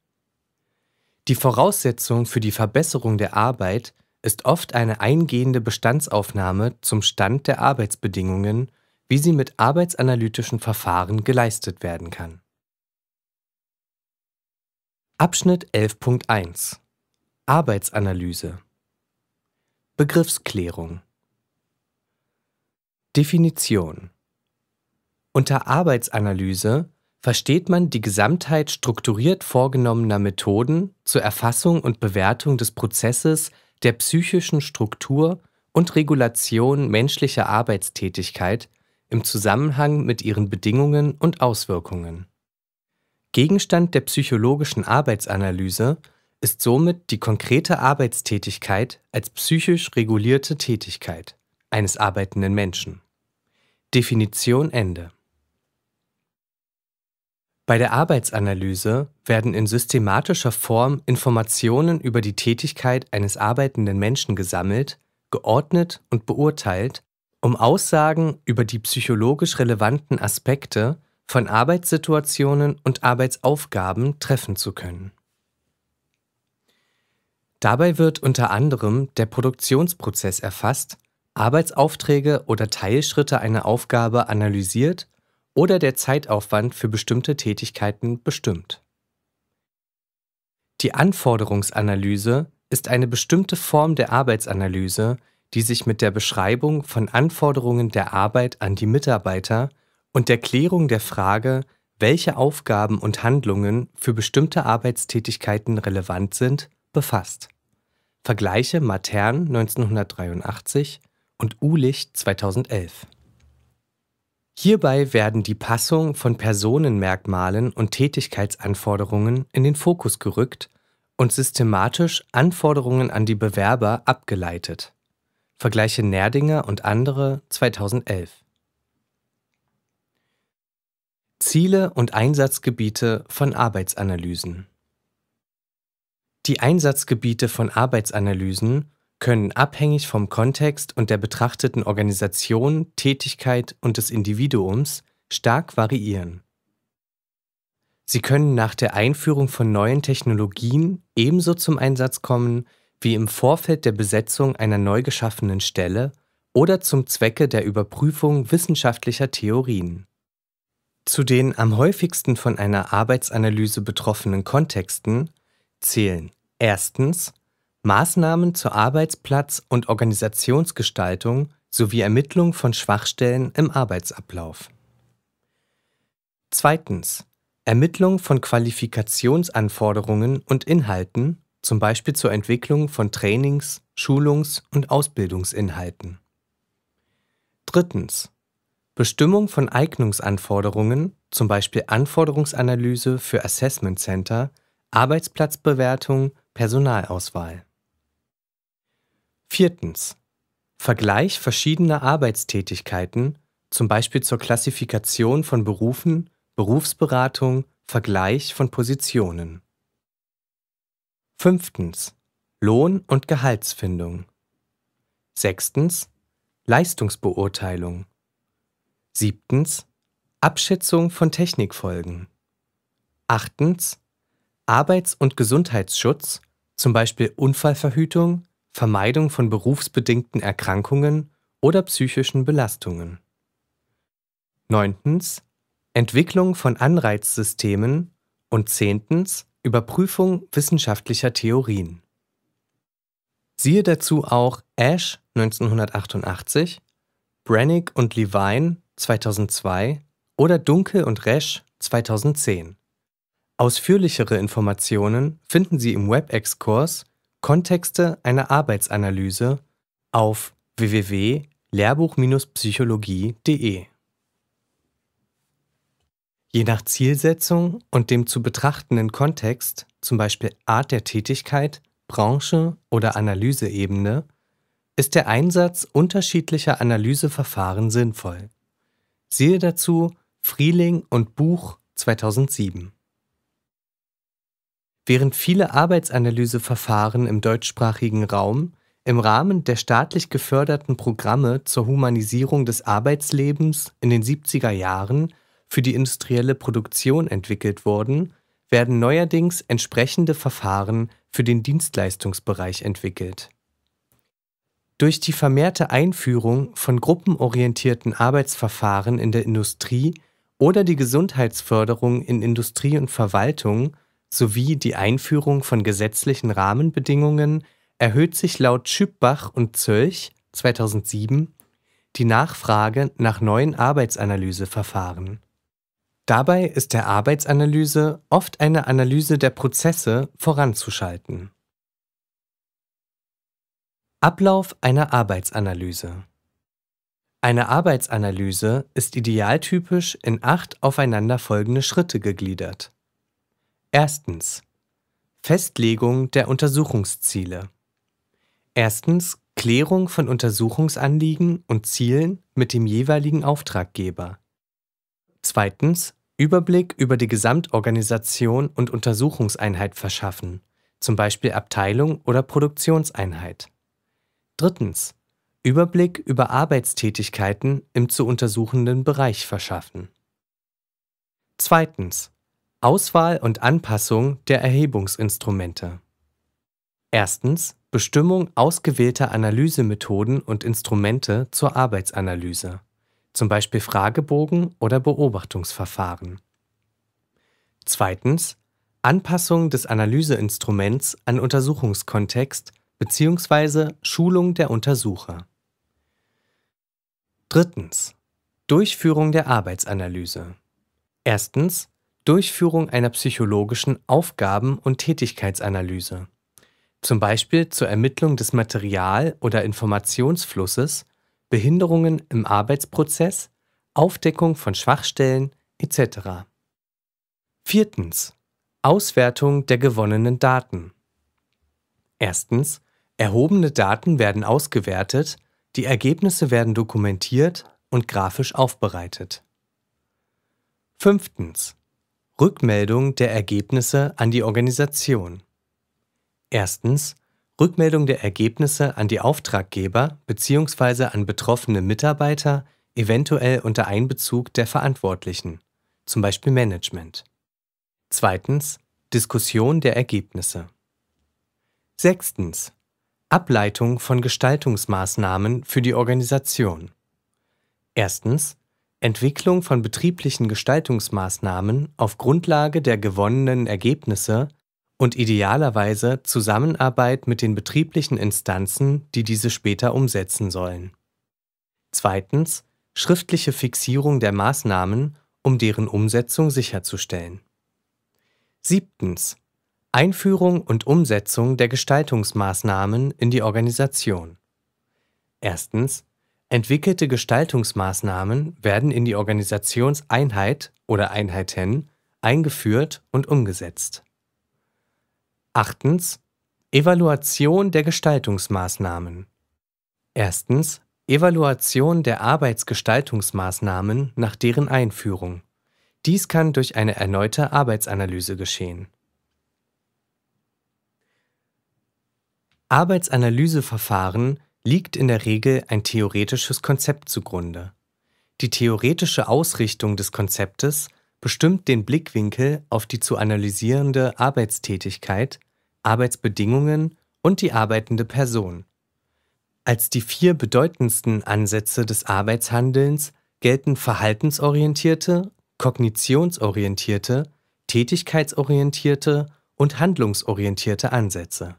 Die Voraussetzung für die Verbesserung der Arbeit ist oft eine eingehende Bestandsaufnahme zum Stand der Arbeitsbedingungen, wie sie mit arbeitsanalytischen Verfahren geleistet werden kann. Abschnitt 11.1 Arbeitsanalyse. Begriffsklärung. Definition. Unter Arbeitsanalyse versteht man die Gesamtheit strukturiert vorgenommener Methoden zur Erfassung und Bewertung des Prozesses der psychischen Struktur und Regulation menschlicher Arbeitstätigkeit im Zusammenhang mit ihren Bedingungen und Auswirkungen. Gegenstand der psychologischen Arbeitsanalyse ist somit die konkrete Arbeitstätigkeit als psychisch regulierte Tätigkeit eines arbeitenden Menschen. Definition Ende. Bei der Arbeitsanalyse werden in systematischer Form Informationen über die Tätigkeit eines arbeitenden Menschen gesammelt, geordnet und beurteilt, um Aussagen über die psychologisch relevanten Aspekte von Arbeitssituationen und Arbeitsaufgaben treffen zu können. Dabei wird unter anderem der Produktionsprozess erfasst, Arbeitsaufträge oder Teilschritte einer Aufgabe analysiert oder der Zeitaufwand für bestimmte Tätigkeiten bestimmt. Die Anforderungsanalyse ist eine bestimmte Form der Arbeitsanalyse, die sich mit der Beschreibung von Anforderungen der Arbeit an die Mitarbeiter und der Klärung der Frage, welche Aufgaben und Handlungen für bestimmte Arbeitstätigkeiten relevant sind, befasst. Vergleiche Matern 1983 und Ulich 2011. Hierbei werden die Passung von Personenmerkmalen und Tätigkeitsanforderungen in den Fokus gerückt und systematisch Anforderungen an die Bewerber abgeleitet. Vergleiche Nerdinger und andere 2011. Ziele und Einsatzgebiete von Arbeitsanalysen Die Einsatzgebiete von Arbeitsanalysen können abhängig vom Kontext und der betrachteten Organisation, Tätigkeit und des Individuums stark variieren. Sie können nach der Einführung von neuen Technologien ebenso zum Einsatz kommen wie im Vorfeld der Besetzung einer neu geschaffenen Stelle oder zum Zwecke der Überprüfung wissenschaftlicher Theorien. Zu den am häufigsten von einer Arbeitsanalyse betroffenen Kontexten zählen erstens Maßnahmen zur Arbeitsplatz- und Organisationsgestaltung sowie Ermittlung von Schwachstellen im Arbeitsablauf. Zweitens. Ermittlung von Qualifikationsanforderungen und Inhalten, zum Beispiel zur Entwicklung von Trainings, Schulungs- und Ausbildungsinhalten. Drittens. Bestimmung von Eignungsanforderungen, zum Beispiel Anforderungsanalyse für Assessment Center, Arbeitsplatzbewertung, Personalauswahl. Viertens. Vergleich verschiedener Arbeitstätigkeiten, zum Beispiel zur Klassifikation von Berufen, Berufsberatung, Vergleich von Positionen. Fünftens. Lohn- und Gehaltsfindung. Sechstens. Leistungsbeurteilung. Siebtens. Abschätzung von Technikfolgen. Achtens. Arbeits- und Gesundheitsschutz, zum Beispiel Unfallverhütung, Vermeidung von berufsbedingten Erkrankungen oder psychischen Belastungen. 9. Entwicklung von Anreizsystemen und zehntens Überprüfung wissenschaftlicher Theorien. Siehe dazu auch Ash 1988, Brannick und Levine 2002 oder Dunkel und Resch 2010. Ausführlichere Informationen finden Sie im WebEx-Kurs Kontexte einer Arbeitsanalyse auf www.lehrbuch-psychologie.de. Je nach Zielsetzung und dem zu betrachtenden Kontext, zum Beispiel Art der Tätigkeit, Branche oder Analyseebene, ist der Einsatz unterschiedlicher Analyseverfahren sinnvoll. Siehe dazu Frieling und Buch 2007. Während viele Arbeitsanalyseverfahren im deutschsprachigen Raum im Rahmen der staatlich geförderten Programme zur Humanisierung des Arbeitslebens in den 70er Jahren für die industrielle Produktion entwickelt wurden, werden neuerdings entsprechende Verfahren für den Dienstleistungsbereich entwickelt. Durch die vermehrte Einführung von gruppenorientierten Arbeitsverfahren in der Industrie oder die Gesundheitsförderung in Industrie und Verwaltung sowie die Einführung von gesetzlichen Rahmenbedingungen erhöht sich laut Schüppbach und Zölch 2007 die Nachfrage nach neuen Arbeitsanalyseverfahren. Dabei ist der Arbeitsanalyse oft eine Analyse der Prozesse voranzuschalten. Ablauf einer Arbeitsanalyse Eine Arbeitsanalyse ist idealtypisch in acht aufeinanderfolgende Schritte gegliedert. Erstens Festlegung der Untersuchungsziele. Erstens Klärung von Untersuchungsanliegen und Zielen mit dem jeweiligen Auftraggeber. Zweitens Überblick über die Gesamtorganisation und Untersuchungseinheit verschaffen, zum Beispiel Abteilung oder Produktionseinheit. Drittens Überblick über Arbeitstätigkeiten im zu untersuchenden Bereich verschaffen. Zweitens Auswahl und Anpassung der Erhebungsinstrumente. Erstens Bestimmung ausgewählter Analysemethoden und Instrumente zur Arbeitsanalyse, zum Beispiel Fragebogen oder Beobachtungsverfahren. Zweitens Anpassung des Analyseinstruments an Untersuchungskontext bzw. Schulung der Untersucher. Drittens Durchführung der Arbeitsanalyse. Erstens Durchführung einer psychologischen Aufgaben- und Tätigkeitsanalyse, zum Beispiel zur Ermittlung des Material- oder Informationsflusses, Behinderungen im Arbeitsprozess, Aufdeckung von Schwachstellen etc. Viertens. Auswertung der gewonnenen Daten. Erstens. Erhobene Daten werden ausgewertet, die Ergebnisse werden dokumentiert und grafisch aufbereitet. Fünftens. Rückmeldung der Ergebnisse an die Organisation. Erstens Rückmeldung der Ergebnisse an die Auftraggeber bzw. an betroffene Mitarbeiter, eventuell unter Einbezug der Verantwortlichen, zum Beispiel Management. Zweitens Diskussion der Ergebnisse. Sechstens Ableitung von Gestaltungsmaßnahmen für die Organisation. Erstens Entwicklung von betrieblichen Gestaltungsmaßnahmen auf Grundlage der gewonnenen Ergebnisse und idealerweise Zusammenarbeit mit den betrieblichen Instanzen, die diese später umsetzen sollen. Zweitens schriftliche Fixierung der Maßnahmen, um deren Umsetzung sicherzustellen. Siebtens Einführung und Umsetzung der Gestaltungsmaßnahmen in die Organisation. Erstens Entwickelte Gestaltungsmaßnahmen werden in die Organisationseinheit oder Einheiten eingeführt und umgesetzt. Achtens. Evaluation der Gestaltungsmaßnahmen. Erstens. Evaluation der Arbeitsgestaltungsmaßnahmen nach deren Einführung. Dies kann durch eine erneute Arbeitsanalyse geschehen. Arbeitsanalyseverfahren liegt in der Regel ein theoretisches Konzept zugrunde. Die theoretische Ausrichtung des Konzeptes bestimmt den Blickwinkel auf die zu analysierende Arbeitstätigkeit, Arbeitsbedingungen und die arbeitende Person. Als die vier bedeutendsten Ansätze des Arbeitshandelns gelten verhaltensorientierte, kognitionsorientierte, tätigkeitsorientierte und handlungsorientierte Ansätze.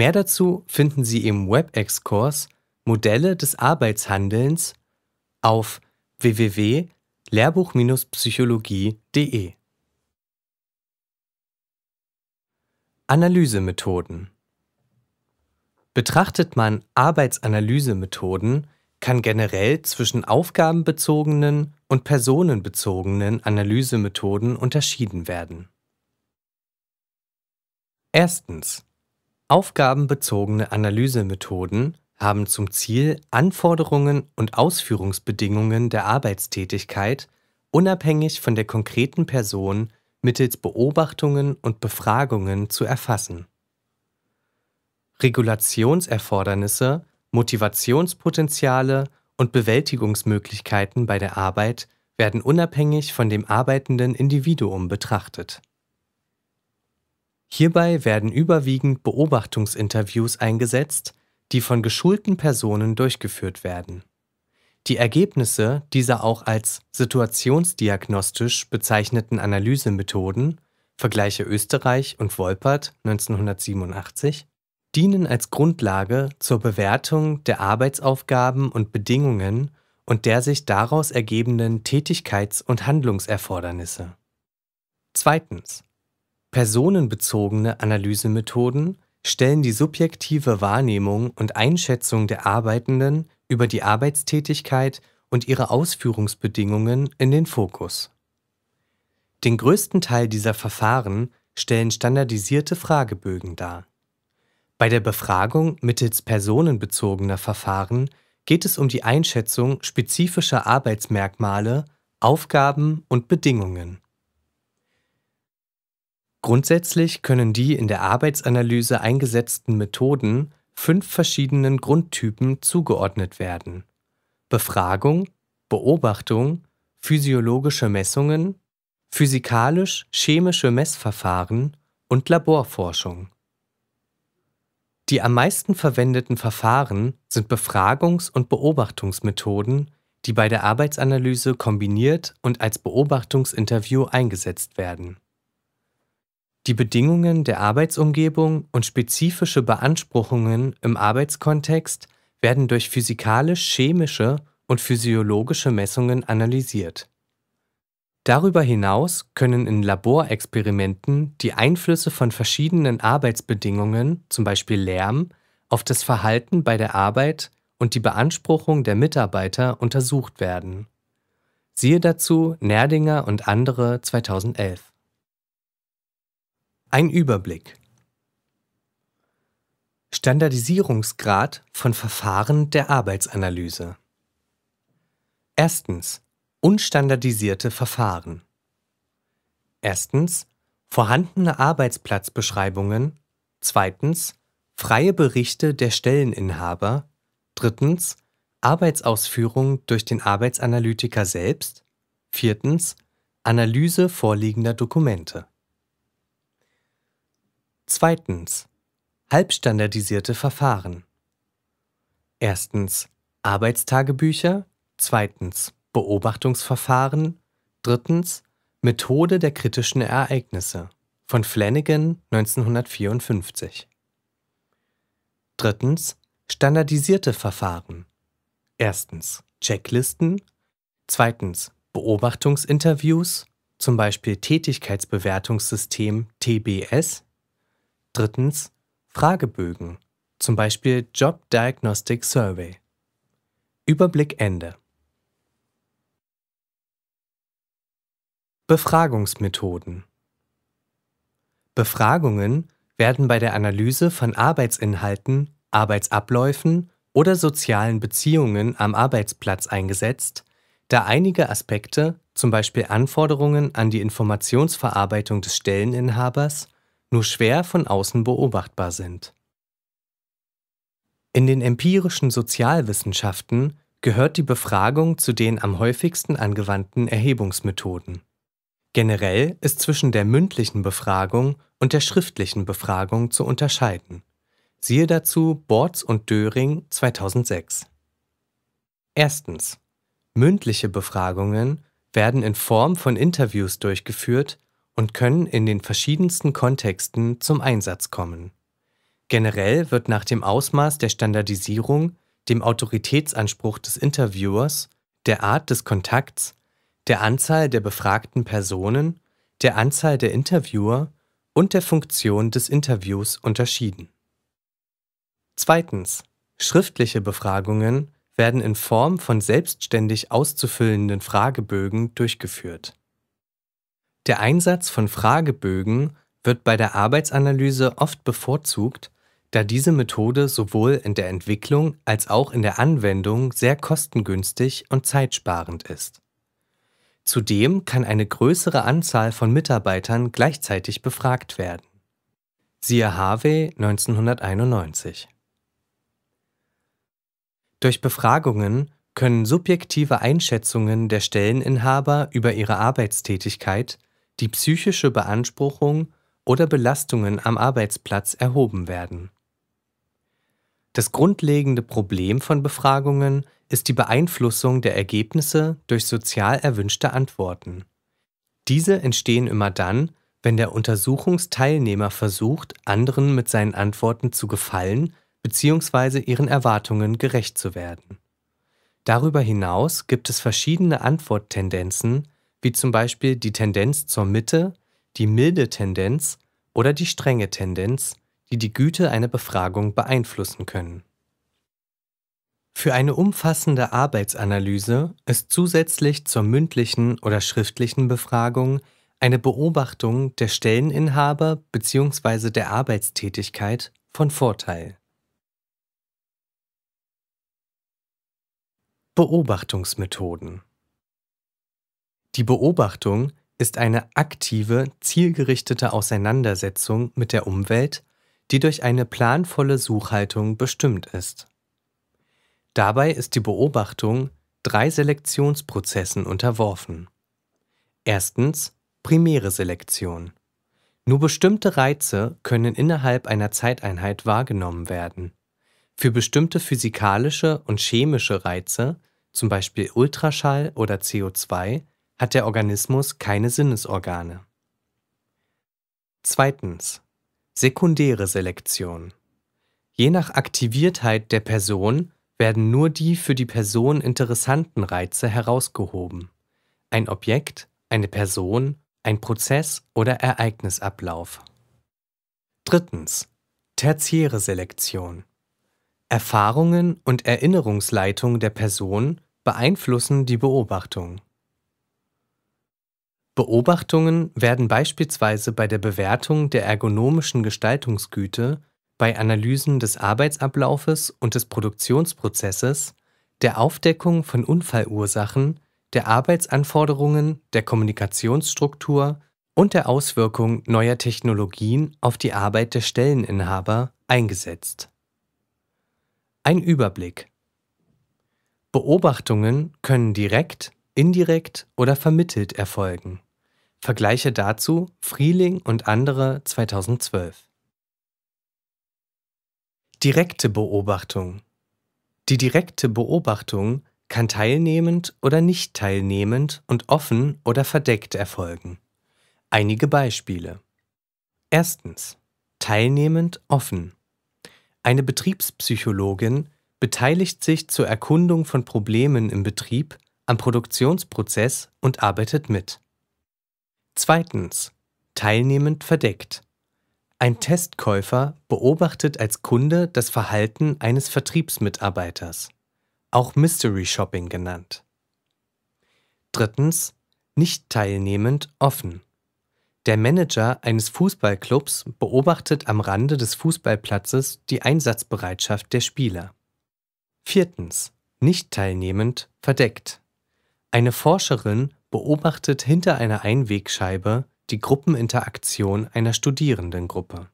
Mehr dazu finden Sie im WebEx-Kurs Modelle des Arbeitshandelns auf www.lehrbuch-psychologie.de. Analysemethoden Betrachtet man Arbeitsanalysemethoden, kann generell zwischen aufgabenbezogenen und personenbezogenen Analysemethoden unterschieden werden. Erstens. Aufgabenbezogene Analysemethoden haben zum Ziel, Anforderungen und Ausführungsbedingungen der Arbeitstätigkeit unabhängig von der konkreten Person mittels Beobachtungen und Befragungen zu erfassen. Regulationserfordernisse, Motivationspotenziale und Bewältigungsmöglichkeiten bei der Arbeit werden unabhängig von dem arbeitenden Individuum betrachtet. Hierbei werden überwiegend Beobachtungsinterviews eingesetzt, die von geschulten Personen durchgeführt werden. Die Ergebnisse dieser auch als situationsdiagnostisch bezeichneten Analysemethoden Vergleiche Österreich und Wolpert 1987 dienen als Grundlage zur Bewertung der Arbeitsaufgaben und Bedingungen und der sich daraus ergebenden Tätigkeits- und Handlungserfordernisse. Zweitens. Personenbezogene Analysemethoden stellen die subjektive Wahrnehmung und Einschätzung der Arbeitenden über die Arbeitstätigkeit und ihre Ausführungsbedingungen in den Fokus. Den größten Teil dieser Verfahren stellen standardisierte Fragebögen dar. Bei der Befragung mittels personenbezogener Verfahren geht es um die Einschätzung spezifischer Arbeitsmerkmale, Aufgaben und Bedingungen. Grundsätzlich können die in der Arbeitsanalyse eingesetzten Methoden fünf verschiedenen Grundtypen zugeordnet werden: Befragung, Beobachtung, physiologische Messungen, physikalisch-chemische Messverfahren und Laborforschung. Die am meisten verwendeten Verfahren sind Befragungs- und Beobachtungsmethoden, die bei der Arbeitsanalyse kombiniert und als Beobachtungsinterview eingesetzt werden. Die Bedingungen der Arbeitsumgebung und spezifische Beanspruchungen im Arbeitskontext werden durch physikalisch-chemische und physiologische Messungen analysiert Darüber hinaus können in Laborexperimenten die Einflüsse von verschiedenen Arbeitsbedingungen zum Beispiel Lärm) auf das Verhalten bei der Arbeit und die Beanspruchung der Mitarbeiter untersucht werden. Siehe dazu Nerdinger und andere 2011. Ein Überblick. Standardisierungsgrad von Verfahren der Arbeitsanalyse. Erstens Unstandardisierte Verfahren. Erstens vorhandene Arbeitsplatzbeschreibungen, zweitens freie Berichte der Stelleninhaber, drittens Arbeitsausführung durch den Arbeitsanalytiker selbst, viertens Analyse vorliegender Dokumente. Zweitens. Halbstandardisierte Verfahren. Erstens. Arbeitstagebücher, zweitens. Beobachtungsverfahren, drittens. Methode der kritischen Ereignisse. Von Flanagan 1954. Drittens. Standardisierte Verfahren. Erstens. Checklisten, zweitens. Beobachtungsinterviews, zum Beispiel Tätigkeitsbewertungssystem TBS, drittens Fragebögen, zum Beispiel Job Diagnostic Survey. Überblick Ende. Befragungsmethoden Befragungen werden bei der Analyse von Arbeitsinhalten, Arbeitsabläufen oder sozialen Beziehungen am Arbeitsplatz eingesetzt, da einige Aspekte, zum Beispiel Anforderungen an die Informationsverarbeitung des Stelleninhabers, nur schwer von außen beobachtbar sind. In den empirischen Sozialwissenschaften gehört die Befragung zu den am häufigsten angewandten Erhebungsmethoden Generell ist zwischen der mündlichen Befragung und der schriftlichen Befragung zu unterscheiden. Siehe dazu Borz und Döring 2006. Erstens. Mündliche Befragungen werden in Form von Interviews durchgeführt und können in den verschiedensten Kontexten zum Einsatz kommen. Generell wird nach dem Ausmaß der Standardisierung, dem Autoritätsanspruch des Interviewers, der Art des Kontakts, der Anzahl der befragten Personen, der Anzahl der Interviewer und der Funktion des Interviews unterschieden. Zweitens. Schriftliche Befragungen werden in Form von selbstständig auszufüllenden Fragebögen durchgeführt. Der Einsatz von Fragebögen wird bei der Arbeitsanalyse oft bevorzugt, da diese Methode sowohl in der Entwicklung als auch in der Anwendung sehr kostengünstig und zeitsparend ist. Zudem kann eine größere Anzahl von Mitarbeitern gleichzeitig befragt werden. Siehe Harvey 1991. Durch Befragungen können subjektive Einschätzungen der Stelleninhaber über ihre Arbeitstätigkeit, die psychische Beanspruchung oder Belastungen am Arbeitsplatz erhoben werden. Das grundlegende Problem von Befragungen ist die Beeinflussung der Ergebnisse durch sozial erwünschte Antworten. Diese entstehen immer dann, wenn der Untersuchungsteilnehmer versucht, anderen mit seinen Antworten zu gefallen bzw. ihren Erwartungen gerecht zu werden. Darüber hinaus gibt es verschiedene Antworttendenzen, wie zum Beispiel die Tendenz zur Mitte, die milde Tendenz oder die strenge Tendenz, die die Güte einer Befragung beeinflussen können. Für eine umfassende Arbeitsanalyse ist zusätzlich zur mündlichen oder schriftlichen Befragung eine Beobachtung der Stelleninhaber bzw. der Arbeitstätigkeit von Vorteil. Beobachtungsmethoden Die Beobachtung ist eine aktive, zielgerichtete Auseinandersetzung mit der Umwelt, die durch eine planvolle Suchhaltung bestimmt ist. Dabei ist die Beobachtung drei Selektionsprozessen unterworfen. Erstens primäre Selektion. Nur bestimmte Reize können innerhalb einer Zeiteinheit wahrgenommen werden. Für bestimmte physikalische und chemische Reize, zum Beispiel Ultraschall oder CO2, hat der Organismus keine Sinnesorgane. Zweitens. Sekundäre Selektion. Je nach Aktiviertheit der Person werden nur die für die Person interessanten Reize herausgehoben. Ein Objekt, eine Person, ein Prozess oder Ereignisablauf. Drittens. Tertiäre Selektion. Erfahrungen und Erinnerungsleitung der Person beeinflussen die Beobachtung. Beobachtungen werden beispielsweise bei der Bewertung der ergonomischen Gestaltungsgüte, bei Analysen des Arbeitsablaufes und des Produktionsprozesses, der Aufdeckung von Unfallursachen, der Arbeitsanforderungen, der Kommunikationsstruktur und der Auswirkung neuer Technologien auf die Arbeit der Stelleninhaber eingesetzt ein Überblick. Beobachtungen können direkt, indirekt oder vermittelt erfolgen. Vergleiche dazu Frieling und andere 2012. Direkte Beobachtung. Die direkte Beobachtung kann teilnehmend oder nicht teilnehmend und offen oder verdeckt erfolgen. Einige Beispiele. Erstens. Teilnehmend offen. Eine Betriebspsychologin beteiligt sich zur Erkundung von Problemen im Betrieb, am Produktionsprozess und arbeitet mit. Zweitens. Teilnehmend verdeckt. Ein Testkäufer beobachtet als Kunde das Verhalten eines Vertriebsmitarbeiters, auch Mystery Shopping genannt. Drittens. Nicht teilnehmend offen. Der Manager eines Fußballclubs beobachtet am Rande des Fußballplatzes die Einsatzbereitschaft der Spieler. Viertens. Nicht teilnehmend, verdeckt. Eine Forscherin beobachtet hinter einer Einwegscheibe die Gruppeninteraktion einer Studierendengruppe.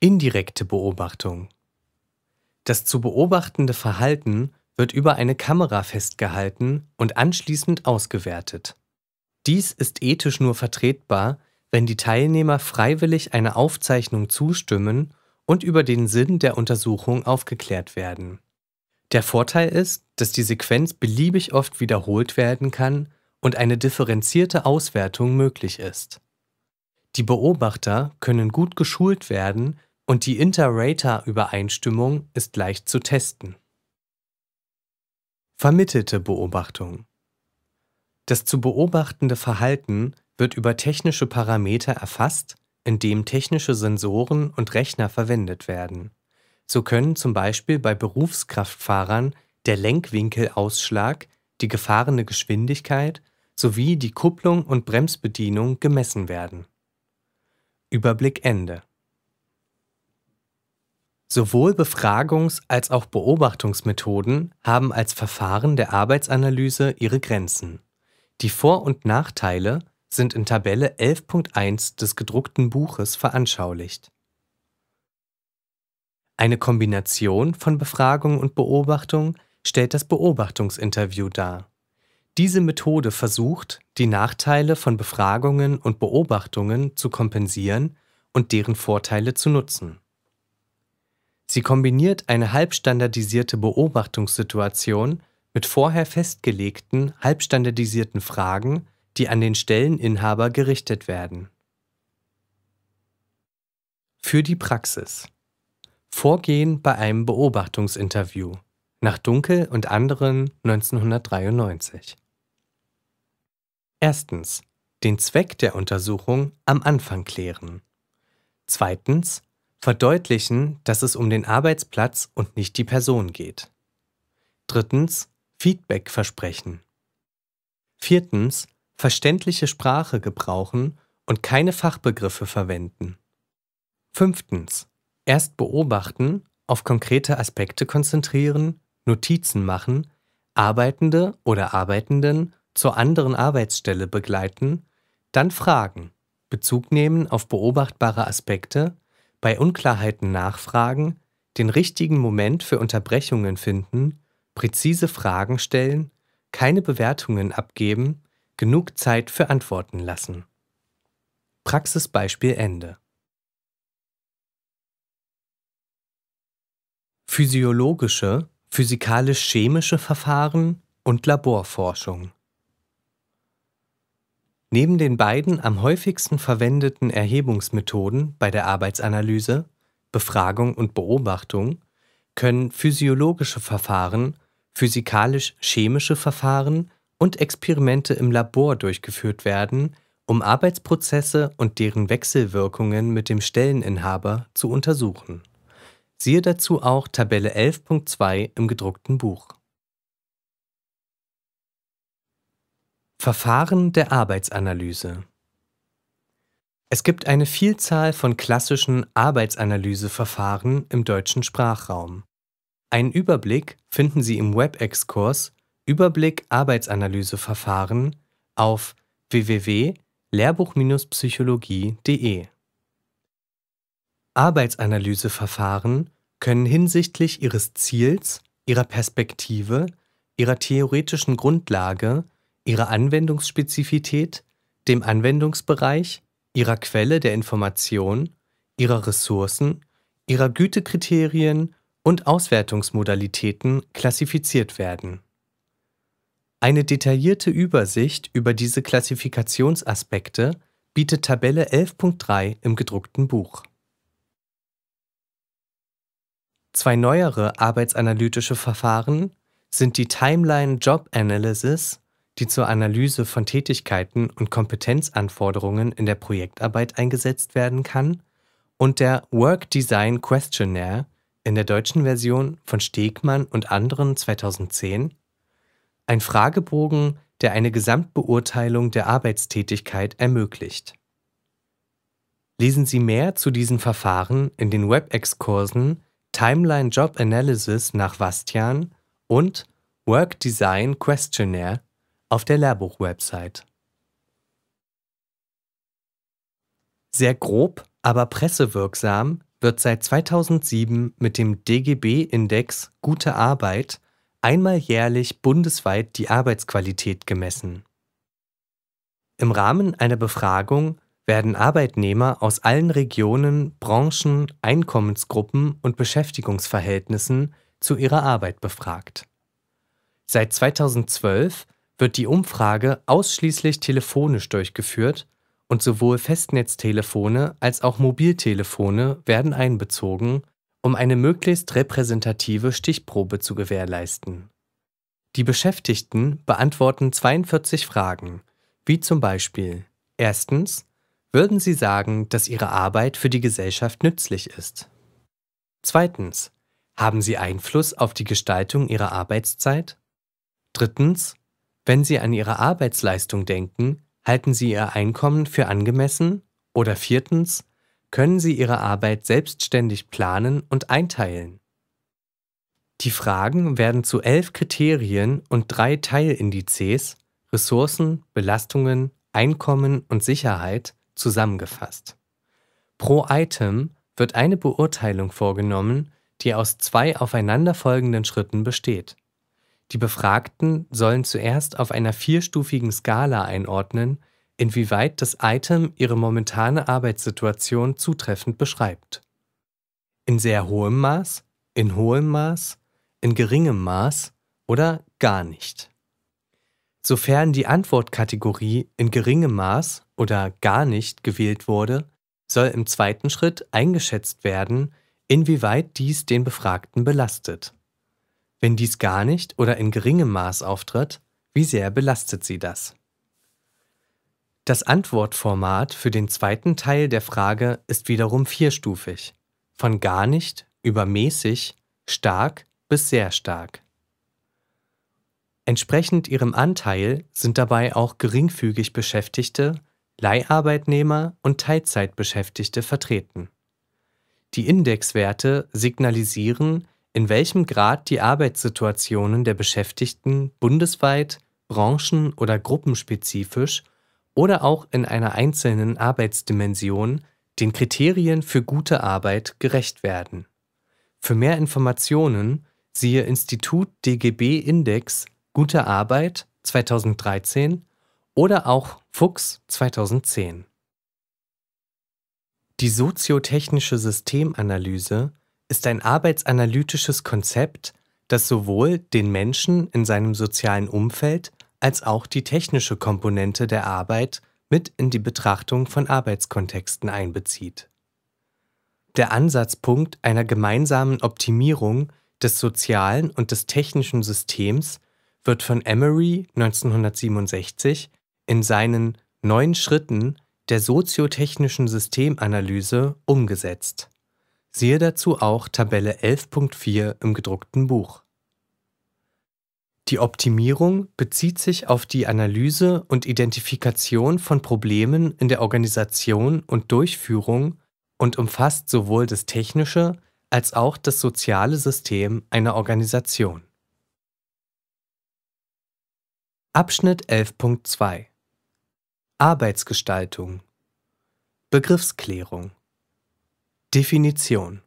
Indirekte Beobachtung. Das zu beobachtende Verhalten wird über eine Kamera festgehalten und anschließend ausgewertet. Dies ist ethisch nur vertretbar, wenn die Teilnehmer freiwillig einer Aufzeichnung zustimmen und über den Sinn der Untersuchung aufgeklärt werden. Der Vorteil ist, dass die Sequenz beliebig oft wiederholt werden kann und eine differenzierte Auswertung möglich ist. Die Beobachter können gut geschult werden und die Inter-Rater-Übereinstimmung ist leicht zu testen. Vermittelte Beobachtung Das zu beobachtende Verhalten wird über technische Parameter erfasst, indem technische Sensoren und Rechner verwendet werden. So können zum Beispiel bei Berufskraftfahrern der Lenkwinkelausschlag, die gefahrene Geschwindigkeit sowie die Kupplung und Bremsbedienung gemessen werden. Überblick Ende. Sowohl Befragungs- als auch Beobachtungsmethoden haben als Verfahren der Arbeitsanalyse ihre Grenzen. Die Vor- und Nachteile sind in Tabelle 11.1 des gedruckten Buches veranschaulicht. Eine Kombination von Befragung und Beobachtung stellt das Beobachtungsinterview dar. Diese Methode versucht, die Nachteile von Befragungen und Beobachtungen zu kompensieren und deren Vorteile zu nutzen. Sie kombiniert eine halbstandardisierte Beobachtungssituation mit vorher festgelegten, halbstandardisierten Fragen, die an den Stelleninhaber gerichtet werden. Für die Praxis Vorgehen bei einem Beobachtungsinterview nach Dunkel und anderen 1993 Erstens. Den Zweck der Untersuchung am Anfang klären. Zweitens. Verdeutlichen, dass es um den Arbeitsplatz und nicht die Person geht. Drittens. Feedback versprechen. Viertens. Verständliche Sprache gebrauchen und keine Fachbegriffe verwenden. Fünftens. Erst beobachten, auf konkrete Aspekte konzentrieren, Notizen machen, Arbeitende oder Arbeitenden zur anderen Arbeitsstelle begleiten, dann fragen, Bezug nehmen auf beobachtbare Aspekte, bei Unklarheiten nachfragen, den richtigen Moment für Unterbrechungen finden, präzise Fragen stellen, keine Bewertungen abgeben, genug Zeit für Antworten lassen. Praxisbeispiel Ende. Physiologische, physikalisch-chemische Verfahren und Laborforschung. Neben den beiden am häufigsten verwendeten Erhebungsmethoden bei der Arbeitsanalyse, Befragung und Beobachtung, können physiologische Verfahren, physikalisch-chemische Verfahren und Experimente im Labor durchgeführt werden, um Arbeitsprozesse und deren Wechselwirkungen mit dem Stelleninhaber zu untersuchen. Siehe dazu auch Tabelle 11.2 im gedruckten Buch. Verfahren der Arbeitsanalyse Es gibt eine Vielzahl von klassischen Arbeitsanalyseverfahren im deutschen Sprachraum. Einen Überblick finden Sie im WebEx-Kurs Überblick Arbeitsanalyseverfahren auf www.lehrbuch-psychologie.de. Arbeitsanalyseverfahren können hinsichtlich ihres Ziels, ihrer Perspektive, ihrer theoretischen Grundlage ihrer Anwendungsspezifität, dem Anwendungsbereich, ihrer Quelle der Information, ihrer Ressourcen, ihrer Gütekriterien und Auswertungsmodalitäten klassifiziert werden. Eine detaillierte Übersicht über diese Klassifikationsaspekte bietet Tabelle 11.3 im gedruckten Buch. Zwei neuere arbeitsanalytische Verfahren sind die Timeline Job Analysis die zur Analyse von Tätigkeiten und Kompetenzanforderungen in der Projektarbeit eingesetzt werden kann, und der Work Design Questionnaire in der deutschen Version von Stegmann und anderen 2010, ein Fragebogen, der eine Gesamtbeurteilung der Arbeitstätigkeit ermöglicht. Lesen Sie mehr zu diesen Verfahren in den WebEx-Kursen Timeline Job Analysis nach Bastian und Work Design Questionnaire auf der Lehrbuch-Website. Sehr grob, aber pressewirksam wird seit 2007 mit dem DGB-Index Gute Arbeit einmal jährlich bundesweit die Arbeitsqualität gemessen. Im Rahmen einer Befragung werden Arbeitnehmer aus allen Regionen, Branchen, Einkommensgruppen und Beschäftigungsverhältnissen zu ihrer Arbeit befragt. Seit 2012 wird die Umfrage ausschließlich telefonisch durchgeführt und sowohl Festnetztelefone als auch Mobiltelefone werden einbezogen, um eine möglichst repräsentative Stichprobe zu gewährleisten. Die Beschäftigten beantworten 42 Fragen, wie zum Beispiel Erstens, würden Sie sagen, dass Ihre Arbeit für die Gesellschaft nützlich ist? Zweitens, haben Sie Einfluss auf die Gestaltung Ihrer Arbeitszeit? Drittens, wenn Sie an Ihre Arbeitsleistung denken, halten Sie Ihr Einkommen für angemessen? Oder viertens, können Sie Ihre Arbeit selbstständig planen und einteilen? Die Fragen werden zu elf Kriterien und drei Teilindizes Ressourcen, Belastungen, Einkommen und Sicherheit zusammengefasst. Pro Item wird eine Beurteilung vorgenommen, die aus zwei aufeinanderfolgenden Schritten besteht. Die Befragten sollen zuerst auf einer vierstufigen Skala einordnen, inwieweit das Item ihre momentane Arbeitssituation zutreffend beschreibt. In sehr hohem Maß, in hohem Maß, in geringem Maß oder gar nicht. Sofern die Antwortkategorie in geringem Maß oder gar nicht gewählt wurde, soll im zweiten Schritt eingeschätzt werden, inwieweit dies den Befragten belastet. Wenn dies gar nicht oder in geringem Maß auftritt, wie sehr belastet sie das? Das Antwortformat für den zweiten Teil der Frage ist wiederum vierstufig, von gar nicht über mäßig, stark bis sehr stark. Entsprechend ihrem Anteil sind dabei auch geringfügig Beschäftigte, Leiharbeitnehmer und Teilzeitbeschäftigte vertreten. Die Indexwerte signalisieren, in welchem Grad die Arbeitssituationen der Beschäftigten bundesweit, branchen- oder gruppenspezifisch oder auch in einer einzelnen Arbeitsdimension den Kriterien für gute Arbeit gerecht werden. Für mehr Informationen siehe Institut DGB Index Gute Arbeit 2013 oder auch Fuchs 2010. Die soziotechnische Systemanalyse ist ein arbeitsanalytisches Konzept, das sowohl den Menschen in seinem sozialen Umfeld als auch die technische Komponente der Arbeit mit in die Betrachtung von Arbeitskontexten einbezieht. Der Ansatzpunkt einer gemeinsamen Optimierung des sozialen und des technischen Systems wird von Emery 1967 in seinen Neun Schritten der soziotechnischen Systemanalyse umgesetzt. Siehe dazu auch Tabelle 11.4 im gedruckten Buch. Die Optimierung bezieht sich auf die Analyse und Identifikation von Problemen in der Organisation und Durchführung und umfasst sowohl das technische als auch das soziale System einer Organisation. Abschnitt 11.2 Arbeitsgestaltung. Begriffsklärung. Definition.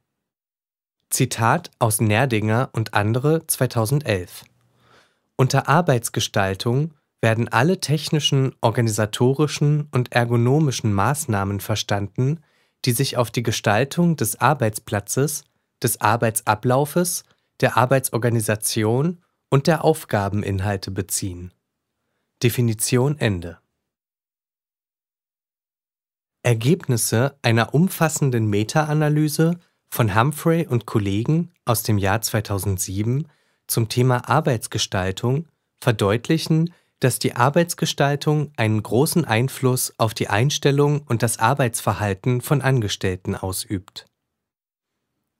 Zitat aus Nerdinger und andere 2011 Unter Arbeitsgestaltung werden alle technischen, organisatorischen und ergonomischen Maßnahmen verstanden, die sich auf die Gestaltung des Arbeitsplatzes, des Arbeitsablaufes, der Arbeitsorganisation und der Aufgabeninhalte beziehen. Definition Ende. Ergebnisse einer umfassenden Meta-Analyse von Humphrey und Kollegen aus dem Jahr 2007 zum Thema Arbeitsgestaltung verdeutlichen, dass die Arbeitsgestaltung einen großen Einfluss auf die Einstellung und das Arbeitsverhalten von Angestellten ausübt.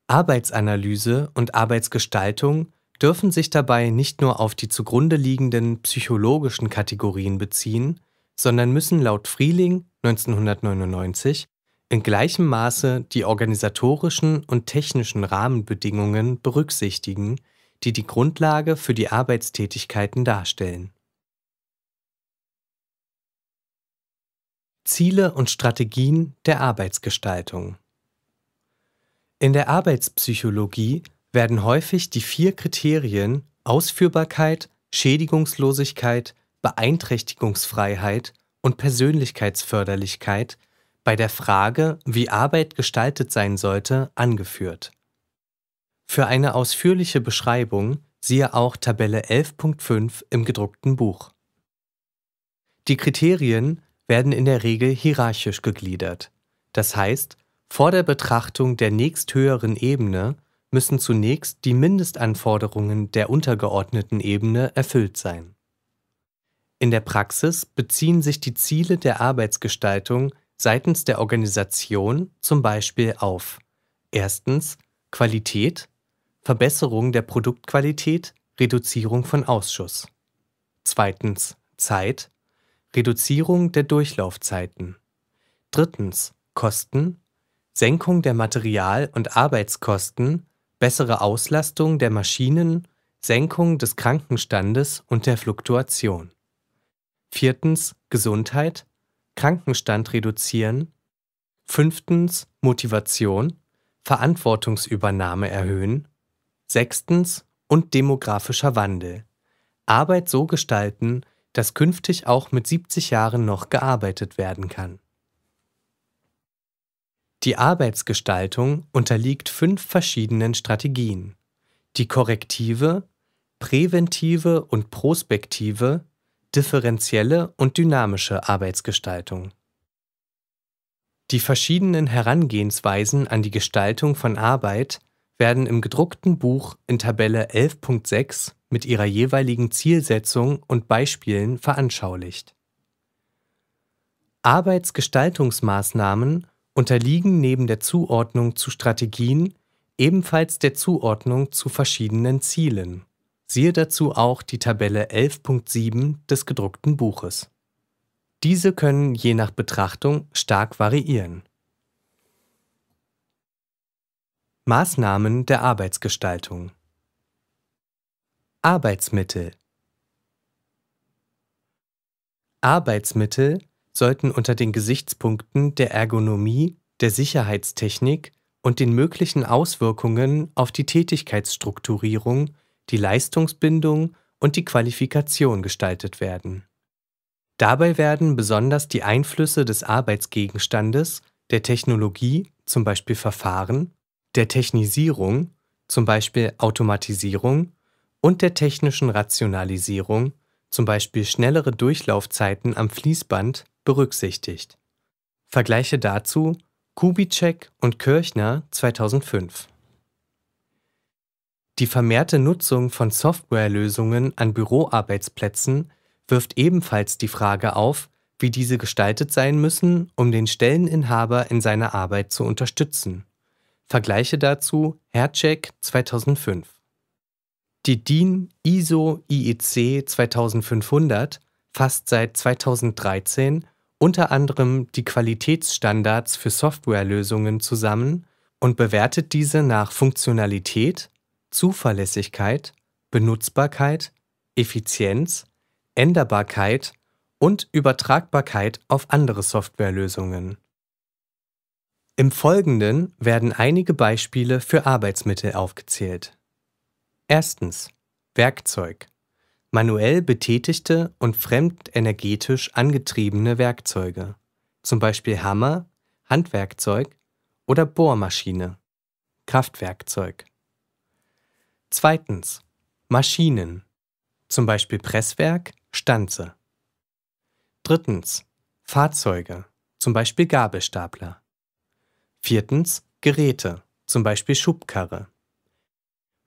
Arbeitsanalyse und Arbeitsgestaltung dürfen sich dabei nicht nur auf die zugrunde liegenden psychologischen Kategorien beziehen, sondern müssen laut Frieling 1999 in gleichem Maße die organisatorischen und technischen Rahmenbedingungen berücksichtigen, die die Grundlage für die Arbeitstätigkeiten darstellen. Ziele und Strategien der Arbeitsgestaltung In der Arbeitspsychologie werden häufig die vier Kriterien Ausführbarkeit, Schädigungslosigkeit, Beeinträchtigungsfreiheit und Persönlichkeitsförderlichkeit bei der Frage, wie Arbeit gestaltet sein sollte, angeführt. Für eine ausführliche Beschreibung siehe auch Tabelle 11.5 im gedruckten Buch. Die Kriterien werden in der Regel hierarchisch gegliedert. Das heißt, vor der Betrachtung der nächsthöheren Ebene müssen zunächst die Mindestanforderungen der untergeordneten Ebene erfüllt sein. In der Praxis beziehen sich die Ziele der Arbeitsgestaltung seitens der Organisation zum Beispiel auf erstens Qualität, Verbesserung der Produktqualität, Reduzierung von Ausschuss. Zweitens Zeit, Reduzierung der Durchlaufzeiten. Drittens Kosten, Senkung der Material- und Arbeitskosten, bessere Auslastung der Maschinen, Senkung des Krankenstandes und der Fluktuation. Viertens Gesundheit, Krankenstand reduzieren. Fünftens Motivation, Verantwortungsübernahme erhöhen. Sechstens und demografischer Wandel. Arbeit so gestalten, dass künftig auch mit 70 Jahren noch gearbeitet werden kann. Die Arbeitsgestaltung unterliegt fünf verschiedenen Strategien. Die korrektive, präventive und prospektive, differenzielle und dynamische Arbeitsgestaltung. Die verschiedenen Herangehensweisen an die Gestaltung von Arbeit werden im gedruckten Buch in Tabelle 11.6 mit ihrer jeweiligen Zielsetzung und Beispielen veranschaulicht. Arbeitsgestaltungsmaßnahmen unterliegen neben der Zuordnung zu Strategien ebenfalls der Zuordnung zu verschiedenen Zielen. Siehe dazu auch die Tabelle 11.7 des gedruckten Buches. Diese können je nach Betrachtung stark variieren. Maßnahmen der Arbeitsgestaltung Arbeitsmittel Arbeitsmittel sollten unter den Gesichtspunkten der Ergonomie, der Sicherheitstechnik und den möglichen Auswirkungen auf die Tätigkeitsstrukturierung, die Leistungsbindung und die Qualifikation gestaltet werden. Dabei werden besonders die Einflüsse des Arbeitsgegenstandes, der Technologie, zum Beispiel Verfahren, der Technisierung, zum Beispiel Automatisierung, und der technischen Rationalisierung, zum Beispiel schnellere Durchlaufzeiten am Fließband, berücksichtigt. Vergleiche dazu Kubitschek und Kirchner 2005. Die vermehrte Nutzung von Softwarelösungen an Büroarbeitsplätzen wirft ebenfalls die Frage auf, wie diese gestaltet sein müssen, um den Stelleninhaber in seiner Arbeit zu unterstützen. Vergleiche dazu Hercek 2005. Die DIN ISO IEC 2500 fasst seit 2013 unter anderem die Qualitätsstandards für Softwarelösungen zusammen und bewertet diese nach Funktionalität, Zuverlässigkeit, Benutzbarkeit, Effizienz, Änderbarkeit und Übertragbarkeit auf andere Softwarelösungen. Im Folgenden werden einige Beispiele für Arbeitsmittel aufgezählt. Erstens Werkzeug manuell betätigte und fremdenergetisch angetriebene Werkzeuge, zum Beispiel Hammer, Handwerkzeug oder Bohrmaschine, Kraftwerkzeug. Zweitens Maschinen, zum Beispiel Presswerk, Stanze. Drittens Fahrzeuge, zum Beispiel Gabelstapler. Viertens Geräte, zum Beispiel Schubkarre.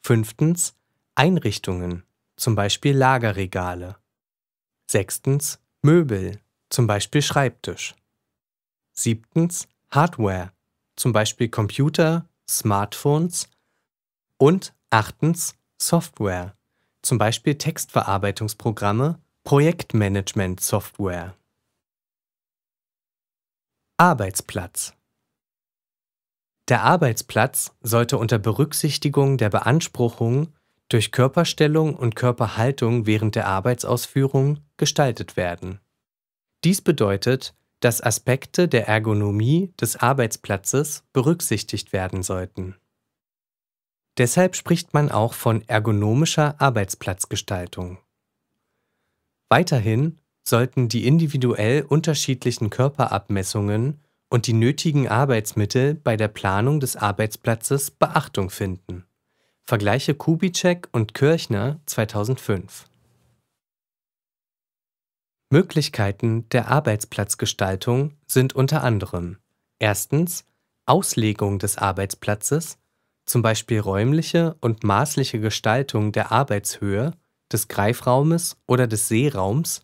Fünftens Einrichtungen, zum Beispiel Lagerregale. Sechstens Möbel, zum Beispiel Schreibtisch. Siebtens Hardware, zum Beispiel Computer, Smartphones. Und achtens Software, zum Beispiel Textverarbeitungsprogramme, Projektmanagement-Software. Arbeitsplatz Der Arbeitsplatz sollte unter Berücksichtigung der Beanspruchung durch Körperstellung und Körperhaltung während der Arbeitsausführung gestaltet werden. Dies bedeutet, dass Aspekte der Ergonomie des Arbeitsplatzes berücksichtigt werden sollten. Deshalb spricht man auch von ergonomischer Arbeitsplatzgestaltung. Weiterhin sollten die individuell unterschiedlichen Körperabmessungen und die nötigen Arbeitsmittel bei der Planung des Arbeitsplatzes Beachtung finden Vergleiche Kubitschek und Kirchner 2005. Möglichkeiten der Arbeitsplatzgestaltung sind unter anderem erstens Auslegung des Arbeitsplatzes, zum Beispiel räumliche und maßliche Gestaltung der Arbeitshöhe, des Greifraumes oder des Seeraums,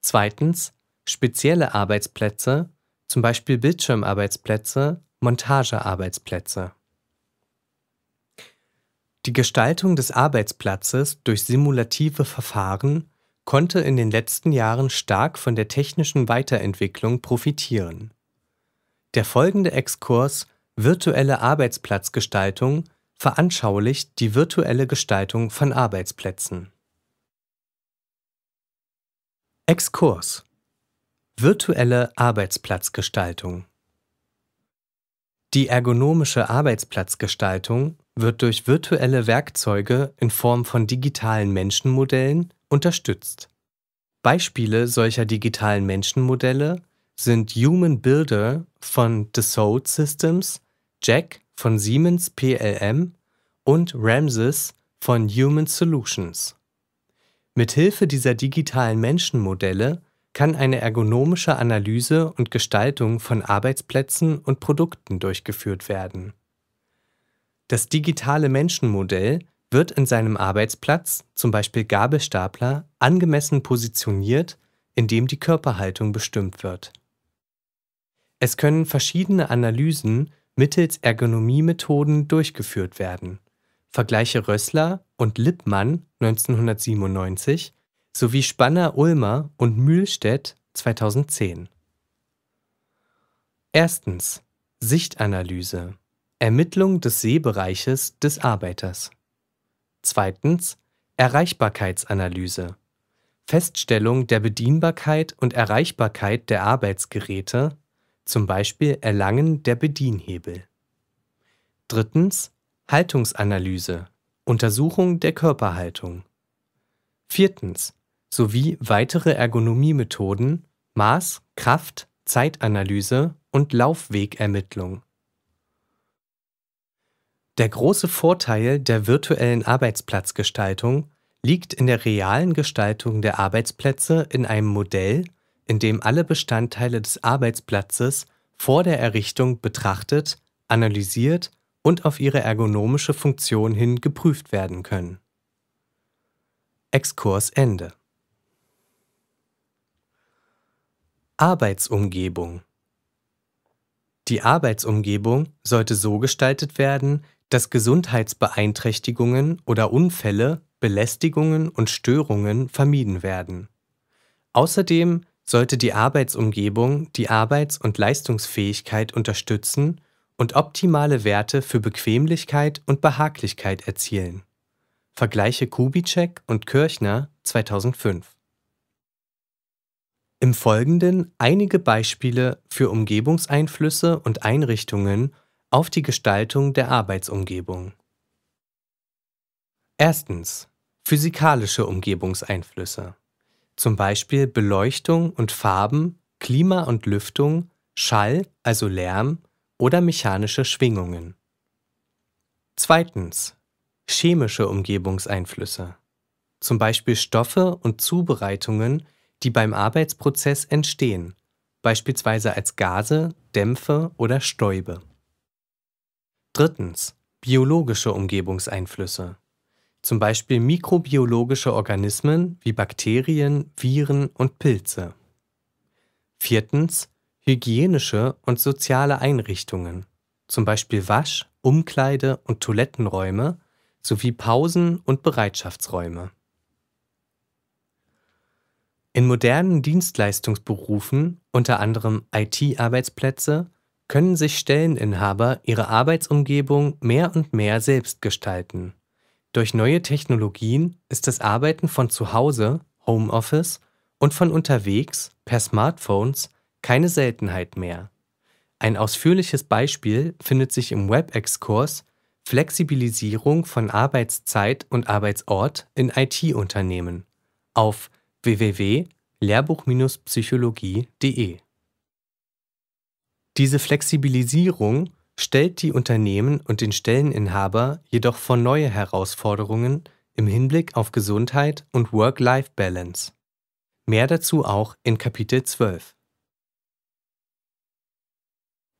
zweitens spezielle Arbeitsplätze, zum Beispiel Bildschirmarbeitsplätze, Montagearbeitsplätze. Die Gestaltung des Arbeitsplatzes durch simulative Verfahren konnte in den letzten Jahren stark von der technischen Weiterentwicklung profitieren. Der folgende Exkurs Virtuelle Arbeitsplatzgestaltung veranschaulicht die virtuelle Gestaltung von Arbeitsplätzen. Exkurs Virtuelle Arbeitsplatzgestaltung Die ergonomische Arbeitsplatzgestaltung wird durch virtuelle Werkzeuge in Form von digitalen Menschenmodellen unterstützt. Beispiele solcher digitalen Menschenmodelle sind Human Builder von Dassault Systems, Jack von Siemens PLM und Ramsys von Human Solutions. Mithilfe dieser digitalen Menschenmodelle kann eine ergonomische Analyse und Gestaltung von Arbeitsplätzen und Produkten durchgeführt werden. Das digitale Menschenmodell wird in seinem Arbeitsplatz, zum Beispiel Gabelstapler, angemessen positioniert, indem die Körperhaltung bestimmt wird. Es können verschiedene Analysen mittels Ergonomiemethoden durchgeführt werden. Vergleiche Rössler und Lippmann 1997 sowie Spanner-Ulmer und Mühlstedt 2010. Erstens Sichtanalyse Ermittlung des Sehbereiches des Arbeiters. Zweitens Erreichbarkeitsanalyse. Feststellung der Bedienbarkeit und Erreichbarkeit der Arbeitsgeräte, zum Beispiel Erlangen der Bedienhebel. Drittens Haltungsanalyse. Untersuchung der Körperhaltung. Viertens sowie weitere Ergonomiemethoden, Maß, Kraft, Zeitanalyse und Laufwegermittlung. Der große Vorteil der virtuellen Arbeitsplatzgestaltung liegt in der realen Gestaltung der Arbeitsplätze in einem Modell, in dem alle Bestandteile des Arbeitsplatzes vor der Errichtung betrachtet, analysiert und auf ihre ergonomische Funktion hin geprüft werden können. Exkurs Ende. Arbeitsumgebung Die Arbeitsumgebung sollte so gestaltet werden, dass Gesundheitsbeeinträchtigungen oder Unfälle, Belästigungen und Störungen vermieden werden. Außerdem sollte die Arbeitsumgebung die Arbeits- und Leistungsfähigkeit unterstützen und optimale Werte für Bequemlichkeit und Behaglichkeit erzielen. Vergleiche Kubitschek und Kirchner 2005. Im Folgenden einige Beispiele für Umgebungseinflüsse und Einrichtungen auf die Gestaltung der Arbeitsumgebung. Erstens physikalische Umgebungseinflüsse, zum Beispiel Beleuchtung und Farben, Klima und Lüftung, Schall, also Lärm oder mechanische Schwingungen. Zweitens chemische Umgebungseinflüsse, zum Beispiel Stoffe und Zubereitungen, die beim Arbeitsprozess entstehen, beispielsweise als Gase, Dämpfe oder Stäube. Drittens. Biologische Umgebungseinflüsse. Zum Beispiel mikrobiologische Organismen wie Bakterien, Viren und Pilze. Viertens. Hygienische und soziale Einrichtungen. Zum Beispiel Wasch-, Umkleide- und Toilettenräume sowie Pausen- und Bereitschaftsräume. In modernen Dienstleistungsberufen, unter anderem IT-Arbeitsplätze, können sich Stelleninhaber ihre Arbeitsumgebung mehr und mehr selbst gestalten. Durch neue Technologien ist das Arbeiten von zu Hause (Homeoffice) und von unterwegs (per Smartphones) keine Seltenheit mehr. Ein ausführliches Beispiel findet sich im Webexkurs Flexibilisierung von Arbeitszeit und Arbeitsort in IT-Unternehmen auf www.lehrbuch-psychologie.de diese Flexibilisierung stellt die Unternehmen und den Stelleninhaber jedoch vor neue Herausforderungen im Hinblick auf Gesundheit und Work-Life-Balance. Mehr dazu auch in Kapitel 12.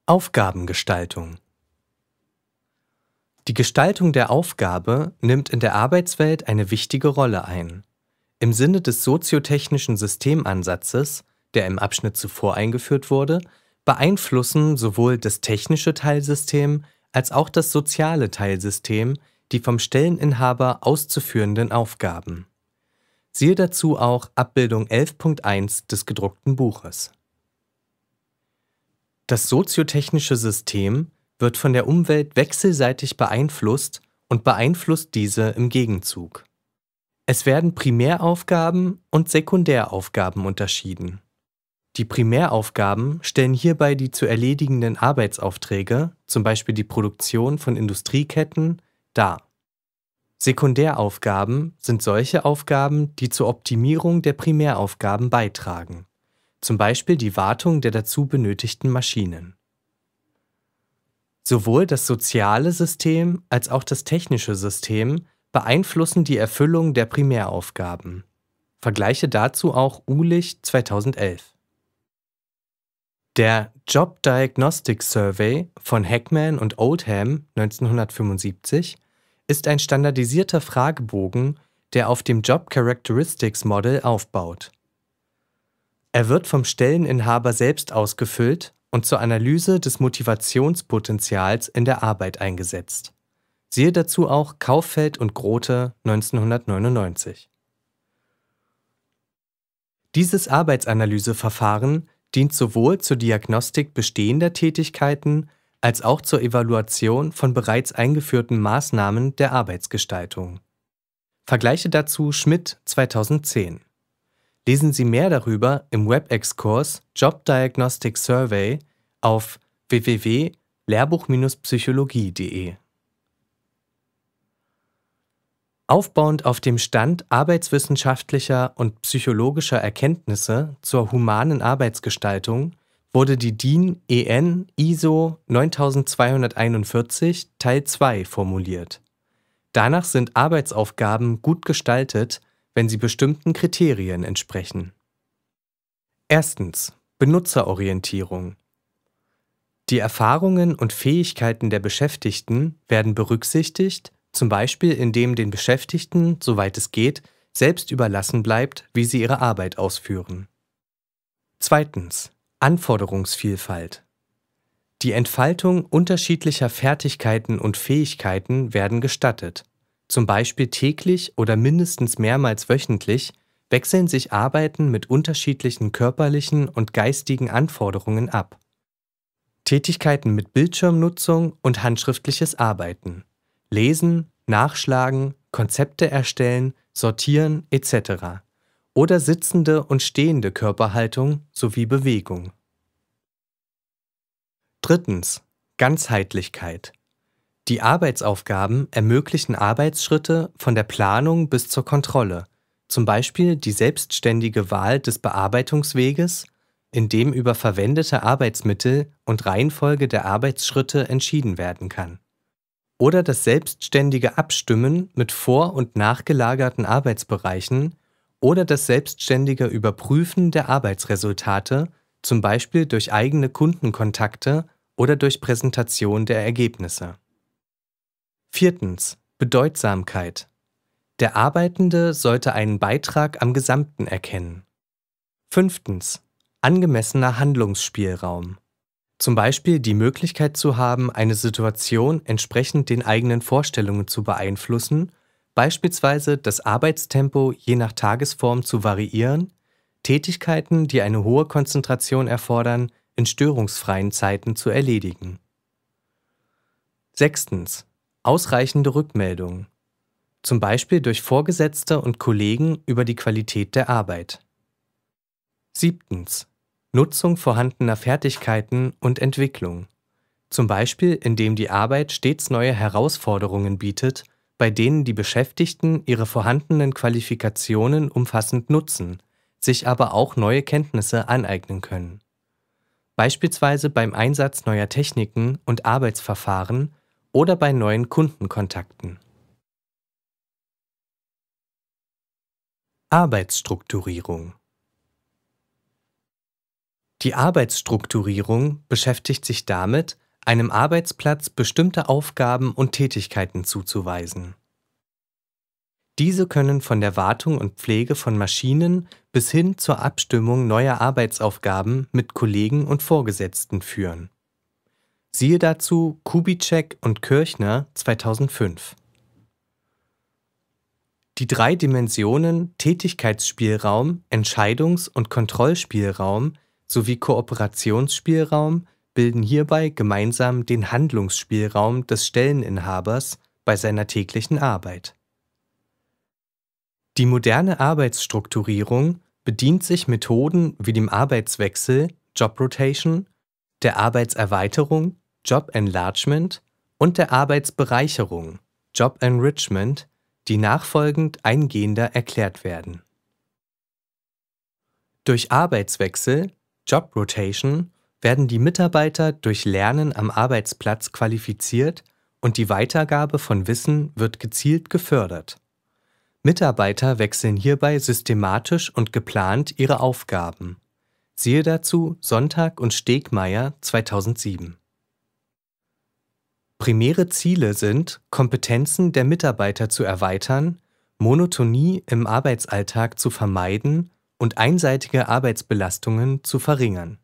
Aufgabengestaltung Die Gestaltung der Aufgabe nimmt in der Arbeitswelt eine wichtige Rolle ein. Im Sinne des soziotechnischen Systemansatzes, der im Abschnitt zuvor eingeführt wurde, beeinflussen sowohl das technische Teilsystem als auch das soziale Teilsystem die vom Stelleninhaber auszuführenden Aufgaben. Siehe dazu auch Abbildung 11.1 des gedruckten Buches. Das soziotechnische System wird von der Umwelt wechselseitig beeinflusst und beeinflusst diese im Gegenzug. Es werden Primäraufgaben und Sekundäraufgaben unterschieden. Die Primäraufgaben stellen hierbei die zu erledigenden Arbeitsaufträge, zum Beispiel die Produktion von Industrieketten, dar. Sekundäraufgaben sind solche Aufgaben, die zur Optimierung der Primäraufgaben beitragen, zum Beispiel die Wartung der dazu benötigten Maschinen. Sowohl das soziale System als auch das technische System beeinflussen die Erfüllung der Primäraufgaben. Vergleiche dazu auch Ulich 2011. Der Job Diagnostic Survey von Heckman und Oldham 1975 ist ein standardisierter Fragebogen, der auf dem Job Characteristics Model aufbaut. Er wird vom Stelleninhaber selbst ausgefüllt und zur Analyse des Motivationspotenzials in der Arbeit eingesetzt. Siehe dazu auch Kauffeld und Grote 1999. Dieses Arbeitsanalyseverfahren dient sowohl zur Diagnostik bestehender Tätigkeiten als auch zur Evaluation von bereits eingeführten Maßnahmen der Arbeitsgestaltung. Vergleiche dazu Schmidt 2010. Lesen Sie mehr darüber im WebEx-Kurs Job Diagnostic Survey auf www.lehrbuch-psychologie.de. Aufbauend auf dem Stand arbeitswissenschaftlicher und psychologischer Erkenntnisse zur humanen Arbeitsgestaltung wurde die DIN EN ISO 9241 Teil 2 formuliert. Danach sind Arbeitsaufgaben gut gestaltet, wenn sie bestimmten Kriterien entsprechen. Erstens Benutzerorientierung. Die Erfahrungen und Fähigkeiten der Beschäftigten werden berücksichtigt zum Beispiel indem den Beschäftigten, soweit es geht, selbst überlassen bleibt, wie sie ihre Arbeit ausführen. Zweitens. Anforderungsvielfalt. Die Entfaltung unterschiedlicher Fertigkeiten und Fähigkeiten werden gestattet. Zum Beispiel täglich oder mindestens mehrmals wöchentlich wechseln sich Arbeiten mit unterschiedlichen körperlichen und geistigen Anforderungen ab. Tätigkeiten mit Bildschirmnutzung und handschriftliches Arbeiten. Lesen, Nachschlagen, Konzepte erstellen, sortieren etc. oder sitzende und stehende Körperhaltung sowie Bewegung. Drittens. Ganzheitlichkeit. Die Arbeitsaufgaben ermöglichen Arbeitsschritte von der Planung bis zur Kontrolle, zum Beispiel die selbstständige Wahl des Bearbeitungsweges, in dem über verwendete Arbeitsmittel und Reihenfolge der Arbeitsschritte entschieden werden kann oder das selbstständige Abstimmen mit vor- und nachgelagerten Arbeitsbereichen oder das selbstständige Überprüfen der Arbeitsresultate, zum Beispiel durch eigene Kundenkontakte oder durch Präsentation der Ergebnisse. Viertens. Bedeutsamkeit. Der Arbeitende sollte einen Beitrag am Gesamten erkennen. Fünftens. Angemessener Handlungsspielraum. Zum Beispiel die Möglichkeit zu haben, eine Situation entsprechend den eigenen Vorstellungen zu beeinflussen, beispielsweise das Arbeitstempo je nach Tagesform zu variieren, Tätigkeiten, die eine hohe Konzentration erfordern, in störungsfreien Zeiten zu erledigen. Sechstens. Ausreichende Rückmeldung. Zum Beispiel durch Vorgesetzte und Kollegen über die Qualität der Arbeit. Siebtens. Nutzung vorhandener Fertigkeiten und Entwicklung, zum Beispiel indem die Arbeit stets neue Herausforderungen bietet, bei denen die Beschäftigten ihre vorhandenen Qualifikationen umfassend nutzen, sich aber auch neue Kenntnisse aneignen können. beispielsweise beim Einsatz neuer Techniken und Arbeitsverfahren oder bei neuen Kundenkontakten. Arbeitsstrukturierung Die Arbeitsstrukturierung beschäftigt sich damit, einem Arbeitsplatz bestimmte Aufgaben und Tätigkeiten zuzuweisen. Diese können von der Wartung und Pflege von Maschinen bis hin zur Abstimmung neuer Arbeitsaufgaben mit Kollegen und Vorgesetzten führen. Siehe dazu Kubitschek und Kirchner 2005. Die drei Dimensionen Tätigkeitsspielraum, Entscheidungs- und Kontrollspielraum sowie Kooperationsspielraum bilden hierbei gemeinsam den Handlungsspielraum des Stelleninhabers bei seiner täglichen Arbeit. Die moderne Arbeitsstrukturierung bedient sich Methoden wie dem Arbeitswechsel Job Rotation, der Arbeitserweiterung Job Enlargement und der Arbeitsbereicherung Job Enrichment, die nachfolgend eingehender erklärt werden. Durch Arbeitswechsel Job Rotation werden die Mitarbeiter durch Lernen am Arbeitsplatz qualifiziert und die Weitergabe von Wissen wird gezielt gefördert. Mitarbeiter wechseln hierbei systematisch und geplant ihre Aufgaben. Siehe dazu Sonntag und Stegmeier 2007. Primäre Ziele sind, Kompetenzen der Mitarbeiter zu erweitern, Monotonie im Arbeitsalltag zu vermeiden und einseitige Arbeitsbelastungen zu verringern.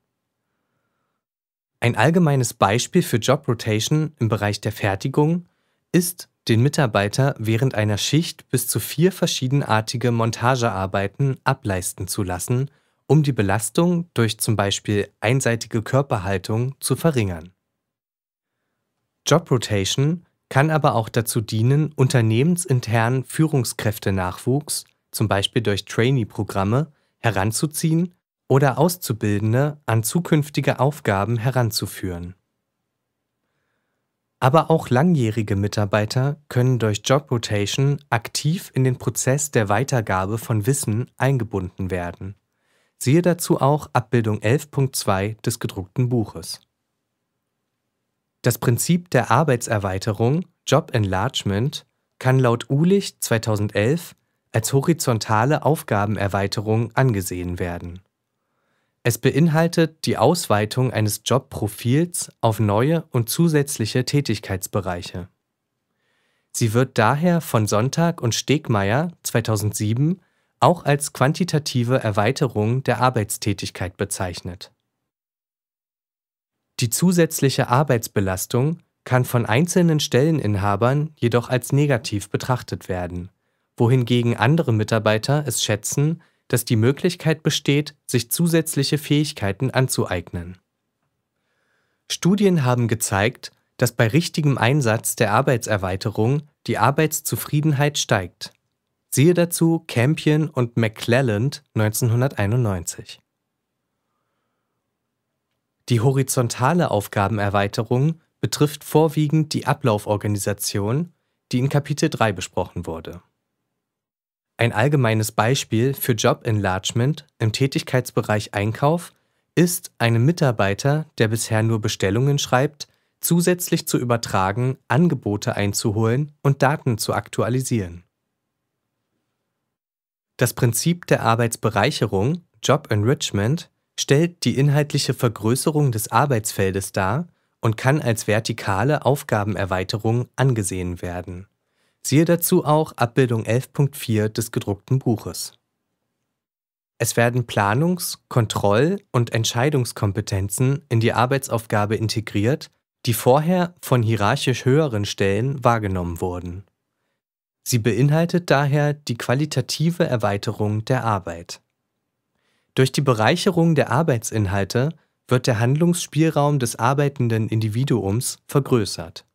Ein allgemeines Beispiel für Job Rotation im Bereich der Fertigung ist den Mitarbeiter während einer Schicht bis zu vier verschiedenartige Montagearbeiten ableisten zu lassen, um die Belastung durch zum Beispiel einseitige Körperhaltung zu verringern. Job Rotation kann aber auch dazu dienen, unternehmensintern Führungskräftenachwuchs, zum Beispiel durch Trainee-Programme, heranzuziehen oder Auszubildende an zukünftige Aufgaben heranzuführen. Aber auch langjährige Mitarbeiter können durch Job Rotation aktiv in den Prozess der Weitergabe von Wissen eingebunden werden. Siehe dazu auch Abbildung 11.2 des gedruckten Buches. Das Prinzip der Arbeitserweiterung Job Enlargement kann laut Ulich 2011 als horizontale Aufgabenerweiterung angesehen werden es beinhaltet die Ausweitung eines Jobprofils auf neue und zusätzliche Tätigkeitsbereiche. Sie wird daher von Sonntag und Stegmeier 2007 auch als quantitative Erweiterung der Arbeitstätigkeit bezeichnet. Die zusätzliche Arbeitsbelastung kann von einzelnen Stelleninhabern jedoch als negativ betrachtet werden, wohingegen andere Mitarbeiter es schätzen, dass die Möglichkeit besteht, sich zusätzliche Fähigkeiten anzueignen. Studien haben gezeigt, dass bei richtigem Einsatz der Arbeitserweiterung die Arbeitszufriedenheit steigt. Siehe dazu Campion und McClelland 1991. Die horizontale Aufgabenerweiterung betrifft vorwiegend die Ablauforganisation, die in Kapitel 3 besprochen wurde. Ein allgemeines Beispiel für Job Enlargement im Tätigkeitsbereich Einkauf ist, einem Mitarbeiter, der bisher nur Bestellungen schreibt, zusätzlich zu übertragen, Angebote einzuholen und Daten zu aktualisieren. Das Prinzip der Arbeitsbereicherung, Job Enrichment, stellt die inhaltliche Vergrößerung des Arbeitsfeldes dar und kann als vertikale Aufgabenerweiterung angesehen werden Siehe dazu auch Abbildung 11.4 des gedruckten Buches. Es werden Planungs-, Kontroll- und Entscheidungskompetenzen in die Arbeitsaufgabe integriert, die vorher von hierarchisch höheren Stellen wahrgenommen wurden. Sie beinhaltet daher die qualitative Erweiterung der Arbeit. Durch die Bereicherung der Arbeitsinhalte wird der Handlungsspielraum des arbeitenden Individuums vergrößert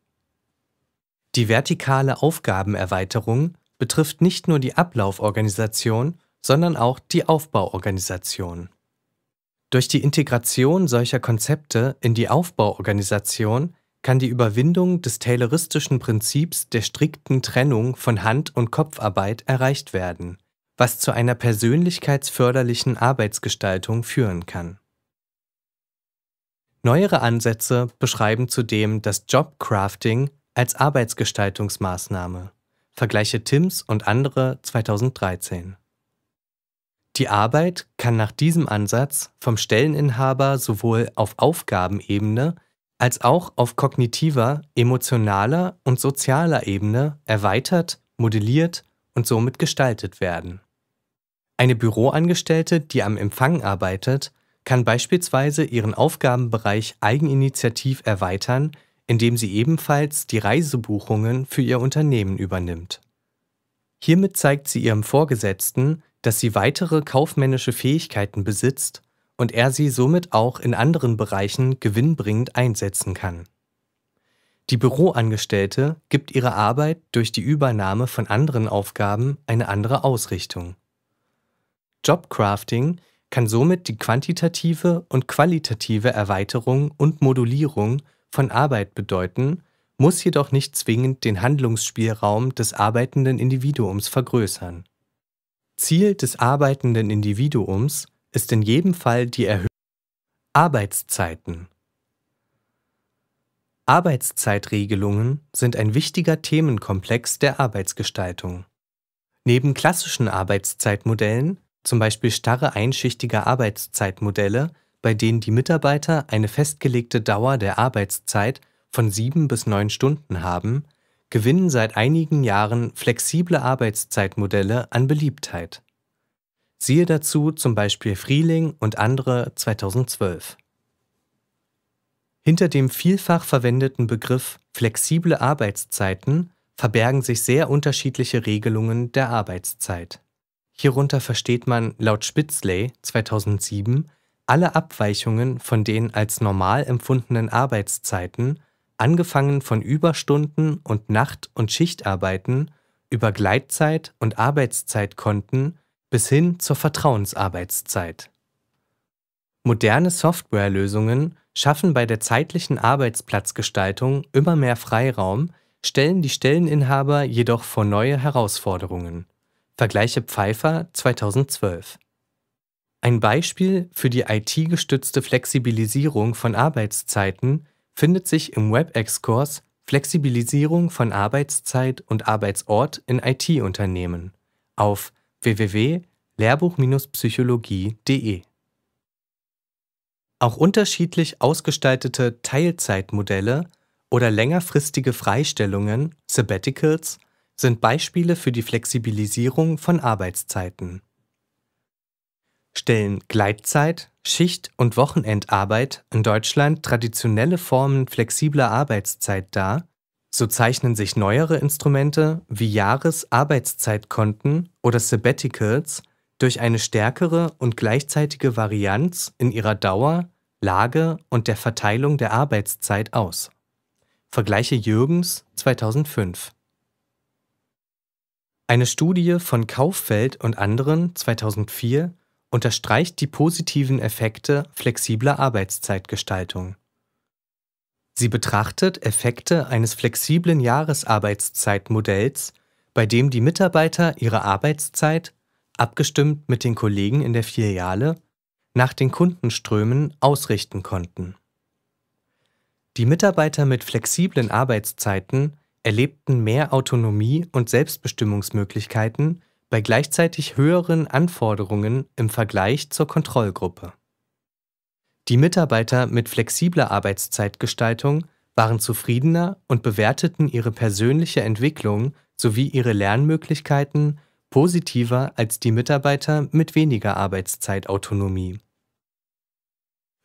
die vertikale Aufgabenerweiterung betrifft nicht nur die Ablauforganisation, sondern auch die Aufbauorganisation. Durch die Integration solcher Konzepte in die Aufbauorganisation kann die Überwindung des tayloristischen Prinzips der strikten Trennung von Hand- und Kopfarbeit erreicht werden, was zu einer persönlichkeitsförderlichen Arbeitsgestaltung führen kann Neuere Ansätze beschreiben zudem das Jobcrafting als Arbeitsgestaltungsmaßnahme. Vergleiche Timms und andere 2013. Die Arbeit kann nach diesem Ansatz vom Stelleninhaber sowohl auf Aufgabenebene als auch auf kognitiver, emotionaler und sozialer Ebene erweitert, modelliert und somit gestaltet werden. Eine Büroangestellte, die am Empfang arbeitet, kann beispielsweise ihren Aufgabenbereich eigeninitiativ erweitern, indem sie ebenfalls die Reisebuchungen für ihr Unternehmen übernimmt. Hiermit zeigt sie ihrem Vorgesetzten, dass sie weitere kaufmännische Fähigkeiten besitzt und er sie somit auch in anderen Bereichen gewinnbringend einsetzen kann. Die Büroangestellte gibt ihrer Arbeit durch die Übernahme von anderen Aufgaben eine andere Ausrichtung. Jobcrafting kann somit die quantitative und qualitative Erweiterung und Modulierung von Arbeit bedeuten, muss jedoch nicht zwingend den Handlungsspielraum des arbeitenden Individuums vergrößern. Ziel des arbeitenden Individuums ist in jedem Fall die Erhöhung Arbeitszeiten. Arbeitszeitregelungen sind ein wichtiger Themenkomplex der Arbeitsgestaltung. Neben klassischen Arbeitszeitmodellen, zum Beispiel starre einschichtige Arbeitszeitmodelle, bei denen die Mitarbeiter eine festgelegte Dauer der Arbeitszeit von sieben bis neun Stunden haben, gewinnen seit einigen Jahren flexible Arbeitszeitmodelle an Beliebtheit. Siehe dazu zum Beispiel Frieling und andere 2012. Hinter dem vielfach verwendeten Begriff flexible Arbeitszeiten verbergen sich sehr unterschiedliche Regelungen der Arbeitszeit. Hierunter versteht man laut Spitzley 2007 alle Abweichungen von den als normal empfundenen Arbeitszeiten, angefangen von Überstunden und Nacht- und Schichtarbeiten über Gleitzeit und Arbeitszeitkonten bis hin zur Vertrauensarbeitszeit. Moderne Softwarelösungen schaffen bei der zeitlichen Arbeitsplatzgestaltung immer mehr Freiraum, stellen die Stelleninhaber jedoch vor neue Herausforderungen. Vergleiche Pfeiffer 2012. Ein Beispiel für die IT-gestützte Flexibilisierung von Arbeitszeiten findet sich im WebEx-Kurs Flexibilisierung von Arbeitszeit und Arbeitsort in IT-Unternehmen auf www.lehrbuch-psychologie.de. Auch unterschiedlich ausgestaltete Teilzeitmodelle oder längerfristige Freistellungen, Sabbaticals, sind Beispiele für die Flexibilisierung von Arbeitszeiten. Stellen Gleitzeit, Schicht- und Wochenendarbeit in Deutschland traditionelle Formen flexibler Arbeitszeit dar, so zeichnen sich neuere Instrumente wie Jahresarbeitszeitkonten oder Sabbaticals durch eine stärkere und gleichzeitige Varianz in ihrer Dauer, Lage und der Verteilung der Arbeitszeit aus. Vergleiche Jürgens 2005. Eine Studie von Kauffeld und anderen 2004 unterstreicht die positiven Effekte flexibler Arbeitszeitgestaltung. Sie betrachtet Effekte eines flexiblen Jahresarbeitszeitmodells, bei dem die Mitarbeiter ihre Arbeitszeit, abgestimmt mit den Kollegen in der Filiale, nach den Kundenströmen ausrichten konnten. Die Mitarbeiter mit flexiblen Arbeitszeiten erlebten mehr Autonomie und Selbstbestimmungsmöglichkeiten bei gleichzeitig höheren Anforderungen im Vergleich zur Kontrollgruppe. Die Mitarbeiter mit flexibler Arbeitszeitgestaltung waren zufriedener und bewerteten ihre persönliche Entwicklung sowie ihre Lernmöglichkeiten positiver als die Mitarbeiter mit weniger Arbeitszeitautonomie.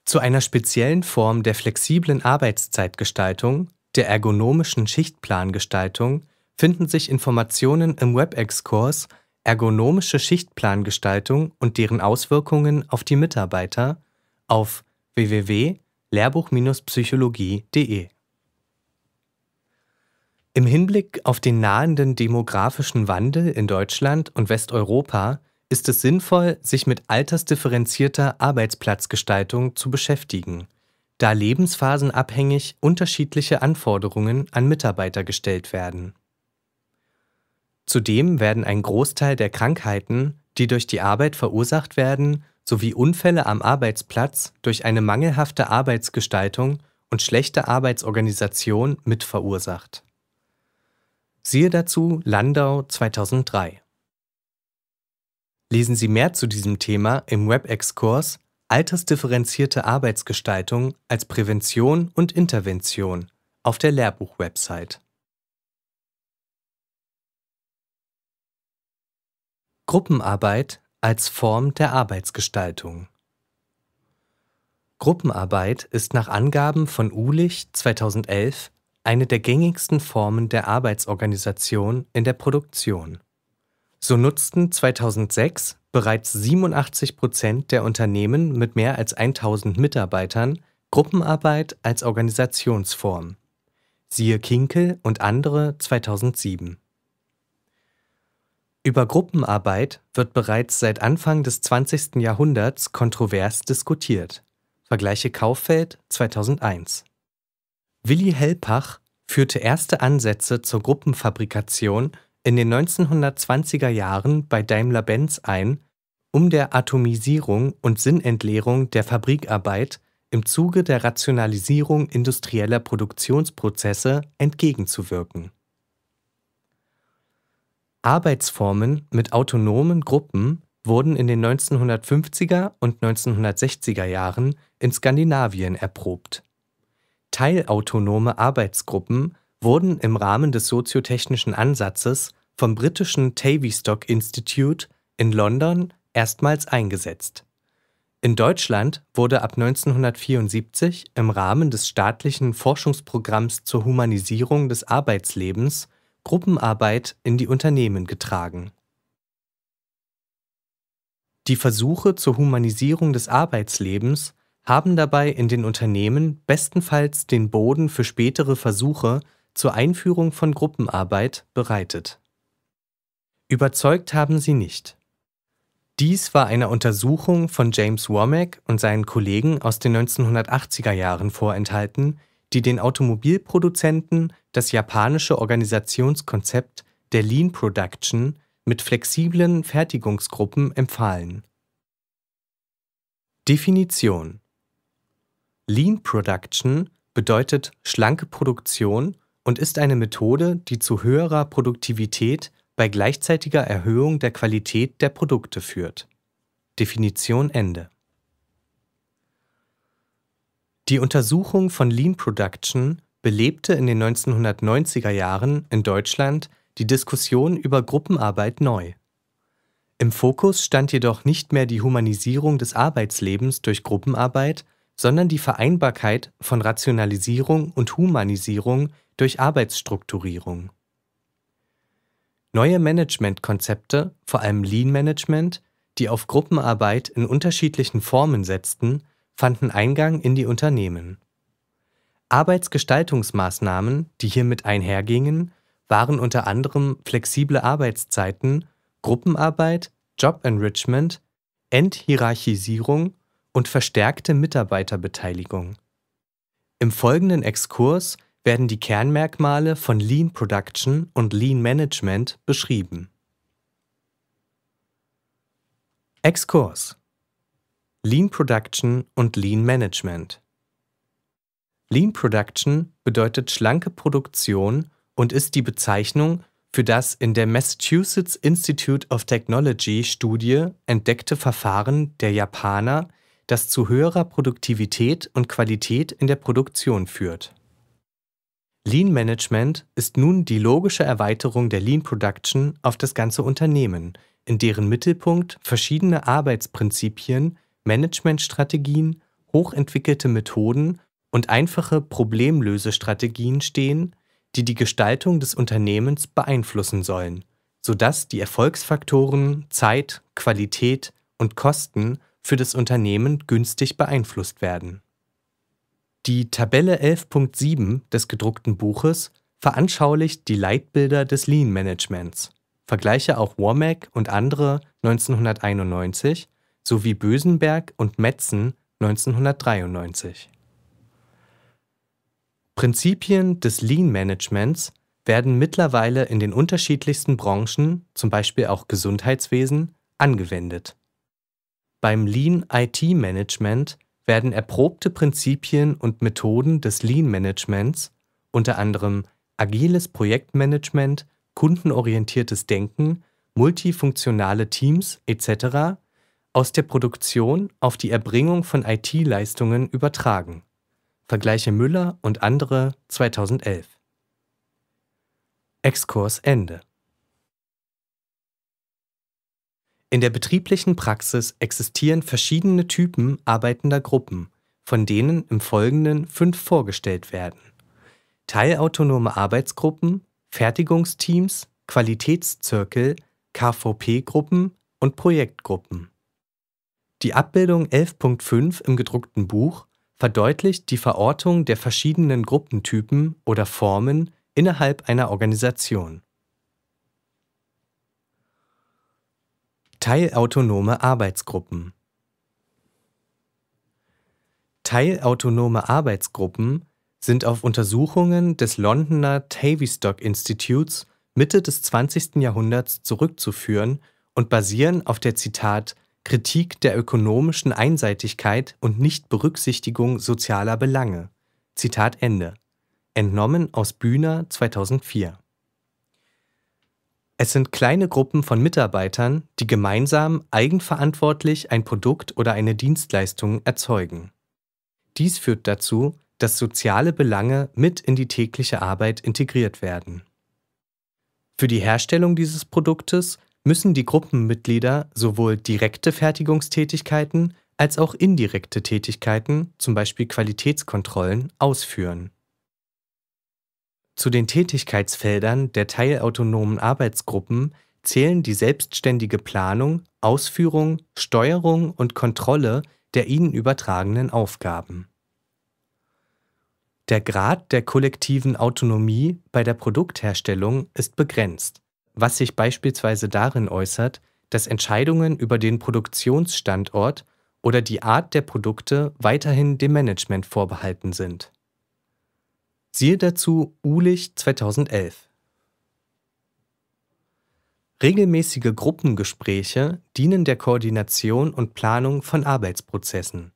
Zu einer speziellen Form der flexiblen Arbeitszeitgestaltung, der ergonomischen Schichtplangestaltung, finden sich Informationen im WebEx-Kurs Ergonomische Schichtplangestaltung und deren Auswirkungen auf die Mitarbeiter auf www.lehrbuch-psychologie.de. Im Hinblick auf den nahenden demografischen Wandel in Deutschland und Westeuropa ist es sinnvoll, sich mit altersdifferenzierter Arbeitsplatzgestaltung zu beschäftigen, da lebensphasenabhängig unterschiedliche Anforderungen an Mitarbeiter gestellt werden. Zudem werden ein Großteil der Krankheiten, die durch die Arbeit verursacht werden, sowie Unfälle am Arbeitsplatz durch eine mangelhafte Arbeitsgestaltung und schlechte Arbeitsorganisation mit verursacht. Siehe dazu Landau 2003. Lesen Sie mehr zu diesem Thema im Webexkurs Altersdifferenzierte Arbeitsgestaltung als Prävention und Intervention auf der Lehrbuch-Website. Gruppenarbeit als Form der Arbeitsgestaltung Gruppenarbeit ist nach Angaben von Ulich 2011 eine der gängigsten Formen der Arbeitsorganisation in der Produktion. So nutzten 2006 bereits 87 Prozent der Unternehmen mit mehr als 1000 Mitarbeitern Gruppenarbeit als Organisationsform. Siehe Kinkel und andere 2007. Über Gruppenarbeit wird bereits seit Anfang des 20. Jahrhunderts kontrovers diskutiert. Vergleiche Kauffeld 2001. Willi Hellpach führte erste Ansätze zur Gruppenfabrikation in den 1920er Jahren bei Daimler-Benz ein, um der Atomisierung und Sinnentleerung der Fabrikarbeit im Zuge der Rationalisierung industrieller Produktionsprozesse entgegenzuwirken. Arbeitsformen mit autonomen Gruppen wurden in den 1950er und 1960er Jahren in Skandinavien erprobt. Teilautonome Arbeitsgruppen wurden im Rahmen des soziotechnischen Ansatzes vom britischen Tavistock Institute in London erstmals eingesetzt. In Deutschland wurde ab 1974 im Rahmen des staatlichen Forschungsprogramms zur Humanisierung des Arbeitslebens Gruppenarbeit in die Unternehmen getragen. Die Versuche zur Humanisierung des Arbeitslebens haben dabei in den Unternehmen bestenfalls den Boden für spätere Versuche zur Einführung von Gruppenarbeit bereitet. Überzeugt haben sie nicht. Dies war einer Untersuchung von James Womack und seinen Kollegen aus den 1980er Jahren vorenthalten, die den Automobilproduzenten das japanische Organisationskonzept der Lean Production mit flexiblen Fertigungsgruppen empfahlen. Definition Lean Production bedeutet schlanke Produktion und ist eine Methode, die zu höherer Produktivität bei gleichzeitiger Erhöhung der Qualität der Produkte führt. Definition Ende. Die Untersuchung von Lean Production belebte in den 1990er Jahren in Deutschland die Diskussion über Gruppenarbeit neu. Im Fokus stand jedoch nicht mehr die Humanisierung des Arbeitslebens durch Gruppenarbeit, sondern die Vereinbarkeit von Rationalisierung und Humanisierung durch Arbeitsstrukturierung. Neue Managementkonzepte, vor allem Lean Management, die auf Gruppenarbeit in unterschiedlichen Formen setzten, fanden Eingang in die Unternehmen. Arbeitsgestaltungsmaßnahmen, die hiermit einhergingen, waren unter anderem flexible Arbeitszeiten, Gruppenarbeit, Job Enrichment, Enthierarchisierung und verstärkte Mitarbeiterbeteiligung. Im folgenden Exkurs werden die Kernmerkmale von Lean Production und Lean Management beschrieben. Exkurs Lean Production und Lean Management Lean Production bedeutet schlanke Produktion und ist die Bezeichnung für das in der Massachusetts Institute of Technology Studie entdeckte Verfahren der Japaner, das zu höherer Produktivität und Qualität in der Produktion führt. Lean Management ist nun die logische Erweiterung der Lean Production auf das ganze Unternehmen, in deren Mittelpunkt verschiedene Arbeitsprinzipien, Managementstrategien, hochentwickelte Methoden und einfache Problemlösestrategien stehen, die die Gestaltung des Unternehmens beeinflussen sollen, sodass die Erfolgsfaktoren Zeit, Qualität und Kosten für das Unternehmen günstig beeinflusst werden. Die Tabelle 11.7 des gedruckten Buches veranschaulicht die Leitbilder des Lean Managements. Vergleiche auch Womack und andere 1991 sowie Bösenberg und Metzen 1993. Prinzipien des Lean Managements werden mittlerweile in den unterschiedlichsten Branchen, zum Beispiel auch Gesundheitswesen, angewendet. Beim Lean IT Management werden erprobte Prinzipien und Methoden des Lean Managements, unter anderem agiles Projektmanagement, kundenorientiertes Denken, multifunktionale Teams etc., aus der Produktion auf die Erbringung von IT-Leistungen übertragen. Vergleiche Müller und andere 2011. Exkurs Ende. In der betrieblichen Praxis existieren verschiedene Typen arbeitender Gruppen, von denen im Folgenden fünf vorgestellt werden. Teilautonome Arbeitsgruppen, Fertigungsteams, Qualitätszirkel, KVP-Gruppen und Projektgruppen. Die Abbildung 11.5 im gedruckten Buch verdeutlicht die Verortung der verschiedenen Gruppentypen oder Formen innerhalb einer Organisation. Teilautonome Arbeitsgruppen Teilautonome Arbeitsgruppen sind auf Untersuchungen des Londoner Tavistock Institutes Mitte des 20. Jahrhunderts zurückzuführen und basieren auf der Zitat Kritik der ökonomischen Einseitigkeit und Nichtberücksichtigung sozialer Belange. Zitat Ende. Entnommen aus Bühner 2004. Es sind kleine Gruppen von Mitarbeitern, die gemeinsam eigenverantwortlich ein Produkt oder eine Dienstleistung erzeugen. Dies führt dazu, dass soziale Belange mit in die tägliche Arbeit integriert werden. Für die Herstellung dieses Produktes müssen die Gruppenmitglieder sowohl direkte Fertigungstätigkeiten als auch indirekte Tätigkeiten, zum Beispiel Qualitätskontrollen, ausführen. Zu den Tätigkeitsfeldern der teilautonomen Arbeitsgruppen zählen die selbstständige Planung, Ausführung, Steuerung und Kontrolle der ihnen übertragenen Aufgaben. Der Grad der kollektiven Autonomie bei der Produktherstellung ist begrenzt, was sich beispielsweise darin äußert, dass Entscheidungen über den Produktionsstandort oder die Art der Produkte weiterhin dem Management vorbehalten sind. Siehe dazu Ulich 2011. Regelmäßige Gruppengespräche dienen der Koordination und Planung von Arbeitsprozessen.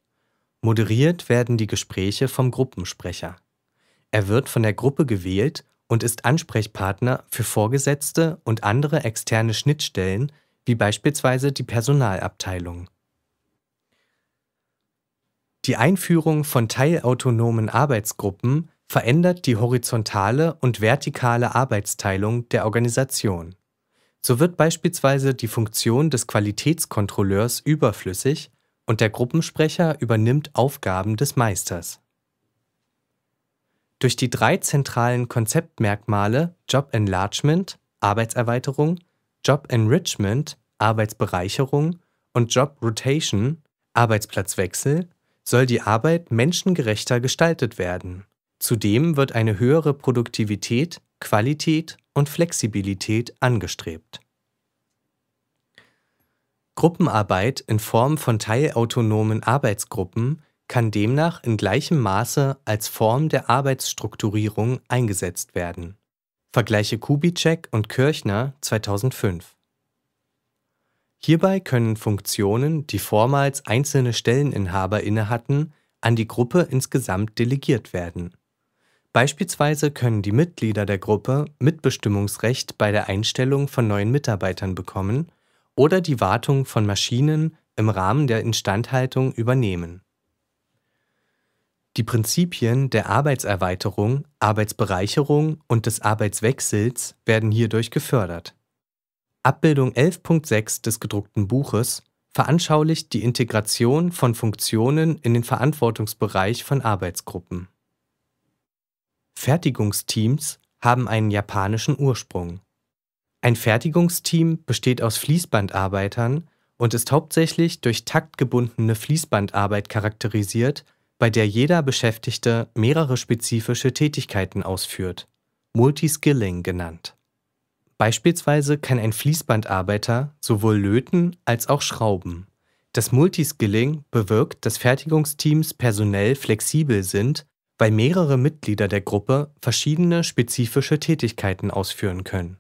Moderiert werden die Gespräche vom Gruppensprecher. Er wird von der Gruppe gewählt und ist Ansprechpartner für Vorgesetzte und andere externe Schnittstellen, wie beispielsweise die Personalabteilung. Die Einführung von teilautonomen Arbeitsgruppen verändert die horizontale und vertikale Arbeitsteilung der Organisation. So wird beispielsweise die Funktion des Qualitätskontrolleurs überflüssig und der Gruppensprecher übernimmt Aufgaben des Meisters. Durch die drei zentralen Konzeptmerkmale Job Enlargement (Arbeitserweiterung), Job Enrichment (Arbeitsbereicherung) und Job Rotation (Arbeitsplatzwechsel) soll die Arbeit menschengerechter gestaltet werden Zudem wird eine höhere Produktivität, Qualität und Flexibilität angestrebt. Gruppenarbeit in Form von teilautonomen Arbeitsgruppen kann demnach in gleichem Maße als Form der Arbeitsstrukturierung eingesetzt werden. Vergleiche Kubitschek und Kirchner 2005. Hierbei können Funktionen, die vormals einzelne Stelleninhaber innehatten, an die Gruppe insgesamt delegiert werden Beispielsweise können die Mitglieder der Gruppe Mitbestimmungsrecht bei der Einstellung von neuen Mitarbeitern bekommen oder die Wartung von Maschinen im Rahmen der Instandhaltung übernehmen. Die Prinzipien der Arbeitserweiterung, Arbeitsbereicherung und des Arbeitswechsels werden hierdurch gefördert. Abbildung 11.6 des gedruckten Buches veranschaulicht die Integration von Funktionen in den Verantwortungsbereich von Arbeitsgruppen Fertigungsteams haben einen japanischen Ursprung. Ein Fertigungsteam besteht aus Fließbandarbeitern und ist hauptsächlich durch taktgebundene Fließbandarbeit charakterisiert, bei der jeder Beschäftigte mehrere spezifische Tätigkeiten ausführt, Multiskilling genannt. Beispielsweise kann ein Fließbandarbeiter sowohl löten als auch schrauben. Das Multiskilling bewirkt, dass Fertigungsteams personell flexibel sind weil mehrere Mitglieder der Gruppe verschiedene spezifische Tätigkeiten ausführen können.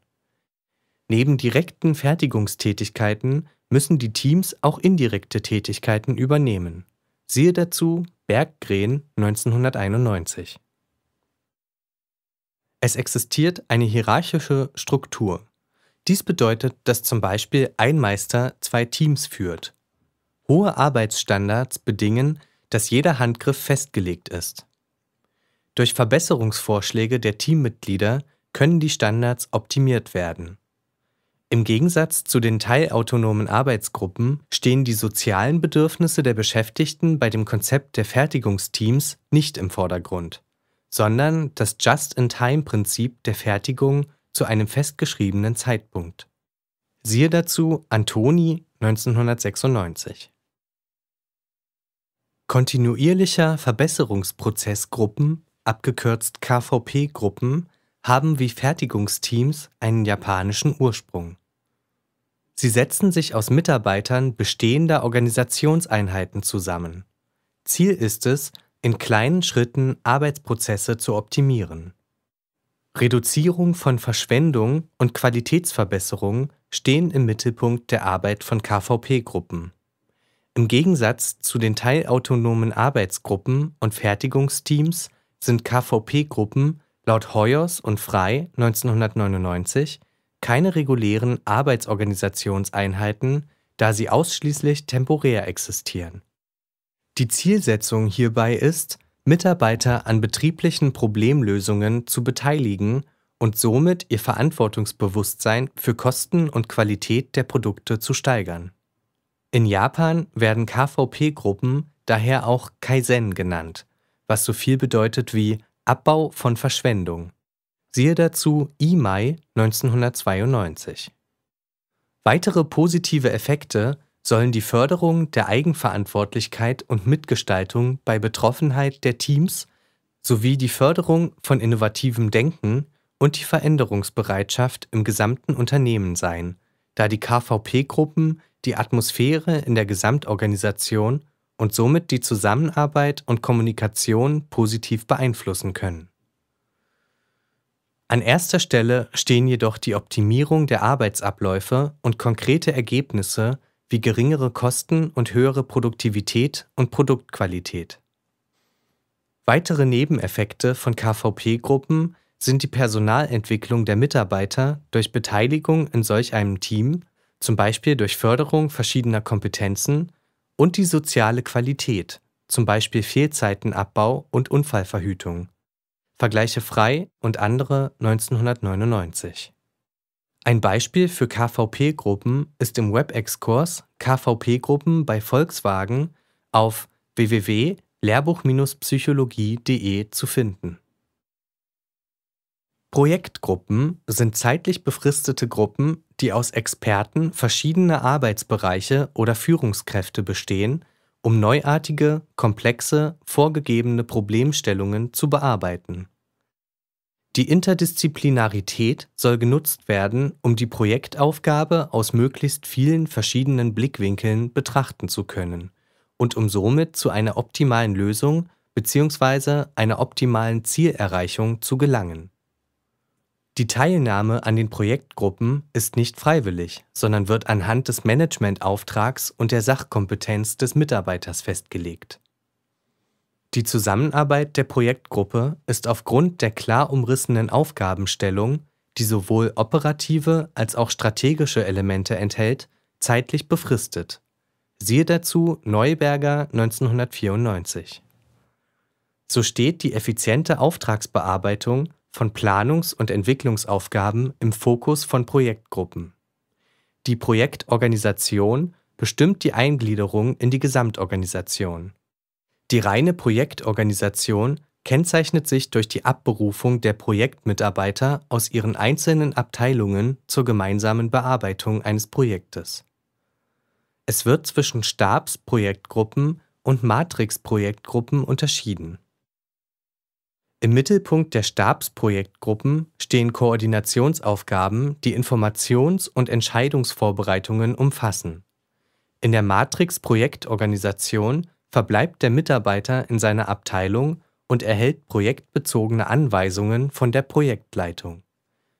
Neben direkten Fertigungstätigkeiten müssen die Teams auch indirekte Tätigkeiten übernehmen. Siehe dazu Berggren 1991. Es existiert eine hierarchische Struktur. Dies bedeutet, dass zum Beispiel ein Meister zwei Teams führt. Hohe Arbeitsstandards bedingen, dass jeder Handgriff festgelegt ist. Durch Verbesserungsvorschläge der Teammitglieder können die Standards optimiert werden. Im Gegensatz zu den teilautonomen Arbeitsgruppen stehen die sozialen Bedürfnisse der Beschäftigten bei dem Konzept der Fertigungsteams nicht im Vordergrund, sondern das Just-in-Time-Prinzip der Fertigung zu einem festgeschriebenen Zeitpunkt. Siehe dazu Antoni 1996. Kontinuierlicher Verbesserungsprozessgruppen, abgekürzt KVP-Gruppen, haben wie Fertigungsteams einen japanischen Ursprung. Sie setzen sich aus Mitarbeitern bestehender Organisationseinheiten zusammen. Ziel ist es, in kleinen Schritten Arbeitsprozesse zu optimieren. Reduzierung von Verschwendung und Qualitätsverbesserung stehen im Mittelpunkt der Arbeit von KVP-Gruppen. Im Gegensatz zu den teilautonomen Arbeitsgruppen und Fertigungsteams sind KVP-Gruppen laut Hoyos und Frey 1999 keine regulären Arbeitsorganisationseinheiten, da sie ausschließlich temporär existieren. Die Zielsetzung hierbei ist, Mitarbeiter an betrieblichen Problemlösungen zu beteiligen und somit ihr Verantwortungsbewusstsein für Kosten und Qualität der Produkte zu steigern. In Japan werden KVP-Gruppen daher auch Kaizen genannt, was so viel bedeutet wie Abbau von Verschwendung. Siehe dazu Imai 1992. Weitere positive Effekte sollen die Förderung der Eigenverantwortlichkeit und Mitgestaltung bei Betroffenheit der Teams sowie die Förderung von innovativem Denken und die Veränderungsbereitschaft im gesamten Unternehmen sein, da die KVP-Gruppen die Atmosphäre in der Gesamtorganisation und somit die Zusammenarbeit und Kommunikation positiv beeinflussen können. An erster Stelle stehen jedoch die Optimierung der Arbeitsabläufe und konkrete Ergebnisse wie geringere Kosten und höhere Produktivität und Produktqualität. Weitere Nebeneffekte von KVP-Gruppen sind die Personalentwicklung der Mitarbeiter durch Beteiligung in solch einem Team, zum Beispiel durch Förderung verschiedener Kompetenzen, und die soziale Qualität, zum Beispiel Fehlzeitenabbau und Unfallverhütung Vergleiche Frei und andere 1999. Ein Beispiel für KVP-Gruppen ist im Webexkurs KVP-Gruppen bei Volkswagen auf www.lehrbuch-psychologie.de zu finden. Projektgruppen sind zeitlich befristete Gruppen, die aus Experten verschiedener Arbeitsbereiche oder Führungskräfte bestehen um neuartige, komplexe, vorgegebene Problemstellungen zu bearbeiten. Die Interdisziplinarität soll genutzt werden, um die Projektaufgabe aus möglichst vielen verschiedenen Blickwinkeln betrachten zu können und um somit zu einer optimalen Lösung bzw. einer optimalen Zielerreichung zu gelangen die Teilnahme an den Projektgruppen ist nicht freiwillig, sondern wird anhand des Managementauftrags und der Sachkompetenz des Mitarbeiters festgelegt. Die Zusammenarbeit der Projektgruppe ist aufgrund der klar umrissenen Aufgabenstellung, die sowohl operative als auch strategische Elemente enthält, zeitlich befristet. Siehe dazu Neuberger 1994. So steht die effiziente Auftragsbearbeitung von Planungs- und Entwicklungsaufgaben im Fokus von Projektgruppen. Die Projektorganisation bestimmt die Eingliederung in die Gesamtorganisation. Die reine Projektorganisation kennzeichnet sich durch die Abberufung der Projektmitarbeiter aus ihren einzelnen Abteilungen zur gemeinsamen Bearbeitung eines Projektes. Es wird zwischen Stabsprojektgruppen und Matrixprojektgruppen unterschieden im Mittelpunkt der Stabsprojektgruppen stehen Koordinationsaufgaben, die Informations- und Entscheidungsvorbereitungen umfassen. In der Matrix-Projektorganisation verbleibt der Mitarbeiter in seiner Abteilung und erhält projektbezogene Anweisungen von der Projektleitung.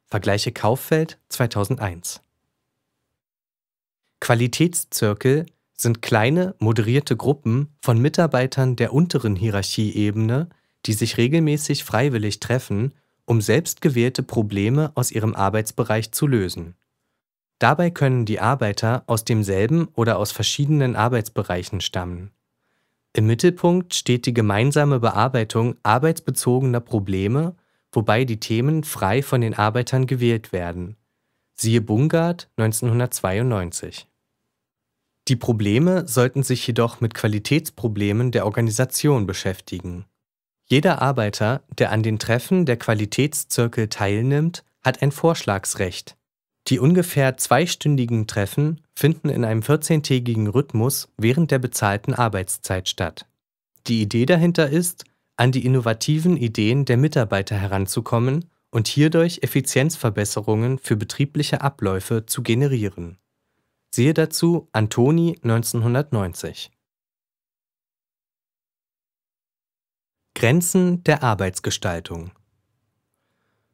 Vergleiche Kauffeld 2001. Qualitätszirkel sind kleine, moderierte Gruppen von Mitarbeitern der unteren Hierarchieebene, die sich regelmäßig freiwillig treffen, um selbstgewählte Probleme aus ihrem Arbeitsbereich zu lösen. Dabei können die Arbeiter aus demselben oder aus verschiedenen Arbeitsbereichen stammen. Im Mittelpunkt steht die gemeinsame Bearbeitung arbeitsbezogener Probleme, wobei die Themen frei von den Arbeitern gewählt werden. Siehe Bungard 1992. Die Probleme sollten sich jedoch mit Qualitätsproblemen der Organisation beschäftigen. Jeder Arbeiter, der an den Treffen der Qualitätszirkel teilnimmt, hat ein Vorschlagsrecht. Die ungefähr zweistündigen Treffen finden in einem 14-tägigen Rhythmus während der bezahlten Arbeitszeit statt. Die Idee dahinter ist, an die innovativen Ideen der Mitarbeiter heranzukommen und hierdurch Effizienzverbesserungen für betriebliche Abläufe zu generieren. Siehe dazu Antoni 1990. Grenzen der Arbeitsgestaltung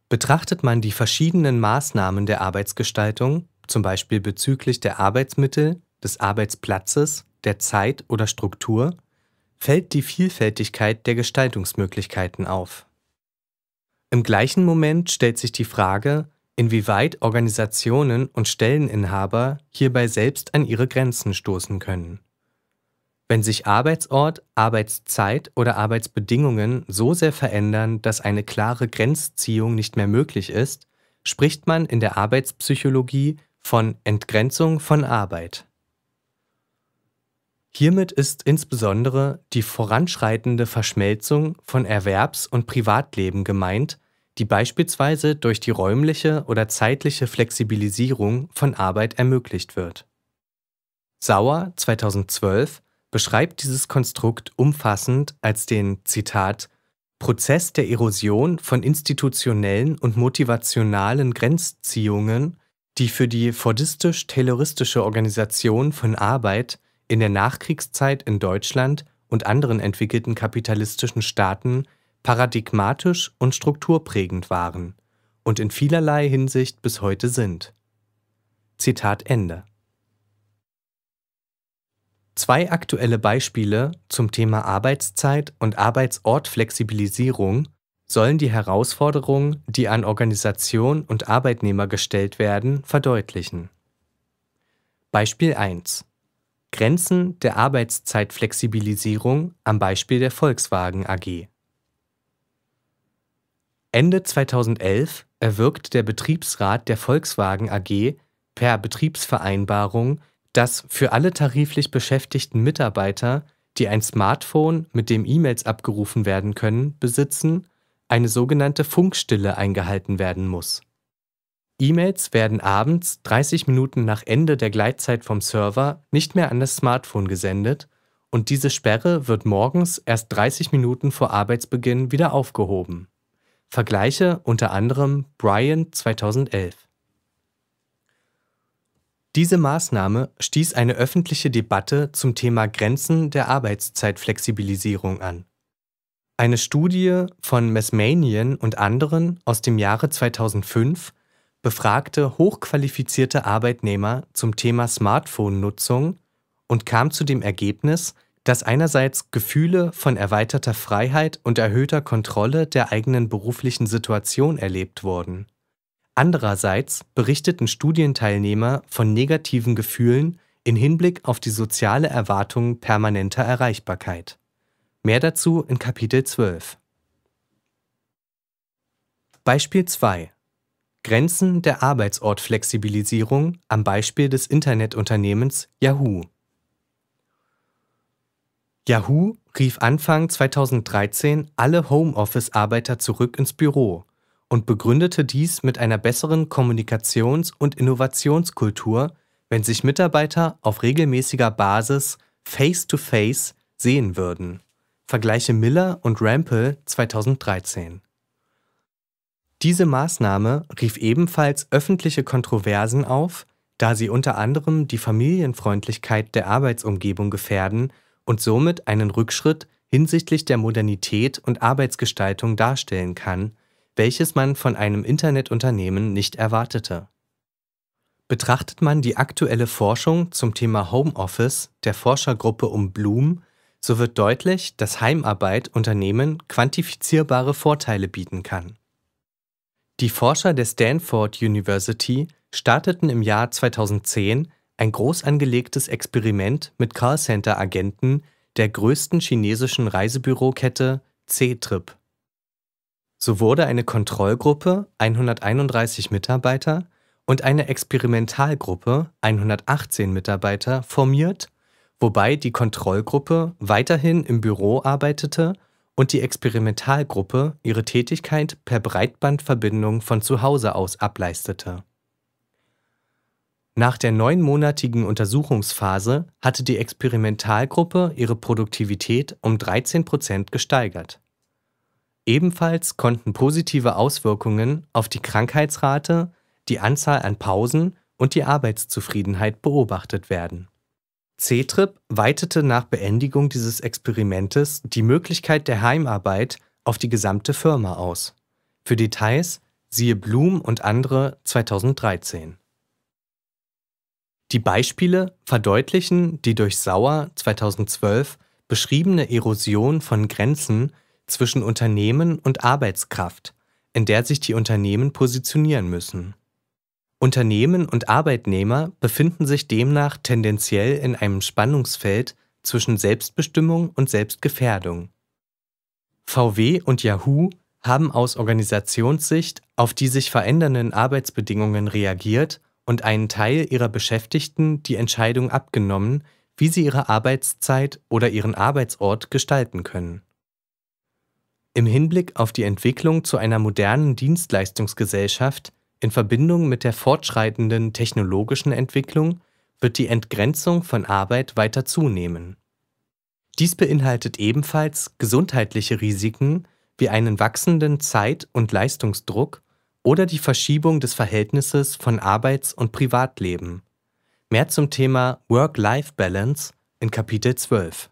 Betrachtet man die verschiedenen Maßnahmen der Arbeitsgestaltung, zum Beispiel bezüglich der Arbeitsmittel, des Arbeitsplatzes, der Zeit oder Struktur, fällt die Vielfältigkeit der Gestaltungsmöglichkeiten auf. Im gleichen Moment stellt sich die Frage, inwieweit Organisationen und Stelleninhaber hierbei selbst an ihre Grenzen stoßen können. Wenn sich Arbeitsort, Arbeitszeit oder Arbeitsbedingungen so sehr verändern, dass eine klare Grenzziehung nicht mehr möglich ist, spricht man in der Arbeitspsychologie von Entgrenzung von Arbeit. Hiermit ist insbesondere die voranschreitende Verschmelzung von Erwerbs- und Privatleben gemeint, die beispielsweise durch die räumliche oder zeitliche Flexibilisierung von Arbeit ermöglicht wird. Sauer 2012 beschreibt dieses Konstrukt umfassend als den Zitat Prozess der Erosion von institutionellen und motivationalen Grenzziehungen, die für die fordistisch-tayloristische Organisation von Arbeit in der Nachkriegszeit in Deutschland und anderen entwickelten kapitalistischen Staaten paradigmatisch und strukturprägend waren und in vielerlei Hinsicht bis heute sind. Zitat Ende. Zwei aktuelle Beispiele zum Thema Arbeitszeit und Arbeitsortflexibilisierung sollen die Herausforderungen, die an Organisation und Arbeitnehmer gestellt werden, verdeutlichen. Beispiel 1 Grenzen der Arbeitszeitflexibilisierung am Beispiel der Volkswagen AG. Ende 2011 erwirkt der Betriebsrat der Volkswagen AG per Betriebsvereinbarung dass für alle tariflich beschäftigten Mitarbeiter, die ein Smartphone, mit dem E-Mails abgerufen werden können, besitzen, eine sogenannte Funkstille eingehalten werden muss. E-Mails werden abends 30 Minuten nach Ende der Gleitzeit vom Server nicht mehr an das Smartphone gesendet und diese Sperre wird morgens erst 30 Minuten vor Arbeitsbeginn wieder aufgehoben. Vergleiche unter anderem Brian 2011. Diese Maßnahme stieß eine öffentliche Debatte zum Thema Grenzen der Arbeitszeitflexibilisierung an. Eine Studie von Mesmanian und anderen aus dem Jahre 2005 befragte hochqualifizierte Arbeitnehmer zum Thema Smartphone-Nutzung und kam zu dem Ergebnis, dass einerseits Gefühle von erweiterter Freiheit und erhöhter Kontrolle der eigenen beruflichen Situation erlebt wurden. Andererseits berichteten Studienteilnehmer von negativen Gefühlen in Hinblick auf die soziale Erwartung permanenter Erreichbarkeit. Mehr dazu in Kapitel 12. Beispiel 2 Grenzen der Arbeitsortflexibilisierung am Beispiel des Internetunternehmens Yahoo. Yahoo rief Anfang 2013 alle Homeoffice-Arbeiter zurück ins Büro und begründete dies mit einer besseren Kommunikations- und Innovationskultur, wenn sich Mitarbeiter auf regelmäßiger Basis face-to-face -face sehen würden. Vergleiche Miller und Rampel 2013. Diese Maßnahme rief ebenfalls öffentliche Kontroversen auf, da sie unter anderem die Familienfreundlichkeit der Arbeitsumgebung gefährden und somit einen Rückschritt hinsichtlich der Modernität und Arbeitsgestaltung darstellen kann, welches man von einem Internetunternehmen nicht erwartete. Betrachtet man die aktuelle Forschung zum Thema Homeoffice der Forschergruppe um Bloom, so wird deutlich, dass Heimarbeit Unternehmen quantifizierbare Vorteile bieten kann. Die Forscher der Stanford University starteten im Jahr 2010 ein groß angelegtes Experiment mit Callcenter-Agenten der größten chinesischen Reisebürokette C-Trip. So wurde eine Kontrollgruppe (131 Mitarbeiter) und eine Experimentalgruppe (118 Mitarbeiter) formiert, wobei die Kontrollgruppe weiterhin im Büro arbeitete und die Experimentalgruppe ihre Tätigkeit per Breitbandverbindung von zu Hause aus ableistete. Nach der neunmonatigen Untersuchungsphase hatte die Experimentalgruppe ihre Produktivität um 13 Prozent gesteigert. Ebenfalls konnten positive Auswirkungen auf die Krankheitsrate, die Anzahl an Pausen und die Arbeitszufriedenheit beobachtet werden. C-Trip weitete nach Beendigung dieses Experimentes die Möglichkeit der Heimarbeit auf die gesamte Firma aus. Für Details siehe Blum und andere 2013. Die Beispiele verdeutlichen die durch Sauer 2012 beschriebene Erosion von Grenzen zwischen Unternehmen und Arbeitskraft, in der sich die Unternehmen positionieren müssen. Unternehmen und Arbeitnehmer befinden sich demnach tendenziell in einem Spannungsfeld zwischen Selbstbestimmung und Selbstgefährdung. VW und Yahoo haben aus Organisationssicht auf die sich verändernden Arbeitsbedingungen reagiert und einen Teil ihrer Beschäftigten die Entscheidung abgenommen, wie sie ihre Arbeitszeit oder ihren Arbeitsort gestalten können. Im Hinblick auf die Entwicklung zu einer modernen Dienstleistungsgesellschaft in Verbindung mit der fortschreitenden technologischen Entwicklung wird die Entgrenzung von Arbeit weiter zunehmen. Dies beinhaltet ebenfalls gesundheitliche Risiken wie einen wachsenden Zeit- und Leistungsdruck oder die Verschiebung des Verhältnisses von Arbeits- und Privatleben. Mehr zum Thema Work-Life-Balance in Kapitel 12.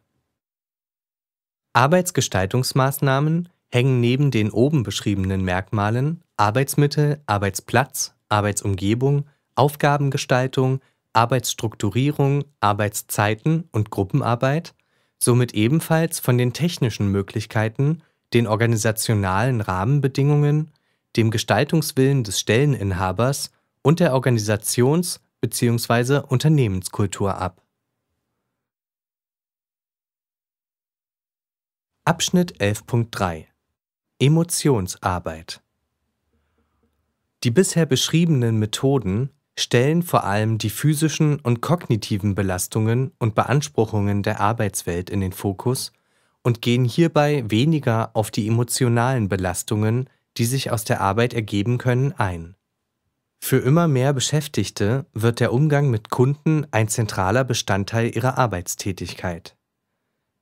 Arbeitsgestaltungsmaßnahmen hängen neben den oben beschriebenen Merkmalen Arbeitsmittel, Arbeitsplatz, Arbeitsumgebung, Aufgabengestaltung, Arbeitsstrukturierung, Arbeitszeiten und Gruppenarbeit somit ebenfalls von den technischen Möglichkeiten, den organisationalen Rahmenbedingungen dem Gestaltungswillen des Stelleninhabers und der Organisations- bzw. Unternehmenskultur ab. Abschnitt 11.3 Emotionsarbeit Die bisher beschriebenen Methoden stellen vor allem die physischen und kognitiven Belastungen und Beanspruchungen der Arbeitswelt in den Fokus und gehen hierbei weniger auf die emotionalen Belastungen die sich aus der Arbeit ergeben können, ein. Für immer mehr Beschäftigte wird der Umgang mit Kunden ein zentraler Bestandteil ihrer Arbeitstätigkeit.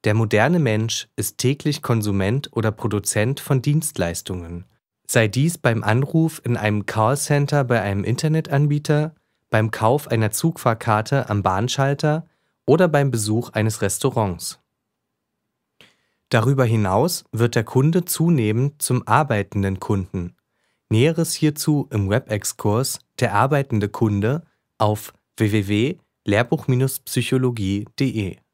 Der moderne Mensch ist täglich Konsument oder Produzent von Dienstleistungen, sei dies beim Anruf in einem Callcenter bei einem Internetanbieter, beim Kauf einer Zugfahrkarte am Bahnschalter oder beim Besuch eines Restaurants. Darüber hinaus wird der Kunde zunehmend zum arbeitenden Kunden. Näheres hierzu im Webexkurs Der arbeitende Kunde auf www.lehrbuch-psychologie.de.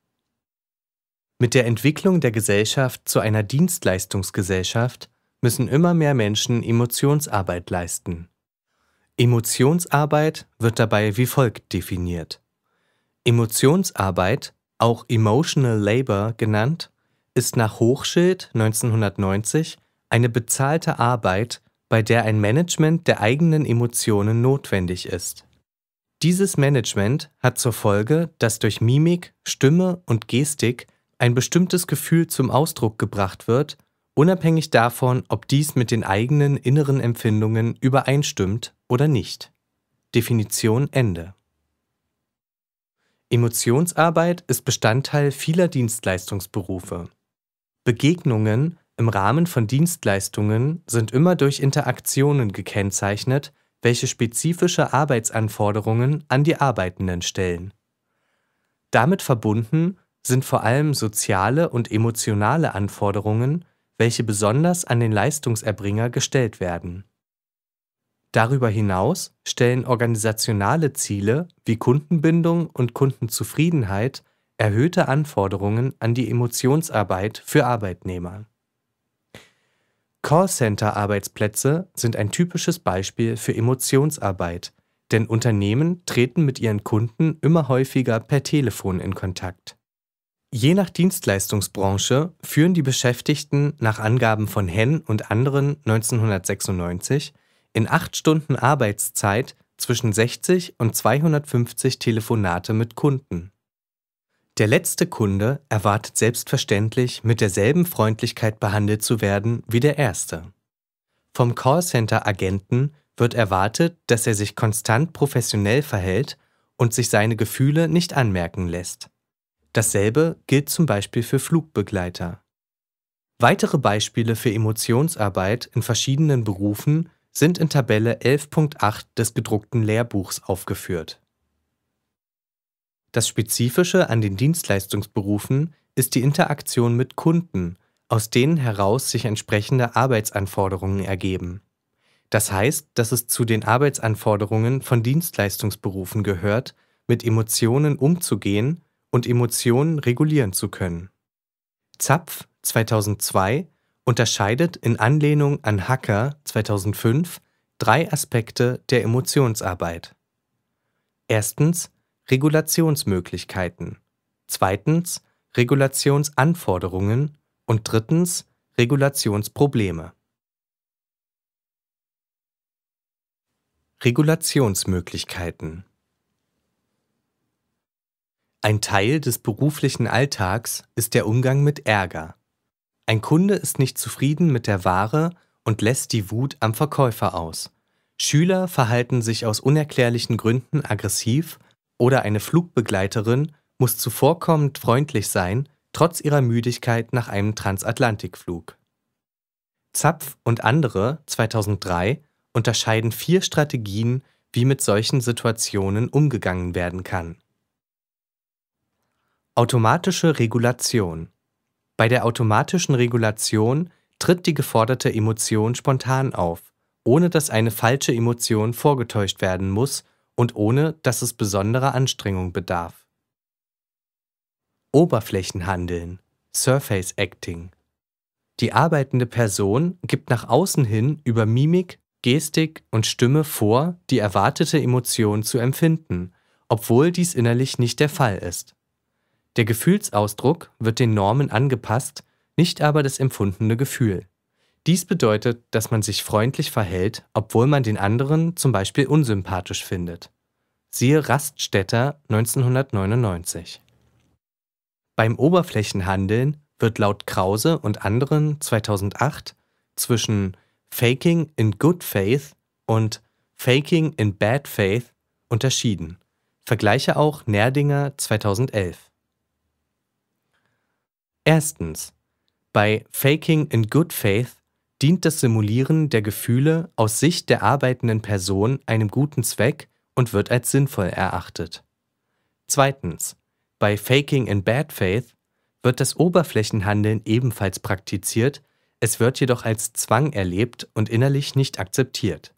Mit der Entwicklung der Gesellschaft zu einer Dienstleistungsgesellschaft müssen immer mehr Menschen Emotionsarbeit leisten. Emotionsarbeit wird dabei wie folgt definiert. Emotionsarbeit, auch Emotional Labor genannt, ist nach Hochschild 1990 eine bezahlte Arbeit, bei der ein Management der eigenen Emotionen notwendig ist. Dieses Management hat zur Folge, dass durch Mimik, Stimme und Gestik ein bestimmtes Gefühl zum Ausdruck gebracht wird, unabhängig davon, ob dies mit den eigenen inneren Empfindungen übereinstimmt oder nicht. Definition Ende. Emotionsarbeit ist Bestandteil vieler Dienstleistungsberufe. Begegnungen im Rahmen von Dienstleistungen sind immer durch Interaktionen gekennzeichnet, welche spezifische Arbeitsanforderungen an die Arbeitenden stellen. Damit verbunden sind vor allem soziale und emotionale Anforderungen, welche besonders an den Leistungserbringer gestellt werden. Darüber hinaus stellen organisationale Ziele wie Kundenbindung und Kundenzufriedenheit erhöhte Anforderungen an die Emotionsarbeit für Arbeitnehmer. Callcenter-Arbeitsplätze sind ein typisches Beispiel für Emotionsarbeit, denn Unternehmen treten mit ihren Kunden immer häufiger per Telefon in Kontakt. Je nach Dienstleistungsbranche führen die Beschäftigten nach Angaben von Henn und anderen 1996 in acht Stunden Arbeitszeit zwischen 60 und 250 Telefonate mit Kunden. Der letzte Kunde erwartet selbstverständlich, mit derselben Freundlichkeit behandelt zu werden wie der erste. Vom Callcenter-Agenten wird erwartet, dass er sich konstant professionell verhält und sich seine Gefühle nicht anmerken lässt. Dasselbe gilt zum Beispiel für Flugbegleiter. Weitere Beispiele für Emotionsarbeit in verschiedenen Berufen sind in Tabelle 11.8 des gedruckten Lehrbuchs aufgeführt. Das Spezifische an den Dienstleistungsberufen ist die Interaktion mit Kunden, aus denen heraus sich entsprechende Arbeitsanforderungen ergeben. Das heißt, dass es zu den Arbeitsanforderungen von Dienstleistungsberufen gehört, mit Emotionen umzugehen und Emotionen regulieren zu können. Zapf 2002 unterscheidet in Anlehnung an Hacker 2005 drei Aspekte der Emotionsarbeit. Erstens Regulationsmöglichkeiten, zweitens Regulationsanforderungen und drittens Regulationsprobleme. Regulationsmöglichkeiten Ein Teil des beruflichen Alltags ist der Umgang mit Ärger. Ein Kunde ist nicht zufrieden mit der Ware und lässt die Wut am Verkäufer aus. Schüler verhalten sich aus unerklärlichen Gründen aggressiv oder eine Flugbegleiterin muss zuvorkommend freundlich sein, trotz ihrer Müdigkeit nach einem Transatlantikflug. Zapf und andere 2003 unterscheiden vier Strategien, wie mit solchen Situationen umgegangen werden kann. Automatische Regulation bei der automatischen Regulation tritt die geforderte Emotion spontan auf, ohne dass eine falsche Emotion vorgetäuscht werden muss und ohne dass es besonderer Anstrengung bedarf. Oberflächenhandeln Surface Acting Die arbeitende Person gibt nach außen hin über Mimik, Gestik und Stimme vor, die erwartete Emotion zu empfinden, obwohl dies innerlich nicht der Fall ist. Der Gefühlsausdruck wird den Normen angepasst, nicht aber das empfundene Gefühl. Dies bedeutet, dass man sich freundlich verhält, obwohl man den anderen zum Beispiel unsympathisch findet. Siehe Raststätter 1999. Beim Oberflächenhandeln wird laut Krause und anderen 2008 zwischen Faking in Good Faith und Faking in Bad Faith unterschieden. Vergleiche auch Nerdinger 2011. Erstens. Bei Faking in Good Faith dient das Simulieren der Gefühle aus Sicht der arbeitenden Person einem guten Zweck und wird als sinnvoll erachtet. Zweitens. Bei Faking in Bad Faith wird das Oberflächenhandeln ebenfalls praktiziert, es wird jedoch als Zwang erlebt und innerlich nicht akzeptiert.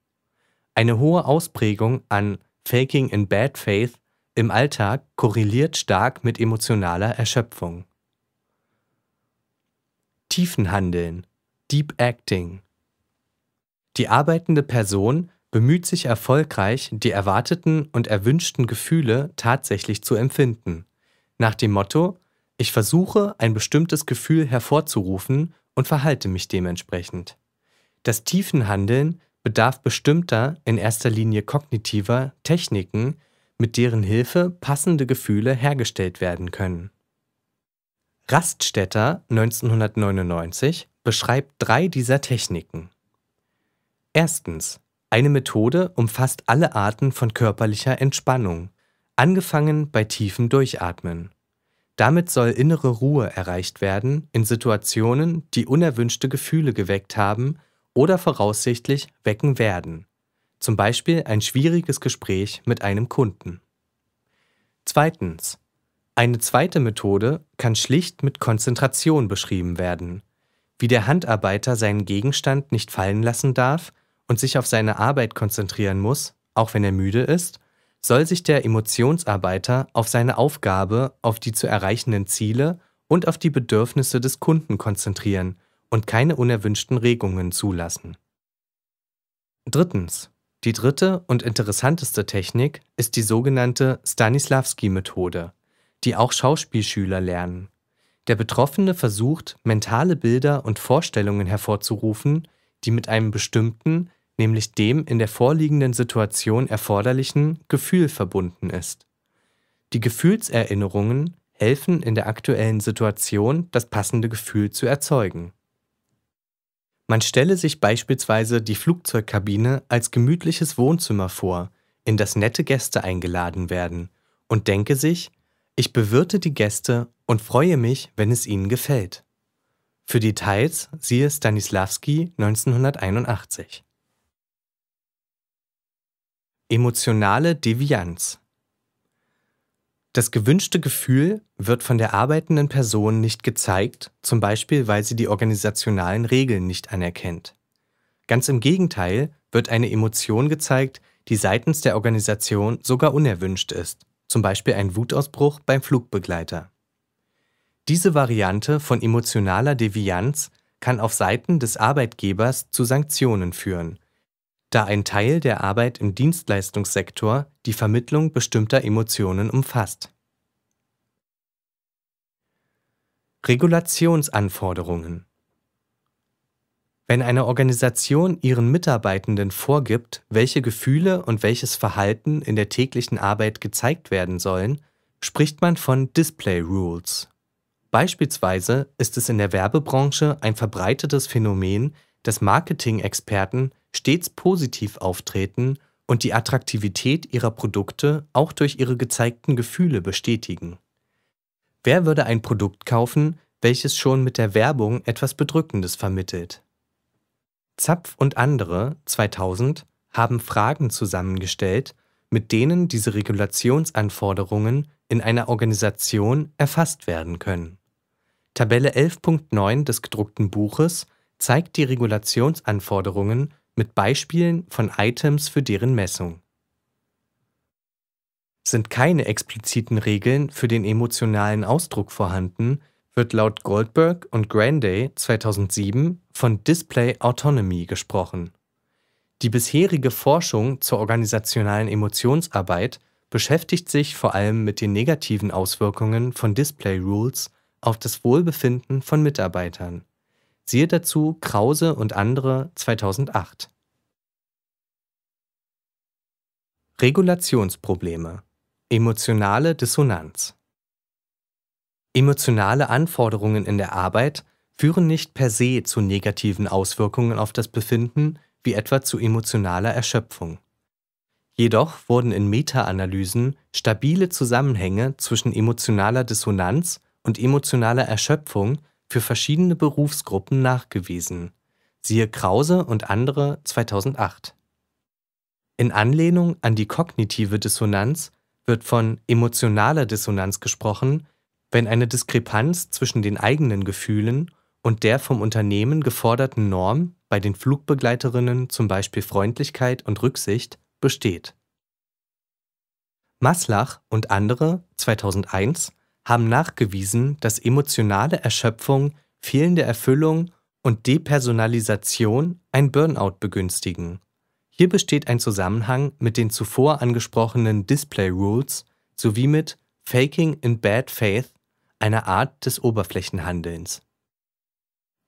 Eine hohe Ausprägung an Faking in Bad Faith im Alltag korreliert stark mit emotionaler Erschöpfung. Tiefenhandeln, Deep Acting. Die arbeitende Person bemüht sich erfolgreich, die erwarteten und erwünschten Gefühle tatsächlich zu empfinden. Nach dem Motto, ich versuche, ein bestimmtes Gefühl hervorzurufen und verhalte mich dementsprechend. Das Tiefenhandeln bedarf bestimmter, in erster Linie kognitiver, Techniken, mit deren Hilfe passende Gefühle hergestellt werden können. Raststätter 1999 beschreibt drei dieser Techniken. Erstens. Eine Methode umfasst alle Arten von körperlicher Entspannung, angefangen bei tiefem Durchatmen. Damit soll innere Ruhe erreicht werden in Situationen, die unerwünschte Gefühle geweckt haben oder voraussichtlich wecken werden, zum Beispiel ein schwieriges Gespräch mit einem Kunden. Zweitens. Eine zweite Methode kann schlicht mit Konzentration beschrieben werden, wie der Handarbeiter seinen Gegenstand nicht fallen lassen darf und sich auf seine Arbeit konzentrieren muss, auch wenn er müde ist, soll sich der Emotionsarbeiter auf seine Aufgabe, auf die zu erreichenden Ziele und auf die Bedürfnisse des Kunden konzentrieren und keine unerwünschten Regungen zulassen. Drittens. Die dritte und interessanteste Technik ist die sogenannte Stanislavski-Methode, die auch Schauspielschüler lernen. Der Betroffene versucht, mentale Bilder und Vorstellungen hervorzurufen, die mit einem bestimmten, nämlich dem in der vorliegenden Situation erforderlichen Gefühl verbunden ist. Die Gefühlserinnerungen helfen in der aktuellen Situation, das passende Gefühl zu erzeugen. Man stelle sich beispielsweise die Flugzeugkabine als gemütliches Wohnzimmer vor, in das nette Gäste eingeladen werden, und denke sich, ich bewirte die Gäste und freue mich, wenn es ihnen gefällt. Für Details siehe Stanislavski 1981. Emotionale Devianz Das gewünschte Gefühl wird von der arbeitenden Person nicht gezeigt, zum Beispiel weil sie die organisationalen Regeln nicht anerkennt. Ganz im Gegenteil wird eine Emotion gezeigt, die seitens der Organisation sogar unerwünscht ist zum Beispiel ein Wutausbruch beim Flugbegleiter. Diese Variante von emotionaler Devianz kann auf Seiten des Arbeitgebers zu Sanktionen führen, da ein Teil der Arbeit im Dienstleistungssektor die Vermittlung bestimmter Emotionen umfasst. Regulationsanforderungen wenn eine Organisation ihren Mitarbeitenden vorgibt, welche Gefühle und welches Verhalten in der täglichen Arbeit gezeigt werden sollen, spricht man von Display Rules. Beispielsweise ist es in der Werbebranche ein verbreitetes Phänomen, dass Marketing-Experten stets positiv auftreten und die Attraktivität ihrer Produkte auch durch ihre gezeigten Gefühle bestätigen. Wer würde ein Produkt kaufen, welches schon mit der Werbung etwas Bedrückendes vermittelt? Zapf und andere (2000) haben Fragen zusammengestellt, mit denen diese Regulationsanforderungen in einer Organisation erfasst werden können. Tabelle 11.9 des gedruckten Buches zeigt die Regulationsanforderungen mit Beispielen von Items für deren Messung. Sind keine expliziten Regeln für den emotionalen Ausdruck vorhanden wird laut Goldberg und Granday 2007 von Display Autonomy gesprochen. Die bisherige Forschung zur organisationalen Emotionsarbeit beschäftigt sich vor allem mit den negativen Auswirkungen von Display Rules auf das Wohlbefinden von Mitarbeitern. Siehe dazu Krause und andere 2008. Regulationsprobleme Emotionale Dissonanz Emotionale Anforderungen in der Arbeit führen nicht per se zu negativen Auswirkungen auf das Befinden, wie etwa zu emotionaler Erschöpfung. Jedoch wurden in Meta-Analysen stabile Zusammenhänge zwischen emotionaler Dissonanz und emotionaler Erschöpfung für verschiedene Berufsgruppen nachgewiesen. Siehe Krause und andere 2008. In Anlehnung an die kognitive Dissonanz wird von emotionaler Dissonanz gesprochen, wenn eine Diskrepanz zwischen den eigenen Gefühlen und der vom Unternehmen geforderten Norm bei den Flugbegleiterinnen zum Beispiel Freundlichkeit und Rücksicht besteht. Maslach und andere 2001 haben nachgewiesen, dass emotionale Erschöpfung, fehlende Erfüllung und Depersonalisation ein Burnout begünstigen. Hier besteht ein Zusammenhang mit den zuvor angesprochenen Display Rules sowie mit Faking in Bad Faith einer Art des Oberflächenhandelns.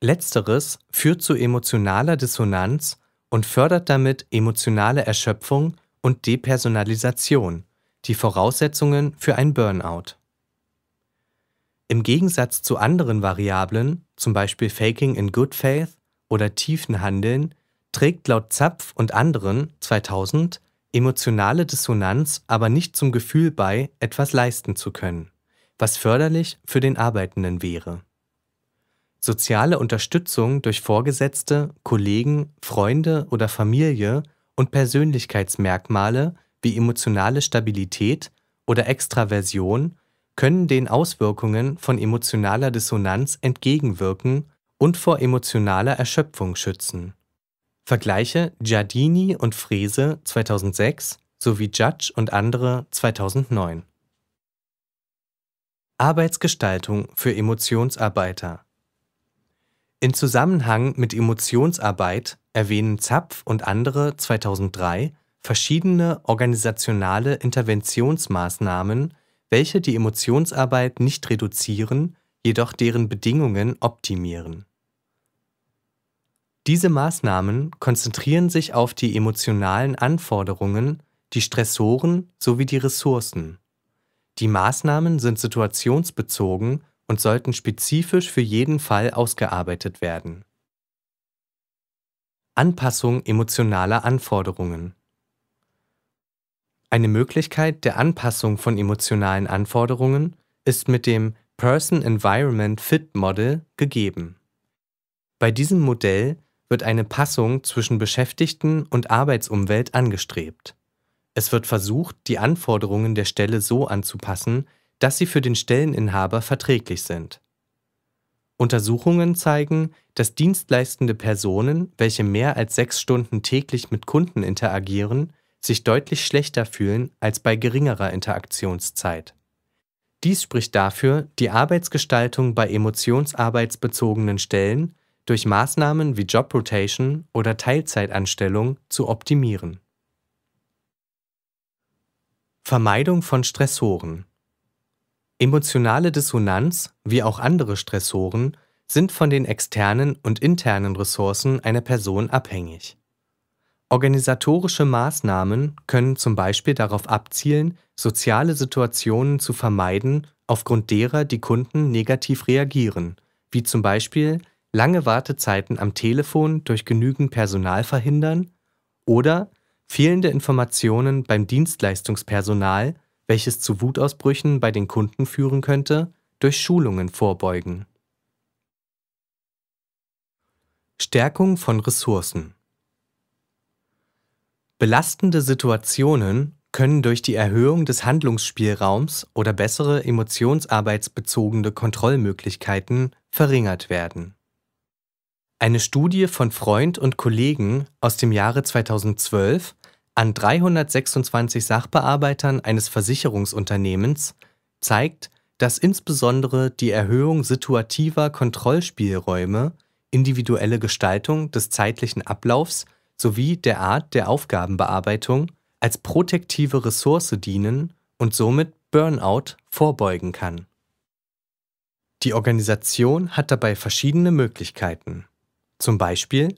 Letzteres führt zu emotionaler Dissonanz und fördert damit emotionale Erschöpfung und Depersonalisation, die Voraussetzungen für ein Burnout. Im Gegensatz zu anderen Variablen, zum Beispiel Faking in Good Faith oder tiefen Handeln, trägt laut Zapf und anderen 2000 emotionale Dissonanz aber nicht zum Gefühl bei, etwas leisten zu können was förderlich für den Arbeitenden wäre. Soziale Unterstützung durch Vorgesetzte, Kollegen, Freunde oder Familie und Persönlichkeitsmerkmale wie emotionale Stabilität oder Extraversion können den Auswirkungen von emotionaler Dissonanz entgegenwirken und vor emotionaler Erschöpfung schützen. Vergleiche Giardini und Frese 2006 sowie Judge und andere 2009. Arbeitsgestaltung für Emotionsarbeiter In Zusammenhang mit Emotionsarbeit erwähnen Zapf und andere 2003 verschiedene organisationale Interventionsmaßnahmen, welche die Emotionsarbeit nicht reduzieren, jedoch deren Bedingungen optimieren. Diese Maßnahmen konzentrieren sich auf die emotionalen Anforderungen, die Stressoren sowie die Ressourcen. Die Maßnahmen sind situationsbezogen und sollten spezifisch für jeden Fall ausgearbeitet werden. Anpassung emotionaler Anforderungen Eine Möglichkeit der Anpassung von emotionalen Anforderungen ist mit dem Person-Environment-Fit-Model gegeben. Bei diesem Modell wird eine Passung zwischen Beschäftigten und Arbeitsumwelt angestrebt. Es wird versucht, die Anforderungen der Stelle so anzupassen, dass sie für den Stelleninhaber verträglich sind. Untersuchungen zeigen, dass dienstleistende Personen, welche mehr als sechs Stunden täglich mit Kunden interagieren, sich deutlich schlechter fühlen als bei geringerer Interaktionszeit. Dies spricht dafür, die Arbeitsgestaltung bei emotionsarbeitsbezogenen Stellen durch Maßnahmen wie Job Rotation oder Teilzeitanstellung zu optimieren. Vermeidung von Stressoren Emotionale Dissonanz, wie auch andere Stressoren, sind von den externen und internen Ressourcen einer Person abhängig. Organisatorische Maßnahmen können zum Beispiel darauf abzielen, soziale Situationen zu vermeiden, aufgrund derer die Kunden negativ reagieren, wie zum Beispiel lange Wartezeiten am Telefon durch genügend Personal verhindern oder fehlende Informationen beim Dienstleistungspersonal, welches zu Wutausbrüchen bei den Kunden führen könnte, durch Schulungen vorbeugen. Stärkung von Ressourcen Belastende Situationen können durch die Erhöhung des Handlungsspielraums oder bessere emotionsarbeitsbezogene Kontrollmöglichkeiten verringert werden eine Studie von Freund und Kollegen aus dem Jahre 2012 an 326 Sachbearbeitern eines Versicherungsunternehmens zeigt, dass insbesondere die Erhöhung situativer Kontrollspielräume, individuelle Gestaltung des zeitlichen Ablaufs sowie der Art der Aufgabenbearbeitung als protektive Ressource dienen und somit Burnout vorbeugen kann. Die Organisation hat dabei verschiedene Möglichkeiten. Zum Beispiel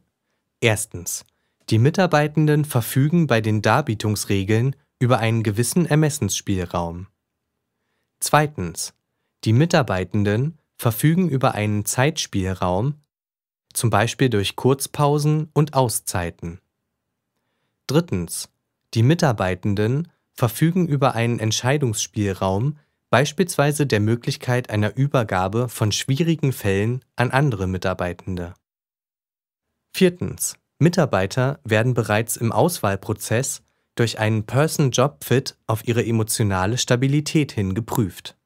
erstens Die Mitarbeitenden verfügen bei den Darbietungsregeln über einen gewissen Ermessensspielraum. Zweitens Die Mitarbeitenden verfügen über einen Zeitspielraum, zum Beispiel durch Kurzpausen und Auszeiten. Drittens Die Mitarbeitenden verfügen über einen Entscheidungsspielraum, beispielsweise der Möglichkeit einer Übergabe von schwierigen Fällen an andere Mitarbeitende. Viertens. Mitarbeiter werden bereits im Auswahlprozess durch einen Person-Job-Fit auf ihre emotionale Stabilität hin geprüft.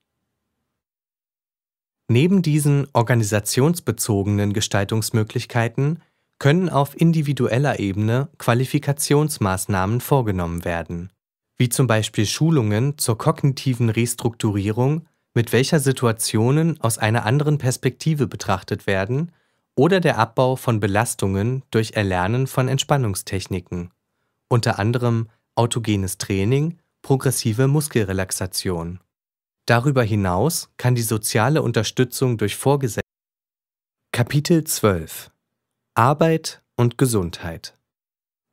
Neben diesen organisationsbezogenen Gestaltungsmöglichkeiten können auf individueller Ebene Qualifikationsmaßnahmen vorgenommen werden, wie zum Beispiel Schulungen zur kognitiven Restrukturierung, mit welcher Situationen aus einer anderen Perspektive betrachtet werden oder der Abbau von Belastungen durch Erlernen von Entspannungstechniken, unter anderem autogenes Training, progressive Muskelrelaxation. Darüber hinaus kann die soziale Unterstützung durch Vorgesetzte Kapitel 12 Arbeit und Gesundheit.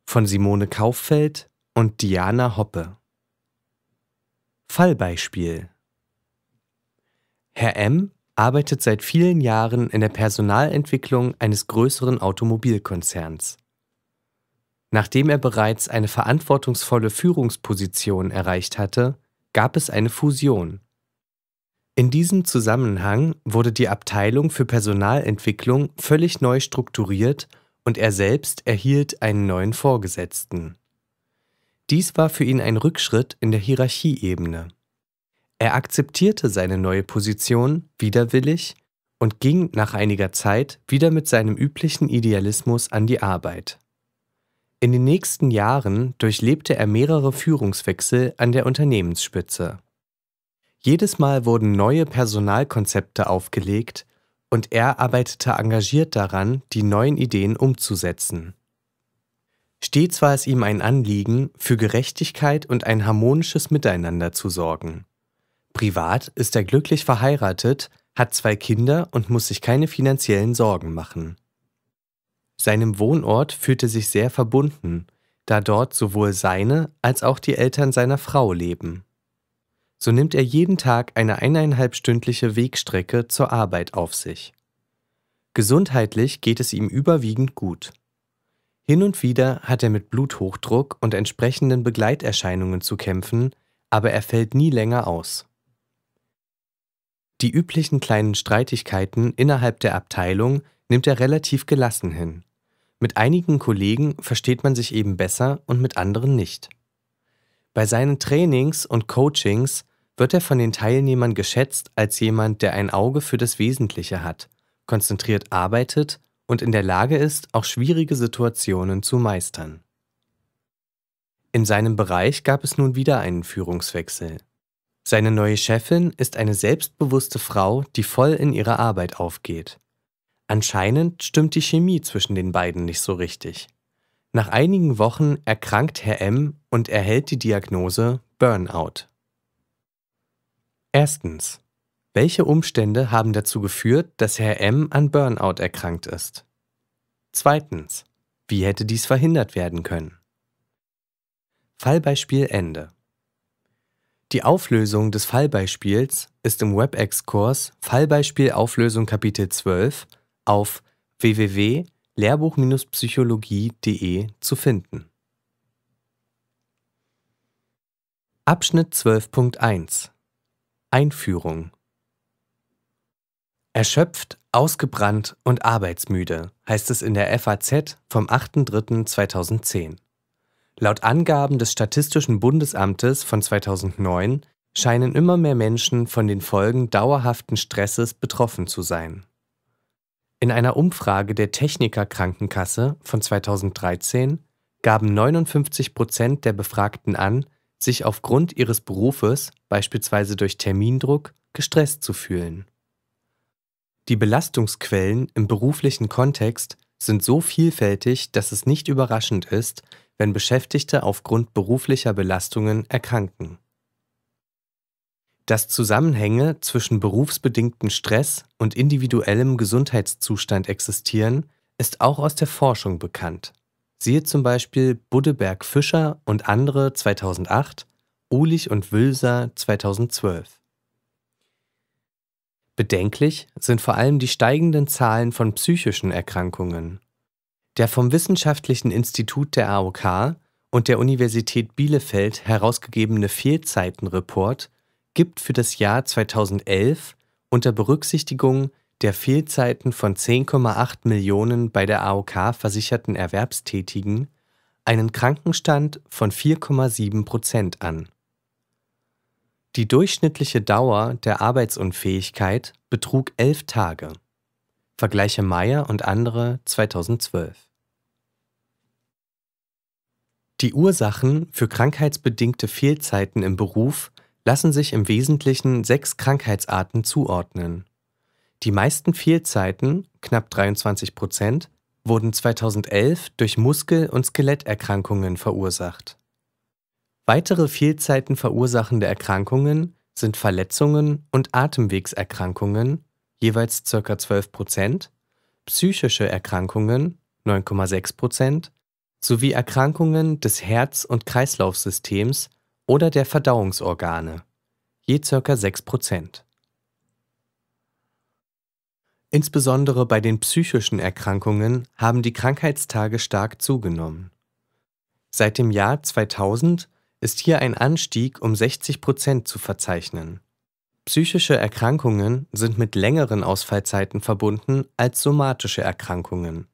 Von Simone Kauffeld und Diana Hoppe. Fallbeispiel. Herr M arbeitet seit vielen Jahren in der Personalentwicklung eines größeren Automobilkonzerns. Nachdem er bereits eine verantwortungsvolle Führungsposition erreicht hatte, gab es eine Fusion. In diesem Zusammenhang wurde die Abteilung für Personalentwicklung völlig neu strukturiert und er selbst erhielt einen neuen Vorgesetzten. Dies war für ihn ein Rückschritt in der Hierarchieebene. Er akzeptierte seine neue Position widerwillig und ging nach einiger Zeit wieder mit seinem üblichen Idealismus an die Arbeit. In den nächsten Jahren durchlebte er mehrere Führungswechsel an der Unternehmensspitze. Jedes Mal wurden neue Personalkonzepte aufgelegt und er arbeitete engagiert daran, die neuen Ideen umzusetzen. Stets war es ihm ein Anliegen, für Gerechtigkeit und ein harmonisches Miteinander zu sorgen. Privat ist er glücklich verheiratet, hat zwei Kinder und muss sich keine finanziellen Sorgen machen. Seinem Wohnort fühlte sich sehr verbunden, da dort sowohl seine als auch die Eltern seiner Frau leben. So nimmt er jeden Tag eine eineinhalbstündliche Wegstrecke zur Arbeit auf sich. Gesundheitlich geht es ihm überwiegend gut. Hin und wieder hat er mit Bluthochdruck und entsprechenden Begleiterscheinungen zu kämpfen, aber er fällt nie länger aus. Die üblichen kleinen Streitigkeiten innerhalb der Abteilung nimmt er relativ gelassen hin. Mit einigen Kollegen versteht man sich eben besser und mit anderen nicht. Bei seinen Trainings und Coachings wird er von den Teilnehmern geschätzt als jemand, der ein Auge für das Wesentliche hat, konzentriert arbeitet und in der Lage ist, auch schwierige Situationen zu meistern. In seinem Bereich gab es nun wieder einen Führungswechsel. Seine neue Chefin ist eine selbstbewusste Frau, die voll in ihre Arbeit aufgeht. Anscheinend stimmt die Chemie zwischen den beiden nicht so richtig. Nach einigen Wochen erkrankt Herr M und erhält die Diagnose Burnout. Erstens. Welche Umstände haben dazu geführt, dass Herr M an Burnout erkrankt ist? Zweitens. Wie hätte dies verhindert werden können? Fallbeispiel Ende. Die Auflösung des Fallbeispiels ist im WebEx-Kurs Fallbeispiel Auflösung Kapitel 12 auf www.lehrbuch-psychologie.de zu finden. Abschnitt 12.1 Einführung Erschöpft, ausgebrannt und arbeitsmüde heißt es in der FAZ vom 8.3.2010. Laut Angaben des Statistischen Bundesamtes von 2009 scheinen immer mehr Menschen von den Folgen dauerhaften Stresses betroffen zu sein. In einer Umfrage der Techniker Krankenkasse von 2013 gaben 59 Prozent der Befragten an, sich aufgrund ihres Berufes, beispielsweise durch Termindruck, gestresst zu fühlen. Die Belastungsquellen im beruflichen Kontext sind so vielfältig, dass es nicht überraschend ist, wenn Beschäftigte aufgrund beruflicher Belastungen erkranken. Dass Zusammenhänge zwischen berufsbedingtem Stress und individuellem Gesundheitszustand existieren, ist auch aus der Forschung bekannt. Siehe zum Beispiel Buddeberg-Fischer und andere 2008, Ulich und Wülser 2012. Bedenklich sind vor allem die steigenden Zahlen von psychischen Erkrankungen. Der vom Wissenschaftlichen Institut der AOK und der Universität Bielefeld herausgegebene Fehlzeitenreport gibt für das Jahr 2011 unter Berücksichtigung der Fehlzeiten von 10,8 Millionen bei der AOK versicherten Erwerbstätigen einen Krankenstand von 4,7 Prozent an die durchschnittliche Dauer der Arbeitsunfähigkeit betrug elf Tage. Vergleiche Meyer und andere 2012. Die Ursachen für krankheitsbedingte Fehlzeiten im Beruf lassen sich im Wesentlichen sechs Krankheitsarten zuordnen. Die meisten Fehlzeiten, knapp 23 Prozent, wurden 2011 durch Muskel- und Skeletterkrankungen verursacht. Weitere Fehlzeiten verursachende Erkrankungen sind Verletzungen und Atemwegserkrankungen (jeweils ca. 12 Prozent), psychische Erkrankungen (9,6 Prozent) sowie Erkrankungen des Herz und Kreislaufsystems oder der Verdauungsorgane (je ca. 6 Prozent). Insbesondere bei den psychischen Erkrankungen haben die Krankheitstage stark zugenommen. Seit dem Jahr 2000 ist hier ein Anstieg um 60 Prozent zu verzeichnen. Psychische Erkrankungen sind mit längeren Ausfallzeiten verbunden als somatische Erkrankungen.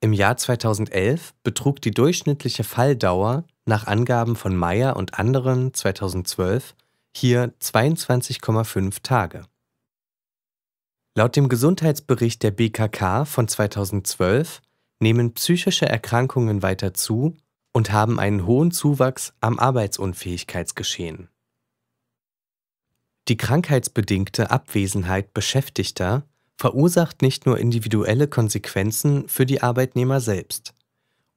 Im Jahr 2011 betrug die durchschnittliche Falldauer nach Angaben von Meyer und anderen 2012 hier 22,5 Tage. Laut dem Gesundheitsbericht der BKK von 2012 nehmen psychische Erkrankungen weiter zu und haben einen hohen Zuwachs am Arbeitsunfähigkeitsgeschehen. Die krankheitsbedingte Abwesenheit Beschäftigter verursacht nicht nur individuelle Konsequenzen für die Arbeitnehmer selbst.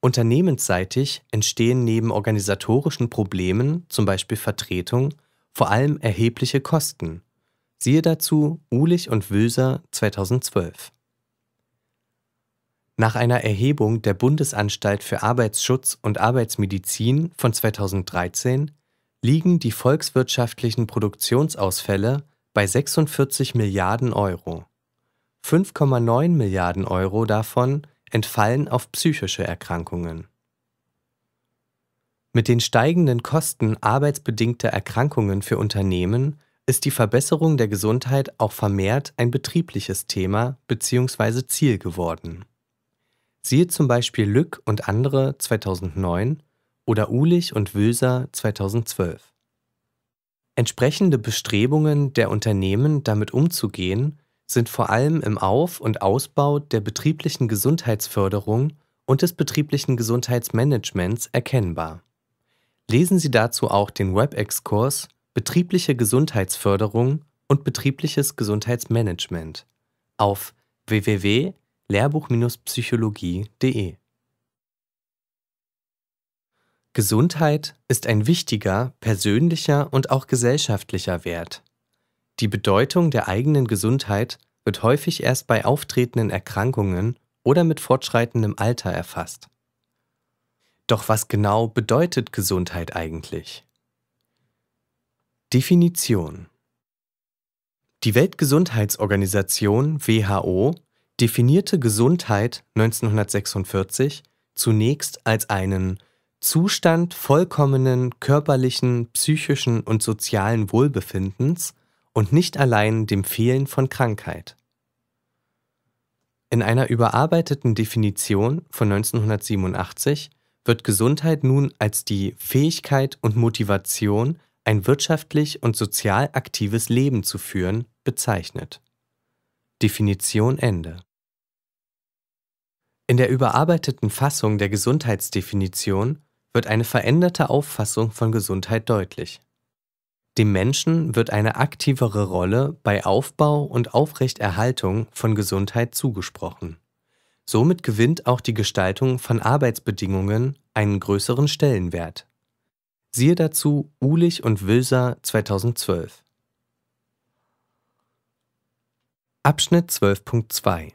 Unternehmensseitig entstehen neben organisatorischen Problemen, zum Beispiel Vertretung, vor allem erhebliche Kosten. Siehe dazu Ulich und Wülser 2012. Nach einer Erhebung der Bundesanstalt für Arbeitsschutz und Arbeitsmedizin von 2013 liegen die volkswirtschaftlichen Produktionsausfälle bei 46 Milliarden Euro. 5,9 Milliarden Euro davon entfallen auf psychische Erkrankungen. Mit den steigenden Kosten arbeitsbedingter Erkrankungen für Unternehmen ist die Verbesserung der Gesundheit auch vermehrt ein betriebliches Thema bzw. Ziel geworden. Siehe zum Beispiel Lück und andere 2009 oder Ulich und Wülser 2012. Entsprechende Bestrebungen der Unternehmen, damit umzugehen, sind vor allem im Auf- und Ausbau der betrieblichen Gesundheitsförderung und des betrieblichen Gesundheitsmanagements erkennbar. Lesen Sie dazu auch den Webexkurs Betriebliche Gesundheitsförderung und betriebliches Gesundheitsmanagement auf www.lehrbuch-psychologie.de. Gesundheit ist ein wichtiger persönlicher und auch gesellschaftlicher Wert. Die Bedeutung der eigenen Gesundheit wird häufig erst bei auftretenden Erkrankungen oder mit fortschreitendem Alter erfasst. Doch was genau bedeutet Gesundheit eigentlich? Definition Die Weltgesundheitsorganisation WHO definierte Gesundheit 1946 zunächst als einen Zustand vollkommenen körperlichen, psychischen und sozialen Wohlbefindens und nicht allein dem Fehlen von Krankheit. In einer überarbeiteten Definition von 1987 wird Gesundheit nun als die Fähigkeit und Motivation, ein wirtschaftlich und sozial aktives Leben zu führen, bezeichnet. Definition Ende. In der überarbeiteten Fassung der Gesundheitsdefinition wird eine veränderte Auffassung von Gesundheit deutlich. Dem Menschen wird eine aktivere Rolle bei Aufbau und Aufrechterhaltung von Gesundheit zugesprochen. Somit gewinnt auch die Gestaltung von Arbeitsbedingungen einen größeren Stellenwert. Siehe dazu Ulich und Wilser 2012. Abschnitt 12.2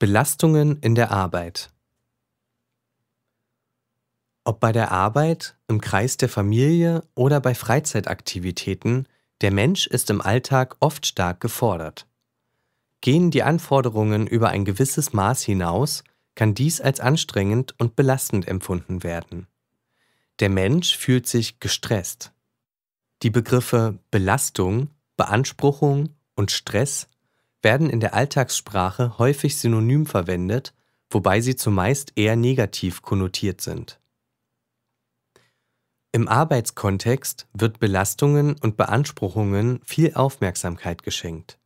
Belastungen in der Arbeit ob bei der Arbeit, im Kreis der Familie oder bei Freizeitaktivitäten, der Mensch ist im Alltag oft stark gefordert. Gehen die Anforderungen über ein gewisses Maß hinaus, kann dies als anstrengend und belastend empfunden werden. Der Mensch fühlt sich gestresst. Die Begriffe Belastung, Beanspruchung und Stress werden in der Alltagssprache häufig synonym verwendet, wobei sie zumeist eher negativ konnotiert sind. Im Arbeitskontext wird Belastungen und Beanspruchungen viel Aufmerksamkeit geschenkt.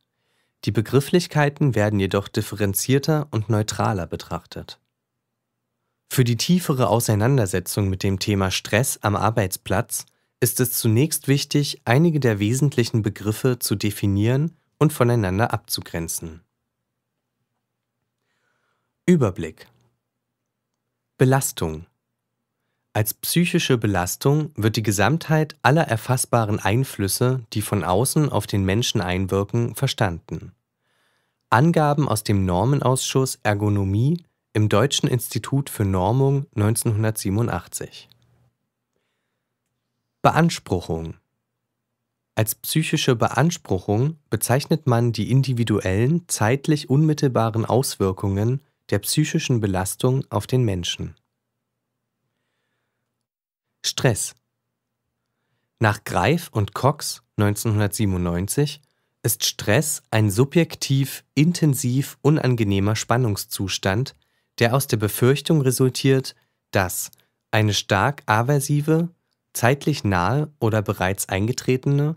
Die Begrifflichkeiten werden jedoch differenzierter und neutraler betrachtet. Für die tiefere Auseinandersetzung mit dem Thema Stress am Arbeitsplatz ist es zunächst wichtig, einige der wesentlichen Begriffe zu definieren und voneinander abzugrenzen. Überblick Belastung als psychische Belastung wird die Gesamtheit aller erfassbaren Einflüsse, die von außen auf den Menschen einwirken, verstanden. Angaben aus dem Normenausschuss Ergonomie im Deutschen Institut für Normung 1987. Beanspruchung Als psychische Beanspruchung bezeichnet man die individuellen, zeitlich unmittelbaren Auswirkungen der psychischen Belastung auf den Menschen. Stress Nach Greif und Cox 1997 ist Stress ein subjektiv intensiv unangenehmer Spannungszustand, der aus der Befürchtung resultiert, dass eine stark aversive, zeitlich nahe oder bereits eingetretene,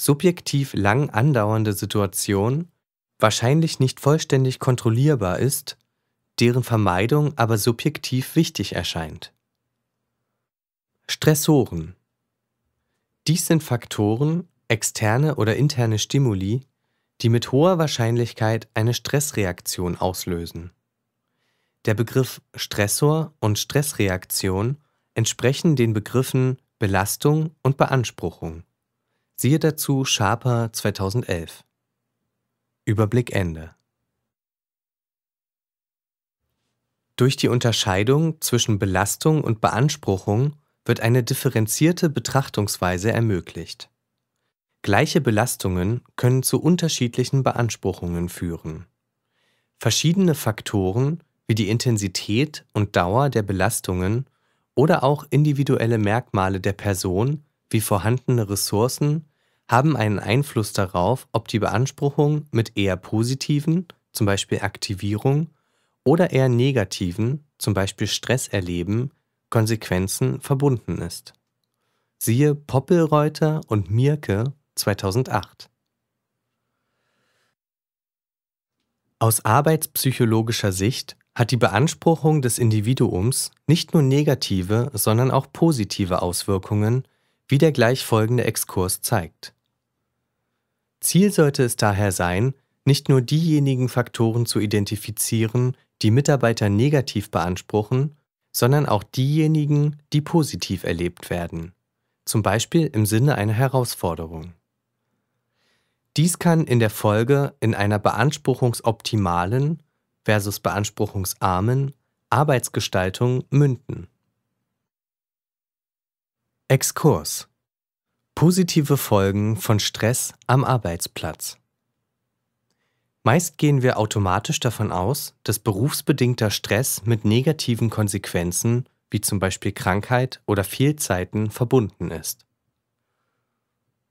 subjektiv lang andauernde Situation wahrscheinlich nicht vollständig kontrollierbar ist, deren Vermeidung aber subjektiv wichtig erscheint. Stressoren. Dies sind Faktoren, externe oder interne Stimuli, die mit hoher Wahrscheinlichkeit eine Stressreaktion auslösen. Der Begriff Stressor und Stressreaktion entsprechen den Begriffen Belastung und Beanspruchung. Siehe dazu Sharper 2011. Überblick Ende. Durch die Unterscheidung zwischen Belastung und Beanspruchung wird eine differenzierte Betrachtungsweise ermöglicht. Gleiche Belastungen können zu unterschiedlichen Beanspruchungen führen. Verschiedene Faktoren wie die Intensität und Dauer der Belastungen oder auch individuelle Merkmale der Person wie vorhandene Ressourcen haben einen Einfluss darauf, ob die Beanspruchung mit eher positiven, zum Beispiel Aktivierung, oder eher negativen, zum Beispiel Stresserleben, Konsequenzen verbunden ist. Siehe Poppelreuter und Mirke 2008. Aus arbeitspsychologischer Sicht hat die Beanspruchung des Individuums nicht nur negative, sondern auch positive Auswirkungen, wie der gleich folgende Exkurs zeigt. Ziel sollte es daher sein, nicht nur diejenigen Faktoren zu identifizieren, die Mitarbeiter negativ beanspruchen, sondern auch diejenigen, die positiv erlebt werden, zum Beispiel im Sinne einer Herausforderung. Dies kann in der Folge in einer beanspruchungsoptimalen versus beanspruchungsarmen Arbeitsgestaltung münden. Exkurs Positive Folgen von Stress am Arbeitsplatz Meist gehen wir automatisch davon aus, dass berufsbedingter Stress mit negativen Konsequenzen wie zum Beispiel Krankheit oder Fehlzeiten verbunden ist.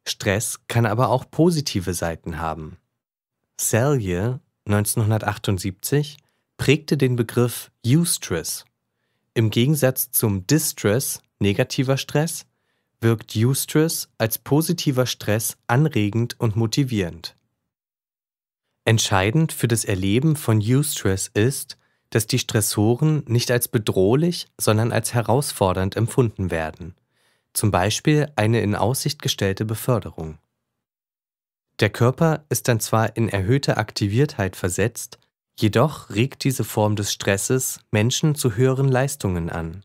Stress kann aber auch positive Seiten haben. Selye 1978 prägte den Begriff Eustress. Im Gegensatz zum Distress, negativer Stress, wirkt Eustress als positiver Stress anregend und motivierend. Entscheidend für das Erleben von Eustress ist, dass die Stressoren nicht als bedrohlich, sondern als herausfordernd empfunden werden, zum Beispiel eine in Aussicht gestellte Beförderung. Der Körper ist dann zwar in erhöhte Aktiviertheit versetzt, jedoch regt diese Form des Stresses Menschen zu höheren Leistungen an.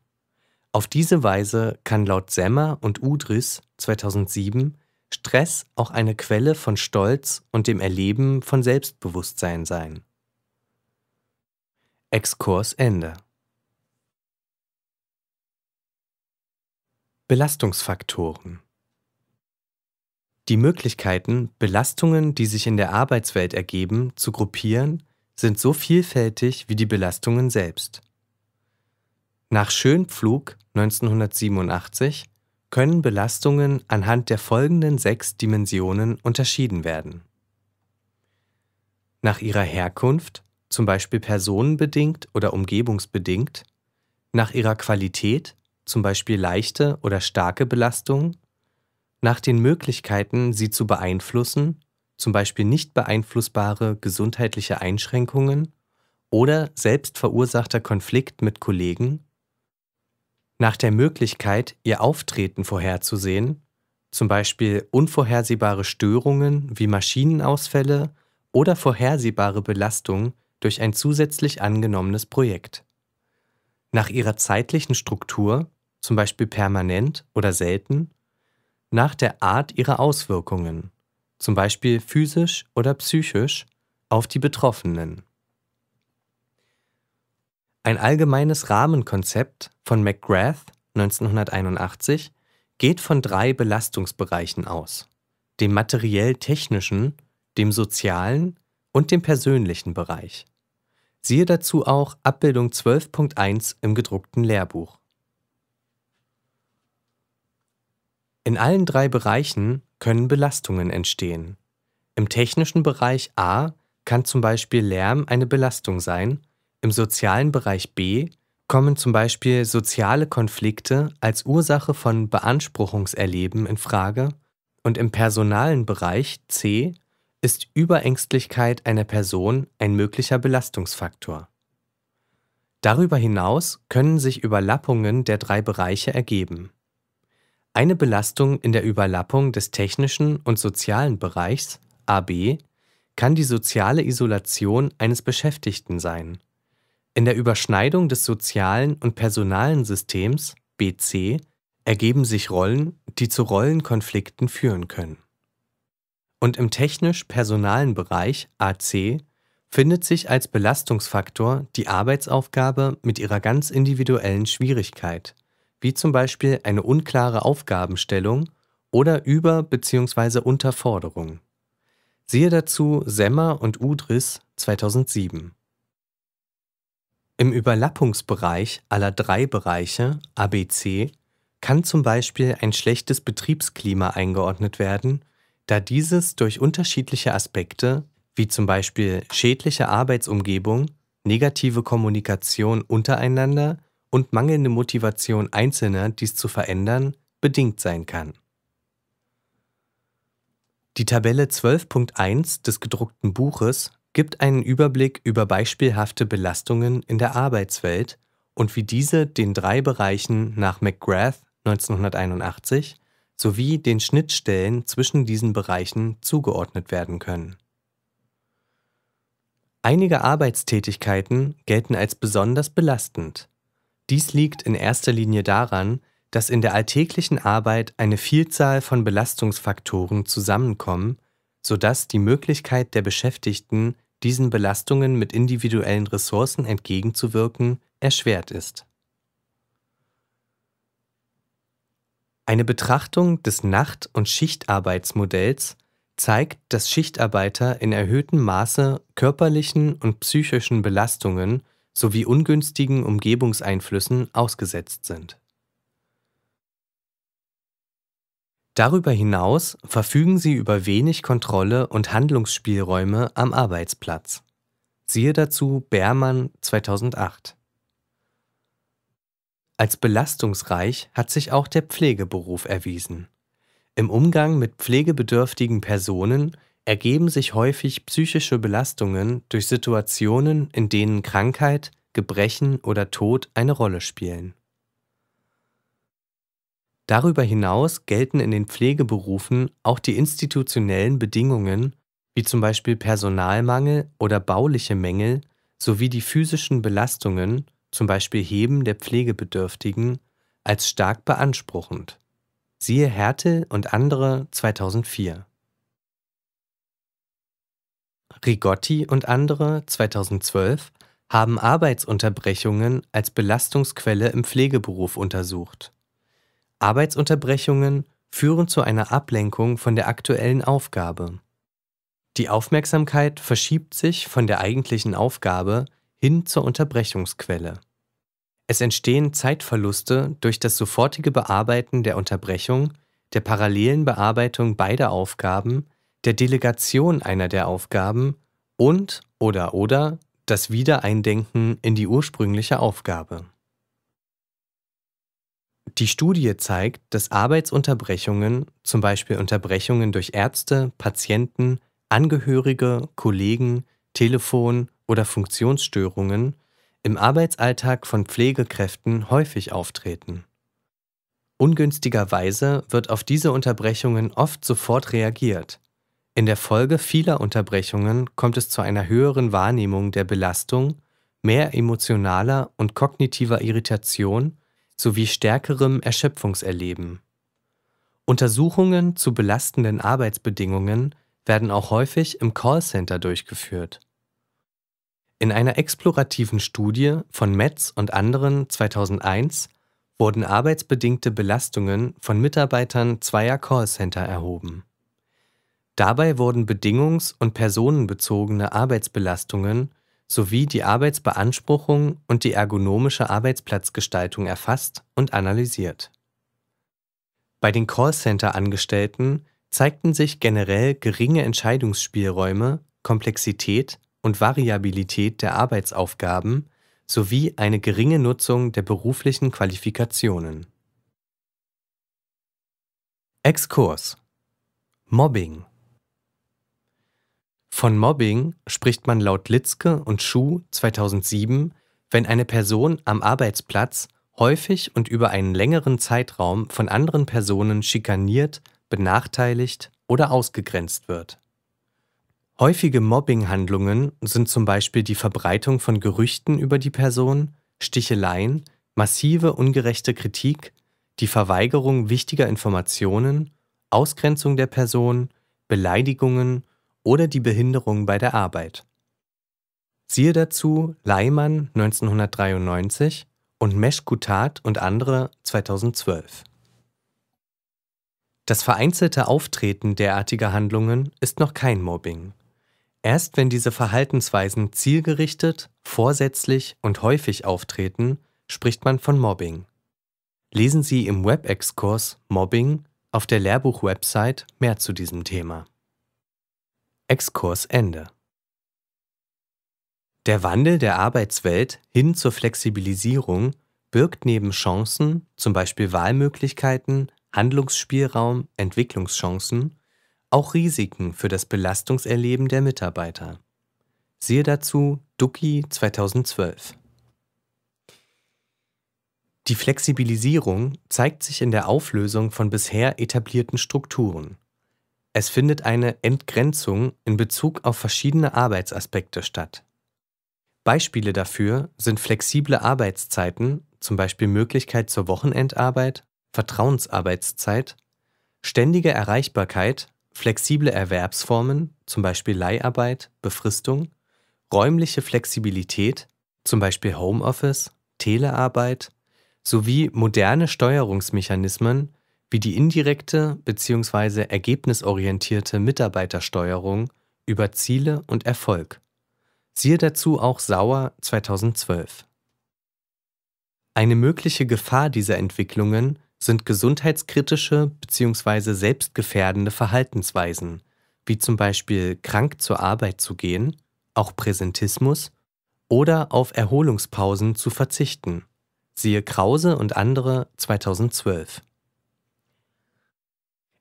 Auf diese Weise kann laut Semmer und Udris 2007 Stress auch eine Quelle von Stolz und dem Erleben von Selbstbewusstsein sein. Exkurs Ende. Belastungsfaktoren die Möglichkeiten, Belastungen, die sich in der Arbeitswelt ergeben, zu gruppieren, sind so vielfältig wie die Belastungen selbst. Nach Schönpflug 1987 können Belastungen anhand der folgenden sechs Dimensionen unterschieden werden. Nach ihrer Herkunft, zum Beispiel personenbedingt oder umgebungsbedingt, nach ihrer Qualität, zum Beispiel leichte oder starke Belastung, nach den Möglichkeiten, sie zu beeinflussen, zum Beispiel nicht beeinflussbare gesundheitliche Einschränkungen oder selbstverursachter Konflikt mit Kollegen, nach der Möglichkeit, ihr Auftreten vorherzusehen, zum Beispiel unvorhersehbare Störungen wie Maschinenausfälle oder vorhersehbare Belastung durch ein zusätzlich angenommenes Projekt. Nach ihrer zeitlichen Struktur, zum Beispiel permanent oder selten, nach der Art ihrer Auswirkungen, zum Beispiel physisch oder psychisch, auf die Betroffenen. Ein allgemeines Rahmenkonzept von McGrath 1981 geht von drei Belastungsbereichen aus, dem materiell-technischen, dem sozialen und dem persönlichen Bereich. Siehe dazu auch Abbildung 12.1 im gedruckten Lehrbuch. In allen drei Bereichen können Belastungen entstehen. Im technischen Bereich A kann zum Beispiel Lärm eine Belastung sein, im sozialen Bereich B kommen zum Beispiel soziale Konflikte als Ursache von Beanspruchungserleben in Frage und im personalen Bereich C ist Überängstlichkeit einer Person ein möglicher Belastungsfaktor. Darüber hinaus können sich Überlappungen der drei Bereiche ergeben. Eine Belastung in der Überlappung des technischen und sozialen Bereichs AB kann die soziale Isolation eines Beschäftigten sein. In der Überschneidung des sozialen und personalen Systems BC ergeben sich Rollen, die zu Rollenkonflikten führen können. Und im technisch-personalen Bereich AC findet sich als Belastungsfaktor die Arbeitsaufgabe mit ihrer ganz individuellen Schwierigkeit, wie zum Beispiel eine unklare Aufgabenstellung oder Über- bzw. Unterforderung. Siehe dazu Semmer und Udris 2007. Im Überlappungsbereich aller drei Bereiche ABC kann zum Beispiel ein schlechtes Betriebsklima eingeordnet werden, da dieses durch unterschiedliche Aspekte wie zum Beispiel schädliche Arbeitsumgebung, negative Kommunikation untereinander und mangelnde Motivation Einzelner, dies zu verändern, bedingt sein kann. Die Tabelle 12.1 des gedruckten Buches gibt einen Überblick über beispielhafte Belastungen in der Arbeitswelt und wie diese den drei Bereichen nach McGrath 1981 sowie den Schnittstellen zwischen diesen Bereichen zugeordnet werden können. Einige Arbeitstätigkeiten gelten als besonders belastend. Dies liegt in erster Linie daran, dass in der alltäglichen Arbeit eine Vielzahl von Belastungsfaktoren zusammenkommen, sodass die Möglichkeit der Beschäftigten, diesen Belastungen mit individuellen Ressourcen entgegenzuwirken, erschwert ist. Eine Betrachtung des Nacht- und Schichtarbeitsmodells zeigt, dass Schichtarbeiter in erhöhtem Maße körperlichen und psychischen Belastungen sowie ungünstigen Umgebungseinflüssen ausgesetzt sind. Darüber hinaus verfügen sie über wenig Kontrolle und Handlungsspielräume am Arbeitsplatz. Siehe dazu Beermann 2008. Als belastungsreich hat sich auch der Pflegeberuf erwiesen. Im Umgang mit pflegebedürftigen Personen ergeben sich häufig psychische Belastungen durch Situationen, in denen Krankheit, Gebrechen oder Tod eine Rolle spielen. Darüber hinaus gelten in den Pflegeberufen auch die institutionellen Bedingungen, wie zum Beispiel Personalmangel oder bauliche Mängel, sowie die physischen Belastungen zum Beispiel Heben der Pflegebedürftigen, als stark beanspruchend. Siehe Härte und andere 2004. Rigotti und andere 2012 haben Arbeitsunterbrechungen als Belastungsquelle im Pflegeberuf untersucht. Arbeitsunterbrechungen führen zu einer Ablenkung von der aktuellen Aufgabe. Die Aufmerksamkeit verschiebt sich von der eigentlichen Aufgabe hin zur Unterbrechungsquelle. Es entstehen Zeitverluste durch das sofortige Bearbeiten der Unterbrechung, der parallelen Bearbeitung beider Aufgaben, der Delegation einer der Aufgaben und oder oder das Wiedereindenken in die ursprüngliche Aufgabe. Die Studie zeigt, dass Arbeitsunterbrechungen, zum Beispiel Unterbrechungen durch Ärzte, Patienten, Angehörige, Kollegen, Telefon oder Funktionsstörungen im Arbeitsalltag von Pflegekräften häufig auftreten. Ungünstigerweise wird auf diese Unterbrechungen oft sofort reagiert. In der Folge vieler Unterbrechungen kommt es zu einer höheren Wahrnehmung der Belastung, mehr emotionaler und kognitiver Irritation sowie stärkerem Erschöpfungserleben. Untersuchungen zu belastenden Arbeitsbedingungen werden auch häufig im Callcenter durchgeführt. In einer explorativen Studie von Metz und anderen 2001 wurden arbeitsbedingte Belastungen von Mitarbeitern zweier Callcenter erhoben. Dabei wurden bedingungs- und personenbezogene Arbeitsbelastungen sowie die Arbeitsbeanspruchung und die ergonomische Arbeitsplatzgestaltung erfasst und analysiert. Bei den Callcenter-Angestellten zeigten sich generell geringe Entscheidungsspielräume, Komplexität und Variabilität der Arbeitsaufgaben sowie eine geringe Nutzung der beruflichen Qualifikationen. Exkurs Mobbing Von Mobbing spricht man laut Litzke und Schuh 2007 wenn eine Person am Arbeitsplatz häufig und über einen längeren Zeitraum von anderen Personen schikaniert, benachteiligt oder ausgegrenzt wird. Häufige Mobbinghandlungen sind zum Beispiel die Verbreitung von Gerüchten über die Person, Sticheleien, massive ungerechte Kritik, die Verweigerung wichtiger Informationen, Ausgrenzung der Person, Beleidigungen oder die Behinderung bei der Arbeit. Siehe dazu Leimann 1993 und Meshkutat und andere 2012. Das vereinzelte Auftreten derartiger Handlungen ist noch kein Mobbing. Erst wenn diese Verhaltensweisen zielgerichtet, vorsätzlich und häufig auftreten, spricht man von Mobbing. Lesen Sie im Webexkurs Mobbing auf der Lehrbuch-Website mehr zu diesem Thema. Exkurs Ende. Der Wandel der Arbeitswelt hin zur Flexibilisierung birgt neben Chancen, zum Beispiel Wahlmöglichkeiten, Handlungsspielraum, Entwicklungschancen, auch Risiken für das Belastungserleben der Mitarbeiter. Siehe dazu Ducky 2012. Die Flexibilisierung zeigt sich in der Auflösung von bisher etablierten Strukturen. Es findet eine Entgrenzung in Bezug auf verschiedene Arbeitsaspekte statt. Beispiele dafür sind flexible Arbeitszeiten, zum Beispiel Möglichkeit zur Wochenendarbeit, Vertrauensarbeitszeit, ständige Erreichbarkeit, flexible Erwerbsformen, zum Beispiel Leiharbeit, Befristung, räumliche Flexibilität, zum Beispiel Homeoffice, Telearbeit, sowie moderne Steuerungsmechanismen wie die indirekte bzw. ergebnisorientierte Mitarbeitersteuerung über Ziele und Erfolg. Siehe dazu auch Sauer 2012. Eine mögliche Gefahr dieser Entwicklungen sind gesundheitskritische bzw. selbstgefährdende Verhaltensweisen, wie zum Beispiel krank zur Arbeit zu gehen, auch Präsentismus, oder auf Erholungspausen zu verzichten. Siehe Krause und andere 2012.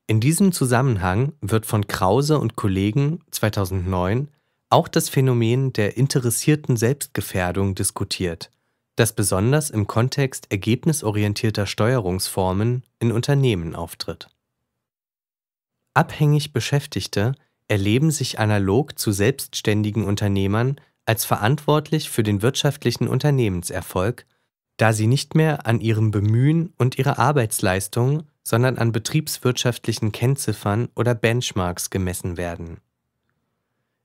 In diesem Zusammenhang wird von Krause und Kollegen 2009 auch das Phänomen der interessierten Selbstgefährdung diskutiert, das besonders im Kontext ergebnisorientierter Steuerungsformen in Unternehmen auftritt. Abhängig Beschäftigte erleben sich analog zu selbstständigen Unternehmern als verantwortlich für den wirtschaftlichen Unternehmenserfolg da sie nicht mehr an ihrem Bemühen und ihrer Arbeitsleistung, sondern an betriebswirtschaftlichen Kennziffern oder Benchmarks gemessen werden.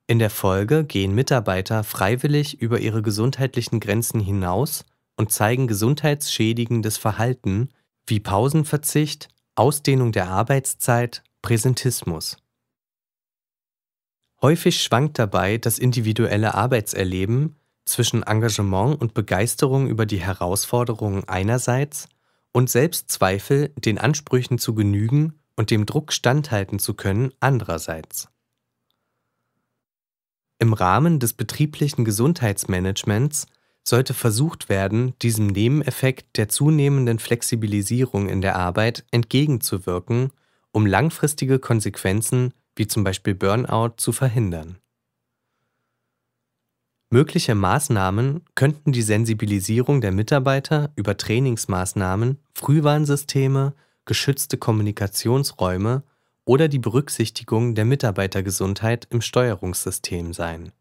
In der Folge gehen Mitarbeiter freiwillig über ihre gesundheitlichen Grenzen hinaus und zeigen gesundheitsschädigendes Verhalten wie Pausenverzicht, Ausdehnung der Arbeitszeit, Präsentismus. Häufig schwankt dabei das individuelle Arbeitserleben zwischen Engagement und Begeisterung über die Herausforderungen einerseits und Selbstzweifel, den Ansprüchen zu genügen und dem Druck standhalten zu können, andererseits. Im Rahmen des betrieblichen Gesundheitsmanagements sollte versucht werden, diesem Nebeneffekt der zunehmenden Flexibilisierung in der Arbeit entgegenzuwirken, um langfristige Konsequenzen wie zum Beispiel Burnout zu verhindern. Mögliche Maßnahmen könnten die Sensibilisierung der Mitarbeiter über Trainingsmaßnahmen, Frühwarnsysteme, geschützte Kommunikationsräume oder die Berücksichtigung der Mitarbeitergesundheit im Steuerungssystem sein.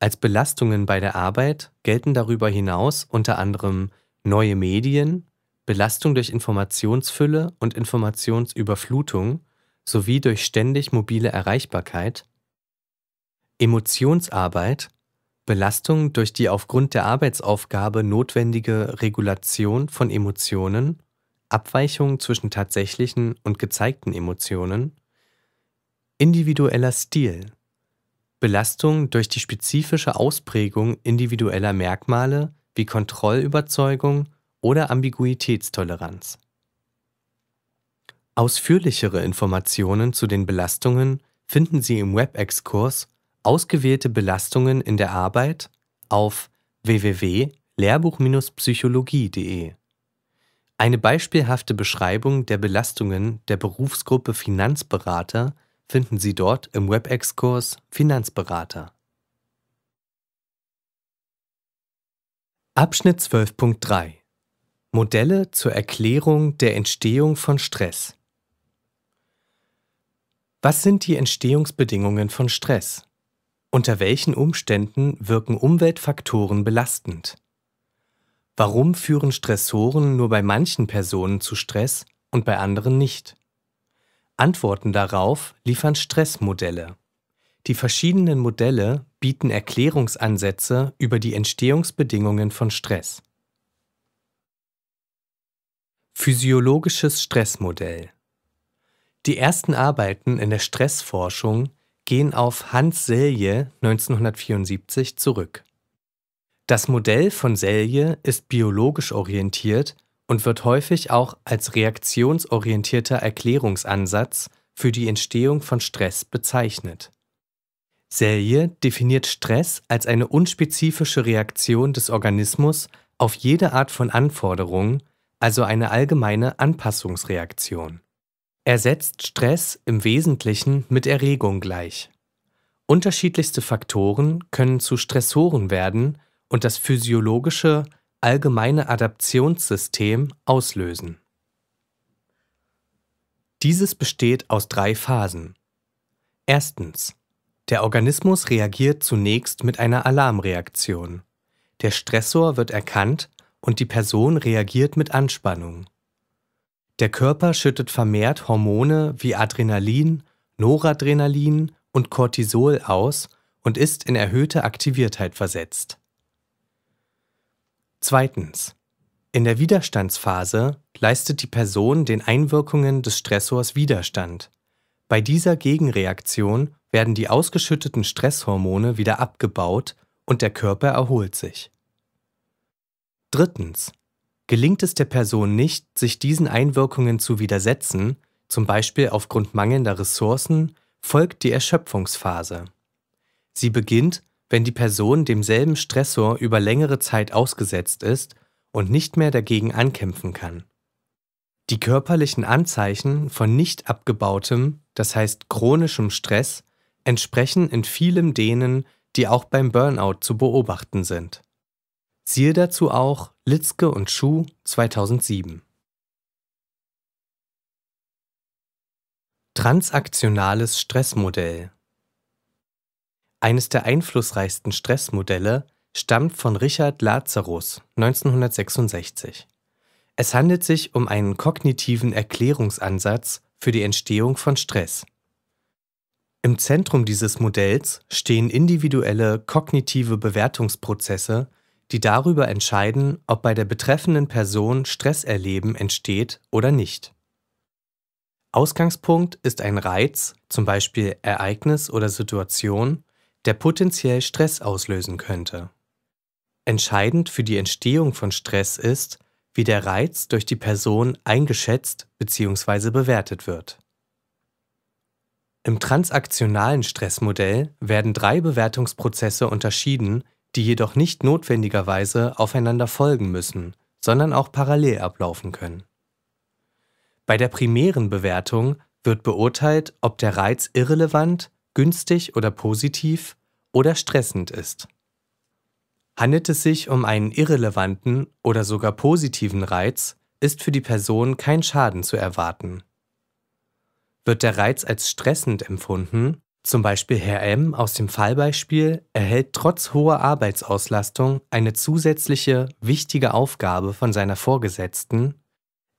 Als Belastungen bei der Arbeit gelten darüber hinaus unter anderem neue Medien, Belastung durch Informationsfülle und Informationsüberflutung sowie durch ständig mobile Erreichbarkeit Emotionsarbeit, Belastung durch die aufgrund der Arbeitsaufgabe notwendige Regulation von Emotionen, Abweichung zwischen tatsächlichen und gezeigten Emotionen, individueller Stil, Belastung durch die spezifische Ausprägung individueller Merkmale wie Kontrollüberzeugung oder Ambiguitätstoleranz. Ausführlichere Informationen zu den Belastungen finden Sie im Webexkurs Ausgewählte Belastungen in der Arbeit auf www.lehrbuch-psychologie.de. Eine beispielhafte Beschreibung der Belastungen der Berufsgruppe Finanzberater finden Sie dort im Webexkurs Finanzberater Abschnitt 12.3 Modelle zur Erklärung der Entstehung von Stress Was sind die Entstehungsbedingungen von Stress? Unter welchen Umständen wirken Umweltfaktoren belastend? Warum führen Stressoren nur bei manchen Personen zu Stress und bei anderen nicht? Antworten darauf liefern Stressmodelle. Die verschiedenen Modelle bieten Erklärungsansätze über die Entstehungsbedingungen von Stress. Physiologisches Stressmodell Die ersten Arbeiten in der Stressforschung gehen auf Hans Selye 1974 zurück. Das Modell von Selye ist biologisch orientiert und wird häufig auch als reaktionsorientierter Erklärungsansatz für die Entstehung von Stress bezeichnet. Selye definiert Stress als eine unspezifische Reaktion des Organismus auf jede Art von Anforderung, also eine allgemeine Anpassungsreaktion. Er setzt Stress im Wesentlichen mit Erregung gleich. Unterschiedlichste Faktoren können zu Stressoren werden und das physiologische allgemeine Adaptionssystem auslösen. Dieses besteht aus drei Phasen. Erstens. Der Organismus reagiert zunächst mit einer Alarmreaktion. Der Stressor wird erkannt und die Person reagiert mit Anspannung. Der Körper schüttet vermehrt Hormone wie Adrenalin, Noradrenalin und Cortisol aus und ist in erhöhte Aktiviertheit versetzt. Zweitens. In der Widerstandsphase leistet die Person den Einwirkungen des Stressors Widerstand. Bei dieser Gegenreaktion werden die ausgeschütteten Stresshormone wieder abgebaut und der Körper erholt sich. Drittens. Gelingt es der Person nicht, sich diesen Einwirkungen zu widersetzen, zum Beispiel aufgrund mangelnder Ressourcen, folgt die Erschöpfungsphase. Sie beginnt, wenn die Person demselben Stressor über längere Zeit ausgesetzt ist und nicht mehr dagegen ankämpfen kann. Die körperlichen Anzeichen von nicht abgebautem, das heißt chronischem Stress, entsprechen in vielem denen, die auch beim Burnout zu beobachten sind. Siehe dazu auch Litzke und Schuh 2007. Transaktionales Stressmodell eines der einflussreichsten Stressmodelle stammt von Richard Lazarus 1966. Es handelt sich um einen kognitiven Erklärungsansatz für die Entstehung von Stress. Im Zentrum dieses Modells stehen individuelle kognitive Bewertungsprozesse, die darüber entscheiden, ob bei der betreffenden Person Stresserleben entsteht oder nicht. Ausgangspunkt ist ein Reiz, zum Beispiel Ereignis oder Situation, der potenziell Stress auslösen könnte. Entscheidend für die Entstehung von Stress ist, wie der Reiz durch die Person eingeschätzt bzw. bewertet wird. Im transaktionalen Stressmodell werden drei Bewertungsprozesse unterschieden, die jedoch nicht notwendigerweise aufeinander folgen müssen, sondern auch parallel ablaufen können. Bei der primären Bewertung wird beurteilt, ob der Reiz irrelevant, günstig oder positiv oder stressend ist. Handelt es sich um einen irrelevanten oder sogar positiven Reiz, ist für die Person kein Schaden zu erwarten. Wird der Reiz als stressend empfunden, zum Beispiel Herr M aus dem Fallbeispiel erhält trotz hoher Arbeitsauslastung eine zusätzliche wichtige Aufgabe von seiner Vorgesetzten,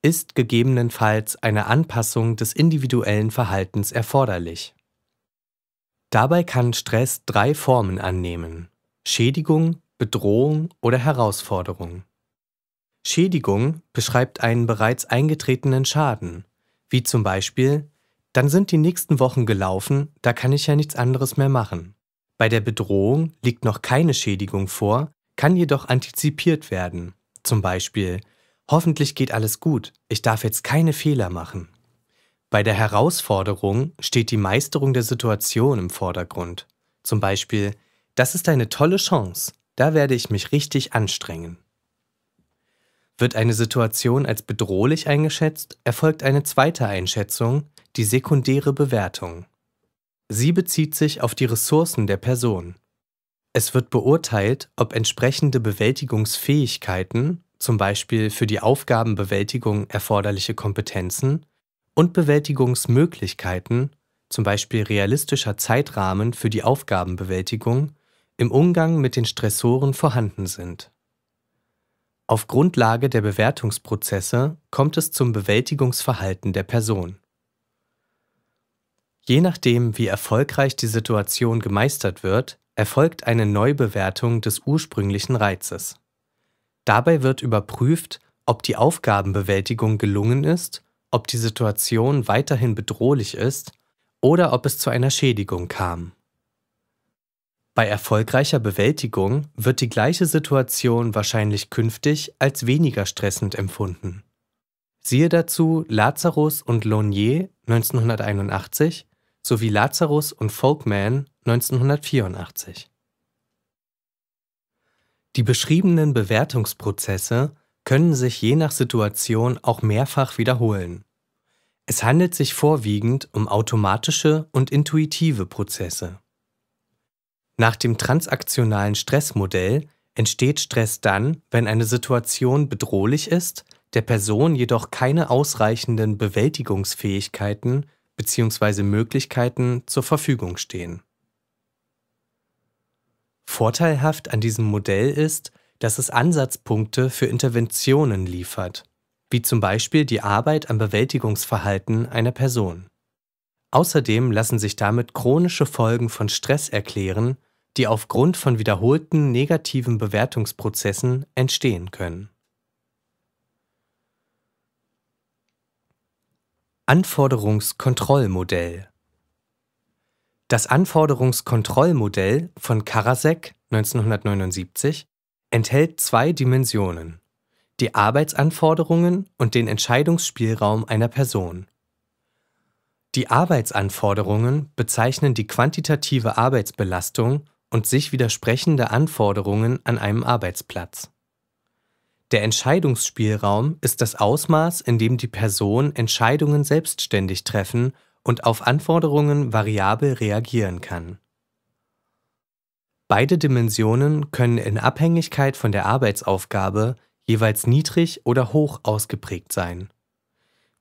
ist gegebenenfalls eine Anpassung des individuellen Verhaltens erforderlich. Dabei kann Stress drei Formen annehmen: Schädigung, Bedrohung oder Herausforderung. Schädigung beschreibt einen bereits eingetretenen Schaden, wie zum Beispiel dann sind die nächsten Wochen gelaufen, da kann ich ja nichts anderes mehr machen. Bei der Bedrohung liegt noch keine Schädigung vor, kann jedoch antizipiert werden. Zum Beispiel, hoffentlich geht alles gut, ich darf jetzt keine Fehler machen. Bei der Herausforderung steht die Meisterung der Situation im Vordergrund. Zum Beispiel, das ist eine tolle Chance, da werde ich mich richtig anstrengen. Wird eine Situation als bedrohlich eingeschätzt, erfolgt eine zweite Einschätzung, die sekundäre Bewertung. Sie bezieht sich auf die Ressourcen der Person. Es wird beurteilt, ob entsprechende Bewältigungsfähigkeiten, zum Beispiel für die Aufgabenbewältigung erforderliche Kompetenzen, und Bewältigungsmöglichkeiten, zum Beispiel realistischer Zeitrahmen für die Aufgabenbewältigung, im Umgang mit den Stressoren vorhanden sind. Auf Grundlage der Bewertungsprozesse kommt es zum Bewältigungsverhalten der Person. Je nachdem, wie erfolgreich die Situation gemeistert wird, erfolgt eine Neubewertung des ursprünglichen Reizes. Dabei wird überprüft, ob die Aufgabenbewältigung gelungen ist, ob die Situation weiterhin bedrohlich ist oder ob es zu einer Schädigung kam. Bei erfolgreicher Bewältigung wird die gleiche Situation wahrscheinlich künftig als weniger stressend empfunden. Siehe dazu Lazarus und Lonier 1981 sowie Lazarus und Folkman 1984. Die beschriebenen Bewertungsprozesse können sich je nach Situation auch mehrfach wiederholen. Es handelt sich vorwiegend um automatische und intuitive Prozesse. Nach dem transaktionalen Stressmodell entsteht Stress dann, wenn eine Situation bedrohlich ist, der Person jedoch keine ausreichenden Bewältigungsfähigkeiten bzw. Möglichkeiten zur Verfügung stehen. Vorteilhaft an diesem Modell ist, dass es Ansatzpunkte für Interventionen liefert, wie zum Beispiel die Arbeit am Bewältigungsverhalten einer Person. Außerdem lassen sich damit chronische Folgen von Stress erklären, die aufgrund von wiederholten negativen Bewertungsprozessen entstehen können. Anforderungskontrollmodell das Anforderungskontrollmodell von Karasek 1979 enthält zwei Dimensionen: die Arbeitsanforderungen und den Entscheidungsspielraum einer Person. Die Arbeitsanforderungen bezeichnen die quantitative Arbeitsbelastung und sich widersprechende Anforderungen an einem Arbeitsplatz. Der Entscheidungsspielraum ist das Ausmaß, in dem die Person Entscheidungen selbstständig treffen und auf Anforderungen variabel reagieren kann. Beide Dimensionen können in Abhängigkeit von der Arbeitsaufgabe jeweils niedrig oder hoch ausgeprägt sein.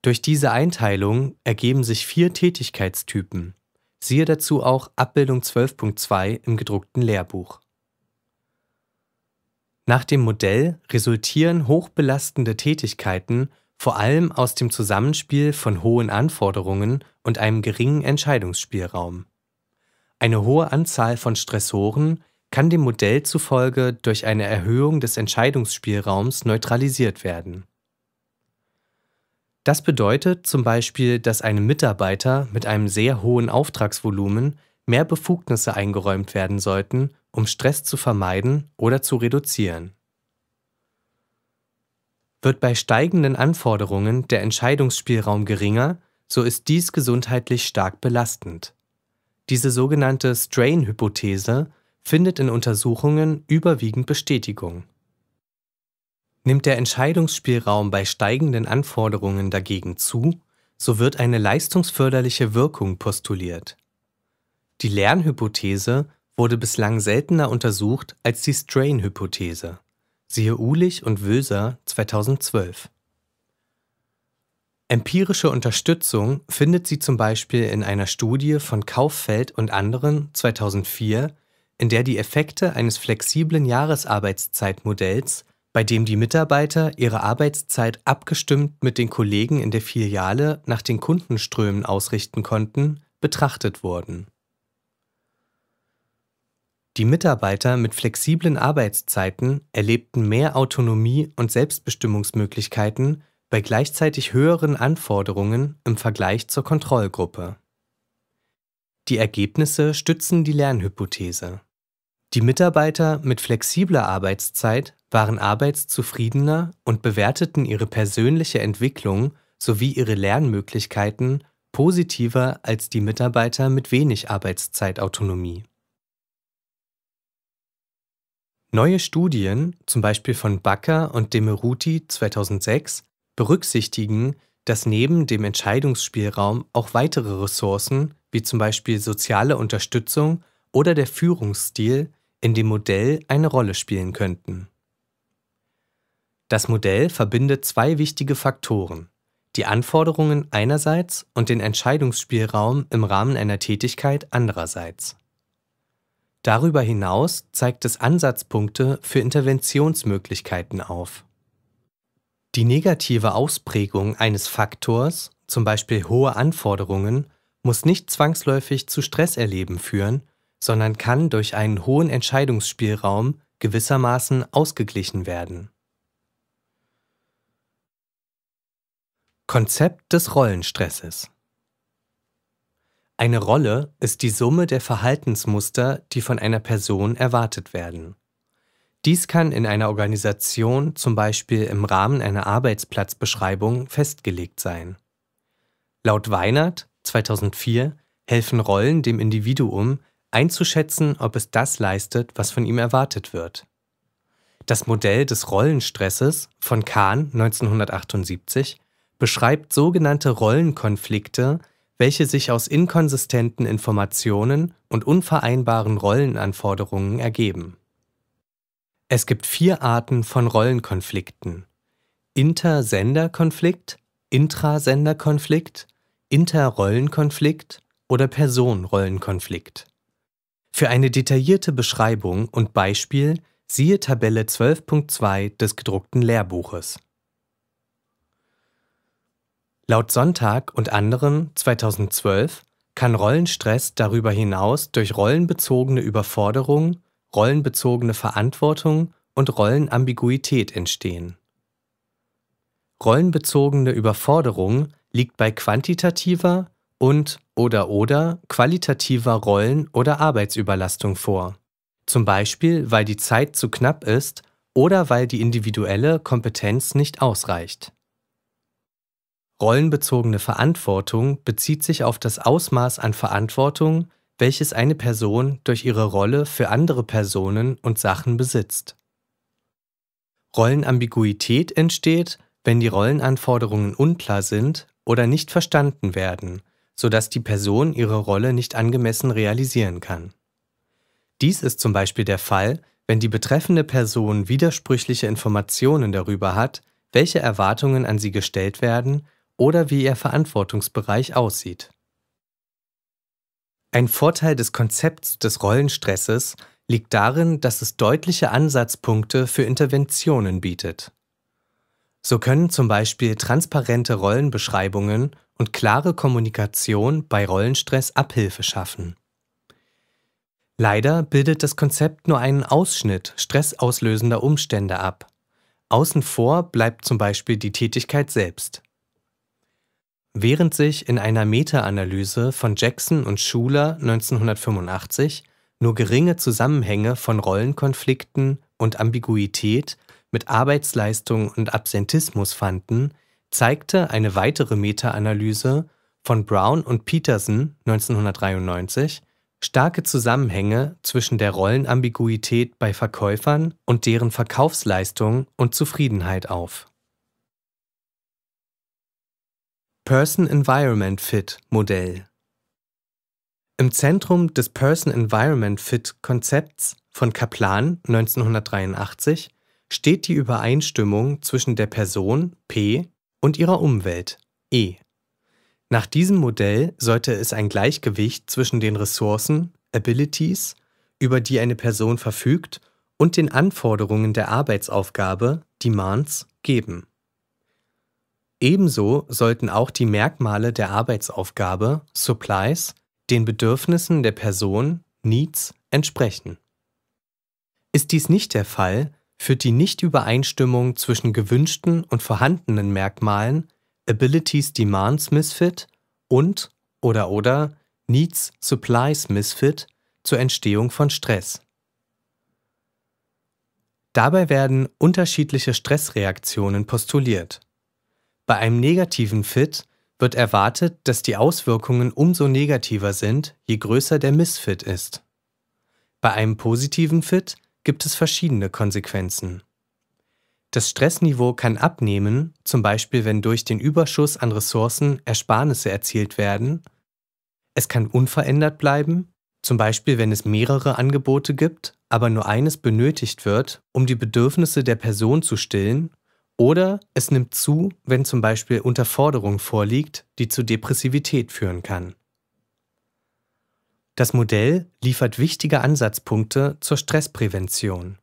Durch diese Einteilung ergeben sich vier Tätigkeitstypen. Siehe dazu auch Abbildung 12.2 im gedruckten Lehrbuch. Nach dem Modell resultieren hochbelastende Tätigkeiten vor allem aus dem Zusammenspiel von hohen Anforderungen und einem geringen Entscheidungsspielraum. Eine hohe Anzahl von Stressoren kann dem Modell zufolge durch eine Erhöhung des Entscheidungsspielraums neutralisiert werden. Das bedeutet zum Beispiel, dass einem Mitarbeiter mit einem sehr hohen Auftragsvolumen mehr Befugnisse eingeräumt werden sollten, um Stress zu vermeiden oder zu reduzieren. Wird bei steigenden Anforderungen der Entscheidungsspielraum geringer, so ist dies gesundheitlich stark belastend. Diese sogenannte Strain-Hypothese findet in Untersuchungen überwiegend Bestätigung. Nimmt der Entscheidungsspielraum bei steigenden Anforderungen dagegen zu, so wird eine leistungsförderliche Wirkung postuliert. Die Lernhypothese wurde bislang seltener untersucht als die Strain-Hypothese. Siehe Ulich und Wöser 2012. Empirische Unterstützung findet sie zum Beispiel in einer Studie von Kauffeld und anderen 2004, in der die Effekte eines flexiblen Jahresarbeitszeitmodells, bei dem die Mitarbeiter ihre Arbeitszeit abgestimmt mit den Kollegen in der Filiale nach den Kundenströmen ausrichten konnten, betrachtet wurden die Mitarbeiter mit flexiblen Arbeitszeiten erlebten mehr Autonomie und Selbstbestimmungsmöglichkeiten bei gleichzeitig höheren Anforderungen im Vergleich zur Kontrollgruppe. Die Ergebnisse stützen die Lernhypothese. Die Mitarbeiter mit flexibler Arbeitszeit waren arbeitszufriedener und bewerteten ihre persönliche Entwicklung sowie ihre Lernmöglichkeiten positiver als die Mitarbeiter mit wenig Arbeitszeitautonomie. Neue Studien, zum Beispiel von Bakker und Demeruti 2006, berücksichtigen, dass neben dem Entscheidungsspielraum auch weitere Ressourcen, wie zum Beispiel soziale Unterstützung oder der Führungsstil, in dem Modell eine Rolle spielen könnten. Das Modell verbindet zwei wichtige Faktoren, die Anforderungen einerseits und den Entscheidungsspielraum im Rahmen einer Tätigkeit andererseits. Darüber hinaus zeigt es Ansatzpunkte für Interventionsmöglichkeiten auf. Die negative Ausprägung eines Faktors, zum Beispiel hohe Anforderungen, muss nicht zwangsläufig zu Stresserleben führen, sondern kann durch einen hohen Entscheidungsspielraum gewissermaßen ausgeglichen werden. Konzept des Rollenstresses Eine Rolle ist die Summe der Verhaltensmuster, die von einer Person erwartet werden. Dies kann in einer Organisation zum Beispiel im Rahmen einer Arbeitsplatzbeschreibung festgelegt sein. Laut Weinert 2004 helfen Rollen dem Individuum, einzuschätzen, ob es das leistet, was von ihm erwartet wird. Das Modell des Rollenstresses von Kahn 1978 beschreibt sogenannte Rollenkonflikte, welche sich aus inkonsistenten Informationen und unvereinbaren Rollenanforderungen ergeben. Es gibt vier Arten von Rollenkonflikten. Intersenderkonflikt, Intrasenderkonflikt, Interrollenkonflikt oder Personrollenkonflikt. Für eine detaillierte Beschreibung und Beispiel siehe Tabelle 12.2 des gedruckten Lehrbuches. Laut Sonntag und anderen 2012 kann Rollenstress darüber hinaus durch rollenbezogene Überforderung, rollenbezogene Verantwortung und Rollenambiguität entstehen. Rollenbezogene Überforderung liegt bei quantitativer und oder oder qualitativer Rollen- oder Arbeitsüberlastung vor, zum Beispiel weil die Zeit zu knapp ist oder weil die individuelle Kompetenz nicht ausreicht. Rollenbezogene Verantwortung bezieht sich auf das Ausmaß an Verantwortung, welches eine Person durch ihre Rolle für andere Personen und Sachen besitzt. Rollenambiguität entsteht, wenn die Rollenanforderungen unklar sind oder nicht verstanden werden, sodass die Person ihre Rolle nicht angemessen realisieren kann. Dies ist zum Beispiel der Fall, wenn die betreffende Person widersprüchliche Informationen darüber hat, welche Erwartungen an sie gestellt werden oder wie ihr Verantwortungsbereich aussieht. Ein Vorteil des Konzepts des Rollenstresses liegt darin, dass es deutliche Ansatzpunkte für Interventionen bietet. So können zum Beispiel transparente Rollenbeschreibungen und klare Kommunikation bei Rollenstress Abhilfe schaffen. Leider bildet das Konzept nur einen Ausschnitt stressauslösender Umstände ab. Außen vor bleibt zum Beispiel die Tätigkeit selbst. Während sich in einer Meta-Analyse von Jackson und Schuler 1985 nur geringe Zusammenhänge von Rollenkonflikten und Ambiguität mit Arbeitsleistung und Absentismus fanden, zeigte eine weitere Meta-Analyse von Brown und Peterson 1993 starke Zusammenhänge zwischen der Rollenambiguität bei Verkäufern und deren Verkaufsleistung und Zufriedenheit auf. Person-Environment-Fit-Modell Im Zentrum des Person-Environment-Fit-Konzepts von Kaplan 1983 steht die Übereinstimmung zwischen der Person P und ihrer Umwelt E. Nach diesem Modell sollte es ein Gleichgewicht zwischen den Ressourcen Abilities, über die eine Person verfügt, und den Anforderungen der Arbeitsaufgabe Demands geben. Ebenso sollten auch die Merkmale der Arbeitsaufgabe Supplies den Bedürfnissen der Person Needs entsprechen. Ist dies nicht der Fall, führt die Nichtübereinstimmung zwischen gewünschten und vorhandenen Merkmalen Abilities Demands Misfit und oder oder Needs Supplies Misfit zur Entstehung von Stress. Dabei werden unterschiedliche Stressreaktionen postuliert. Bei einem negativen Fit wird erwartet, dass die Auswirkungen umso negativer sind, je größer der Missfit ist. Bei einem positiven Fit gibt es verschiedene Konsequenzen. Das Stressniveau kann abnehmen, zum Beispiel wenn durch den Überschuss an Ressourcen Ersparnisse erzielt werden. Es kann unverändert bleiben, zum Beispiel wenn es mehrere Angebote gibt aber nur eines benötigt wird, um die Bedürfnisse der Person zu stillen, oder es nimmt zu, wenn zum Beispiel Unterforderung vorliegt, die zu Depressivität führen kann. Das Modell liefert wichtige Ansatzpunkte zur Stressprävention.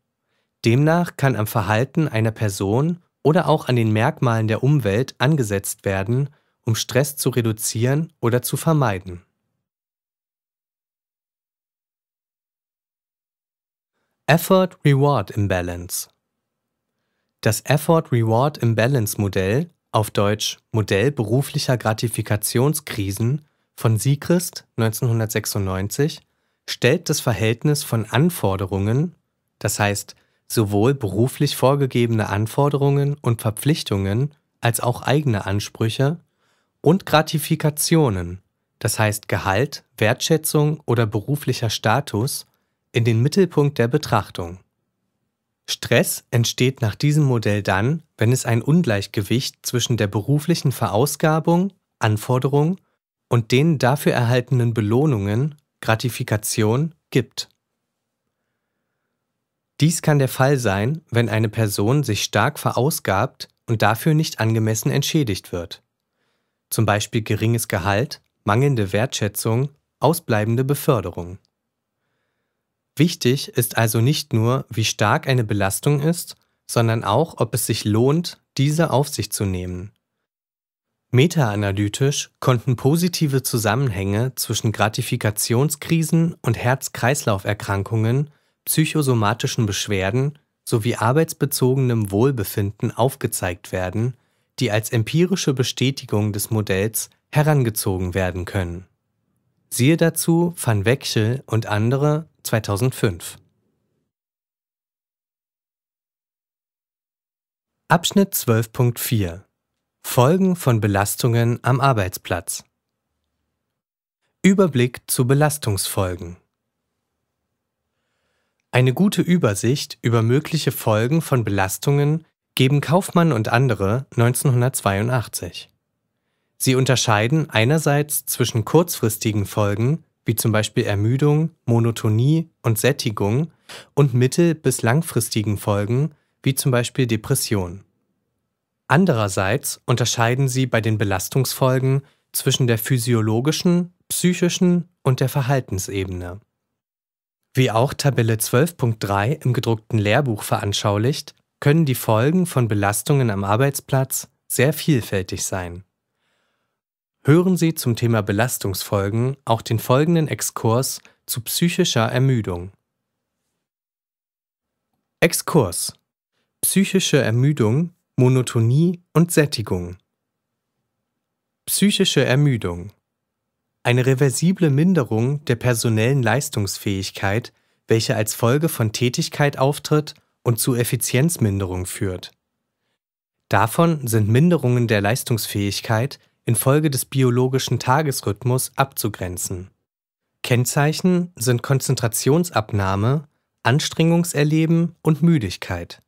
Demnach kann am Verhalten einer Person oder auch an den Merkmalen der Umwelt angesetzt werden, um Stress zu reduzieren oder zu vermeiden. Effort-Reward Imbalance Das Effort-Reward Imbalance Modell, auf Deutsch Modell beruflicher Gratifikationskrisen von Siegrist 1996, stellt das Verhältnis von Anforderungen, das heißt sowohl beruflich vorgegebene Anforderungen und Verpflichtungen als auch eigene Ansprüche, und Gratifikationen, das heißt Gehalt, Wertschätzung oder beruflicher Status, in den Mittelpunkt der Betrachtung. Stress entsteht nach diesem Modell dann, wenn es ein Ungleichgewicht zwischen der beruflichen Verausgabung, Anforderung und den dafür erhaltenen Belohnungen, Gratifikation, gibt. Dies kann der Fall sein, wenn eine Person sich stark verausgabt und dafür nicht angemessen entschädigt wird. Zum Beispiel geringes Gehalt, mangelnde Wertschätzung, ausbleibende Beförderung. Wichtig ist also nicht nur, wie stark eine Belastung ist, sondern auch, ob es sich lohnt, diese auf sich zu nehmen. Meta-analytisch konnten positive Zusammenhänge zwischen Gratifikationskrisen und Herz-Kreislauf-Erkrankungen, psychosomatischen Beschwerden sowie arbeitsbezogenem Wohlbefinden aufgezeigt werden, die als empirische Bestätigung des Modells herangezogen werden können. Siehe dazu Van Wechsel und andere 2005. Abschnitt 12.4 Folgen von Belastungen am Arbeitsplatz Überblick zu Belastungsfolgen Eine gute Übersicht über mögliche Folgen von Belastungen geben Kaufmann und andere 1982. Sie unterscheiden einerseits zwischen kurzfristigen Folgen wie zum Beispiel Ermüdung, Monotonie und Sättigung und mittel- bis langfristigen Folgen, wie zum Beispiel Depression. Andererseits unterscheiden sie bei den Belastungsfolgen zwischen der physiologischen, psychischen und der Verhaltensebene. Wie auch Tabelle 12.3 im gedruckten Lehrbuch veranschaulicht, können die Folgen von Belastungen am Arbeitsplatz sehr vielfältig sein. Hören Sie zum Thema Belastungsfolgen auch den folgenden Exkurs zu psychischer Ermüdung. Exkurs Psychische Ermüdung, Monotonie und Sättigung. Psychische Ermüdung eine reversible Minderung der personellen Leistungsfähigkeit, welche als Folge von Tätigkeit auftritt und zu Effizienzminderung führt. Davon sind Minderungen der Leistungsfähigkeit infolge des biologischen Tagesrhythmus abzugrenzen. Kennzeichen sind Konzentrationsabnahme, Anstrengungserleben und Müdigkeit.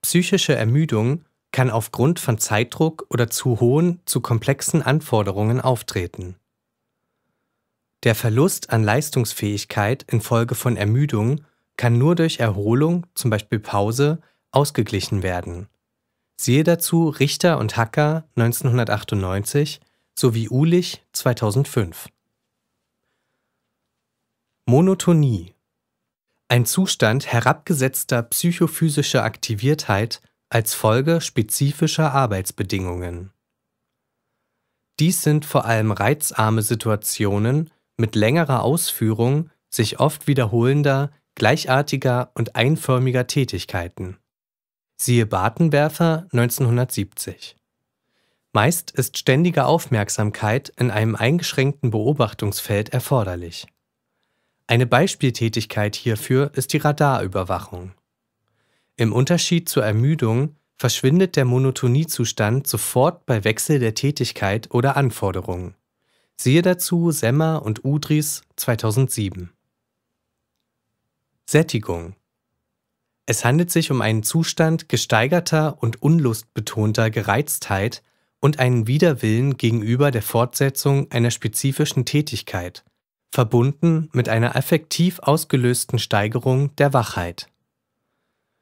Psychische Ermüdung kann aufgrund von Zeitdruck oder zu hohen, zu komplexen Anforderungen auftreten. Der Verlust an Leistungsfähigkeit infolge von Ermüdung kann nur durch Erholung, zum Beispiel Pause, ausgeglichen werden. Siehe dazu Richter und Hacker 1998 sowie Ulich 2005. Monotonie ein Zustand herabgesetzter psychophysischer Aktiviertheit als Folge spezifischer Arbeitsbedingungen. Dies sind vor allem reizarme Situationen mit längerer Ausführung sich oft wiederholender, gleichartiger und einförmiger Tätigkeiten. Siehe Bartenwerfer 1970. Meist ist ständige Aufmerksamkeit in einem eingeschränkten Beobachtungsfeld erforderlich. Eine Beispieltätigkeit hierfür ist die Radarüberwachung. Im Unterschied zur Ermüdung verschwindet der Monotoniezustand sofort bei Wechsel der Tätigkeit oder Anforderung. Siehe dazu Semmer und Udris 2007. Sättigung es handelt sich um einen Zustand gesteigerter und unlustbetonter Gereiztheit und einen Widerwillen gegenüber der Fortsetzung einer spezifischen Tätigkeit, verbunden mit einer effektiv ausgelösten Steigerung der Wachheit.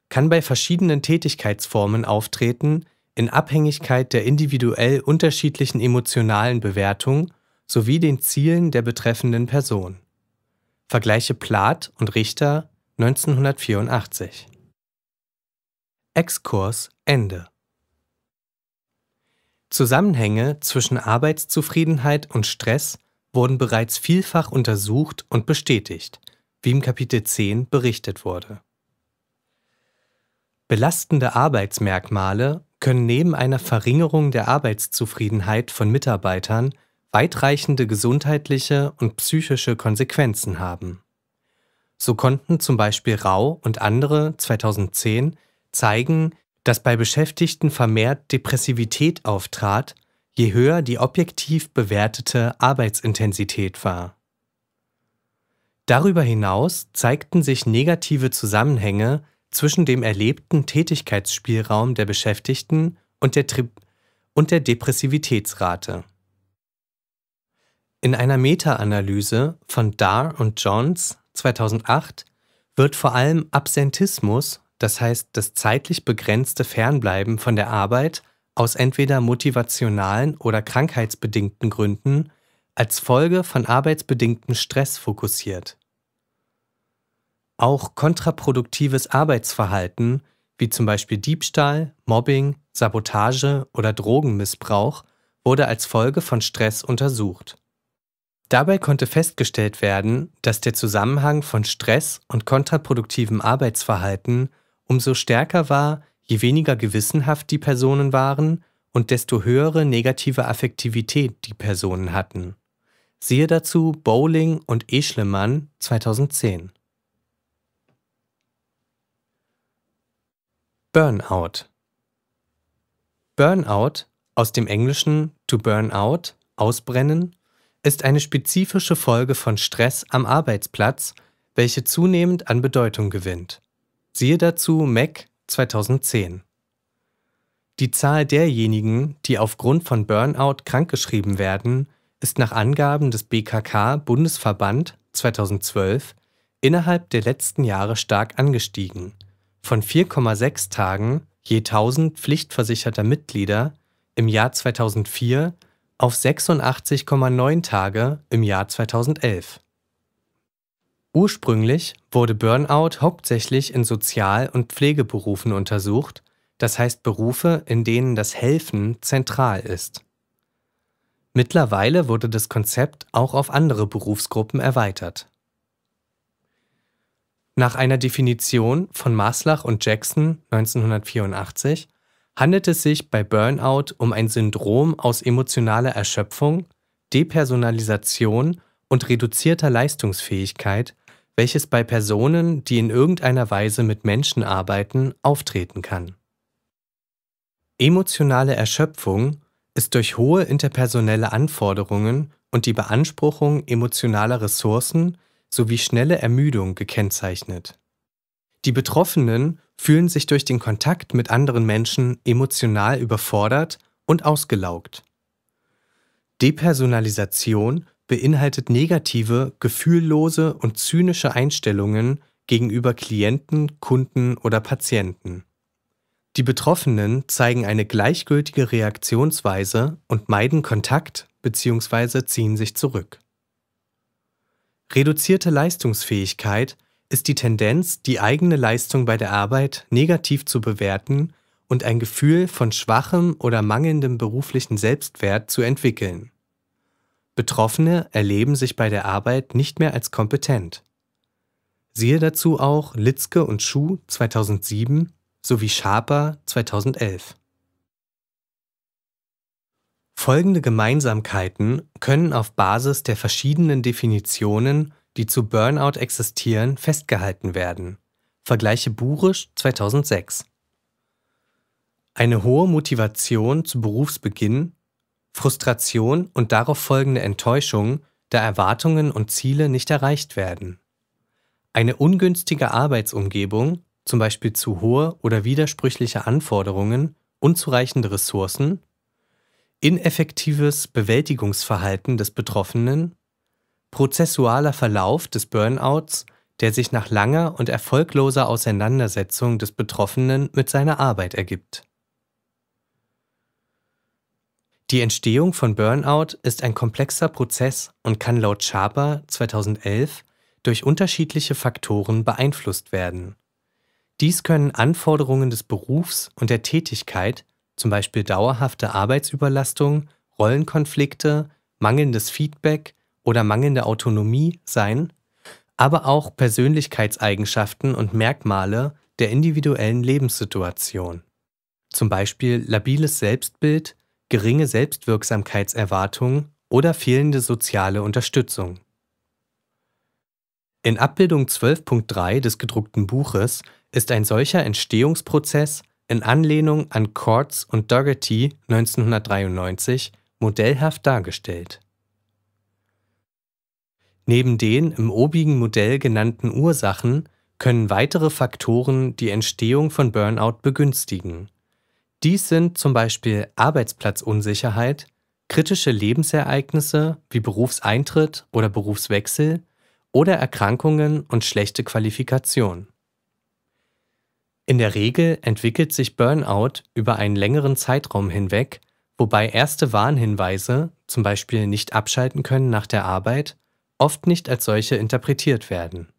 Kann bei verschiedenen Tätigkeitsformen auftreten, in Abhängigkeit der individuell unterschiedlichen emotionalen Bewertung sowie den Zielen der betreffenden Person. Vergleiche Plath und Richter 1984. Exkurs Ende. Zusammenhänge zwischen Arbeitszufriedenheit und Stress wurden bereits vielfach untersucht und bestätigt, wie im Kapitel 10 berichtet wurde. Belastende Arbeitsmerkmale können neben einer Verringerung der Arbeitszufriedenheit von Mitarbeitern weitreichende gesundheitliche und psychische Konsequenzen haben. So konnten zum Beispiel Rau und andere 2010 zeigen, dass bei Beschäftigten vermehrt Depressivität auftrat, je höher die objektiv bewertete Arbeitsintensität war. Darüber hinaus zeigten sich negative Zusammenhänge zwischen dem erlebten Tätigkeitsspielraum der Beschäftigten und der, Tri und der Depressivitätsrate. In einer Meta-Analyse von Dar und Johns 2008 wird vor allem Absentismus, das heißt das zeitlich begrenzte Fernbleiben von der Arbeit aus entweder motivationalen oder krankheitsbedingten Gründen, als Folge von arbeitsbedingtem Stress fokussiert. Auch kontraproduktives Arbeitsverhalten, wie zum Beispiel Diebstahl, Mobbing, Sabotage oder Drogenmissbrauch, wurde als Folge von Stress untersucht. Dabei konnte festgestellt werden, dass der Zusammenhang von Stress und kontraproduktivem Arbeitsverhalten umso stärker war, je weniger gewissenhaft die Personen waren und desto höhere negative Affektivität die Personen hatten. Siehe dazu Bowling und Eschlemann 2010. Burnout Burnout, aus dem Englischen to burn out, ausbrennen, ist eine spezifische Folge von Stress am Arbeitsplatz, welche zunehmend an Bedeutung gewinnt. Siehe dazu Mac 2010. Die Zahl derjenigen, die aufgrund von Burnout krankgeschrieben werden, ist nach Angaben des BKK Bundesverband 2012 innerhalb der letzten Jahre stark angestiegen, von 4,6 Tagen je 1000 pflichtversicherter Mitglieder im Jahr 2004 auf 86,9 Tage im Jahr 2011. Ursprünglich wurde Burnout hauptsächlich in Sozial- und Pflegeberufen untersucht, das heißt Berufe, in denen das Helfen zentral ist. Mittlerweile wurde das Konzept auch auf andere Berufsgruppen erweitert. Nach einer Definition von Maslach und Jackson 1984 handelt es sich bei Burnout um ein Syndrom aus emotionaler Erschöpfung, Depersonalisation und reduzierter Leistungsfähigkeit, welches bei Personen, die in irgendeiner Weise mit Menschen arbeiten, auftreten kann. Emotionale Erschöpfung ist durch hohe interpersonelle Anforderungen und die Beanspruchung emotionaler Ressourcen sowie schnelle Ermüdung gekennzeichnet. Die Betroffenen fühlen sich durch den Kontakt mit anderen Menschen emotional überfordert und ausgelaugt. Depersonalisation beinhaltet negative, gefühllose und zynische Einstellungen gegenüber Klienten, Kunden oder Patienten. Die Betroffenen zeigen eine gleichgültige Reaktionsweise und meiden Kontakt bzw. ziehen sich zurück. Reduzierte Leistungsfähigkeit ist die Tendenz, die eigene Leistung bei der Arbeit negativ zu bewerten und ein Gefühl von schwachem oder mangelndem beruflichen Selbstwert zu entwickeln. Betroffene erleben sich bei der Arbeit nicht mehr als kompetent. Siehe dazu auch Litzke und Schuh 2007 sowie Schaper 2011. Folgende Gemeinsamkeiten können auf Basis der verschiedenen Definitionen, die zu Burnout existieren, festgehalten werden. Vergleiche Burisch 2006. Eine hohe Motivation zu Berufsbeginn Frustration und darauf folgende Enttäuschung, da Erwartungen und Ziele nicht erreicht werden. Eine ungünstige Arbeitsumgebung, zum Beispiel zu hohe oder widersprüchliche Anforderungen, unzureichende Ressourcen, ineffektives Bewältigungsverhalten des Betroffenen, prozessualer Verlauf des Burnouts, der sich nach langer und erfolgloser Auseinandersetzung des Betroffenen mit seiner Arbeit ergibt. Die Entstehung von Burnout ist ein komplexer Prozess und kann laut Schaper 2011 durch unterschiedliche Faktoren beeinflusst werden. Dies können Anforderungen des Berufs und der Tätigkeit, zum Beispiel dauerhafte Arbeitsüberlastung, Rollenkonflikte, mangelndes Feedback oder mangelnde Autonomie sein, aber auch Persönlichkeitseigenschaften und Merkmale der individuellen Lebenssituation. Zum Beispiel labiles Selbstbild, geringe Selbstwirksamkeitserwartung oder fehlende soziale Unterstützung. In Abbildung 12.3 des gedruckten Buches ist ein solcher Entstehungsprozess in Anlehnung an Kortz und Dougherty 1993 modellhaft dargestellt. Neben den im obigen Modell genannten Ursachen können weitere Faktoren die Entstehung von Burnout begünstigen. Dies sind zum Beispiel Arbeitsplatzunsicherheit, kritische Lebensereignisse wie Berufseintritt oder Berufswechsel oder Erkrankungen und schlechte Qualifikation. In der Regel entwickelt sich Burnout über einen längeren Zeitraum hinweg, wobei erste Warnhinweise, zum Beispiel nicht abschalten können nach der Arbeit, oft nicht als solche interpretiert werden.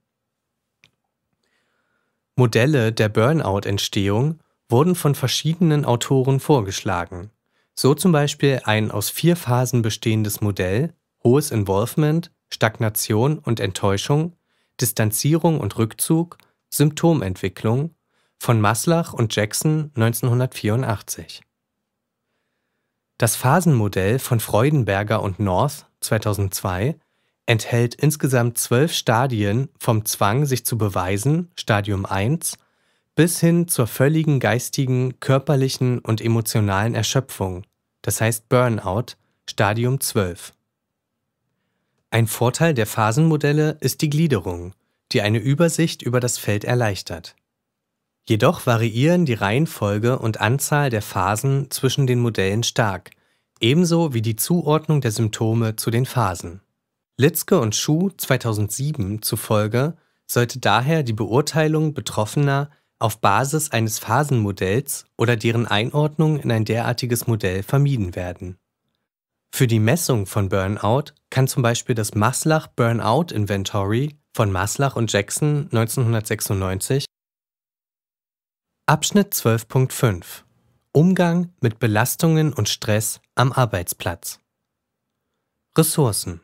Modelle der Burnout-Entstehung wurden von verschiedenen Autoren vorgeschlagen, so zum Beispiel ein aus vier Phasen bestehendes Modell, hohes Involvement, Stagnation und Enttäuschung, Distanzierung und Rückzug, Symptomentwicklung von Maslach und Jackson 1984. Das Phasenmodell von Freudenberger und North 2002 enthält insgesamt zwölf Stadien vom Zwang, sich zu beweisen, Stadium 1, bis hin zur völligen geistigen, körperlichen und emotionalen Erschöpfung, das heißt Burnout, Stadium 12. Ein Vorteil der Phasenmodelle ist die Gliederung, die eine Übersicht über das Feld erleichtert. Jedoch variieren die Reihenfolge und Anzahl der Phasen zwischen den Modellen stark, ebenso wie die Zuordnung der Symptome zu den Phasen. Litzke und Schuh 2007 zufolge sollte daher die Beurteilung Betroffener auf Basis eines Phasenmodells oder deren Einordnung in ein derartiges Modell vermieden werden. Für die Messung von Burnout kann zum Beispiel das Maslach Burnout Inventory von Maslach und Jackson 1996 Abschnitt 12.5 Umgang mit Belastungen und Stress am Arbeitsplatz. Ressourcen.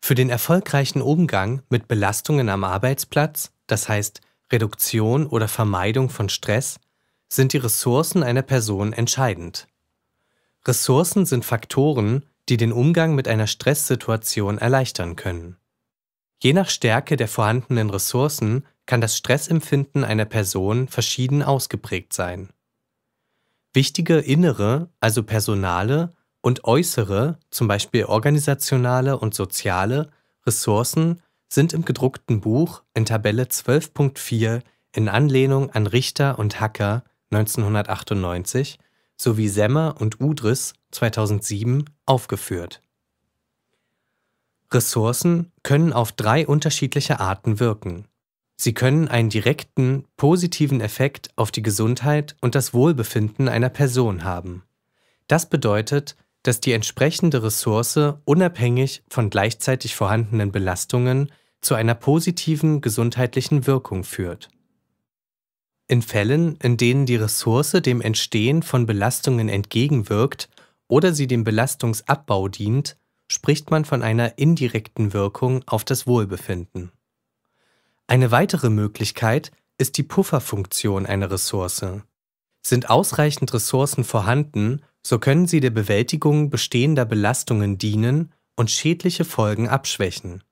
Für den erfolgreichen Umgang mit Belastungen am Arbeitsplatz, das heißt Reduktion oder Vermeidung von Stress, sind die Ressourcen einer Person entscheidend. Ressourcen sind Faktoren, die den Umgang mit einer Stresssituation erleichtern können. Je nach Stärke der vorhandenen Ressourcen kann das Stressempfinden einer Person verschieden ausgeprägt sein. Wichtige innere, also personale und äußere, zum Beispiel organisationale und soziale, Ressourcen sind im gedruckten Buch in Tabelle 12.4 in Anlehnung an Richter und Hacker 1998 sowie Semmer und Udris 2007 aufgeführt. Ressourcen können auf drei unterschiedliche Arten wirken. Sie können einen direkten, positiven Effekt auf die Gesundheit und das Wohlbefinden einer Person haben. Das bedeutet, dass die entsprechende Ressource unabhängig von gleichzeitig vorhandenen Belastungen zu einer positiven gesundheitlichen Wirkung führt. In Fällen, in denen die Ressource dem Entstehen von Belastungen entgegenwirkt oder sie dem Belastungsabbau dient, spricht man von einer indirekten Wirkung auf das Wohlbefinden. Eine weitere Möglichkeit ist die Pufferfunktion einer Ressource. Sind ausreichend Ressourcen vorhanden, so können sie der Bewältigung bestehender Belastungen dienen und schädliche Folgen abschwächen.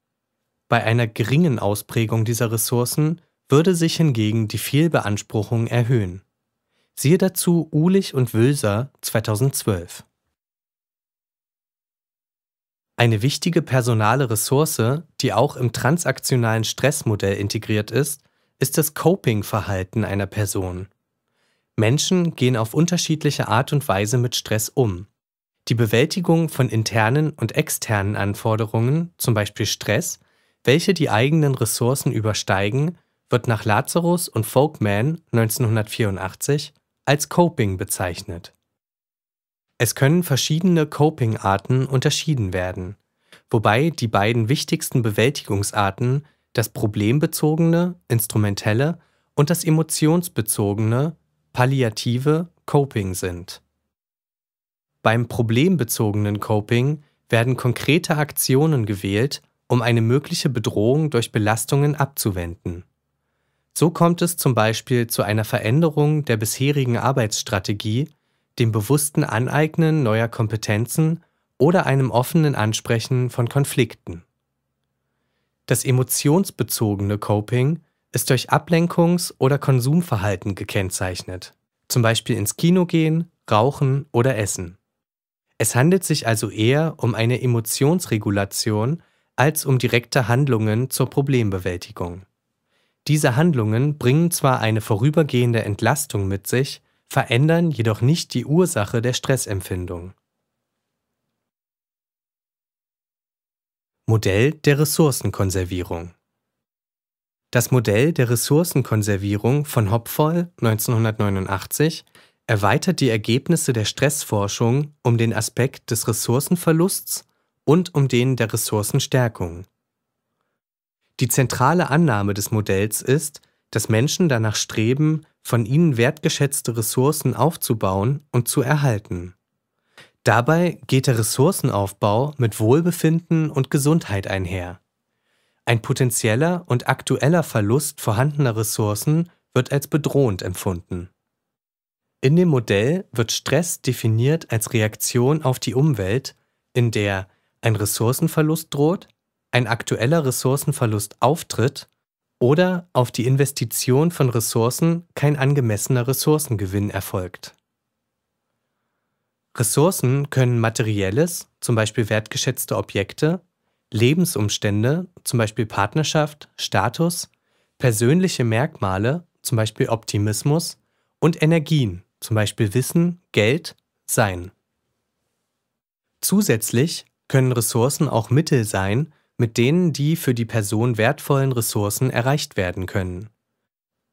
Bei einer geringen Ausprägung dieser Ressourcen würde sich hingegen die Fehlbeanspruchung erhöhen. Siehe dazu Ulich und Wülser 2012. Eine wichtige personale Ressource, die auch im transaktionalen Stressmodell integriert ist, ist das Coping-Verhalten einer Person. Menschen gehen auf unterschiedliche Art und Weise mit Stress um. Die Bewältigung von internen und externen Anforderungen, zum Beispiel Stress, welche die eigenen Ressourcen übersteigen, wird nach Lazarus und Folkman 1984 als Coping bezeichnet. Es können verschiedene Coping-Arten unterschieden werden, wobei die beiden wichtigsten Bewältigungsarten das problembezogene, instrumentelle und das emotionsbezogene, palliative Coping sind. Beim problembezogenen Coping werden konkrete Aktionen gewählt, um eine mögliche Bedrohung durch Belastungen abzuwenden. So kommt es zum Beispiel zu einer Veränderung der bisherigen Arbeitsstrategie, dem bewussten Aneignen neuer Kompetenzen oder einem offenen Ansprechen von Konflikten. Das emotionsbezogene Coping ist durch Ablenkungs- oder Konsumverhalten gekennzeichnet, zum Beispiel ins Kino gehen, rauchen oder essen. Es handelt sich also eher um eine Emotionsregulation als um direkte Handlungen zur Problembewältigung. Diese Handlungen bringen zwar eine vorübergehende Entlastung mit sich, verändern jedoch nicht die Ursache der Stressempfindung. Modell der Ressourcenkonservierung Das Modell der Ressourcenkonservierung von Hopfoll 1989 erweitert die Ergebnisse der Stressforschung um den Aspekt des Ressourcenverlusts und um den der Ressourcenstärkung. Die zentrale Annahme des Modells ist, dass Menschen danach streben, von ihnen wertgeschätzte Ressourcen aufzubauen und zu erhalten. Dabei geht der Ressourcenaufbau mit Wohlbefinden und Gesundheit einher. Ein potenzieller und aktueller Verlust vorhandener Ressourcen wird als bedrohend empfunden. In dem Modell wird Stress definiert als Reaktion auf die Umwelt, in der ein Ressourcenverlust droht, ein aktueller Ressourcenverlust auftritt oder auf die Investition von Ressourcen kein angemessener Ressourcengewinn erfolgt. Ressourcen können materielles, zum Beispiel wertgeschätzte Objekte, Lebensumstände, zum Beispiel Partnerschaft, Status, persönliche Merkmale, zum Beispiel Optimismus, und Energien, zum Beispiel Wissen, Geld, sein. Zusätzlich können Ressourcen auch Mittel sein, mit denen die für die Person wertvollen Ressourcen erreicht werden können.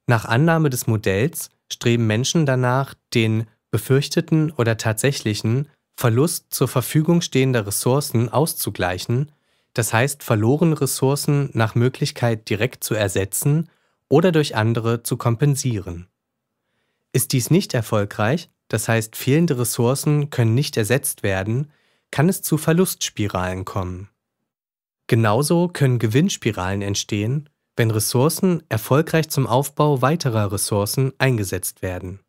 Nach Annahme des Modells streben Menschen danach, den befürchteten oder tatsächlichen Verlust zur Verfügung stehender Ressourcen auszugleichen, das heißt verlorene Ressourcen nach Möglichkeit direkt zu ersetzen oder durch andere zu kompensieren. Ist dies nicht erfolgreich, das heißt fehlende Ressourcen können nicht ersetzt werden, kann es zu Verlustspiralen kommen. Genauso können Gewinnspiralen entstehen, wenn Ressourcen erfolgreich zum Aufbau weiterer Ressourcen eingesetzt werden.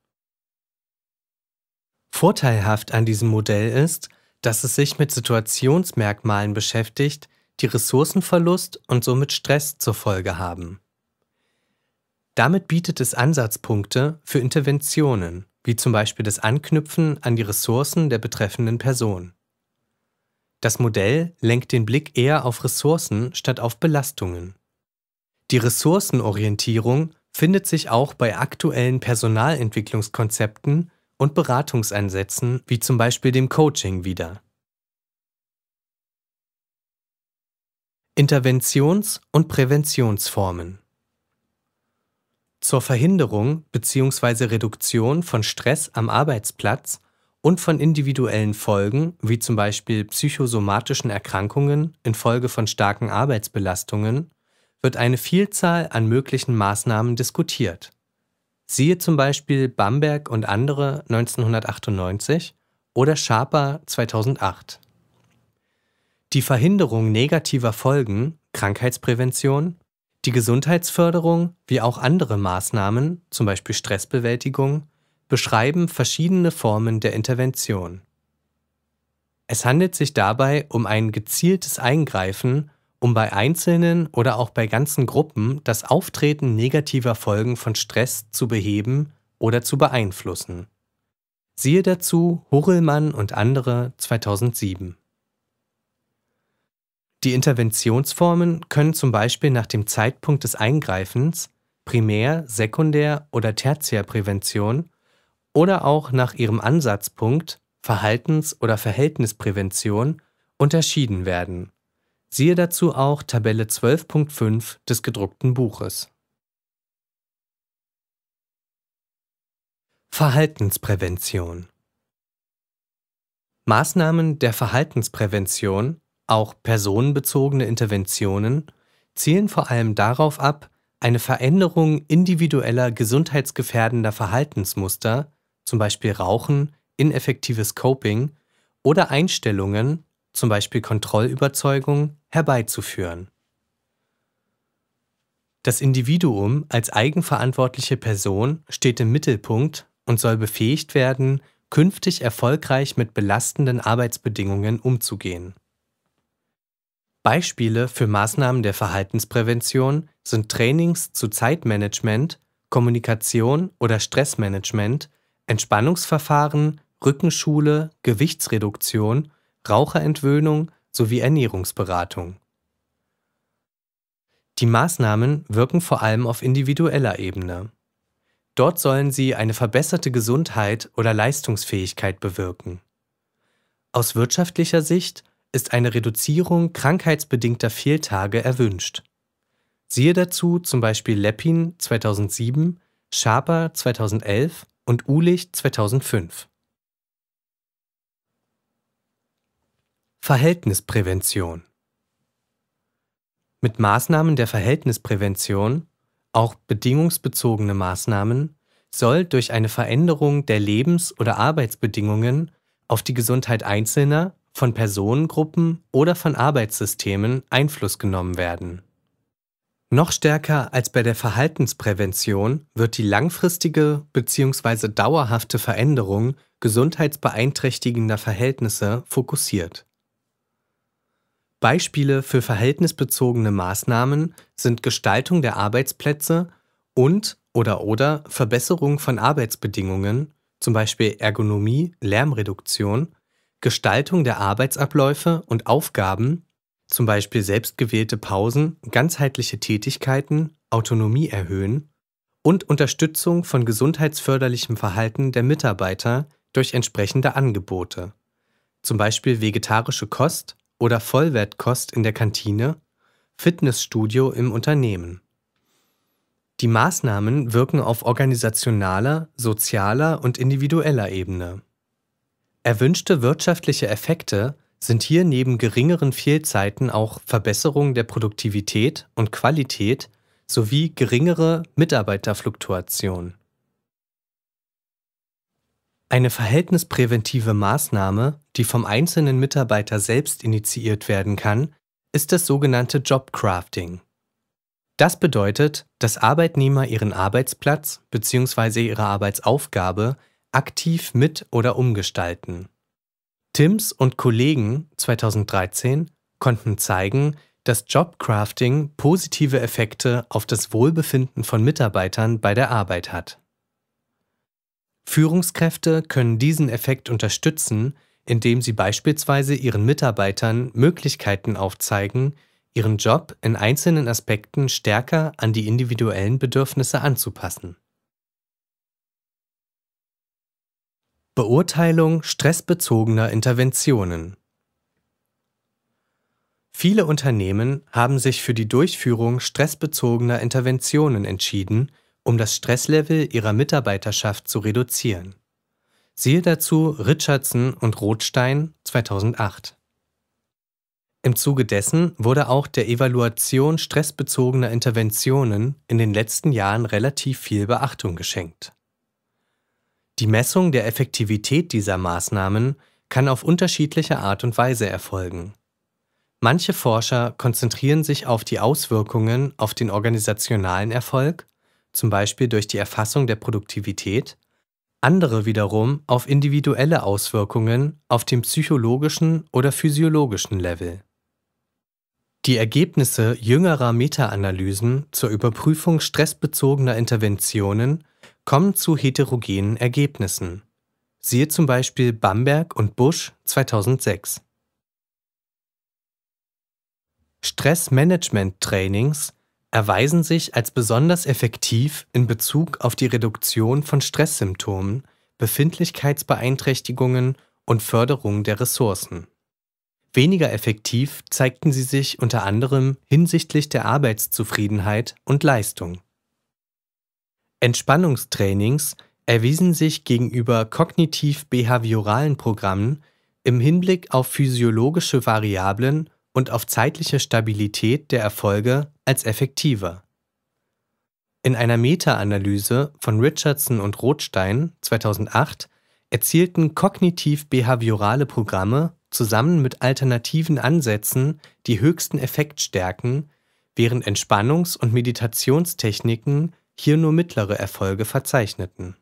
Vorteilhaft an diesem Modell ist, dass es sich mit Situationsmerkmalen beschäftigt, die Ressourcenverlust und somit Stress zur Folge haben. Damit bietet es Ansatzpunkte für Interventionen, wie zum Beispiel das Anknüpfen an die Ressourcen der betreffenden Person. Das Modell lenkt den Blick eher auf Ressourcen statt auf Belastungen. Die Ressourcenorientierung findet sich auch bei aktuellen Personalentwicklungskonzepten und Beratungsansätzen wie zum Beispiel dem Coaching wieder. Interventions- und Präventionsformen Zur Verhinderung bzw. Reduktion von Stress am Arbeitsplatz und von individuellen Folgen, wie zum Beispiel psychosomatischen Erkrankungen infolge von starken Arbeitsbelastungen, wird eine Vielzahl an möglichen Maßnahmen diskutiert. Siehe zum Beispiel Bamberg und andere 1998 oder Schaper 2008. Die Verhinderung negativer Folgen, Krankheitsprävention, die Gesundheitsförderung wie auch andere Maßnahmen, zum Beispiel Stressbewältigung, beschreiben verschiedene Formen der Intervention. Es handelt sich dabei um ein gezieltes Eingreifen, um bei einzelnen oder auch bei ganzen Gruppen das Auftreten negativer Folgen von Stress zu beheben oder zu beeinflussen. Siehe dazu Hurrellmann und andere 2007. Die Interventionsformen können zum Beispiel nach dem Zeitpunkt des Eingreifens, Primär-, Sekundär- oder Tertiärprävention oder auch nach ihrem Ansatzpunkt Verhaltens- oder Verhältnisprävention unterschieden werden. Siehe dazu auch Tabelle 12.5 des gedruckten Buches. Verhaltensprävention Maßnahmen der Verhaltensprävention, auch personenbezogene Interventionen, zielen vor allem darauf ab, eine Veränderung individueller gesundheitsgefährdender Verhaltensmuster, zum Beispiel Rauchen, ineffektives Coping oder Einstellungen, zum Beispiel Kontrollüberzeugung, herbeizuführen. Das Individuum als eigenverantwortliche Person steht im Mittelpunkt und soll befähigt werden, künftig erfolgreich mit belastenden Arbeitsbedingungen umzugehen. Beispiele für Maßnahmen der Verhaltensprävention sind Trainings zu Zeitmanagement, Kommunikation oder Stressmanagement, Entspannungsverfahren, Rückenschule, Gewichtsreduktion, Raucherentwöhnung sowie Ernährungsberatung. Die Maßnahmen wirken vor allem auf individueller Ebene. Dort sollen sie eine verbesserte Gesundheit oder Leistungsfähigkeit bewirken. Aus wirtschaftlicher Sicht ist eine Reduzierung krankheitsbedingter Fehltage erwünscht. Siehe dazu zum Beispiel Leppin 2007, Schaper 2011 und Ulich 2005. Verhältnisprävention Mit Maßnahmen der Verhältnisprävention auch bedingungsbezogene Maßnahmen, soll durch eine Veränderung der Lebens- oder Arbeitsbedingungen auf die Gesundheit Einzelner, von Personengruppen oder von Arbeitssystemen Einfluss genommen werden. Noch stärker als bei der Verhaltensprävention wird die langfristige bzw. dauerhafte Veränderung gesundheitsbeeinträchtigender Verhältnisse fokussiert. Beispiele für verhältnisbezogene Maßnahmen sind Gestaltung der Arbeitsplätze und oder oder Verbesserung von Arbeitsbedingungen, zum Beispiel Ergonomie, Lärmreduktion, Gestaltung der Arbeitsabläufe und Aufgaben, zum Beispiel selbstgewählte Pausen, ganzheitliche Tätigkeiten, Autonomie erhöhen und Unterstützung von gesundheitsförderlichem Verhalten der Mitarbeiter durch entsprechende Angebote, zum Beispiel vegetarische Kost, oder Vollwertkost in der Kantine, Fitnessstudio im Unternehmen. Die Maßnahmen wirken auf organisationaler, sozialer und individueller Ebene. Erwünschte wirtschaftliche Effekte sind hier neben geringeren Fehlzeiten auch Verbesserung der Produktivität und Qualität sowie geringere Mitarbeiterfluktuation. Eine verhältnispräventive Maßnahme, die vom einzelnen Mitarbeiter selbst initiiert werden kann, ist das sogenannte Jobcrafting. Das bedeutet, dass Arbeitnehmer ihren Arbeitsplatz bzw. ihre Arbeitsaufgabe aktiv mit oder umgestalten. Tims und Kollegen 2013 konnten zeigen, dass Jobcrafting positive Effekte auf das Wohlbefinden von Mitarbeitern bei der Arbeit hat. Führungskräfte können diesen Effekt unterstützen, indem sie beispielsweise ihren Mitarbeitern Möglichkeiten aufzeigen, ihren Job in einzelnen Aspekten stärker an die individuellen Bedürfnisse anzupassen. Beurteilung stressbezogener Interventionen Viele Unternehmen haben sich für die Durchführung stressbezogener Interventionen entschieden um das Stresslevel ihrer Mitarbeiterschaft zu reduzieren. Siehe dazu Richardson und Rothstein 2008. Im Zuge dessen wurde auch der Evaluation stressbezogener Interventionen in den letzten Jahren relativ viel Beachtung geschenkt. Die Messung der Effektivität dieser Maßnahmen kann auf unterschiedliche Art und Weise erfolgen. Manche Forscher konzentrieren sich auf die Auswirkungen auf den organisationalen Erfolg zum Beispiel durch die Erfassung der Produktivität, andere wiederum auf individuelle Auswirkungen auf dem psychologischen oder physiologischen Level. Die Ergebnisse jüngerer Meta-Analysen zur Überprüfung stressbezogener Interventionen kommen zu heterogenen Ergebnissen. Siehe zum Beispiel Bamberg und Busch 2006. Stressmanagement-Trainings erweisen sich als besonders effektiv in Bezug auf die Reduktion von Stresssymptomen, Befindlichkeitsbeeinträchtigungen und Förderung der Ressourcen. Weniger effektiv zeigten sie sich unter anderem hinsichtlich der Arbeitszufriedenheit und Leistung. Entspannungstrainings erwiesen sich gegenüber kognitiv-behavioralen Programmen im Hinblick auf physiologische Variablen und auf zeitliche Stabilität der Erfolge als effektiver. In einer Meta-Analyse von Richardson und Rothstein 2008 erzielten kognitiv-behaviorale Programme zusammen mit alternativen Ansätzen die höchsten Effektstärken, während Entspannungs- und Meditationstechniken hier nur mittlere Erfolge verzeichneten.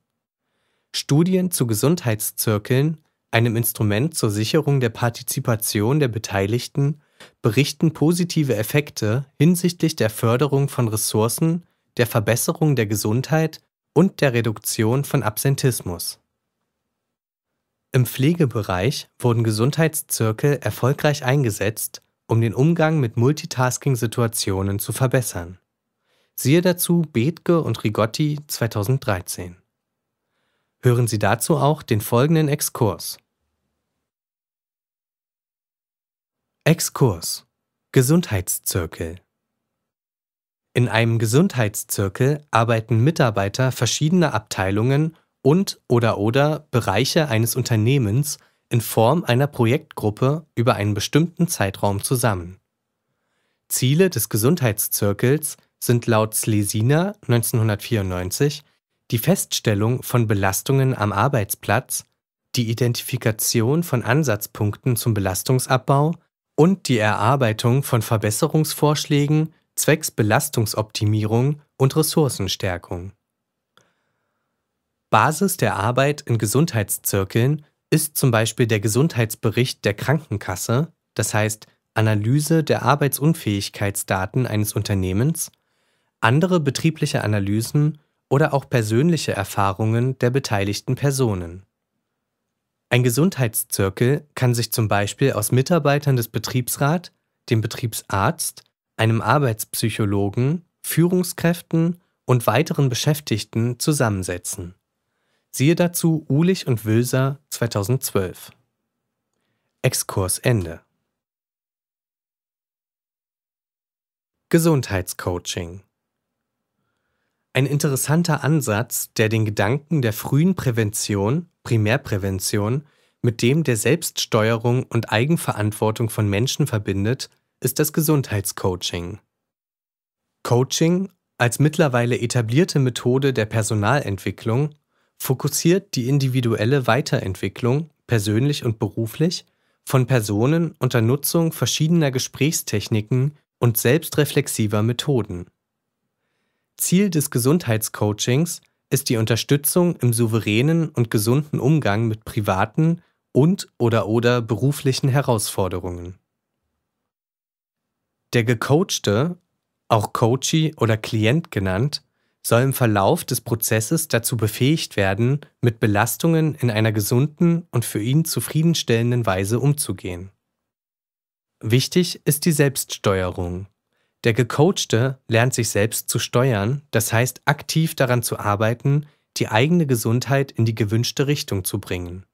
Studien zu Gesundheitszirkeln, einem Instrument zur Sicherung der Partizipation der Beteiligten, berichten positive Effekte hinsichtlich der Förderung von Ressourcen, der Verbesserung der Gesundheit und der Reduktion von Absentismus. Im Pflegebereich wurden Gesundheitszirkel erfolgreich eingesetzt, um den Umgang mit Multitasking-Situationen zu verbessern. Siehe dazu Bethke und Rigotti 2013. Hören Sie dazu auch den folgenden Exkurs. Exkurs Gesundheitszirkel In einem Gesundheitszirkel arbeiten Mitarbeiter verschiedener Abteilungen und oder oder Bereiche eines Unternehmens in Form einer Projektgruppe über einen bestimmten Zeitraum zusammen. Ziele des Gesundheitszirkels sind laut Slesina 1994 die Feststellung von Belastungen am Arbeitsplatz, die Identifikation von Ansatzpunkten zum Belastungsabbau und die Erarbeitung von Verbesserungsvorschlägen zwecks Belastungsoptimierung und Ressourcenstärkung. Basis der Arbeit in Gesundheitszirkeln ist zum Beispiel der Gesundheitsbericht der Krankenkasse, das heißt Analyse der Arbeitsunfähigkeitsdaten eines Unternehmens, andere betriebliche Analysen oder auch persönliche Erfahrungen der beteiligten Personen. Ein Gesundheitszirkel kann sich zum Beispiel aus Mitarbeitern des Betriebsrat, dem Betriebsarzt, einem Arbeitspsychologen, Führungskräften und weiteren Beschäftigten zusammensetzen. Siehe dazu Ulich und Wülser 2012. Exkurs Ende. Gesundheitscoaching Ein interessanter Ansatz, der den Gedanken der frühen Prävention, Primärprävention, mit dem der Selbststeuerung und Eigenverantwortung von Menschen verbindet, ist das Gesundheitscoaching. Coaching als mittlerweile etablierte Methode der Personalentwicklung fokussiert die individuelle Weiterentwicklung, persönlich und beruflich, von Personen unter Nutzung verschiedener Gesprächstechniken und selbstreflexiver Methoden. Ziel des Gesundheitscoachings ist die Unterstützung im souveränen und gesunden Umgang mit privaten und oder oder beruflichen Herausforderungen. Der Gecoachte, auch Coachee oder Klient genannt, soll im Verlauf des Prozesses dazu befähigt werden, mit Belastungen in einer gesunden und für ihn zufriedenstellenden Weise umzugehen. Wichtig ist die Selbststeuerung. Der Gecoachte lernt sich selbst zu steuern, das heißt aktiv daran zu arbeiten, die eigene Gesundheit in die gewünschte Richtung zu bringen.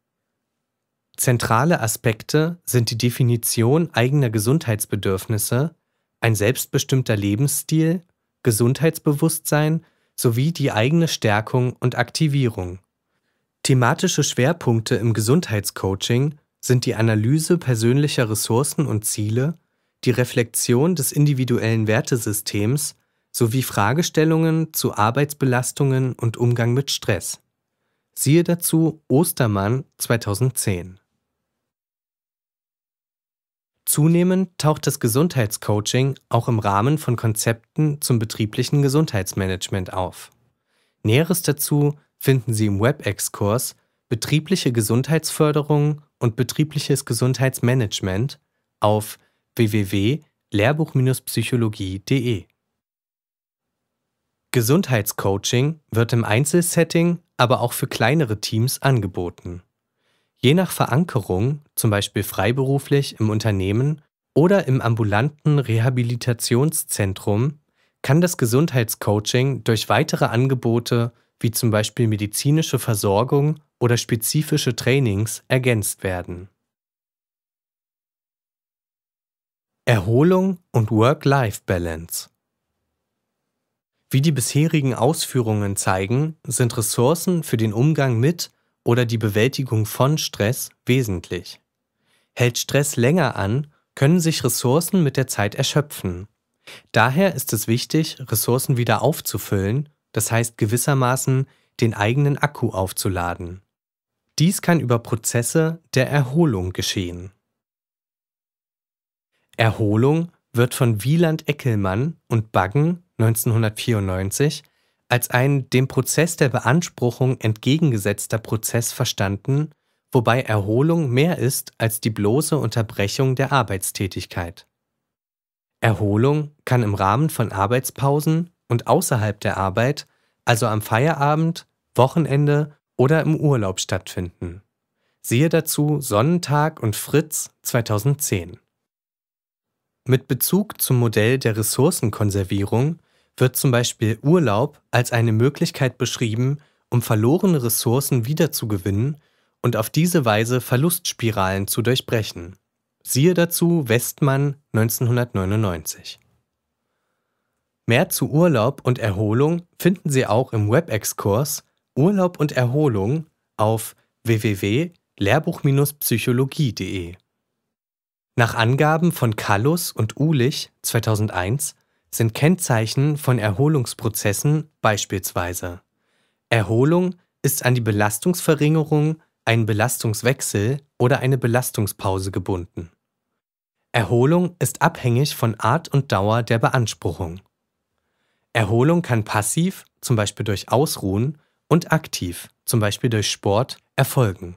Zentrale Aspekte sind die Definition eigener Gesundheitsbedürfnisse, ein selbstbestimmter Lebensstil, Gesundheitsbewusstsein sowie die eigene Stärkung und Aktivierung. Thematische Schwerpunkte im Gesundheitscoaching sind die Analyse persönlicher Ressourcen und Ziele, die Reflexion des individuellen Wertesystems sowie Fragestellungen zu Arbeitsbelastungen und Umgang mit Stress. Siehe dazu Ostermann 2010. Zunehmend taucht das Gesundheitscoaching auch im Rahmen von Konzepten zum betrieblichen Gesundheitsmanagement auf. Näheres dazu finden Sie im Web-Exkurs Betriebliche Gesundheitsförderung und betriebliches Gesundheitsmanagement auf www.lehrbuch-psychologie.de. Gesundheitscoaching wird im Einzelsetting, aber auch für kleinere Teams angeboten. Je nach Verankerung, zum Beispiel freiberuflich im Unternehmen oder im ambulanten Rehabilitationszentrum, kann das Gesundheitscoaching durch weitere Angebote wie zum Beispiel medizinische Versorgung oder spezifische Trainings, ergänzt werden. Erholung und Work-Life-Balance Wie die bisherigen Ausführungen zeigen, sind Ressourcen für den Umgang mit oder die Bewältigung von Stress wesentlich. Hält Stress länger an, können sich Ressourcen mit der Zeit erschöpfen. Daher ist es wichtig, Ressourcen wieder aufzufüllen, das heißt gewissermaßen den eigenen Akku aufzuladen. Dies kann über Prozesse der Erholung geschehen. Erholung wird von Wieland Eckelmann und Baggen 1994 als ein dem Prozess der Beanspruchung entgegengesetzter Prozess verstanden, wobei Erholung mehr ist als die bloße Unterbrechung der Arbeitstätigkeit. Erholung kann im Rahmen von Arbeitspausen und außerhalb der Arbeit, also am Feierabend, Wochenende oder im Urlaub stattfinden. Siehe dazu Sonnentag und Fritz 2010. Mit Bezug zum Modell der Ressourcenkonservierung wird zum Beispiel Urlaub als eine Möglichkeit beschrieben, um verlorene Ressourcen wiederzugewinnen und auf diese Weise Verlustspiralen zu durchbrechen. Siehe dazu Westmann 1999. Mehr zu Urlaub und Erholung finden Sie auch im WebEx-Kurs Urlaub und Erholung auf www.lehrbuch-psychologie.de. Nach Angaben von Kallus und Ulich 2001 sind Kennzeichen von Erholungsprozessen beispielsweise Erholung ist an die Belastungsverringerung, einen Belastungswechsel oder eine Belastungspause gebunden. Erholung ist abhängig von Art und Dauer der Beanspruchung. Erholung kann passiv, zum Beispiel durch Ausruhen, und aktiv, zum Beispiel durch Sport, erfolgen.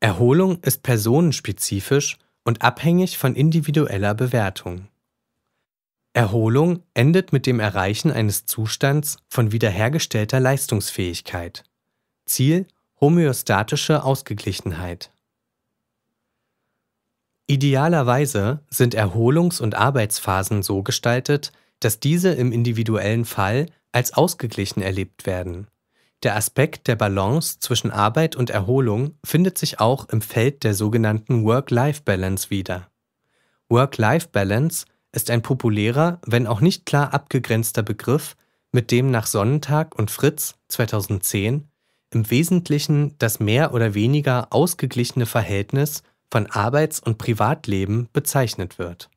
Erholung ist personenspezifisch und abhängig von individueller Bewertung. Erholung endet mit dem Erreichen eines Zustands von wiederhergestellter Leistungsfähigkeit. Ziel homöostatische Ausgeglichenheit. Idealerweise sind Erholungs- und Arbeitsphasen so gestaltet, dass diese im individuellen Fall als ausgeglichen erlebt werden. Der Aspekt der Balance zwischen Arbeit und Erholung findet sich auch im Feld der sogenannten Work-Life-Balance wieder. Work-Life-Balance ist ein populärer, wenn auch nicht klar abgegrenzter Begriff, mit dem nach Sonnentag und Fritz 2010 im Wesentlichen das mehr oder weniger ausgeglichene Verhältnis von Arbeits- und Privatleben bezeichnet wird.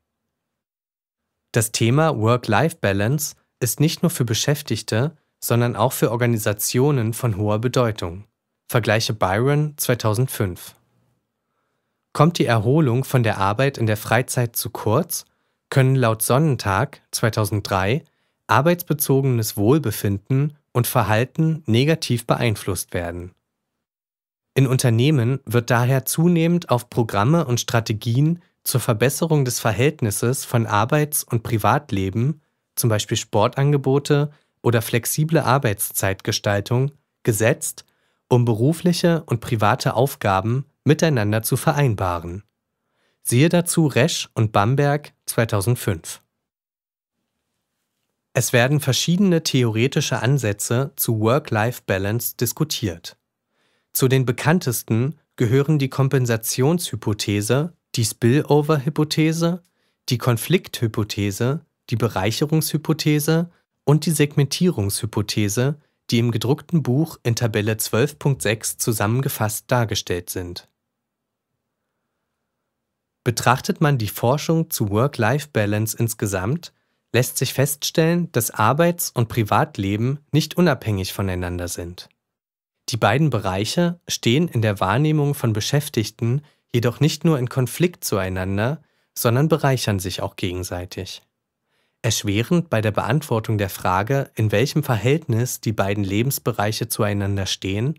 Das Thema Work-Life-Balance ist nicht nur für Beschäftigte, sondern auch für Organisationen von hoher Bedeutung. Vergleiche Byron 2005. Kommt die Erholung von der Arbeit in der Freizeit zu kurz, können laut Sonnentag 2003 arbeitsbezogenes Wohlbefinden und Verhalten negativ beeinflusst werden. In Unternehmen wird daher zunehmend auf Programme und Strategien zur Verbesserung des Verhältnisses von Arbeits- und Privatleben, zum Beispiel Sportangebote oder flexible Arbeitszeitgestaltung gesetzt, um berufliche und private Aufgaben miteinander zu vereinbaren. Siehe dazu Resch und Bamberg 2005. Es werden verschiedene theoretische Ansätze zu Work-Life-Balance diskutiert. Zu den bekanntesten gehören die Kompensationshypothese, die Spillover-Hypothese, die Konflikthypothese, die Bereicherungshypothese und die Segmentierungshypothese, die im gedruckten Buch in Tabelle 12.6 zusammengefasst dargestellt sind. Betrachtet man die Forschung zu Work-Life-Balance insgesamt, lässt sich feststellen, dass Arbeits- und Privatleben nicht unabhängig voneinander sind. Die beiden Bereiche stehen in der Wahrnehmung von Beschäftigten jedoch nicht nur in Konflikt zueinander, sondern bereichern sich auch gegenseitig. Erschwerend bei der Beantwortung der Frage, in welchem Verhältnis die beiden Lebensbereiche zueinander stehen,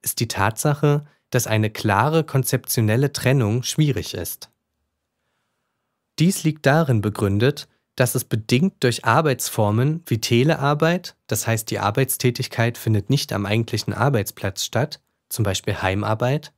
ist die Tatsache, dass eine klare konzeptionelle Trennung schwierig ist. Dies liegt darin begründet, dass es bedingt durch Arbeitsformen wie Telearbeit, das heißt die Arbeitstätigkeit findet nicht am eigentlichen Arbeitsplatz statt, zum Beispiel Heimarbeit,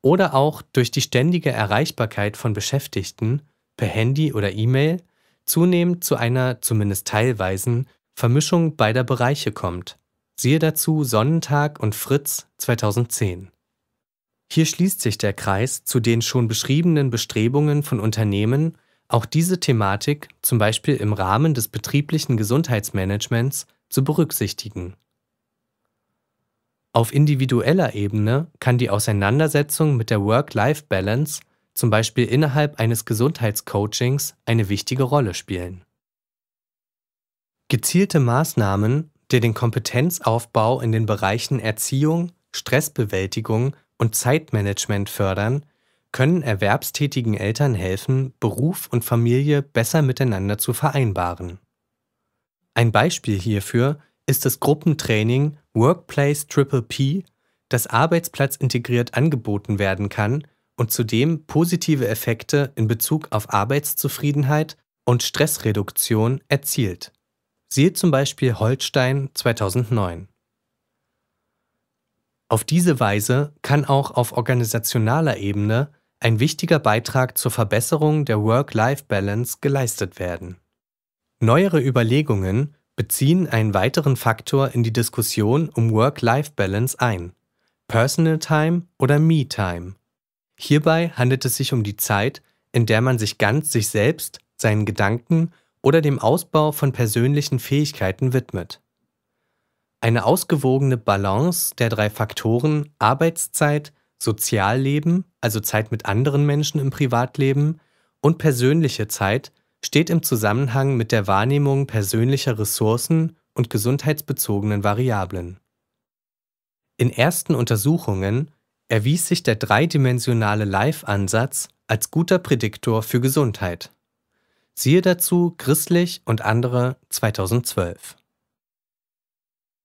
oder auch durch die ständige Erreichbarkeit von Beschäftigten per Handy oder E-Mail zunehmend zu einer zumindest teilweisen Vermischung beider Bereiche kommt, Siehe dazu Sonnentag und Fritz 2010. Hier schließt sich der Kreis zu den schon beschriebenen Bestrebungen von Unternehmen, auch diese Thematik, zum Beispiel im Rahmen des betrieblichen Gesundheitsmanagements, zu berücksichtigen. Auf individueller Ebene kann die Auseinandersetzung mit der Work-Life-Balance, zum Beispiel innerhalb eines Gesundheitscoachings, eine wichtige Rolle spielen. Gezielte Maßnahmen, die den Kompetenzaufbau in den Bereichen Erziehung, Stressbewältigung und Zeitmanagement fördern, können erwerbstätigen Eltern helfen, Beruf und Familie besser miteinander zu vereinbaren. Ein Beispiel hierfür ist das Gruppentraining Workplace Triple P, das arbeitsplatzintegriert angeboten werden kann und zudem positive Effekte in Bezug auf Arbeitszufriedenheit und Stressreduktion erzielt. Siehe zum Beispiel Holstein 2009. Auf diese Weise kann auch auf organisationaler Ebene ein wichtiger Beitrag zur Verbesserung der Work-Life-Balance geleistet werden. Neuere Überlegungen beziehen einen weiteren Faktor in die Diskussion um Work-Life-Balance ein: Personal Time oder Me-Time. Hierbei handelt es sich um die Zeit, in der man sich ganz sich selbst, seinen Gedanken oder dem Ausbau von persönlichen Fähigkeiten widmet. Eine ausgewogene Balance der drei Faktoren Arbeitszeit, Sozialleben, also Zeit mit anderen Menschen im Privatleben, und persönliche Zeit steht im Zusammenhang mit der Wahrnehmung persönlicher Ressourcen und gesundheitsbezogenen Variablen. In ersten Untersuchungen erwies sich der dreidimensionale Live-Ansatz als guter Prädiktor für Gesundheit. Siehe dazu Christlich und andere 2012.